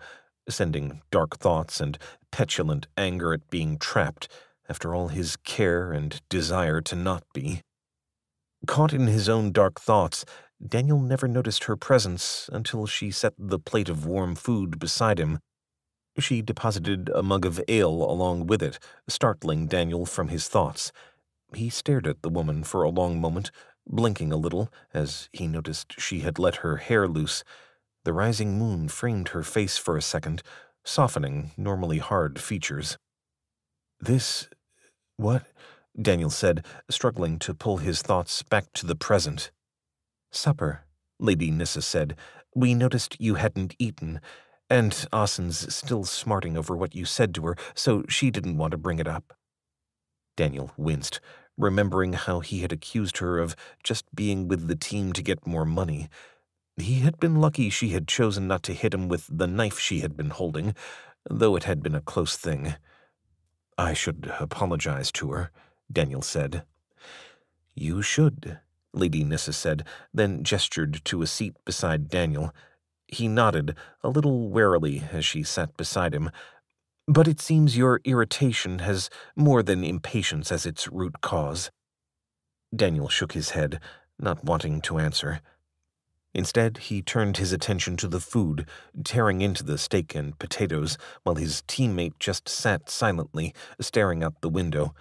sending dark thoughts and petulant anger at being trapped after all his care and desire to not be. Caught in his own dark thoughts, Daniel never noticed her presence until she set the plate of warm food beside him. She deposited a mug of ale along with it, startling Daniel from his thoughts. He stared at the woman for a long moment, blinking a little as he noticed she had let her hair loose. The rising moon framed her face for a second, softening normally hard features. This what? Daniel said, struggling to pull his thoughts back to the present. Supper, Lady Nissa said. We noticed you hadn't eaten, and Asen's still smarting over what you said to her, so she didn't want to bring it up. Daniel winced, remembering how he had accused her of just being with the team to get more money. He had been lucky she had chosen not to hit him with the knife she had been holding, though it had been a close thing. I should apologize to her, Daniel said. You should, Lady Nissa said, then gestured to a seat beside Daniel. He nodded, a little warily as she sat beside him. But it seems your irritation has more than impatience as its root cause. Daniel shook his head, not wanting to answer. Instead, he turned his attention to the food, tearing into the steak and potatoes, while his teammate just sat silently, staring out the window.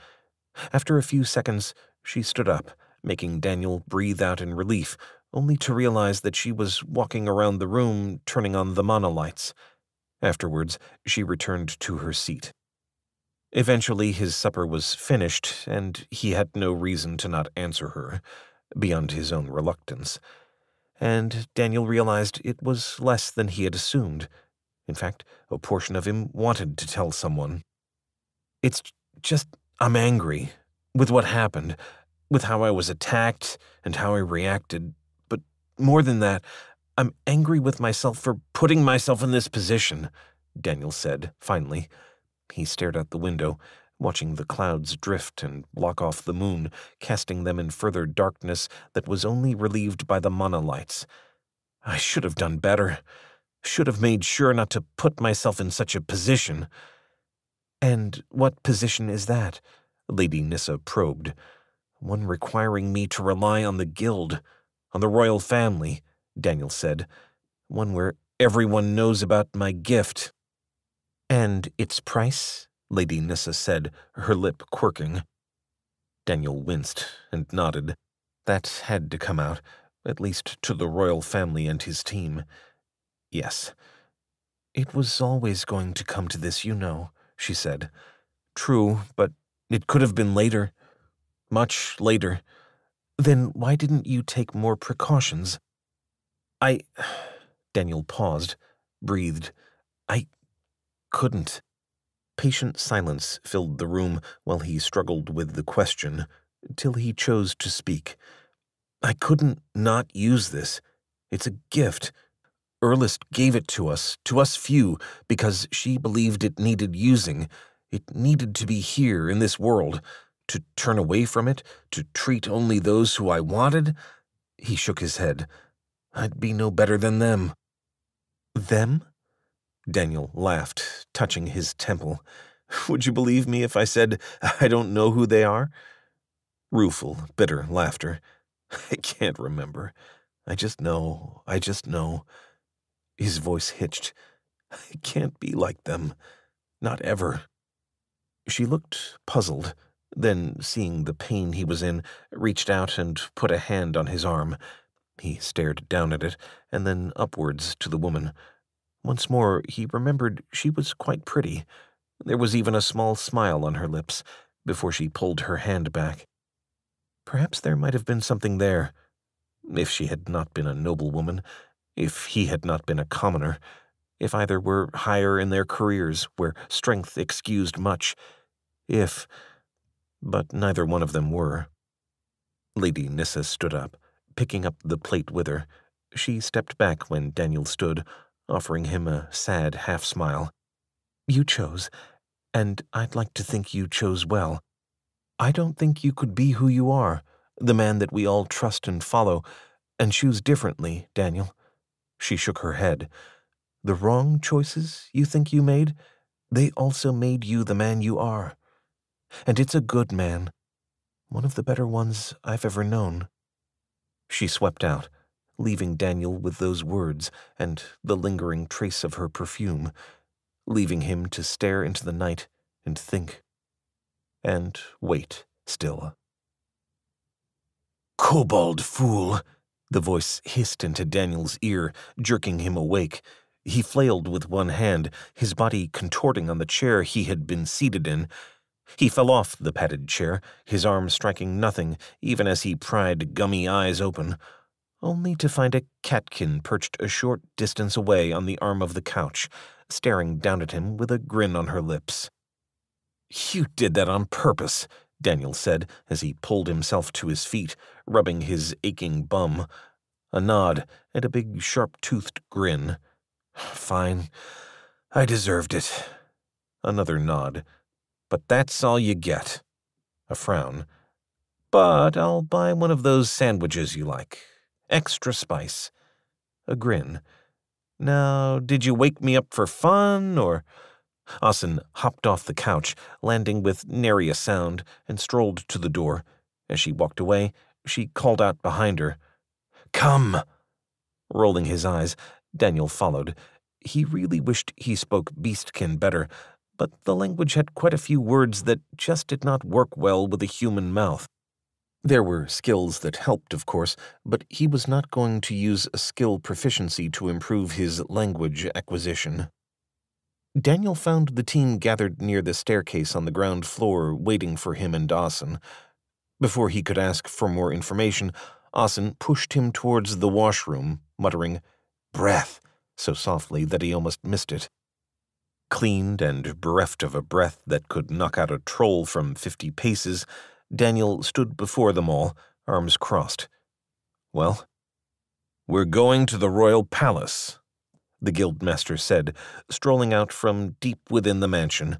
After a few seconds, she stood up, making Daniel breathe out in relief, only to realize that she was walking around the room, turning on the monolights. Afterwards, she returned to her seat. Eventually, his supper was finished, and he had no reason to not answer her, beyond his own reluctance and Daniel realized it was less than he had assumed. In fact, a portion of him wanted to tell someone. It's just, I'm angry with what happened, with how I was attacked and how I reacted, but more than that, I'm angry with myself for putting myself in this position, Daniel said, finally. He stared out the window, watching the clouds drift and block off the moon, casting them in further darkness that was only relieved by the monolights. I should have done better. Should have made sure not to put myself in such a position. And what position is that? Lady Nissa probed. One requiring me to rely on the guild, on the royal family, Daniel said. One where everyone knows about my gift. And its price? Lady Nissa said, her lip quirking. Daniel winced and nodded. That had to come out, at least to the royal family and his team. Yes. It was always going to come to this, you know, she said. True, but it could have been later. Much later. Then why didn't you take more precautions? I. [sighs] Daniel paused, breathed. I couldn't. Patient silence filled the room while he struggled with the question, till he chose to speak. I couldn't not use this. It's a gift. Erlist gave it to us, to us few, because she believed it needed using. It needed to be here in this world. To turn away from it, to treat only those who I wanted? He shook his head. I'd be no better than them. Them? Daniel laughed, touching his temple. [laughs] Would you believe me if I said I don't know who they are? Rueful, bitter laughter. [laughs] I can't remember. I just know, I just know. His voice hitched. I can't be like them. Not ever. She looked puzzled, then, seeing the pain he was in, reached out and put a hand on his arm. He stared down at it, and then upwards to the woman. Once more, he remembered she was quite pretty. There was even a small smile on her lips before she pulled her hand back. Perhaps there might have been something there. If she had not been a noblewoman, if he had not been a commoner, if either were higher in their careers where strength excused much, if. But neither one of them were. Lady Nissa stood up, picking up the plate with her. She stepped back when Daniel stood, offering him a sad half smile. You chose, and I'd like to think you chose well. I don't think you could be who you are, the man that we all trust and follow, and choose differently, Daniel. She shook her head. The wrong choices you think you made, they also made you the man you are. And it's a good man. One of the better ones I've ever known. She swept out, leaving Daniel with those words and the lingering trace of her perfume, leaving him to stare into the night and think. And wait still. Kobold fool! The voice hissed into Daniel's ear, jerking him awake. He flailed with one hand, his body contorting on the chair he had been seated in. He fell off the padded chair, his arm striking nothing, even as he pried gummy eyes open, only to find a catkin perched a short distance away on the arm of the couch, staring down at him with a grin on her lips. You did that on purpose, Daniel said as he pulled himself to his feet, rubbing his aching bum. A nod and a big sharp-toothed grin. Fine. I deserved it. Another nod. But that's all you get. A frown. But I'll buy one of those sandwiches you like. Extra spice. A grin. Now, did you wake me up for fun, or... Asen hopped off the couch, landing with nary a sound, and strolled to the door. As she walked away, she called out behind her, Come! Rolling his eyes, Daniel followed. He really wished he spoke beastkin better, but the language had quite a few words that just did not work well with a human mouth. There were skills that helped, of course, but he was not going to use a skill proficiency to improve his language acquisition. Daniel found the team gathered near the staircase on the ground floor waiting for him and Dawson. Before he could ask for more information, Asen pushed him towards the washroom, muttering, Breath, so softly that he almost missed it. Cleaned and bereft of a breath that could knock out a troll from fifty paces, Daniel stood before them all, arms crossed. Well, we're going to the royal palace, the guildmaster said, strolling out from deep within the mansion.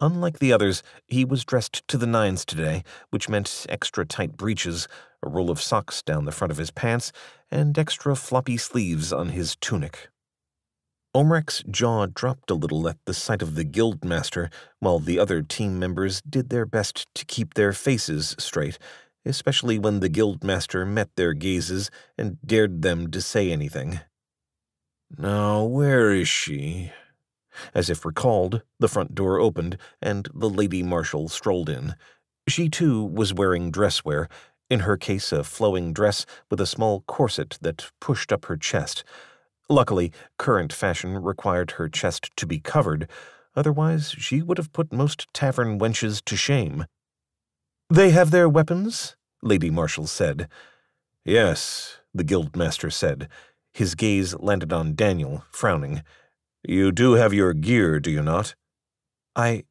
Unlike the others, he was dressed to the nines today, which meant extra tight breeches, a roll of socks down the front of his pants, and extra floppy sleeves on his tunic. Omrak's jaw dropped a little at the sight of the guildmaster, while the other team members did their best to keep their faces straight, especially when the guildmaster met their gazes and dared them to say anything. Now, where is she? As if recalled, the front door opened, and the lady marshal strolled in. She, too, was wearing dress wear, in her case a flowing dress with a small corset that pushed up her chest. Luckily, current fashion required her chest to be covered, otherwise she would have put most tavern wenches to shame. They have their weapons? Lady Marshall said. Yes, the guildmaster said. His gaze landed on Daniel, frowning. You do have your gear, do you not? I.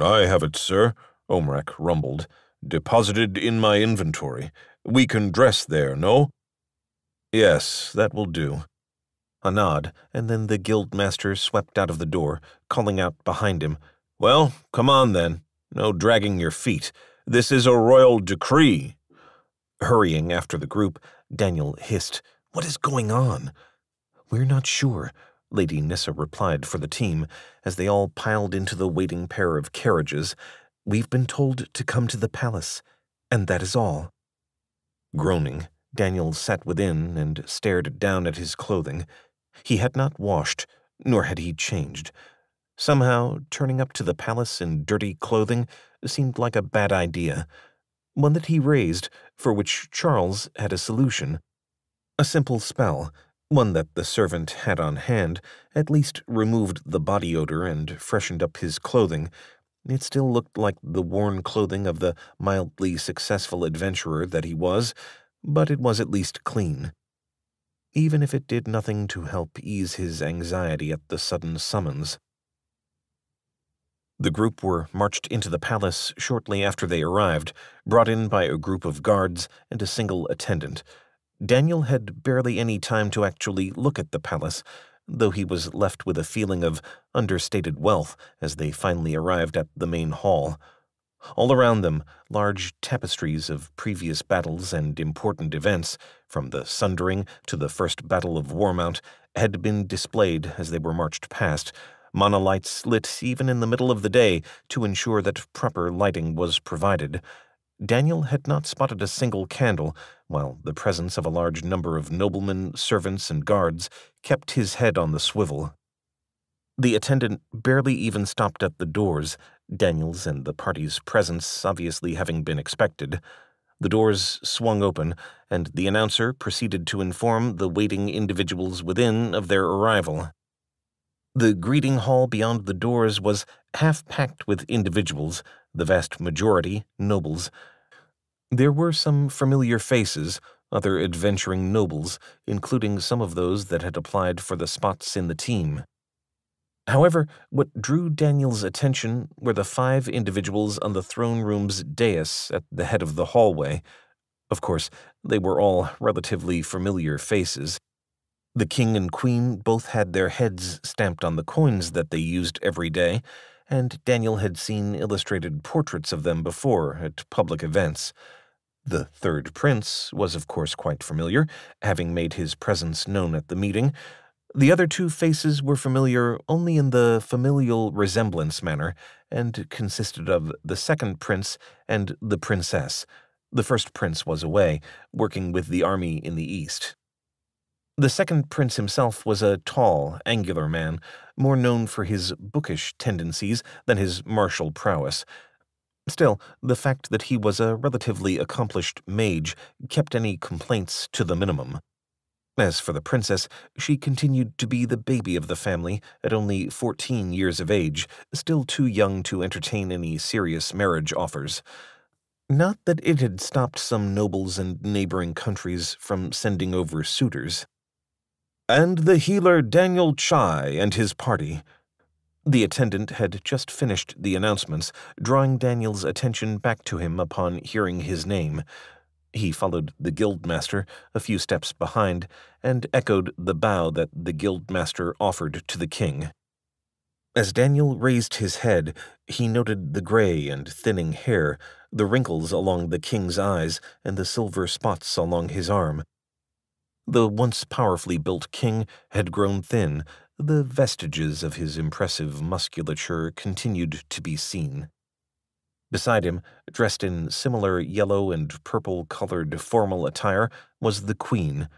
I have it, sir, Omrak rumbled. Deposited in my inventory. We can dress there, no? Yes, that will do. A nod, and then the guildmaster swept out of the door, calling out behind him, Well, come on then. No dragging your feet. This is a royal decree. Hurrying after the group, Daniel hissed, what is going on? We're not sure, Lady Nissa replied for the team as they all piled into the waiting pair of carriages. We've been told to come to the palace, and that is all. Groaning, Daniel sat within and stared down at his clothing. He had not washed, nor had he changed. Somehow, turning up to the palace in dirty clothing seemed like a bad idea, one that he raised, for which Charles had a solution. A simple spell, one that the servant had on hand, at least removed the body odor and freshened up his clothing. It still looked like the worn clothing of the mildly successful adventurer that he was, but it was at least clean. Even if it did nothing to help ease his anxiety at the sudden summons. The group were marched into the palace shortly after they arrived, brought in by a group of guards and a single attendant. Daniel had barely any time to actually look at the palace, though he was left with a feeling of understated wealth as they finally arrived at the main hall. All around them, large tapestries of previous battles and important events, from the Sundering to the First Battle of Warmount, had been displayed as they were marched past, monolights lit even in the middle of the day to ensure that proper lighting was provided. Daniel had not spotted a single candle, while the presence of a large number of noblemen, servants, and guards kept his head on the swivel. The attendant barely even stopped at the doors, Daniel's and the party's presence obviously having been expected. The doors swung open, and the announcer proceeded to inform the waiting individuals within of their arrival. The greeting hall beyond the doors was half packed with individuals, the vast majority nobles. There were some familiar faces, other adventuring nobles, including some of those that had applied for the spots in the team. However, what drew Daniel's attention were the five individuals on the throne room's dais at the head of the hallway. Of course, they were all relatively familiar faces. The king and queen both had their heads stamped on the coins that they used every day, and Daniel had seen illustrated portraits of them before at public events. The third prince was, of course, quite familiar, having made his presence known at the meeting. The other two faces were familiar only in the familial resemblance manner, and consisted of the second prince and the princess. The first prince was away, working with the army in the east. The second prince himself was a tall, angular man, more known for his bookish tendencies than his martial prowess. Still, the fact that he was a relatively accomplished mage kept any complaints to the minimum. As for the princess, she continued to be the baby of the family at only 14 years of age, still too young to entertain any serious marriage offers. Not that it had stopped some nobles and neighboring countries from sending over suitors and the healer Daniel Chai and his party. The attendant had just finished the announcements, drawing Daniel's attention back to him upon hearing his name. He followed the guildmaster a few steps behind and echoed the bow that the guildmaster offered to the king. As Daniel raised his head, he noted the gray and thinning hair, the wrinkles along the king's eyes, and the silver spots along his arm. The once powerfully built king had grown thin, the vestiges of his impressive musculature continued to be seen. Beside him, dressed in similar yellow and purple colored formal attire, was the queen.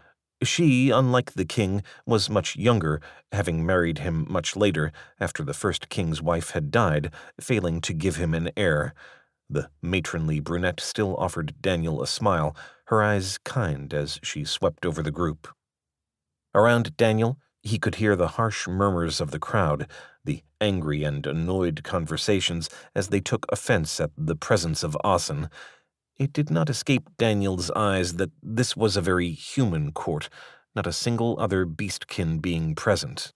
She, unlike the king, was much younger, having married him much later, after the first king's wife had died, failing to give him an heir. The matronly brunette still offered Daniel a smile, her eyes kind as she swept over the group. Around Daniel, he could hear the harsh murmurs of the crowd, the angry and annoyed conversations as they took offense at the presence of Asen. It did not escape Daniel's eyes that this was a very human court, not a single other beastkin being present.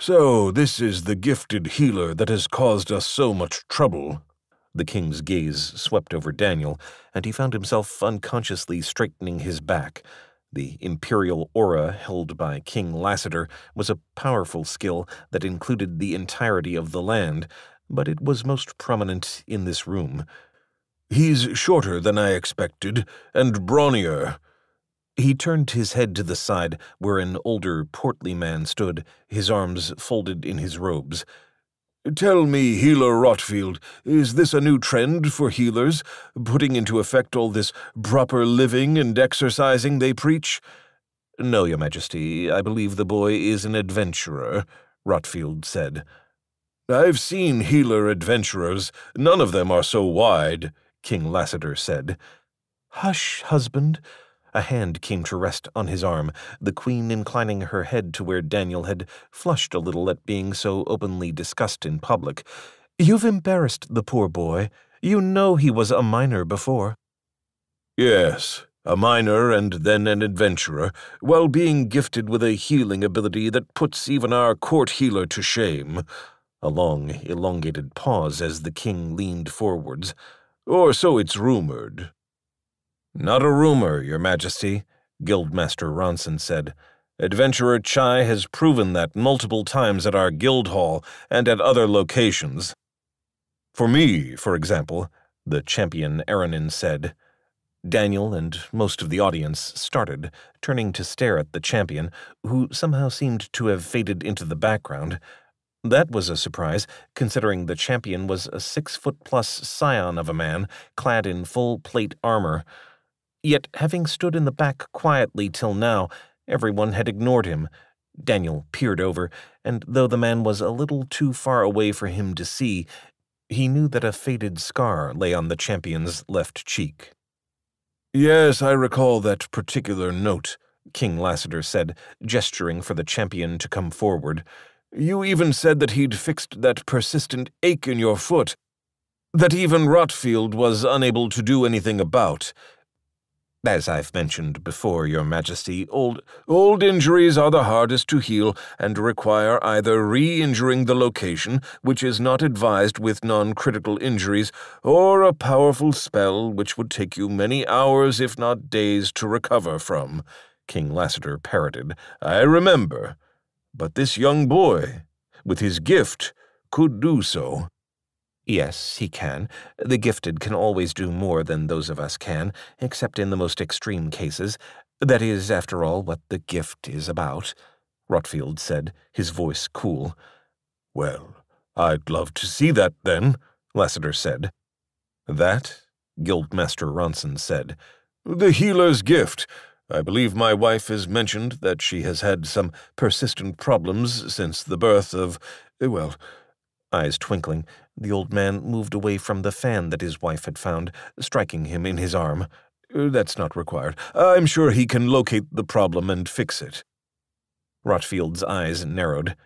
So, this is the gifted healer that has caused us so much trouble, the king's gaze swept over Daniel, and he found himself unconsciously straightening his back. The imperial aura held by King Lassiter was a powerful skill that included the entirety of the land, but it was most prominent in this room. He's shorter than I expected, and brawnier. He turned his head to the side, where an older, portly man stood, his arms folded in his robes. Tell me, Healer Rotfield, is this a new trend for healers, putting into effect all this proper living and exercising they preach? No, Your Majesty, I believe the boy is an adventurer, Rotfield said. I've seen healer adventurers. None of them are so wide, King Lassiter said. Hush, husband. A hand came to rest on his arm, the queen inclining her head to where Daniel had flushed a little at being so openly discussed in public. You've embarrassed the poor boy. You know he was a miner before. Yes, a miner and then an adventurer, while being gifted with a healing ability that puts even our court healer to shame. A long, elongated pause as the king leaned forwards. Or so it's rumored. Not a rumor, Your Majesty, Guildmaster Ronson said. Adventurer Chai has proven that multiple times at our guild hall and at other locations. For me, for example, the champion Aranin said. Daniel and most of the audience started, turning to stare at the champion, who somehow seemed to have faded into the background. That was a surprise, considering the champion was a six-foot-plus scion of a man, clad in full plate armor. Yet, having stood in the back quietly till now, everyone had ignored him. Daniel peered over, and though the man was a little too far away for him to see, he knew that a faded scar lay on the champion's left cheek. Yes, I recall that particular note, King Lassiter said, gesturing for the champion to come forward. You even said that he'd fixed that persistent ache in your foot, that even Rotfield was unable to do anything about. As I've mentioned before, Your Majesty, old, old injuries are the hardest to heal and require either re-injuring the location, which is not advised with non-critical injuries, or a powerful spell which would take you many hours if not days to recover from, King Lassiter parroted. I remember. But this young boy, with his gift, could do so. Yes, he can. The gifted can always do more than those of us can, except in the most extreme cases. That is, after all, what the gift is about, Rotfield said, his voice cool. Well, I'd love to see that, then, Lassiter said. That? Guildmaster Ronson said. The healer's gift. I believe my wife has mentioned that she has had some persistent problems since the birth of, well, Eyes twinkling, the old man moved away from the fan that his wife had found, striking him in his arm. Uh, that's not required. I'm sure he can locate the problem and fix it. Rotfield's eyes narrowed.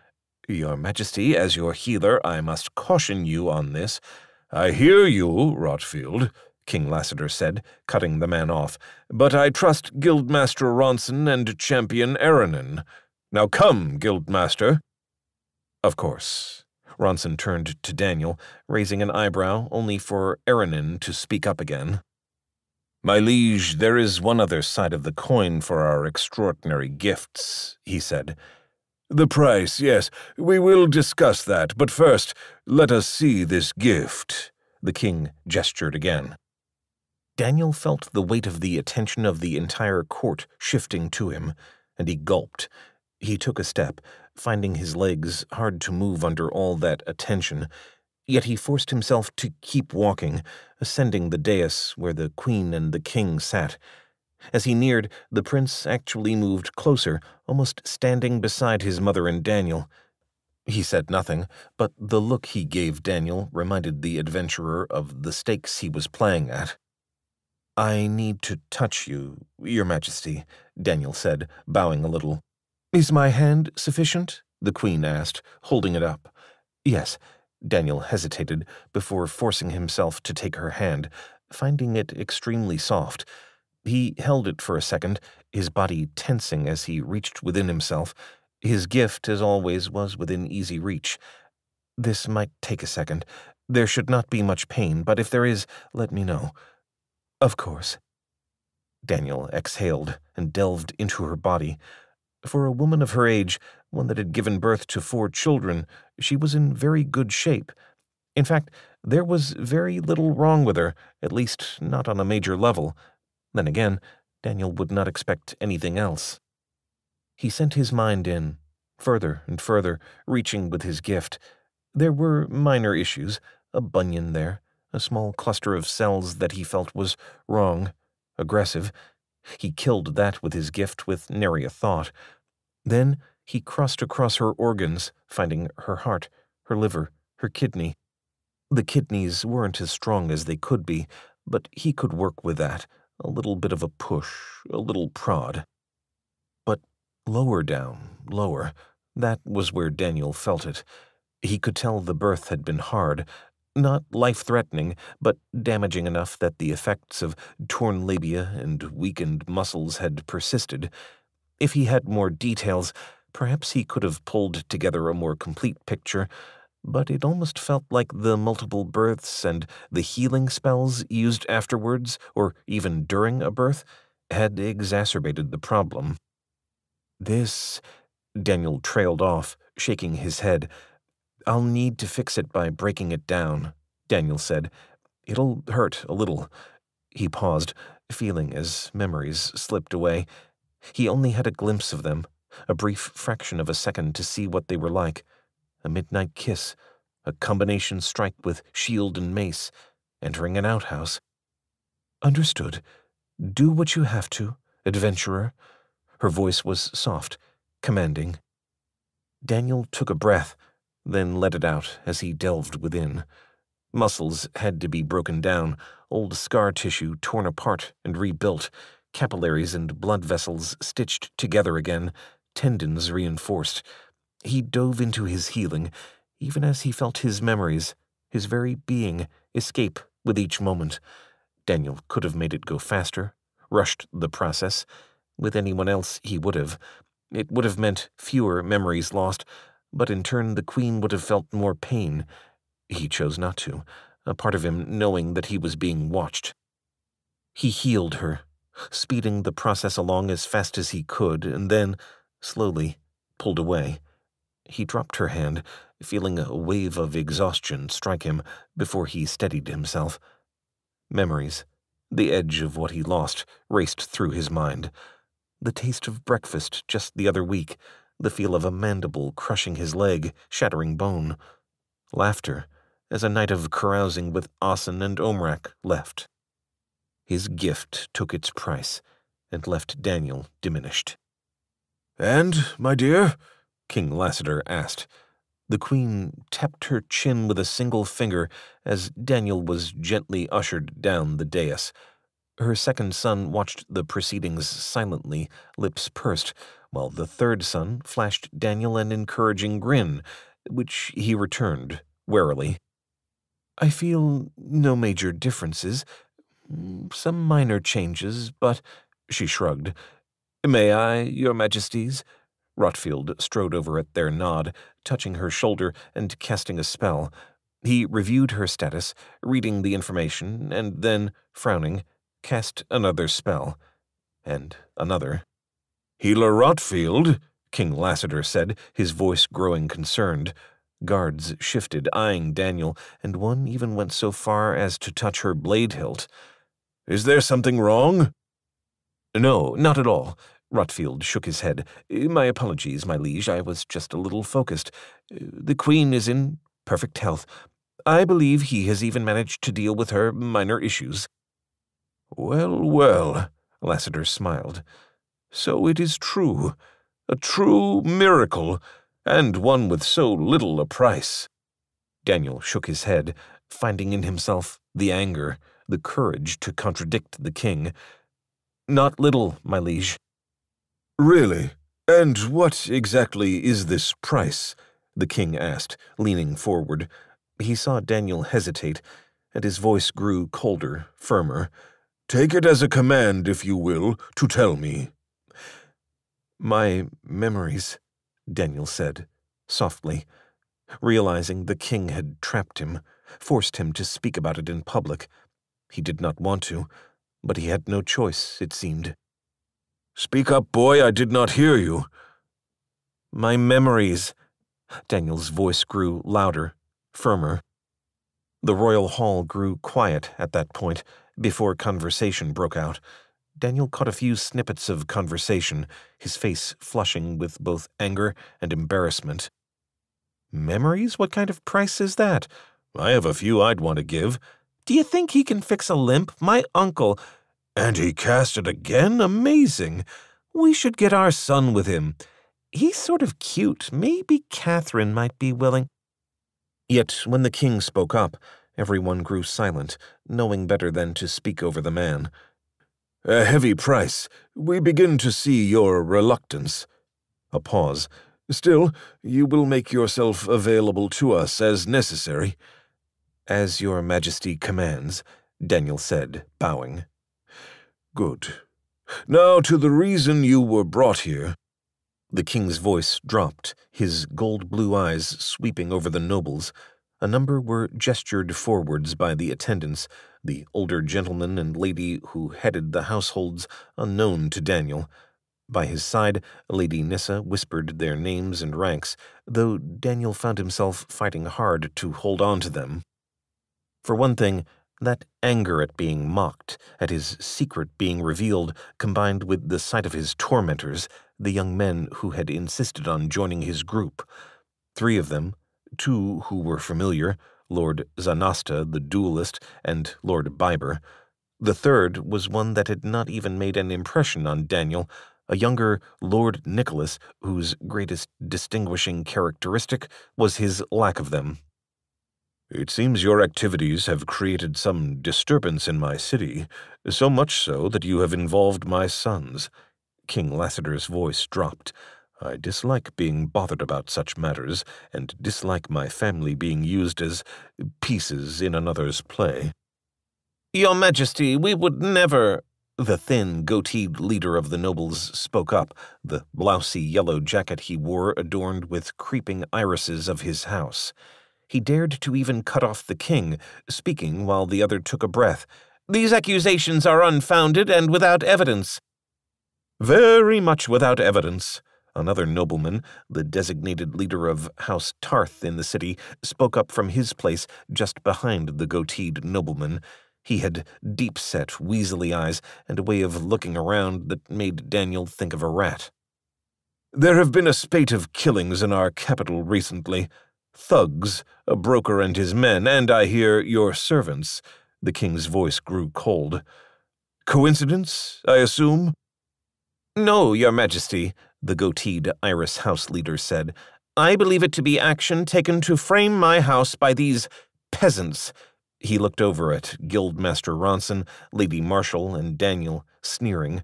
Your Majesty, as your healer, I must caution you on this. I hear you, Rotfield, King Lassiter said, cutting the man off, but I trust Guildmaster Ronson and Champion Aranin. Now come, Guildmaster. Of course. Ronson turned to Daniel, raising an eyebrow only for Aranin to speak up again. My liege, there is one other side of the coin for our extraordinary gifts, he said. The price, yes, we will discuss that, but first, let us see this gift. The king gestured again. Daniel felt the weight of the attention of the entire court shifting to him, and he gulped. He took a step, finding his legs hard to move under all that attention. Yet he forced himself to keep walking, ascending the dais where the queen and the king sat. As he neared, the prince actually moved closer, almost standing beside his mother and Daniel. He said nothing, but the look he gave Daniel reminded the adventurer of the stakes he was playing at. I need to touch you, Your Majesty, Daniel said, bowing a little. Is my hand sufficient? the queen asked, holding it up. Yes. Daniel hesitated before forcing himself to take her hand, finding it extremely soft. He held it for a second, his body tensing as he reached within himself. His gift, as always, was within easy reach. This might take a second. There should not be much pain, but if there is, let me know. Of course. Daniel exhaled and delved into her body. For a woman of her age, one that had given birth to four children, she was in very good shape. In fact, there was very little wrong with her, at least not on a major level. Then again, Daniel would not expect anything else. He sent his mind in, further and further, reaching with his gift. There were minor issues, a bunion there, a small cluster of cells that he felt was wrong, aggressive, He killed that with his gift with nary a thought. Then he crossed across her organs, finding her heart, her liver, her kidney. The kidneys weren't as strong as they could be, but he could work with that. A little bit of a push, a little prod. But lower down, lower, that was where Daniel felt it. He could tell the birth had been hard, not life-threatening, but damaging enough that the effects of torn labia and weakened muscles had persisted. If he had more details, perhaps he could have pulled together a more complete picture, but it almost felt like the multiple births and the healing spells used afterwards, or even during a birth, had exacerbated the problem. This, Daniel trailed off, shaking his head. I'll need to fix it by breaking it down, Daniel said. It'll hurt a little. He paused, feeling as memories slipped away. He only had a glimpse of them, a brief fraction of a second to see what they were like. A midnight kiss, a combination strike with shield and mace, entering an outhouse. Understood. Do what you have to, adventurer. Her voice was soft, commanding. Daniel took a breath, then let it out as he delved within. Muscles had to be broken down, old scar tissue torn apart and rebuilt, capillaries and blood vessels stitched together again, tendons reinforced. He dove into his healing, even as he felt his memories, his very being, escape with each moment. Daniel could have made it go faster, rushed the process. With anyone else, he would have. It would have meant fewer memories lost, but in turn the Queen would have felt more pain. He chose not to, a part of him knowing that he was being watched. He healed her, speeding the process along as fast as he could, and then, slowly, pulled away. He dropped her hand, feeling a wave of exhaustion strike him before he steadied himself. Memories, the edge of what he lost, raced through his mind. The taste of breakfast just the other week, the feel of a mandible crushing his leg, shattering bone. Laughter, as a night of carousing with Asen and Omrak left. His gift took its price and left Daniel diminished. And, my dear? King Lassiter asked. The queen tapped her chin with a single finger as Daniel was gently ushered down the dais. Her second son watched the proceedings silently, lips pursed, while the third son flashed Daniel an encouraging grin, which he returned warily. I feel no major differences, mm, some minor changes, but, she shrugged. May I, your majesties? Rotfield strode over at their nod, touching her shoulder and casting a spell. He reviewed her status, reading the information, and then, frowning, cast another spell. And another. Healer Rotfield, King Lassiter said, his voice growing concerned. Guards shifted, eyeing Daniel, and one even went so far as to touch her blade hilt. Is there something wrong? No, not at all. Rotfield shook his head. My apologies, my liege, I was just a little focused. The Queen is in perfect health. I believe he has even managed to deal with her minor issues. Well, well, Lassiter smiled. So it is true. A true miracle, and one with so little a price. Daniel shook his head, finding in himself the anger, the courage to contradict the king. Not little, my liege. Really? And what exactly is this price? the king asked, leaning forward. He saw Daniel hesitate, and his voice grew colder, firmer. Take it as a command, if you will, to tell me. My memories, Daniel said, softly, realizing the king had trapped him, forced him to speak about it in public. He did not want to, but he had no choice, it seemed. Speak up, boy, I did not hear you. My memories. Daniel's voice grew louder, firmer. The royal hall grew quiet at that point, before conversation broke out. Daniel caught a few snippets of conversation, his face flushing with both anger and embarrassment. Memories? What kind of price is that? I have a few I'd want to give. Do you think he can fix a limp? My uncle. And he cast it again? Amazing. We should get our son with him. He's sort of cute. Maybe Catherine might be willing. Yet when the king spoke up, everyone grew silent, knowing better than to speak over the man. A heavy price. We begin to see your reluctance. A pause. Still, you will make yourself available to us as necessary. As your majesty commands, Daniel said, bowing. Good. Now to the reason you were brought here. The king's voice dropped, his gold blue eyes sweeping over the nobles. A number were gestured forwards by the attendants, the older gentleman and lady who headed the households unknown to Daniel. By his side, Lady Nissa whispered their names and ranks, though Daniel found himself fighting hard to hold on to them. For one thing, that anger at being mocked, at his secret being revealed, combined with the sight of his tormentors, the young men who had insisted on joining his group. Three of them, two who were familiar, Lord Zanasta, the duelist, and Lord Biber. The third was one that had not even made an impression on Daniel, a younger Lord Nicholas, whose greatest distinguishing characteristic was his lack of them. It seems your activities have created some disturbance in my city, so much so that you have involved my sons. King Lassiter's voice dropped. I dislike being bothered about such matters, and dislike my family being used as pieces in another's play. Your Majesty, we would never. The thin, goateed leader of the nobles spoke up, the blousy yellow jacket he wore adorned with creeping irises of his house. He dared to even cut off the king, speaking while the other took a breath. These accusations are unfounded and without evidence. Very much without evidence. Another nobleman, the designated leader of House Tarth in the city, spoke up from his place just behind the goateed nobleman. He had deep-set, weaselly eyes and a way of looking around that made Daniel think of a rat. There have been a spate of killings in our capital recently. Thugs, a broker and his men, and I hear your servants. The king's voice grew cold. Coincidence, I assume? No, Your Majesty, the goateed Iris House leader said. I believe it to be action taken to frame my house by these peasants. He looked over at Guildmaster Ronson, Lady Marshall, and Daniel, sneering.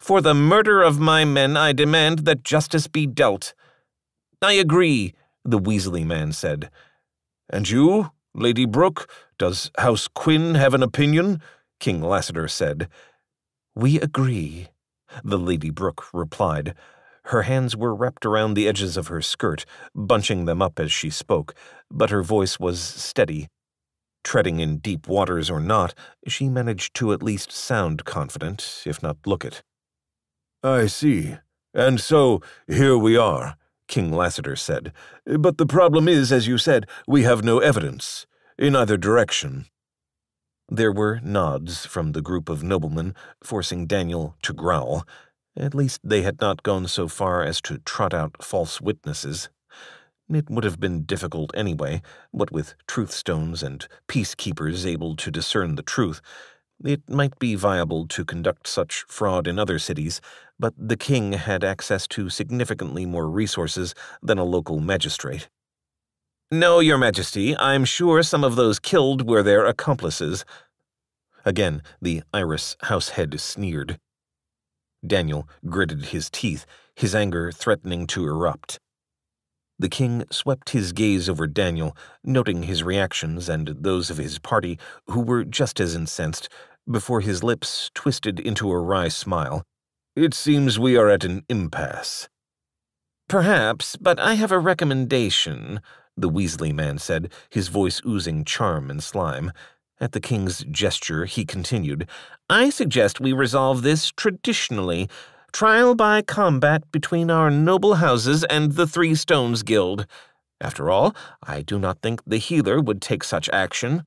For the murder of my men, I demand that justice be dealt. I agree, the Weasley man said. And you, Lady Brooke, does House Quinn have an opinion? King Lassiter said. We agree, the Lady Brooke replied. Her hands were wrapped around the edges of her skirt, bunching them up as she spoke, but her voice was steady. Treading in deep waters or not, she managed to at least sound confident, if not look it. I see. And so, here we are, King Lassiter said. But the problem is, as you said, we have no evidence, in either direction. There were nods from the group of noblemen, forcing Daniel to growl. At least they had not gone so far as to trot out false witnesses. It would have been difficult anyway, what with truth stones and peacekeepers able to discern the truth. It might be viable to conduct such fraud in other cities, but the king had access to significantly more resources than a local magistrate. No, Your Majesty, I'm sure some of those killed were their accomplices. Again, the Iris househead sneered. Daniel gritted his teeth, his anger threatening to erupt. The king swept his gaze over Daniel, noting his reactions and those of his party, who were just as incensed, before his lips twisted into a wry smile. It seems we are at an impasse. Perhaps, but I have a recommendation, the Weasley man said, his voice oozing charm and slime. At the king's gesture, he continued, I suggest we resolve this traditionally. Trial by combat between our noble houses and the Three Stones Guild. After all, I do not think the healer would take such action.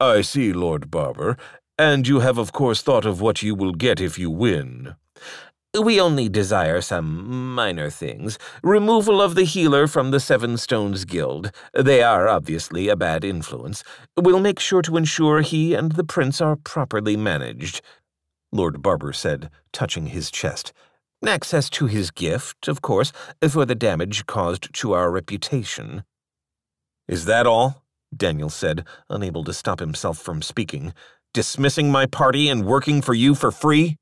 I see, Lord Barber, and you have of course thought of what you will get if you win. We only desire some minor things. Removal of the healer from the Seven Stones Guild. They are obviously a bad influence. We'll make sure to ensure he and the prince are properly managed. Lord Barber said, touching his chest. Access to his gift, of course, for the damage caused to our reputation. Is that all? Daniel said, unable to stop himself from speaking. Dismissing my party and working for you for free?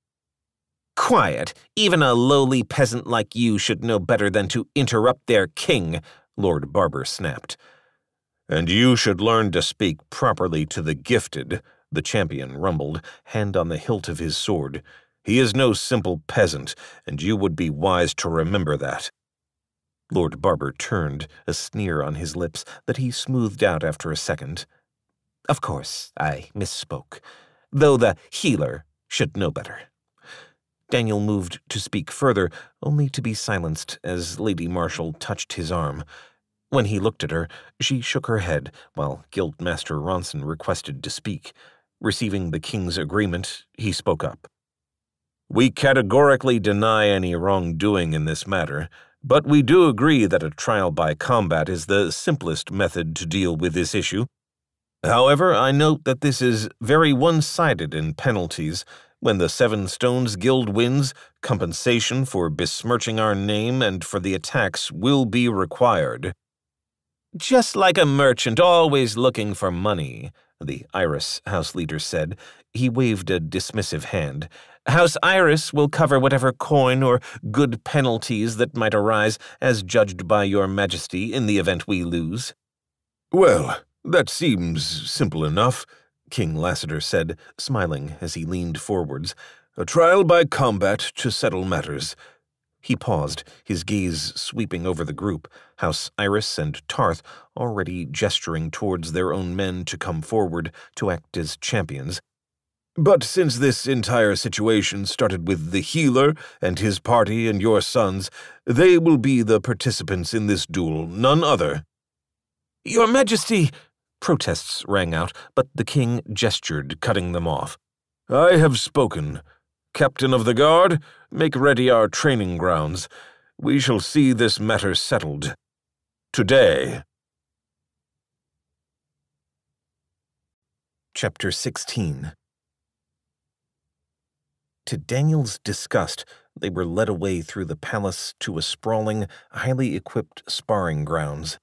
Quiet. Even a lowly peasant like you should know better than to interrupt their king, Lord Barber snapped. And you should learn to speak properly to the gifted, the champion rumbled, hand on the hilt of his sword. He is no simple peasant, and you would be wise to remember that. Lord Barber turned, a sneer on his lips that he smoothed out after a second. Of course, I misspoke, though the healer should know better. Daniel moved to speak further, only to be silenced as Lady Marshall touched his arm. When he looked at her, she shook her head, while Guildmaster Ronson requested to speak. Receiving the king's agreement, he spoke up. We categorically deny any wrongdoing in this matter, but we do agree that a trial by combat is the simplest method to deal with this issue. However, I note that this is very one-sided in penalties, when the Seven Stones Guild wins, compensation for besmirching our name and for the attacks will be required. Just like a merchant always looking for money, the Iris House leader said. He waved a dismissive hand. House Iris will cover whatever coin or good penalties that might arise as judged by your majesty in the event we lose. Well, that seems simple enough. King Lassiter said, smiling as he leaned forwards. A trial by combat to settle matters. He paused, his gaze sweeping over the group, House Iris and Tarth already gesturing towards their own men to come forward to act as champions. But since this entire situation started with the healer and his party and your sons, they will be the participants in this duel, none other. Your Majesty, Protests rang out, but the king gestured, cutting them off. I have spoken. Captain of the Guard, make ready our training grounds. We shall see this matter settled. Today. Chapter 16 To Daniel's disgust, they were led away through the palace to a sprawling, highly equipped sparring grounds.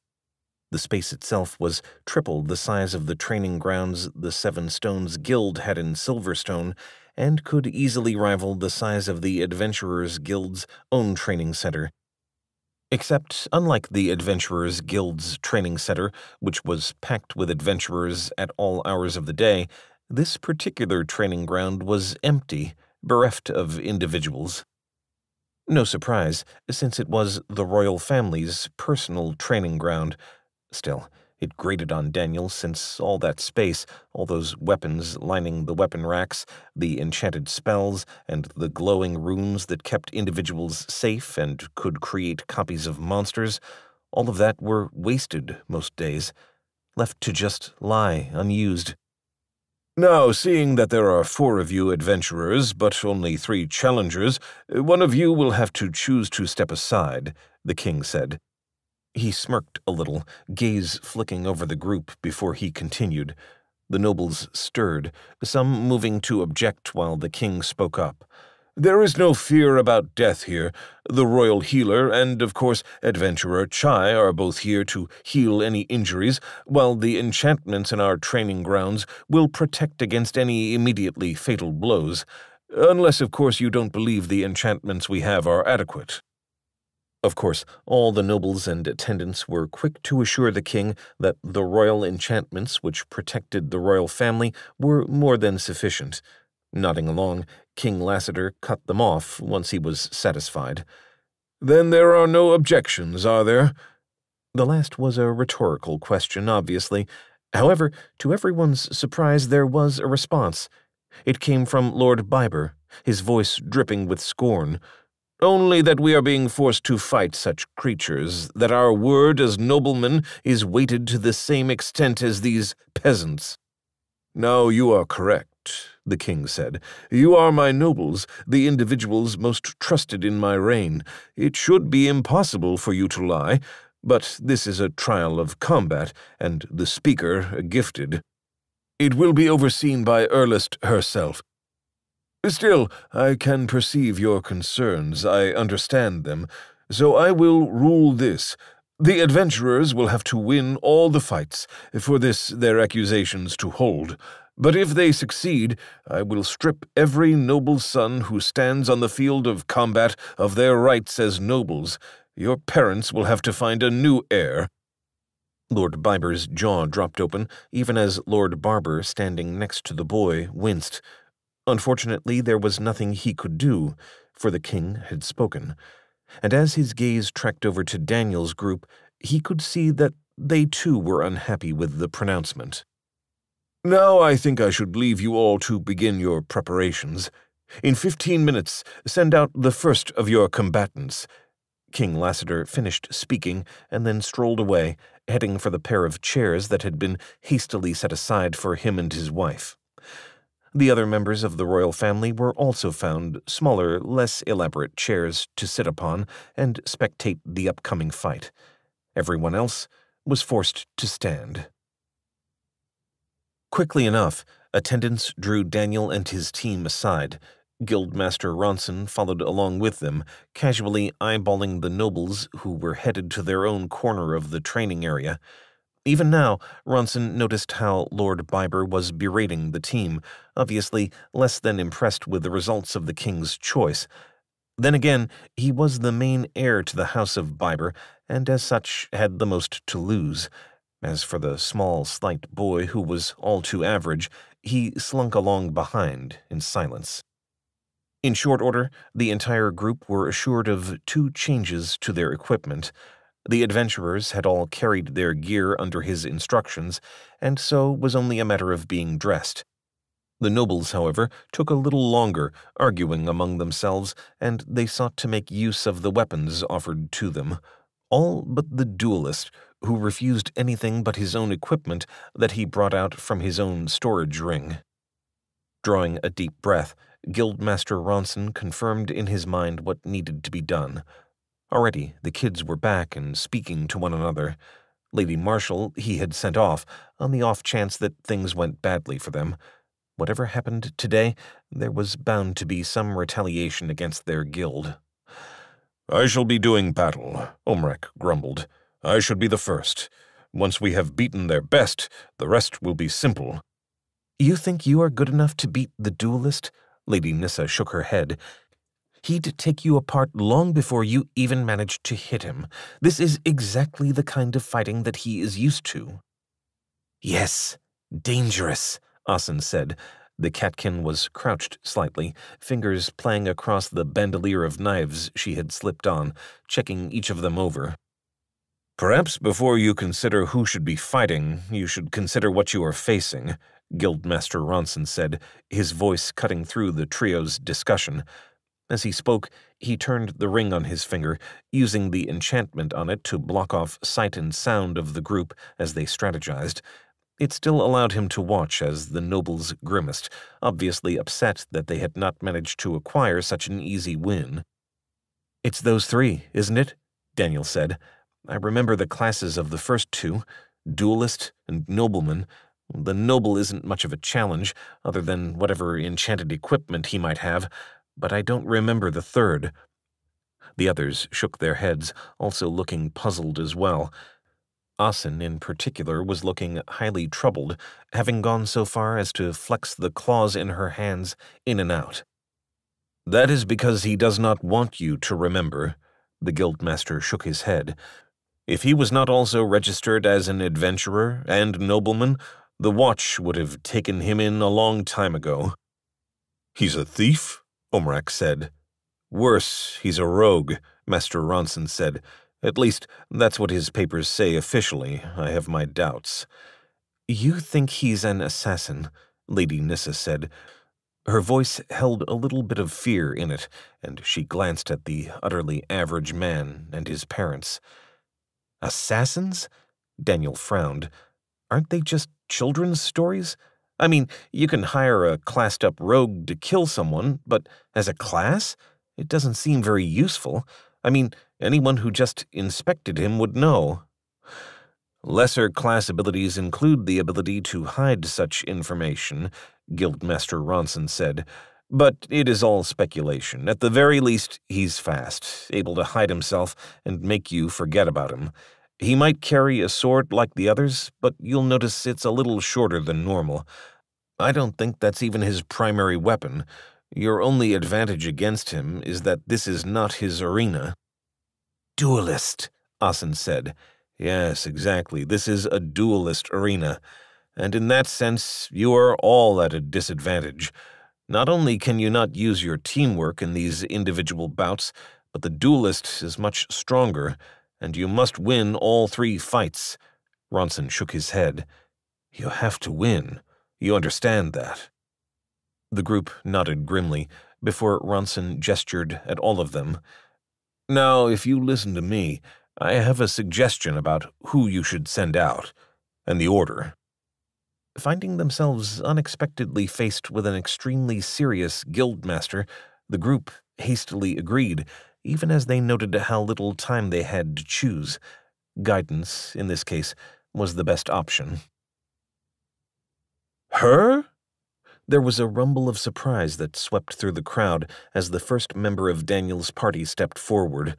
The space itself was triple the size of the training grounds the Seven Stones Guild had in Silverstone and could easily rival the size of the Adventurers Guild's own training center. Except, unlike the Adventurers Guild's training center, which was packed with adventurers at all hours of the day, this particular training ground was empty, bereft of individuals. No surprise, since it was the royal family's personal training ground, Still, it grated on Daniel since all that space, all those weapons lining the weapon racks, the enchanted spells, and the glowing runes that kept individuals safe and could create copies of monsters, all of that were wasted most days, left to just lie unused. Now, seeing that there are four of you adventurers, but only three challengers, one of you will have to choose to step aside, the king said. He smirked a little, gaze flicking over the group before he continued. The nobles stirred, some moving to object while the king spoke up. There is no fear about death here. The royal healer and, of course, adventurer Chai are both here to heal any injuries, while the enchantments in our training grounds will protect against any immediately fatal blows. Unless, of course, you don't believe the enchantments we have are adequate. Of course, all the nobles and attendants were quick to assure the king that the royal enchantments which protected the royal family were more than sufficient. Nodding along, King Lassiter cut them off once he was satisfied. Then there are no objections, are there? The last was a rhetorical question, obviously. However, to everyone's surprise, there was a response. It came from Lord Biber, his voice dripping with scorn. Only that we are being forced to fight such creatures, that our word as noblemen is weighted to the same extent as these peasants. Now you are correct, the king said. You are my nobles, the individuals most trusted in my reign. It should be impossible for you to lie, but this is a trial of combat, and the speaker gifted. It will be overseen by Erlist herself. Still, I can perceive your concerns. I understand them. So I will rule this. The adventurers will have to win all the fights for this their accusations to hold. But if they succeed, I will strip every noble son who stands on the field of combat of their rights as nobles. Your parents will have to find a new heir. Lord Biber's jaw dropped open, even as Lord Barber, standing next to the boy, winced. Unfortunately, there was nothing he could do, for the king had spoken. And as his gaze trekked over to Daniel's group, he could see that they too were unhappy with the pronouncement. Now I think I should leave you all to begin your preparations. In fifteen minutes, send out the first of your combatants. King Lassiter finished speaking and then strolled away, heading for the pair of chairs that had been hastily set aside for him and his wife. The other members of the royal family were also found smaller, less elaborate chairs to sit upon and spectate the upcoming fight. Everyone else was forced to stand. Quickly enough, attendants drew Daniel and his team aside. Guildmaster Ronson followed along with them, casually eyeballing the nobles who were headed to their own corner of the training area. Even now, Ronson noticed how Lord Biber was berating the team, obviously less than impressed with the results of the king's choice. Then again, he was the main heir to the House of Biber, and as such had the most to lose. As for the small, slight boy who was all too average, he slunk along behind in silence. In short order, the entire group were assured of two changes to their equipment. The adventurers had all carried their gear under his instructions, and so was only a matter of being dressed. The nobles, however, took a little longer, arguing among themselves, and they sought to make use of the weapons offered to them. All but the duelist, who refused anything but his own equipment that he brought out from his own storage ring. Drawing a deep breath, Guildmaster Ronson confirmed in his mind what needed to be done. Already, the kids were back and speaking to one another. Lady Marshall he had sent off, on the off chance that things went badly for them. Whatever happened today, there was bound to be some retaliation against their guild. I shall be doing battle, Omrak grumbled. I should be the first. Once we have beaten their best, the rest will be simple. You think you are good enough to beat the duelist? Lady Nissa shook her head. He'd take you apart long before you even managed to hit him. This is exactly the kind of fighting that he is used to. Yes, dangerous, Asen said. The catkin was crouched slightly, fingers playing across the bandolier of knives she had slipped on, checking each of them over. Perhaps before you consider who should be fighting, you should consider what you are facing, Guildmaster Ronson said, his voice cutting through the trio's discussion. As he spoke, he turned the ring on his finger, using the enchantment on it to block off sight and sound of the group as they strategized. It still allowed him to watch as the nobles grimaced, obviously upset that they had not managed to acquire such an easy win. It's those three, isn't it? Daniel said. I remember the classes of the first two, duelist and nobleman. The noble isn't much of a challenge, other than whatever enchanted equipment he might have, but I don't remember the third. The others shook their heads, also looking puzzled as well. Asen, in particular, was looking highly troubled, having gone so far as to flex the claws in her hands in and out. That is because he does not want you to remember. The guildmaster shook his head. If he was not also registered as an adventurer and nobleman, the watch would have taken him in a long time ago. He's a thief? Omrak said. Worse, he's a rogue, Master Ronson said. At least, that's what his papers say officially. I have my doubts. You think he's an assassin, Lady Nissa said. Her voice held a little bit of fear in it, and she glanced at the utterly average man and his parents. Assassins? Daniel frowned. Aren't they just children's stories? I mean, you can hire a classed up rogue to kill someone, but as a class? It doesn't seem very useful. I mean, anyone who just inspected him would know. Lesser class abilities include the ability to hide such information, Guildmaster Ronson said. But it is all speculation. At the very least, he's fast, able to hide himself and make you forget about him. He might carry a sword like the others, but you'll notice it's a little shorter than normal. I don't think that's even his primary weapon. Your only advantage against him is that this is not his arena. Duelist, Asen said. Yes, exactly. This is a duelist arena. And in that sense, you are all at a disadvantage. Not only can you not use your teamwork in these individual bouts, but the duelist is much stronger, and you must win all three fights. Ronson shook his head. You have to win. You understand that. The group nodded grimly before Ronson gestured at all of them. Now, if you listen to me, I have a suggestion about who you should send out, and the order. Finding themselves unexpectedly faced with an extremely serious guildmaster, the group hastily agreed, even as they noted how little time they had to choose. Guidance, in this case, was the best option. Her? There was a rumble of surprise that swept through the crowd as the first member of Daniel's party stepped forward.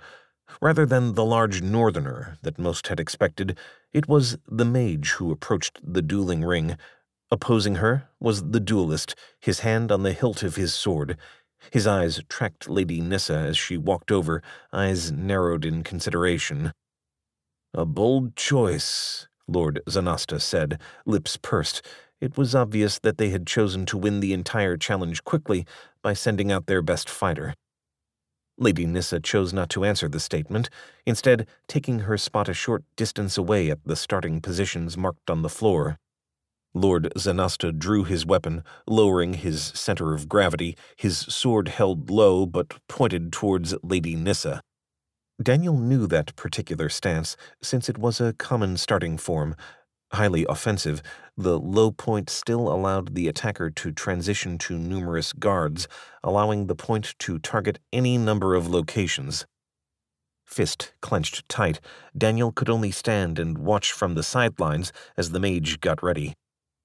Rather than the large northerner that most had expected, it was the mage who approached the dueling ring. Opposing her was the duelist, his hand on the hilt of his sword. His eyes tracked Lady Nissa as she walked over, eyes narrowed in consideration. A bold choice, Lord Zanasta said, lips pursed. It was obvious that they had chosen to win the entire challenge quickly by sending out their best fighter. Lady Nissa chose not to answer the statement, instead taking her spot a short distance away at the starting positions marked on the floor. Lord Zanasta drew his weapon, lowering his center of gravity, his sword held low but pointed towards Lady Nissa. Daniel knew that particular stance, since it was a common starting form, Highly offensive, the low point still allowed the attacker to transition to numerous guards, allowing the point to target any number of locations. Fist clenched tight, Daniel could only stand and watch from the sidelines as the mage got ready.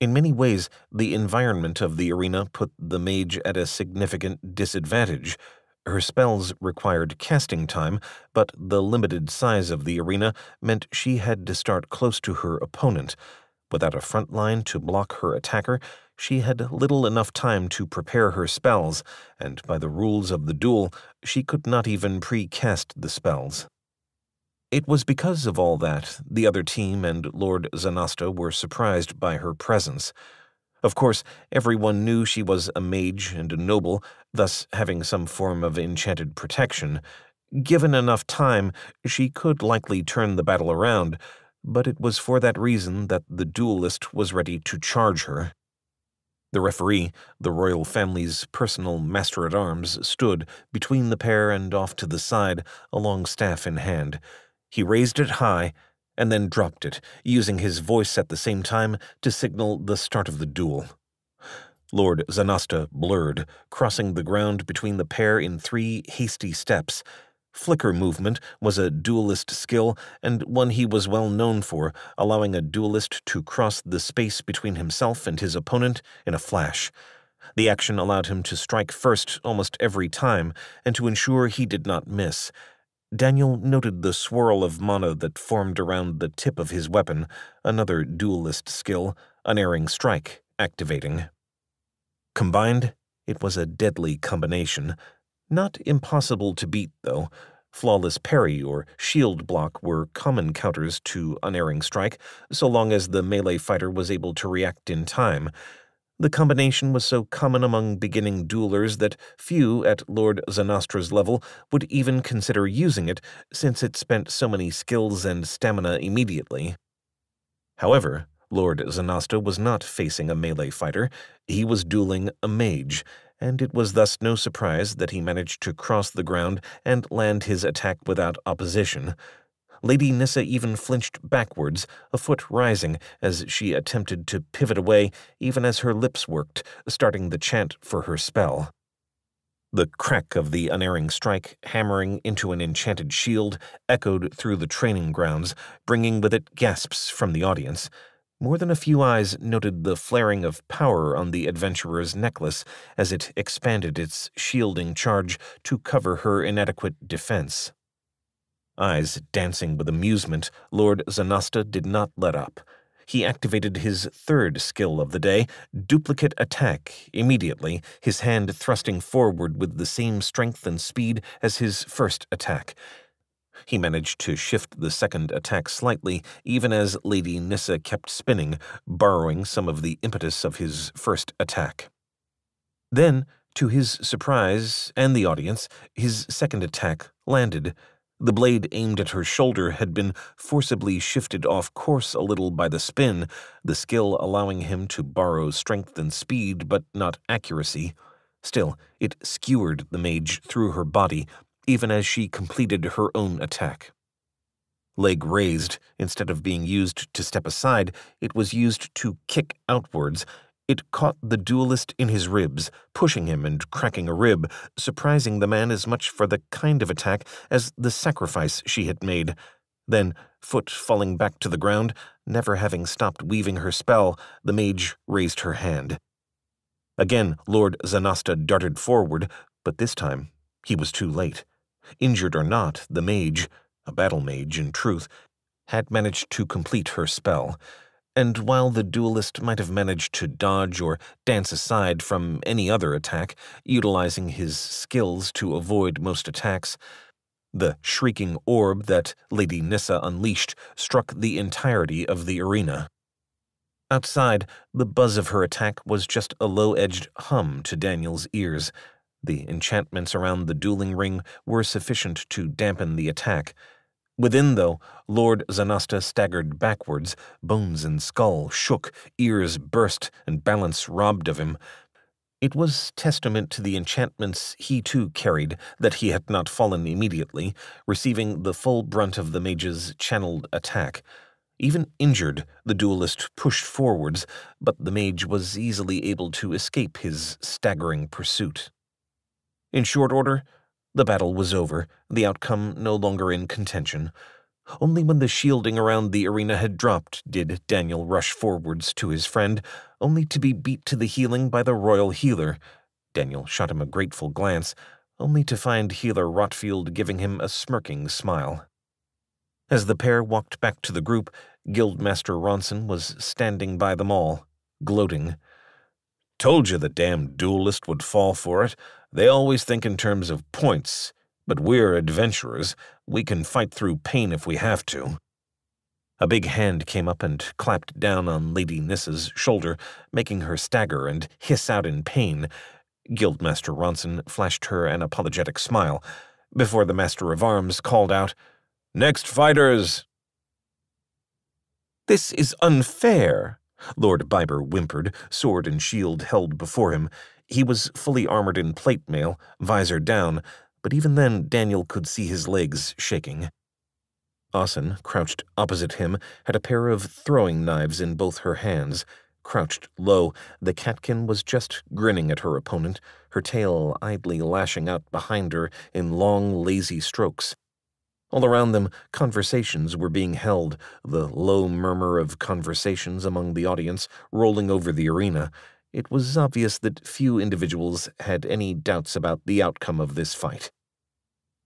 In many ways, the environment of the arena put the mage at a significant disadvantage, her spells required casting time, but the limited size of the arena meant she had to start close to her opponent. Without a front line to block her attacker, she had little enough time to prepare her spells, and by the rules of the duel, she could not even pre-cast the spells. It was because of all that the other team and Lord Zanasta were surprised by her presence. Of course, everyone knew she was a mage and a noble, thus having some form of enchanted protection. Given enough time, she could likely turn the battle around, but it was for that reason that the duelist was ready to charge her. The referee, the royal family's personal master at arms, stood between the pair and off to the side, a long staff in hand. He raised it high and then dropped it, using his voice at the same time to signal the start of the duel. Lord Zanasta blurred, crossing the ground between the pair in three hasty steps. Flicker movement was a duelist skill and one he was well known for, allowing a duelist to cross the space between himself and his opponent in a flash. The action allowed him to strike first almost every time and to ensure he did not miss. Daniel noted the swirl of mana that formed around the tip of his weapon, another duelist skill, unerring strike, activating. Combined, it was a deadly combination. Not impossible to beat, though. Flawless parry or shield block were common counters to unerring strike, so long as the melee fighter was able to react in time. The combination was so common among beginning duelers that few at Lord Zanasta's level would even consider using it, since it spent so many skills and stamina immediately. However, Lord Zanasta was not facing a melee fighter, he was dueling a mage, and it was thus no surprise that he managed to cross the ground and land his attack without opposition. Lady Nissa even flinched backwards, a foot rising, as she attempted to pivot away even as her lips worked, starting the chant for her spell. The crack of the unerring strike, hammering into an enchanted shield, echoed through the training grounds, bringing with it gasps from the audience. More than a few eyes noted the flaring of power on the adventurer's necklace as it expanded its shielding charge to cover her inadequate defense. Eyes dancing with amusement, Lord Zanasta did not let up. He activated his third skill of the day, duplicate attack, immediately, his hand thrusting forward with the same strength and speed as his first attack. He managed to shift the second attack slightly, even as Lady Nissa kept spinning, borrowing some of the impetus of his first attack. Then, to his surprise and the audience, his second attack landed. The blade aimed at her shoulder had been forcibly shifted off course a little by the spin, the skill allowing him to borrow strength and speed, but not accuracy. Still, it skewered the mage through her body, even as she completed her own attack. Leg raised, instead of being used to step aside, it was used to kick outwards. It caught the duelist in his ribs, pushing him and cracking a rib, surprising the man as much for the kind of attack as the sacrifice she had made. Then, foot falling back to the ground, never having stopped weaving her spell, the mage raised her hand. Again, Lord Zanasta darted forward, but this time he was too late. Injured or not, the mage, a battle mage in truth, had managed to complete her spell, and while the duelist might have managed to dodge or dance aside from any other attack, utilizing his skills to avoid most attacks, the shrieking orb that Lady Nissa unleashed struck the entirety of the arena. Outside, the buzz of her attack was just a low-edged hum to Daniel's ears, the enchantments around the dueling ring were sufficient to dampen the attack. Within, though, Lord Zanasta staggered backwards, bones and skull shook, ears burst, and balance robbed of him. It was testament to the enchantments he too carried that he had not fallen immediately, receiving the full brunt of the mage's channeled attack. Even injured, the duelist pushed forwards, but the mage was easily able to escape his staggering pursuit. In short order, the battle was over, the outcome no longer in contention. Only when the shielding around the arena had dropped did Daniel rush forwards to his friend, only to be beat to the healing by the royal healer. Daniel shot him a grateful glance, only to find healer Rotfield giving him a smirking smile. As the pair walked back to the group, Guildmaster Ronson was standing by them all, gloating. Told you the damned duelist would fall for it. They always think in terms of points, but we're adventurers. We can fight through pain if we have to. A big hand came up and clapped down on Lady Nissa's shoulder, making her stagger and hiss out in pain. Guildmaster Ronson flashed her an apologetic smile, before the Master of Arms called out, Next fighters! This is unfair, Lord Biber whimpered, sword and shield held before him. He was fully armored in plate mail, visor down, but even then Daniel could see his legs shaking. Asen, crouched opposite him, had a pair of throwing knives in both her hands. Crouched low, the catkin was just grinning at her opponent, her tail idly lashing out behind her in long, lazy strokes. All around them, conversations were being held, the low murmur of conversations among the audience rolling over the arena. It was obvious that few individuals had any doubts about the outcome of this fight.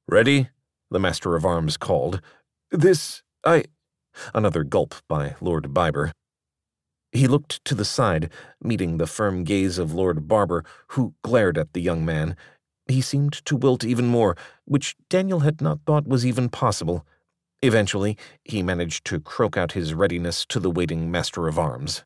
Ready? the Master of Arms called. This, I. Another gulp by Lord Biber. He looked to the side, meeting the firm gaze of Lord Barber, who glared at the young man, he seemed to wilt even more, which Daniel had not thought was even possible. Eventually, he managed to croak out his readiness to the waiting master of arms.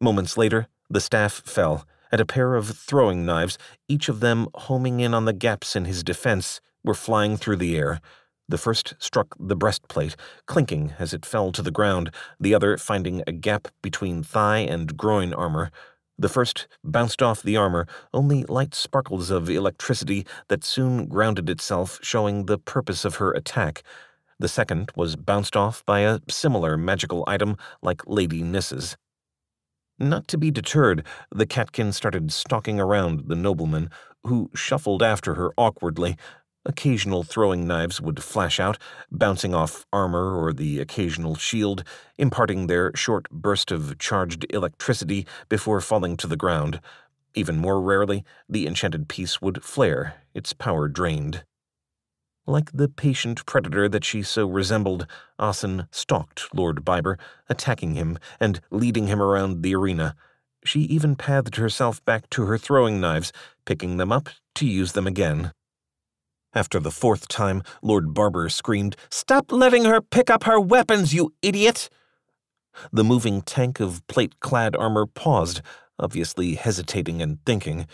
Moments later, the staff fell, and a pair of throwing knives, each of them homing in on the gaps in his defense, were flying through the air. The first struck the breastplate, clinking as it fell to the ground, the other finding a gap between thigh and groin armor. The first bounced off the armor, only light sparkles of electricity that soon grounded itself, showing the purpose of her attack. The second was bounced off by a similar magical item like Lady Nissa's. Not to be deterred, the catkin started stalking around the nobleman, who shuffled after her awkwardly, Occasional throwing knives would flash out, bouncing off armor or the occasional shield, imparting their short burst of charged electricity before falling to the ground. Even more rarely, the enchanted piece would flare, its power drained. Like the patient predator that she so resembled, Asen stalked Lord Biber, attacking him and leading him around the arena. She even pathed herself back to her throwing knives, picking them up to use them again. After the fourth time, Lord Barber screamed, Stop letting her pick up her weapons, you idiot! The moving tank of plate clad armor paused, obviously hesitating and thinking.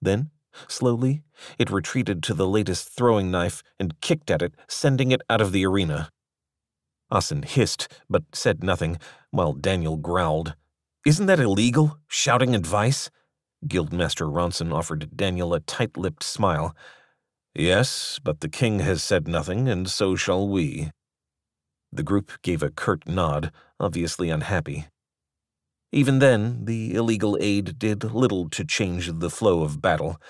Then, slowly, it retreated to the latest throwing knife and kicked at it, sending it out of the arena. Asen hissed, but said nothing, while Daniel growled. Isn't that illegal? Shouting advice? Guildmaster Ronson offered Daniel a tight lipped smile. Yes, but the king has said nothing, and so shall we. The group gave a curt nod, obviously unhappy. Even then, the illegal aid did little to change the flow of battle.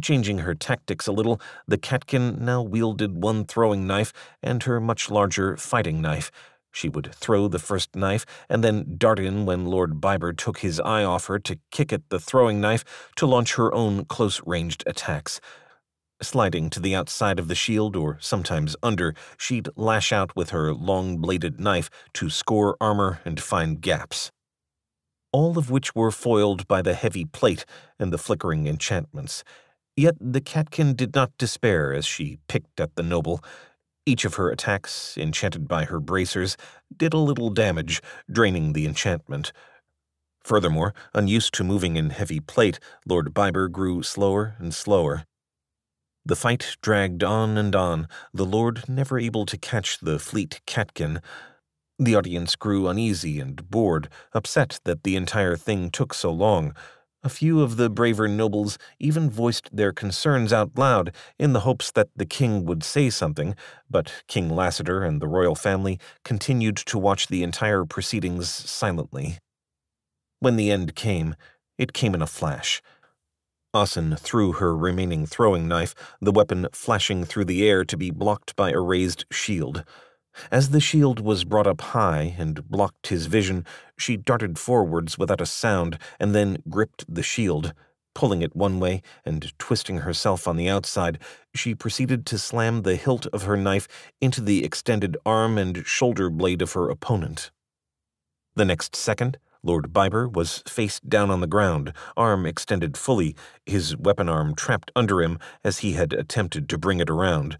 Changing her tactics a little, the catkin now wielded one throwing knife and her much larger fighting knife. She would throw the first knife and then dart in when Lord Biber took his eye off her to kick at the throwing knife to launch her own close ranged attacks. Sliding to the outside of the shield, or sometimes under, she'd lash out with her long bladed knife to score armor and find gaps. All of which were foiled by the heavy plate and the flickering enchantments. Yet the catkin did not despair as she picked at the noble. Each of her attacks, enchanted by her bracers, did a little damage, draining the enchantment. Furthermore, unused to moving in heavy plate, Lord Biber grew slower and slower. The fight dragged on and on, the Lord never able to catch the fleet catkin. The audience grew uneasy and bored, upset that the entire thing took so long. A few of the braver nobles even voiced their concerns out loud in the hopes that the king would say something, but King Lassiter and the royal family continued to watch the entire proceedings silently. When the end came, it came in a flash. Asen threw her remaining throwing knife, the weapon flashing through the air to be blocked by a raised shield. As the shield was brought up high and blocked his vision, she darted forwards without a sound and then gripped the shield. Pulling it one way and twisting herself on the outside, she proceeded to slam the hilt of her knife into the extended arm and shoulder blade of her opponent. The next second, Lord Biber was face down on the ground, arm extended fully, his weapon arm trapped under him as he had attempted to bring it around.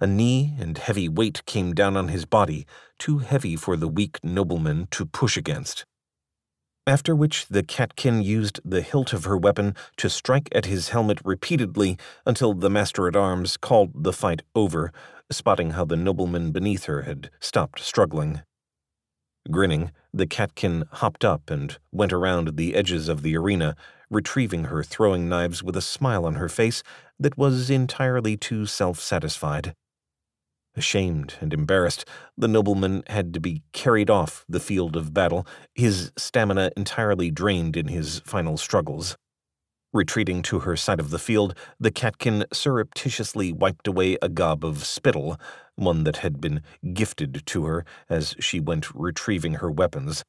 A knee and heavy weight came down on his body, too heavy for the weak nobleman to push against. After which the catkin used the hilt of her weapon to strike at his helmet repeatedly until the master at arms called the fight over, spotting how the nobleman beneath her had stopped struggling. Grinning, the catkin hopped up and went around the edges of the arena, retrieving her throwing knives with a smile on her face that was entirely too self satisfied. Ashamed and embarrassed, the nobleman had to be carried off the field of battle, his stamina entirely drained in his final struggles. Retreating to her side of the field, the catkin surreptitiously wiped away a gob of spittle, one that had been gifted to her as she went retrieving her weapons.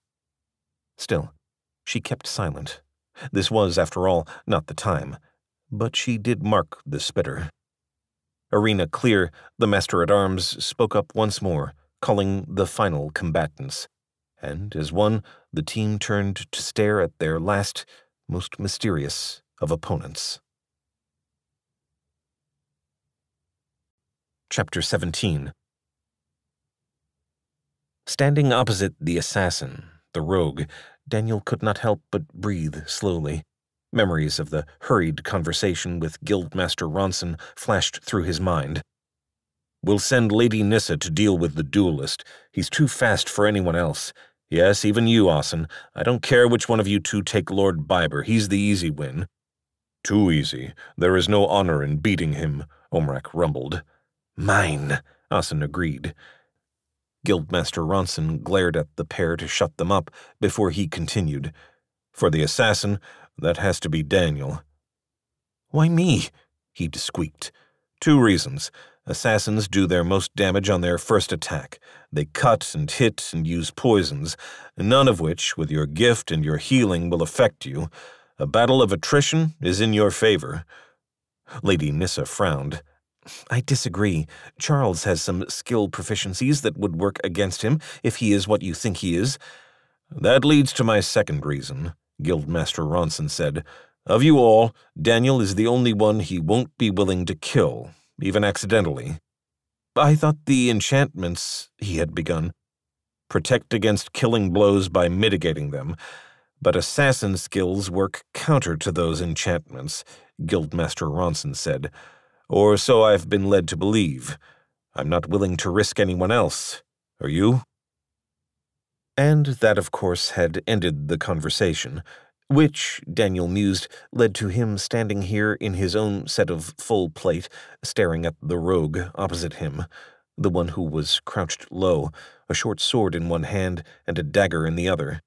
Still, she kept silent. This was, after all, not the time. But she did mark the spitter. Arena clear, the master at arms spoke up once more, calling the final combatants. And as one, the team turned to stare at their last, most mysterious of opponents. Chapter 17 Standing opposite the assassin, the rogue, Daniel could not help but breathe slowly. Memories of the hurried conversation with Guildmaster Ronson flashed through his mind. We'll send Lady Nissa to deal with the duelist. He's too fast for anyone else. Yes, even you, Asen. I don't care which one of you two take Lord Biber. He's the easy win. Too easy. There is no honor in beating him, Omrak rumbled. Mine, Asen agreed. Guildmaster Ronson glared at the pair to shut them up before he continued. For the assassin, that has to be Daniel. Why me? he squeaked. Two reasons. Assassins do their most damage on their first attack. They cut and hit and use poisons, none of which, with your gift and your healing, will affect you. A battle of attrition is in your favor. Lady Nissa frowned. I disagree. Charles has some skill proficiencies that would work against him if he is what you think he is. That leads to my second reason, Guildmaster Ronson said. Of you all, Daniel is the only one he won't be willing to kill, even accidentally. I thought the enchantments, he had begun. Protect against killing blows by mitigating them. But assassin skills work counter to those enchantments, Guildmaster Ronson said. Or so I've been led to believe. I'm not willing to risk anyone else. Are you? And that, of course, had ended the conversation, which, Daniel mused, led to him standing here in his own set of full plate, staring at the rogue opposite him, the one who was crouched low, a short sword in one hand and a dagger in the other.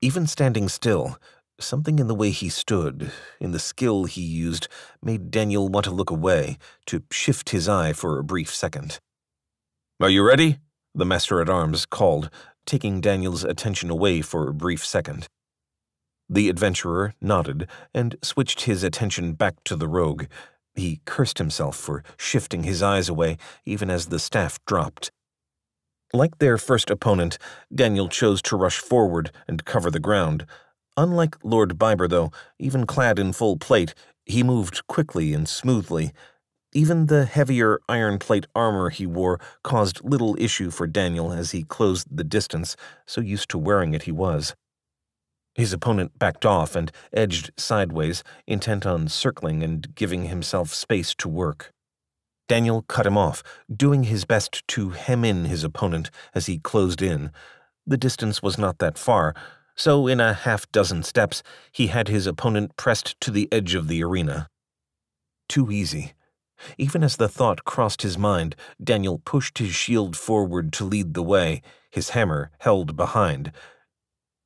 Even standing still, something in the way he stood, in the skill he used, made Daniel want to look away, to shift his eye for a brief second. Are you ready? The Master at Arms called, taking Daniel's attention away for a brief second. The adventurer nodded and switched his attention back to the rogue. He cursed himself for shifting his eyes away even as the staff dropped. Like their first opponent, Daniel chose to rush forward and cover the ground. Unlike Lord Biber, though, even clad in full plate, he moved quickly and smoothly. Even the heavier iron plate armor he wore caused little issue for Daniel as he closed the distance, so used to wearing it he was. His opponent backed off and edged sideways, intent on circling and giving himself space to work. Daniel cut him off, doing his best to hem in his opponent as he closed in. The distance was not that far, so in a half dozen steps, he had his opponent pressed to the edge of the arena. Too easy. Even as the thought crossed his mind, Daniel pushed his shield forward to lead the way, his hammer held behind.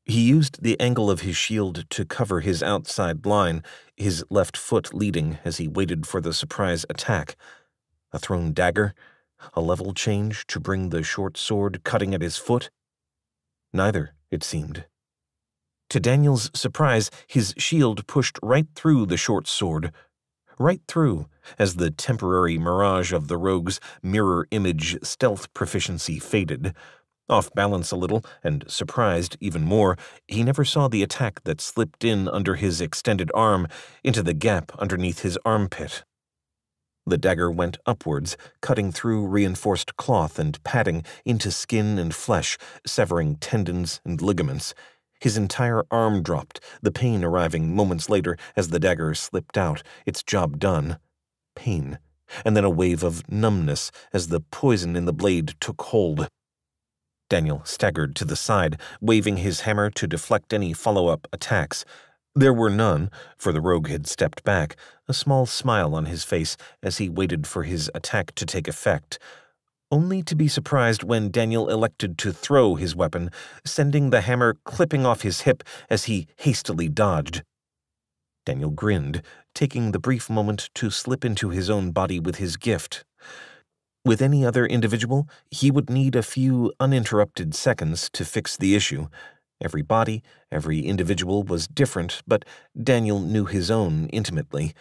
He used the angle of his shield to cover his outside line, his left foot leading as he waited for the surprise attack. A thrown dagger? A level change to bring the short sword cutting at his foot? Neither, it seemed. To Daniel's surprise, his shield pushed right through the short sword. Right through, as the temporary mirage of the rogue's mirror image stealth proficiency faded. Off balance a little, and surprised even more, he never saw the attack that slipped in under his extended arm into the gap underneath his armpit. The dagger went upwards, cutting through reinforced cloth and padding into skin and flesh, severing tendons and ligaments. His entire arm dropped, the pain arriving moments later as the dagger slipped out, its job done. Pain, and then a wave of numbness as the poison in the blade took hold. Daniel staggered to the side, waving his hammer to deflect any follow up attacks. There were none, for the rogue had stepped back, a small smile on his face as he waited for his attack to take effect, only to be surprised when Daniel elected to throw his weapon, sending the hammer clipping off his hip as he hastily dodged. Daniel grinned, taking the brief moment to slip into his own body with his gift. With any other individual, he would need a few uninterrupted seconds to fix the issue. Every body, every individual was different, but Daniel knew his own intimately.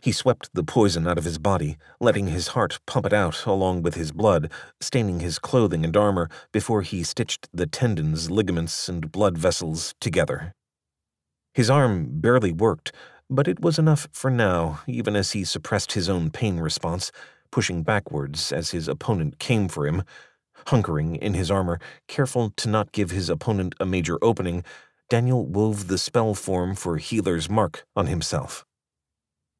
He swept the poison out of his body, letting his heart pump it out along with his blood, staining his clothing and armor before he stitched the tendons, ligaments, and blood vessels together. His arm barely worked, but it was enough for now, even as he suppressed his own pain response pushing backwards as his opponent came for him. Hunkering in his armor, careful to not give his opponent a major opening, Daniel wove the spell form for Healer's Mark on himself.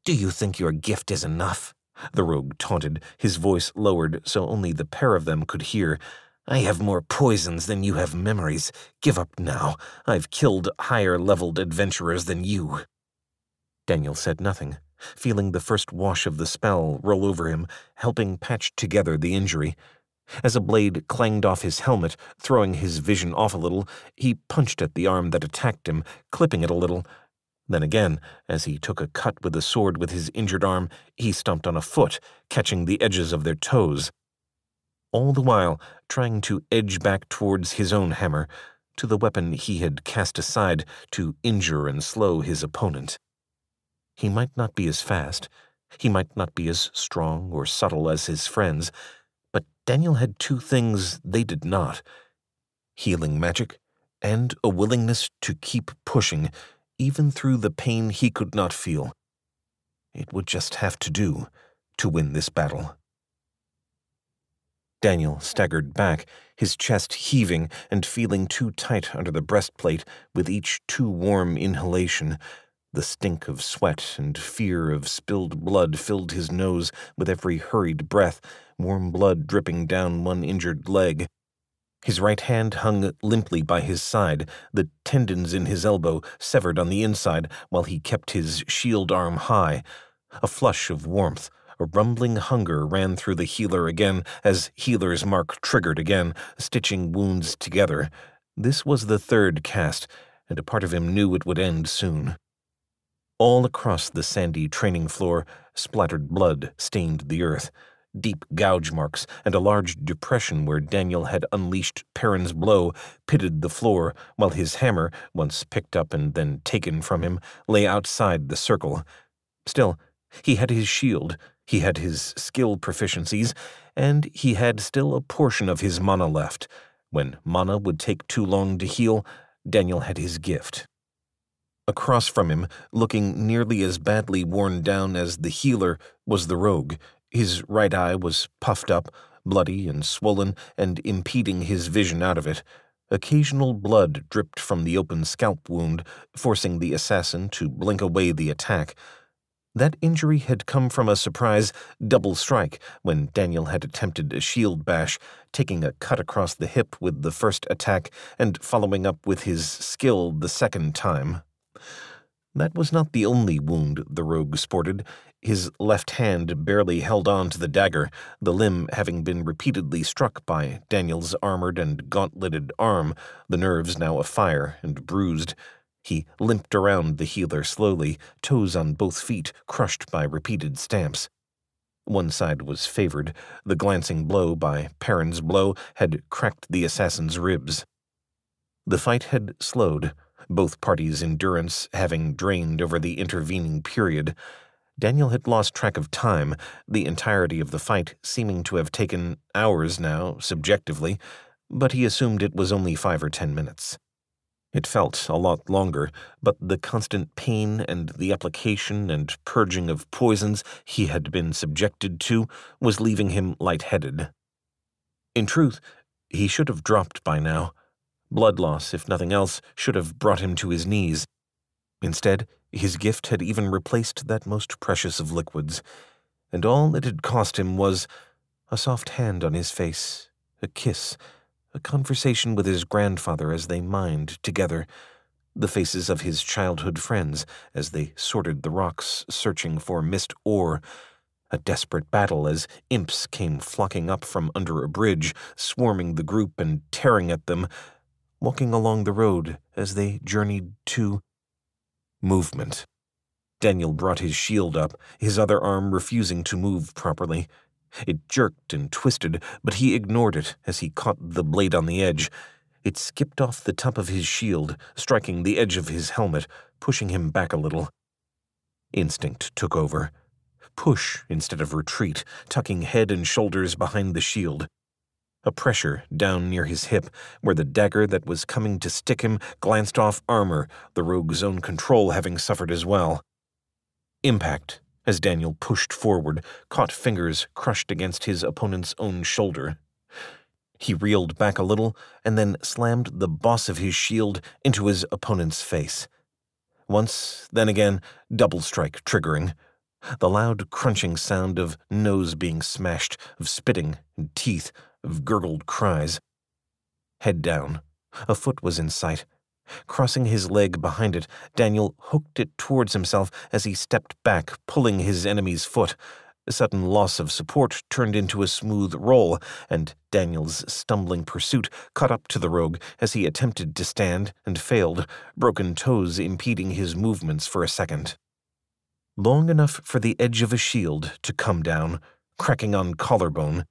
Do you think your gift is enough? The rogue taunted, his voice lowered so only the pair of them could hear. I have more poisons than you have memories. Give up now. I've killed higher leveled adventurers than you. Daniel said nothing feeling the first wash of the spell roll over him, helping patch together the injury. As a blade clanged off his helmet, throwing his vision off a little, he punched at the arm that attacked him, clipping it a little. Then again, as he took a cut with the sword with his injured arm, he stumped on a foot, catching the edges of their toes. All the while, trying to edge back towards his own hammer, to the weapon he had cast aside to injure and slow his opponent. He might not be as fast, he might not be as strong or subtle as his friends, but Daniel had two things they did not healing magic and a willingness to keep pushing, even through the pain he could not feel. It would just have to do to win this battle. Daniel staggered back, his chest heaving and feeling too tight under the breastplate with each too warm inhalation the stink of sweat and fear of spilled blood filled his nose with every hurried breath, warm blood dripping down one injured leg. His right hand hung limply by his side, the tendons in his elbow severed on the inside while he kept his shield arm high. A flush of warmth, a rumbling hunger ran through the healer again as healer's mark triggered again, stitching wounds together. This was the third cast, and a part of him knew it would end soon. All across the sandy training floor, splattered blood stained the earth. Deep gouge marks and a large depression where Daniel had unleashed Perrin's blow pitted the floor, while his hammer, once picked up and then taken from him, lay outside the circle. Still, he had his shield, he had his skill proficiencies, and he had still a portion of his mana left. When mana would take too long to heal, Daniel had his gift. Across from him, looking nearly as badly worn down as the healer, was the rogue. His right eye was puffed up, bloody and swollen, and impeding his vision out of it. Occasional blood dripped from the open scalp wound, forcing the assassin to blink away the attack. That injury had come from a surprise double strike when Daniel had attempted a shield bash, taking a cut across the hip with the first attack and following up with his skill the second time. That was not the only wound the rogue sported. His left hand barely held on to the dagger, the limb having been repeatedly struck by Daniel's armored and gauntleted arm, the nerves now afire and bruised. He limped around the healer slowly, toes on both feet crushed by repeated stamps. One side was favored. The glancing blow by Perrin's blow had cracked the assassin's ribs. The fight had slowed both parties' endurance having drained over the intervening period. Daniel had lost track of time, the entirety of the fight seeming to have taken hours now, subjectively, but he assumed it was only five or ten minutes. It felt a lot longer, but the constant pain and the application and purging of poisons he had been subjected to was leaving him light-headed. In truth, he should have dropped by now. Blood loss, if nothing else, should have brought him to his knees. Instead, his gift had even replaced that most precious of liquids, and all it had cost him was a soft hand on his face, a kiss, a conversation with his grandfather as they mined together, the faces of his childhood friends as they sorted the rocks searching for missed ore, a desperate battle as imps came flocking up from under a bridge, swarming the group and tearing at them, walking along the road as they journeyed to Warmount. Daniel brought his shield up, his other arm refusing to move properly. It jerked and twisted, but he ignored it as he caught the blade on the edge. It skipped off the top of his shield, striking the edge of his helmet, pushing him back a little. Instinct took over. Push instead of retreat, tucking head and shoulders behind the shield a pressure down near his hip, where the dagger that was coming to stick him glanced off armor, the rogue's own control having suffered as well. Impact, as Daniel pushed forward, caught fingers crushed against his opponent's own shoulder. He reeled back a little and then slammed the boss of his shield into his opponent's face. Once, then again, double strike triggering. The loud crunching sound of nose being smashed, of spitting and teeth, of gurgled cries. Head down. A foot was in sight. Crossing his leg behind it, Daniel hooked it towards himself as he stepped back, pulling his enemy's foot. A sudden loss of support turned into a smooth roll, and Daniel's stumbling pursuit caught up to the rogue as he attempted to stand and failed, broken toes impeding his movements for a second. Long enough for the edge of a shield to come down, cracking on collarbone.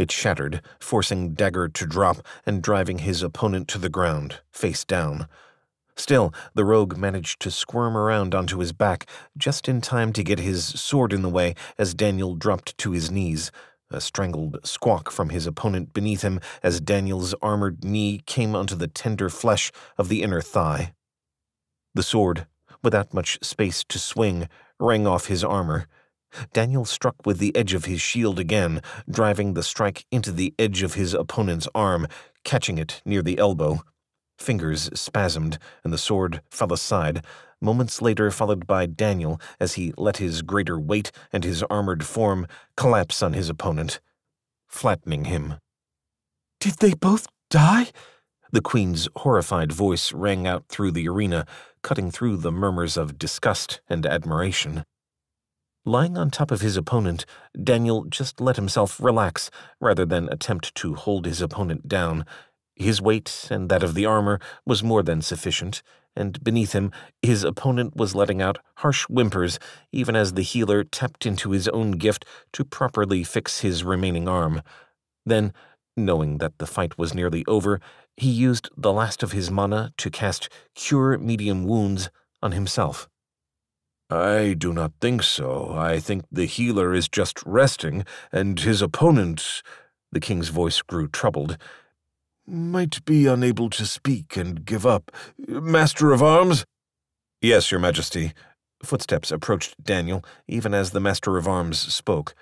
It shattered, forcing Dagger to drop and driving his opponent to the ground, face down. Still, the rogue managed to squirm around onto his back just in time to get his sword in the way as Daniel dropped to his knees. A strangled squawk from his opponent beneath him as Daniel's armored knee came onto the tender flesh of the inner thigh. The sword, without much space to swing, rang off his armor. Daniel struck with the edge of his shield again, driving the strike into the edge of his opponent's arm, catching it near the elbow. Fingers spasmed, and the sword fell aside, moments later followed by Daniel as he let his greater weight and his armored form collapse on his opponent, flattening him. Did they both die? The Queen's horrified voice rang out through the arena, cutting through the murmurs of disgust and admiration. Lying on top of his opponent, Daniel just let himself relax rather than attempt to hold his opponent down, his weight and that of the armor was more than sufficient, and beneath him, his opponent was letting out harsh whimpers even as the healer tapped into his own gift to properly fix his remaining arm. Then, knowing that the fight was nearly over, he used the last of his mana to cast Cure Medium Wounds on himself. I do not think so. I think the healer is just resting, and his opponent. The king's voice grew troubled might be unable to speak and give up. Master of Arms? Yes, Your Majesty. Footsteps approached Daniel, even as the Master of Arms spoke.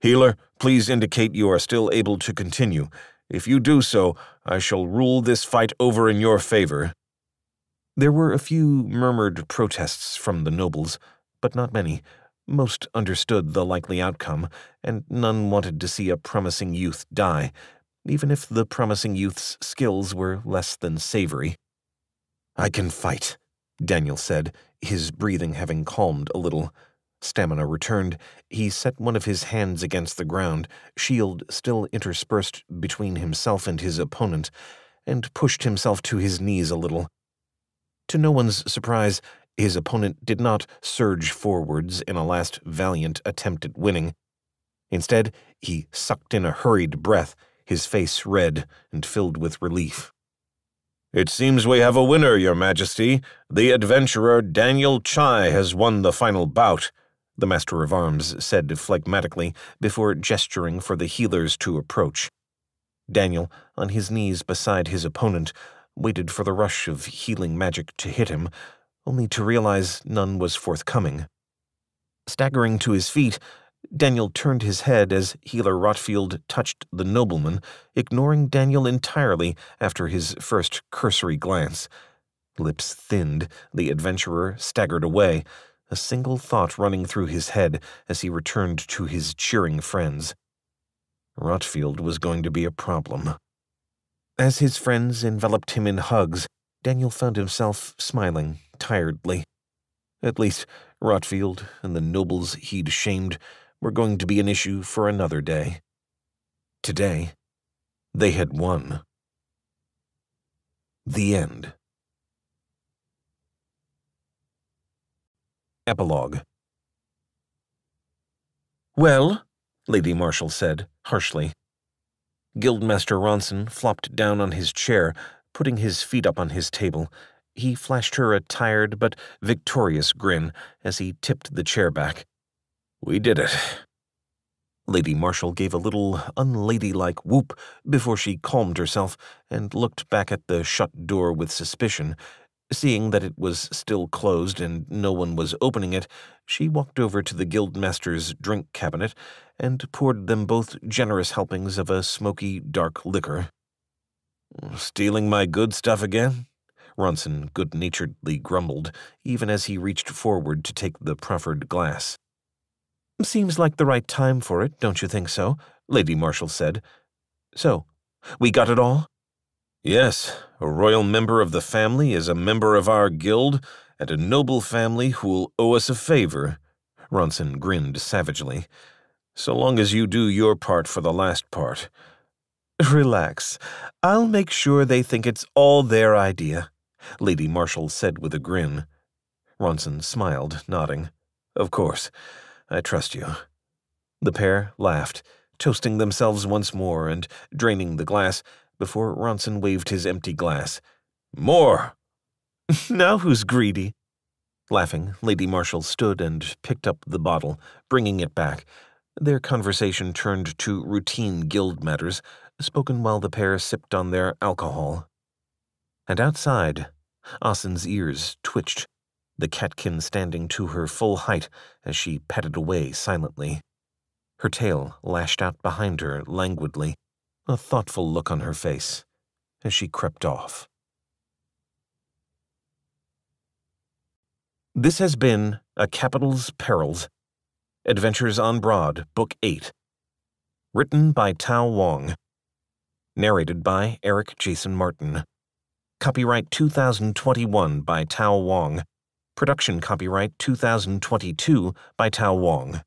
Healer, please indicate you are still able to continue. If you do so, I shall rule this fight over in your favor. There were a few murmured protests from the nobles, but not many. Most understood the likely outcome, and none wanted to see a promising youth die even if the promising youth's skills were less than savory. I can fight, Daniel said, his breathing having calmed a little. Stamina returned. He set one of his hands against the ground, shield still interspersed between himself and his opponent, and pushed himself to his knees a little. To no one's surprise, his opponent did not surge forwards in a last valiant attempt at winning. Instead, he sucked in a hurried breath his face red and filled with relief. It seems we have a winner, Your Majesty. The adventurer Daniel Chai has won the final bout, the Master of Arms said phlegmatically before gesturing for the healers to approach. Daniel, on his knees beside his opponent, waited for the rush of healing magic to hit him, only to realize none was forthcoming. Staggering to his feet, Daniel turned his head as Healer Rotfield touched the nobleman, ignoring Daniel entirely after his first cursory glance. Lips thinned, the adventurer staggered away, a single thought running through his head as he returned to his cheering friends. Rotfield was going to be a problem. As his friends enveloped him in hugs, Daniel found himself smiling tiredly. At least, Rotfield and the nobles he'd shamed were going to be an issue for another day. Today, they had won. The end. Epilogue Well, Lady Marshall said, harshly. Guildmaster Ronson flopped down on his chair, putting his feet up on his table. He flashed her a tired but victorious grin as he tipped the chair back. We did it. Lady Marshall gave a little unladylike whoop before she calmed herself and looked back at the shut door with suspicion. Seeing that it was still closed and no one was opening it, she walked over to the guildmaster's drink cabinet and poured them both generous helpings of a smoky, dark liquor. Stealing my good stuff again? Ronson good naturedly grumbled, even as he reached forward to take the proffered glass. Seems like the right time for it, don't you think so? Lady Marshall said. So, we got it all? Yes, a royal member of the family is a member of our guild, and a noble family who will owe us a favor. Ronson grinned savagely. So long as you do your part for the last part. Relax. I'll make sure they think it's all their idea, Lady Marshall said with a grin. Ronson smiled, nodding. Of course. I trust you. The pair laughed, toasting themselves once more and draining the glass before Ronson waved his empty glass. More! [laughs] now who's greedy? Laughing, Lady Marshall stood and picked up the bottle, bringing it back. Their conversation turned to routine guild matters, spoken while the pair sipped on their alcohol. And outside, Asen's ears twitched, the catkin standing to her full height as she padded away silently. Her tail lashed out behind her languidly, a thoughtful look on her face as she crept off. This has been A Capital's Perils Adventures on Brad, Book 8. Written by Tao Wong. Narrated by Eric Jason Martin. Copyright 2021 by Tao Wong. Production copyright 2022 by Tao Wong.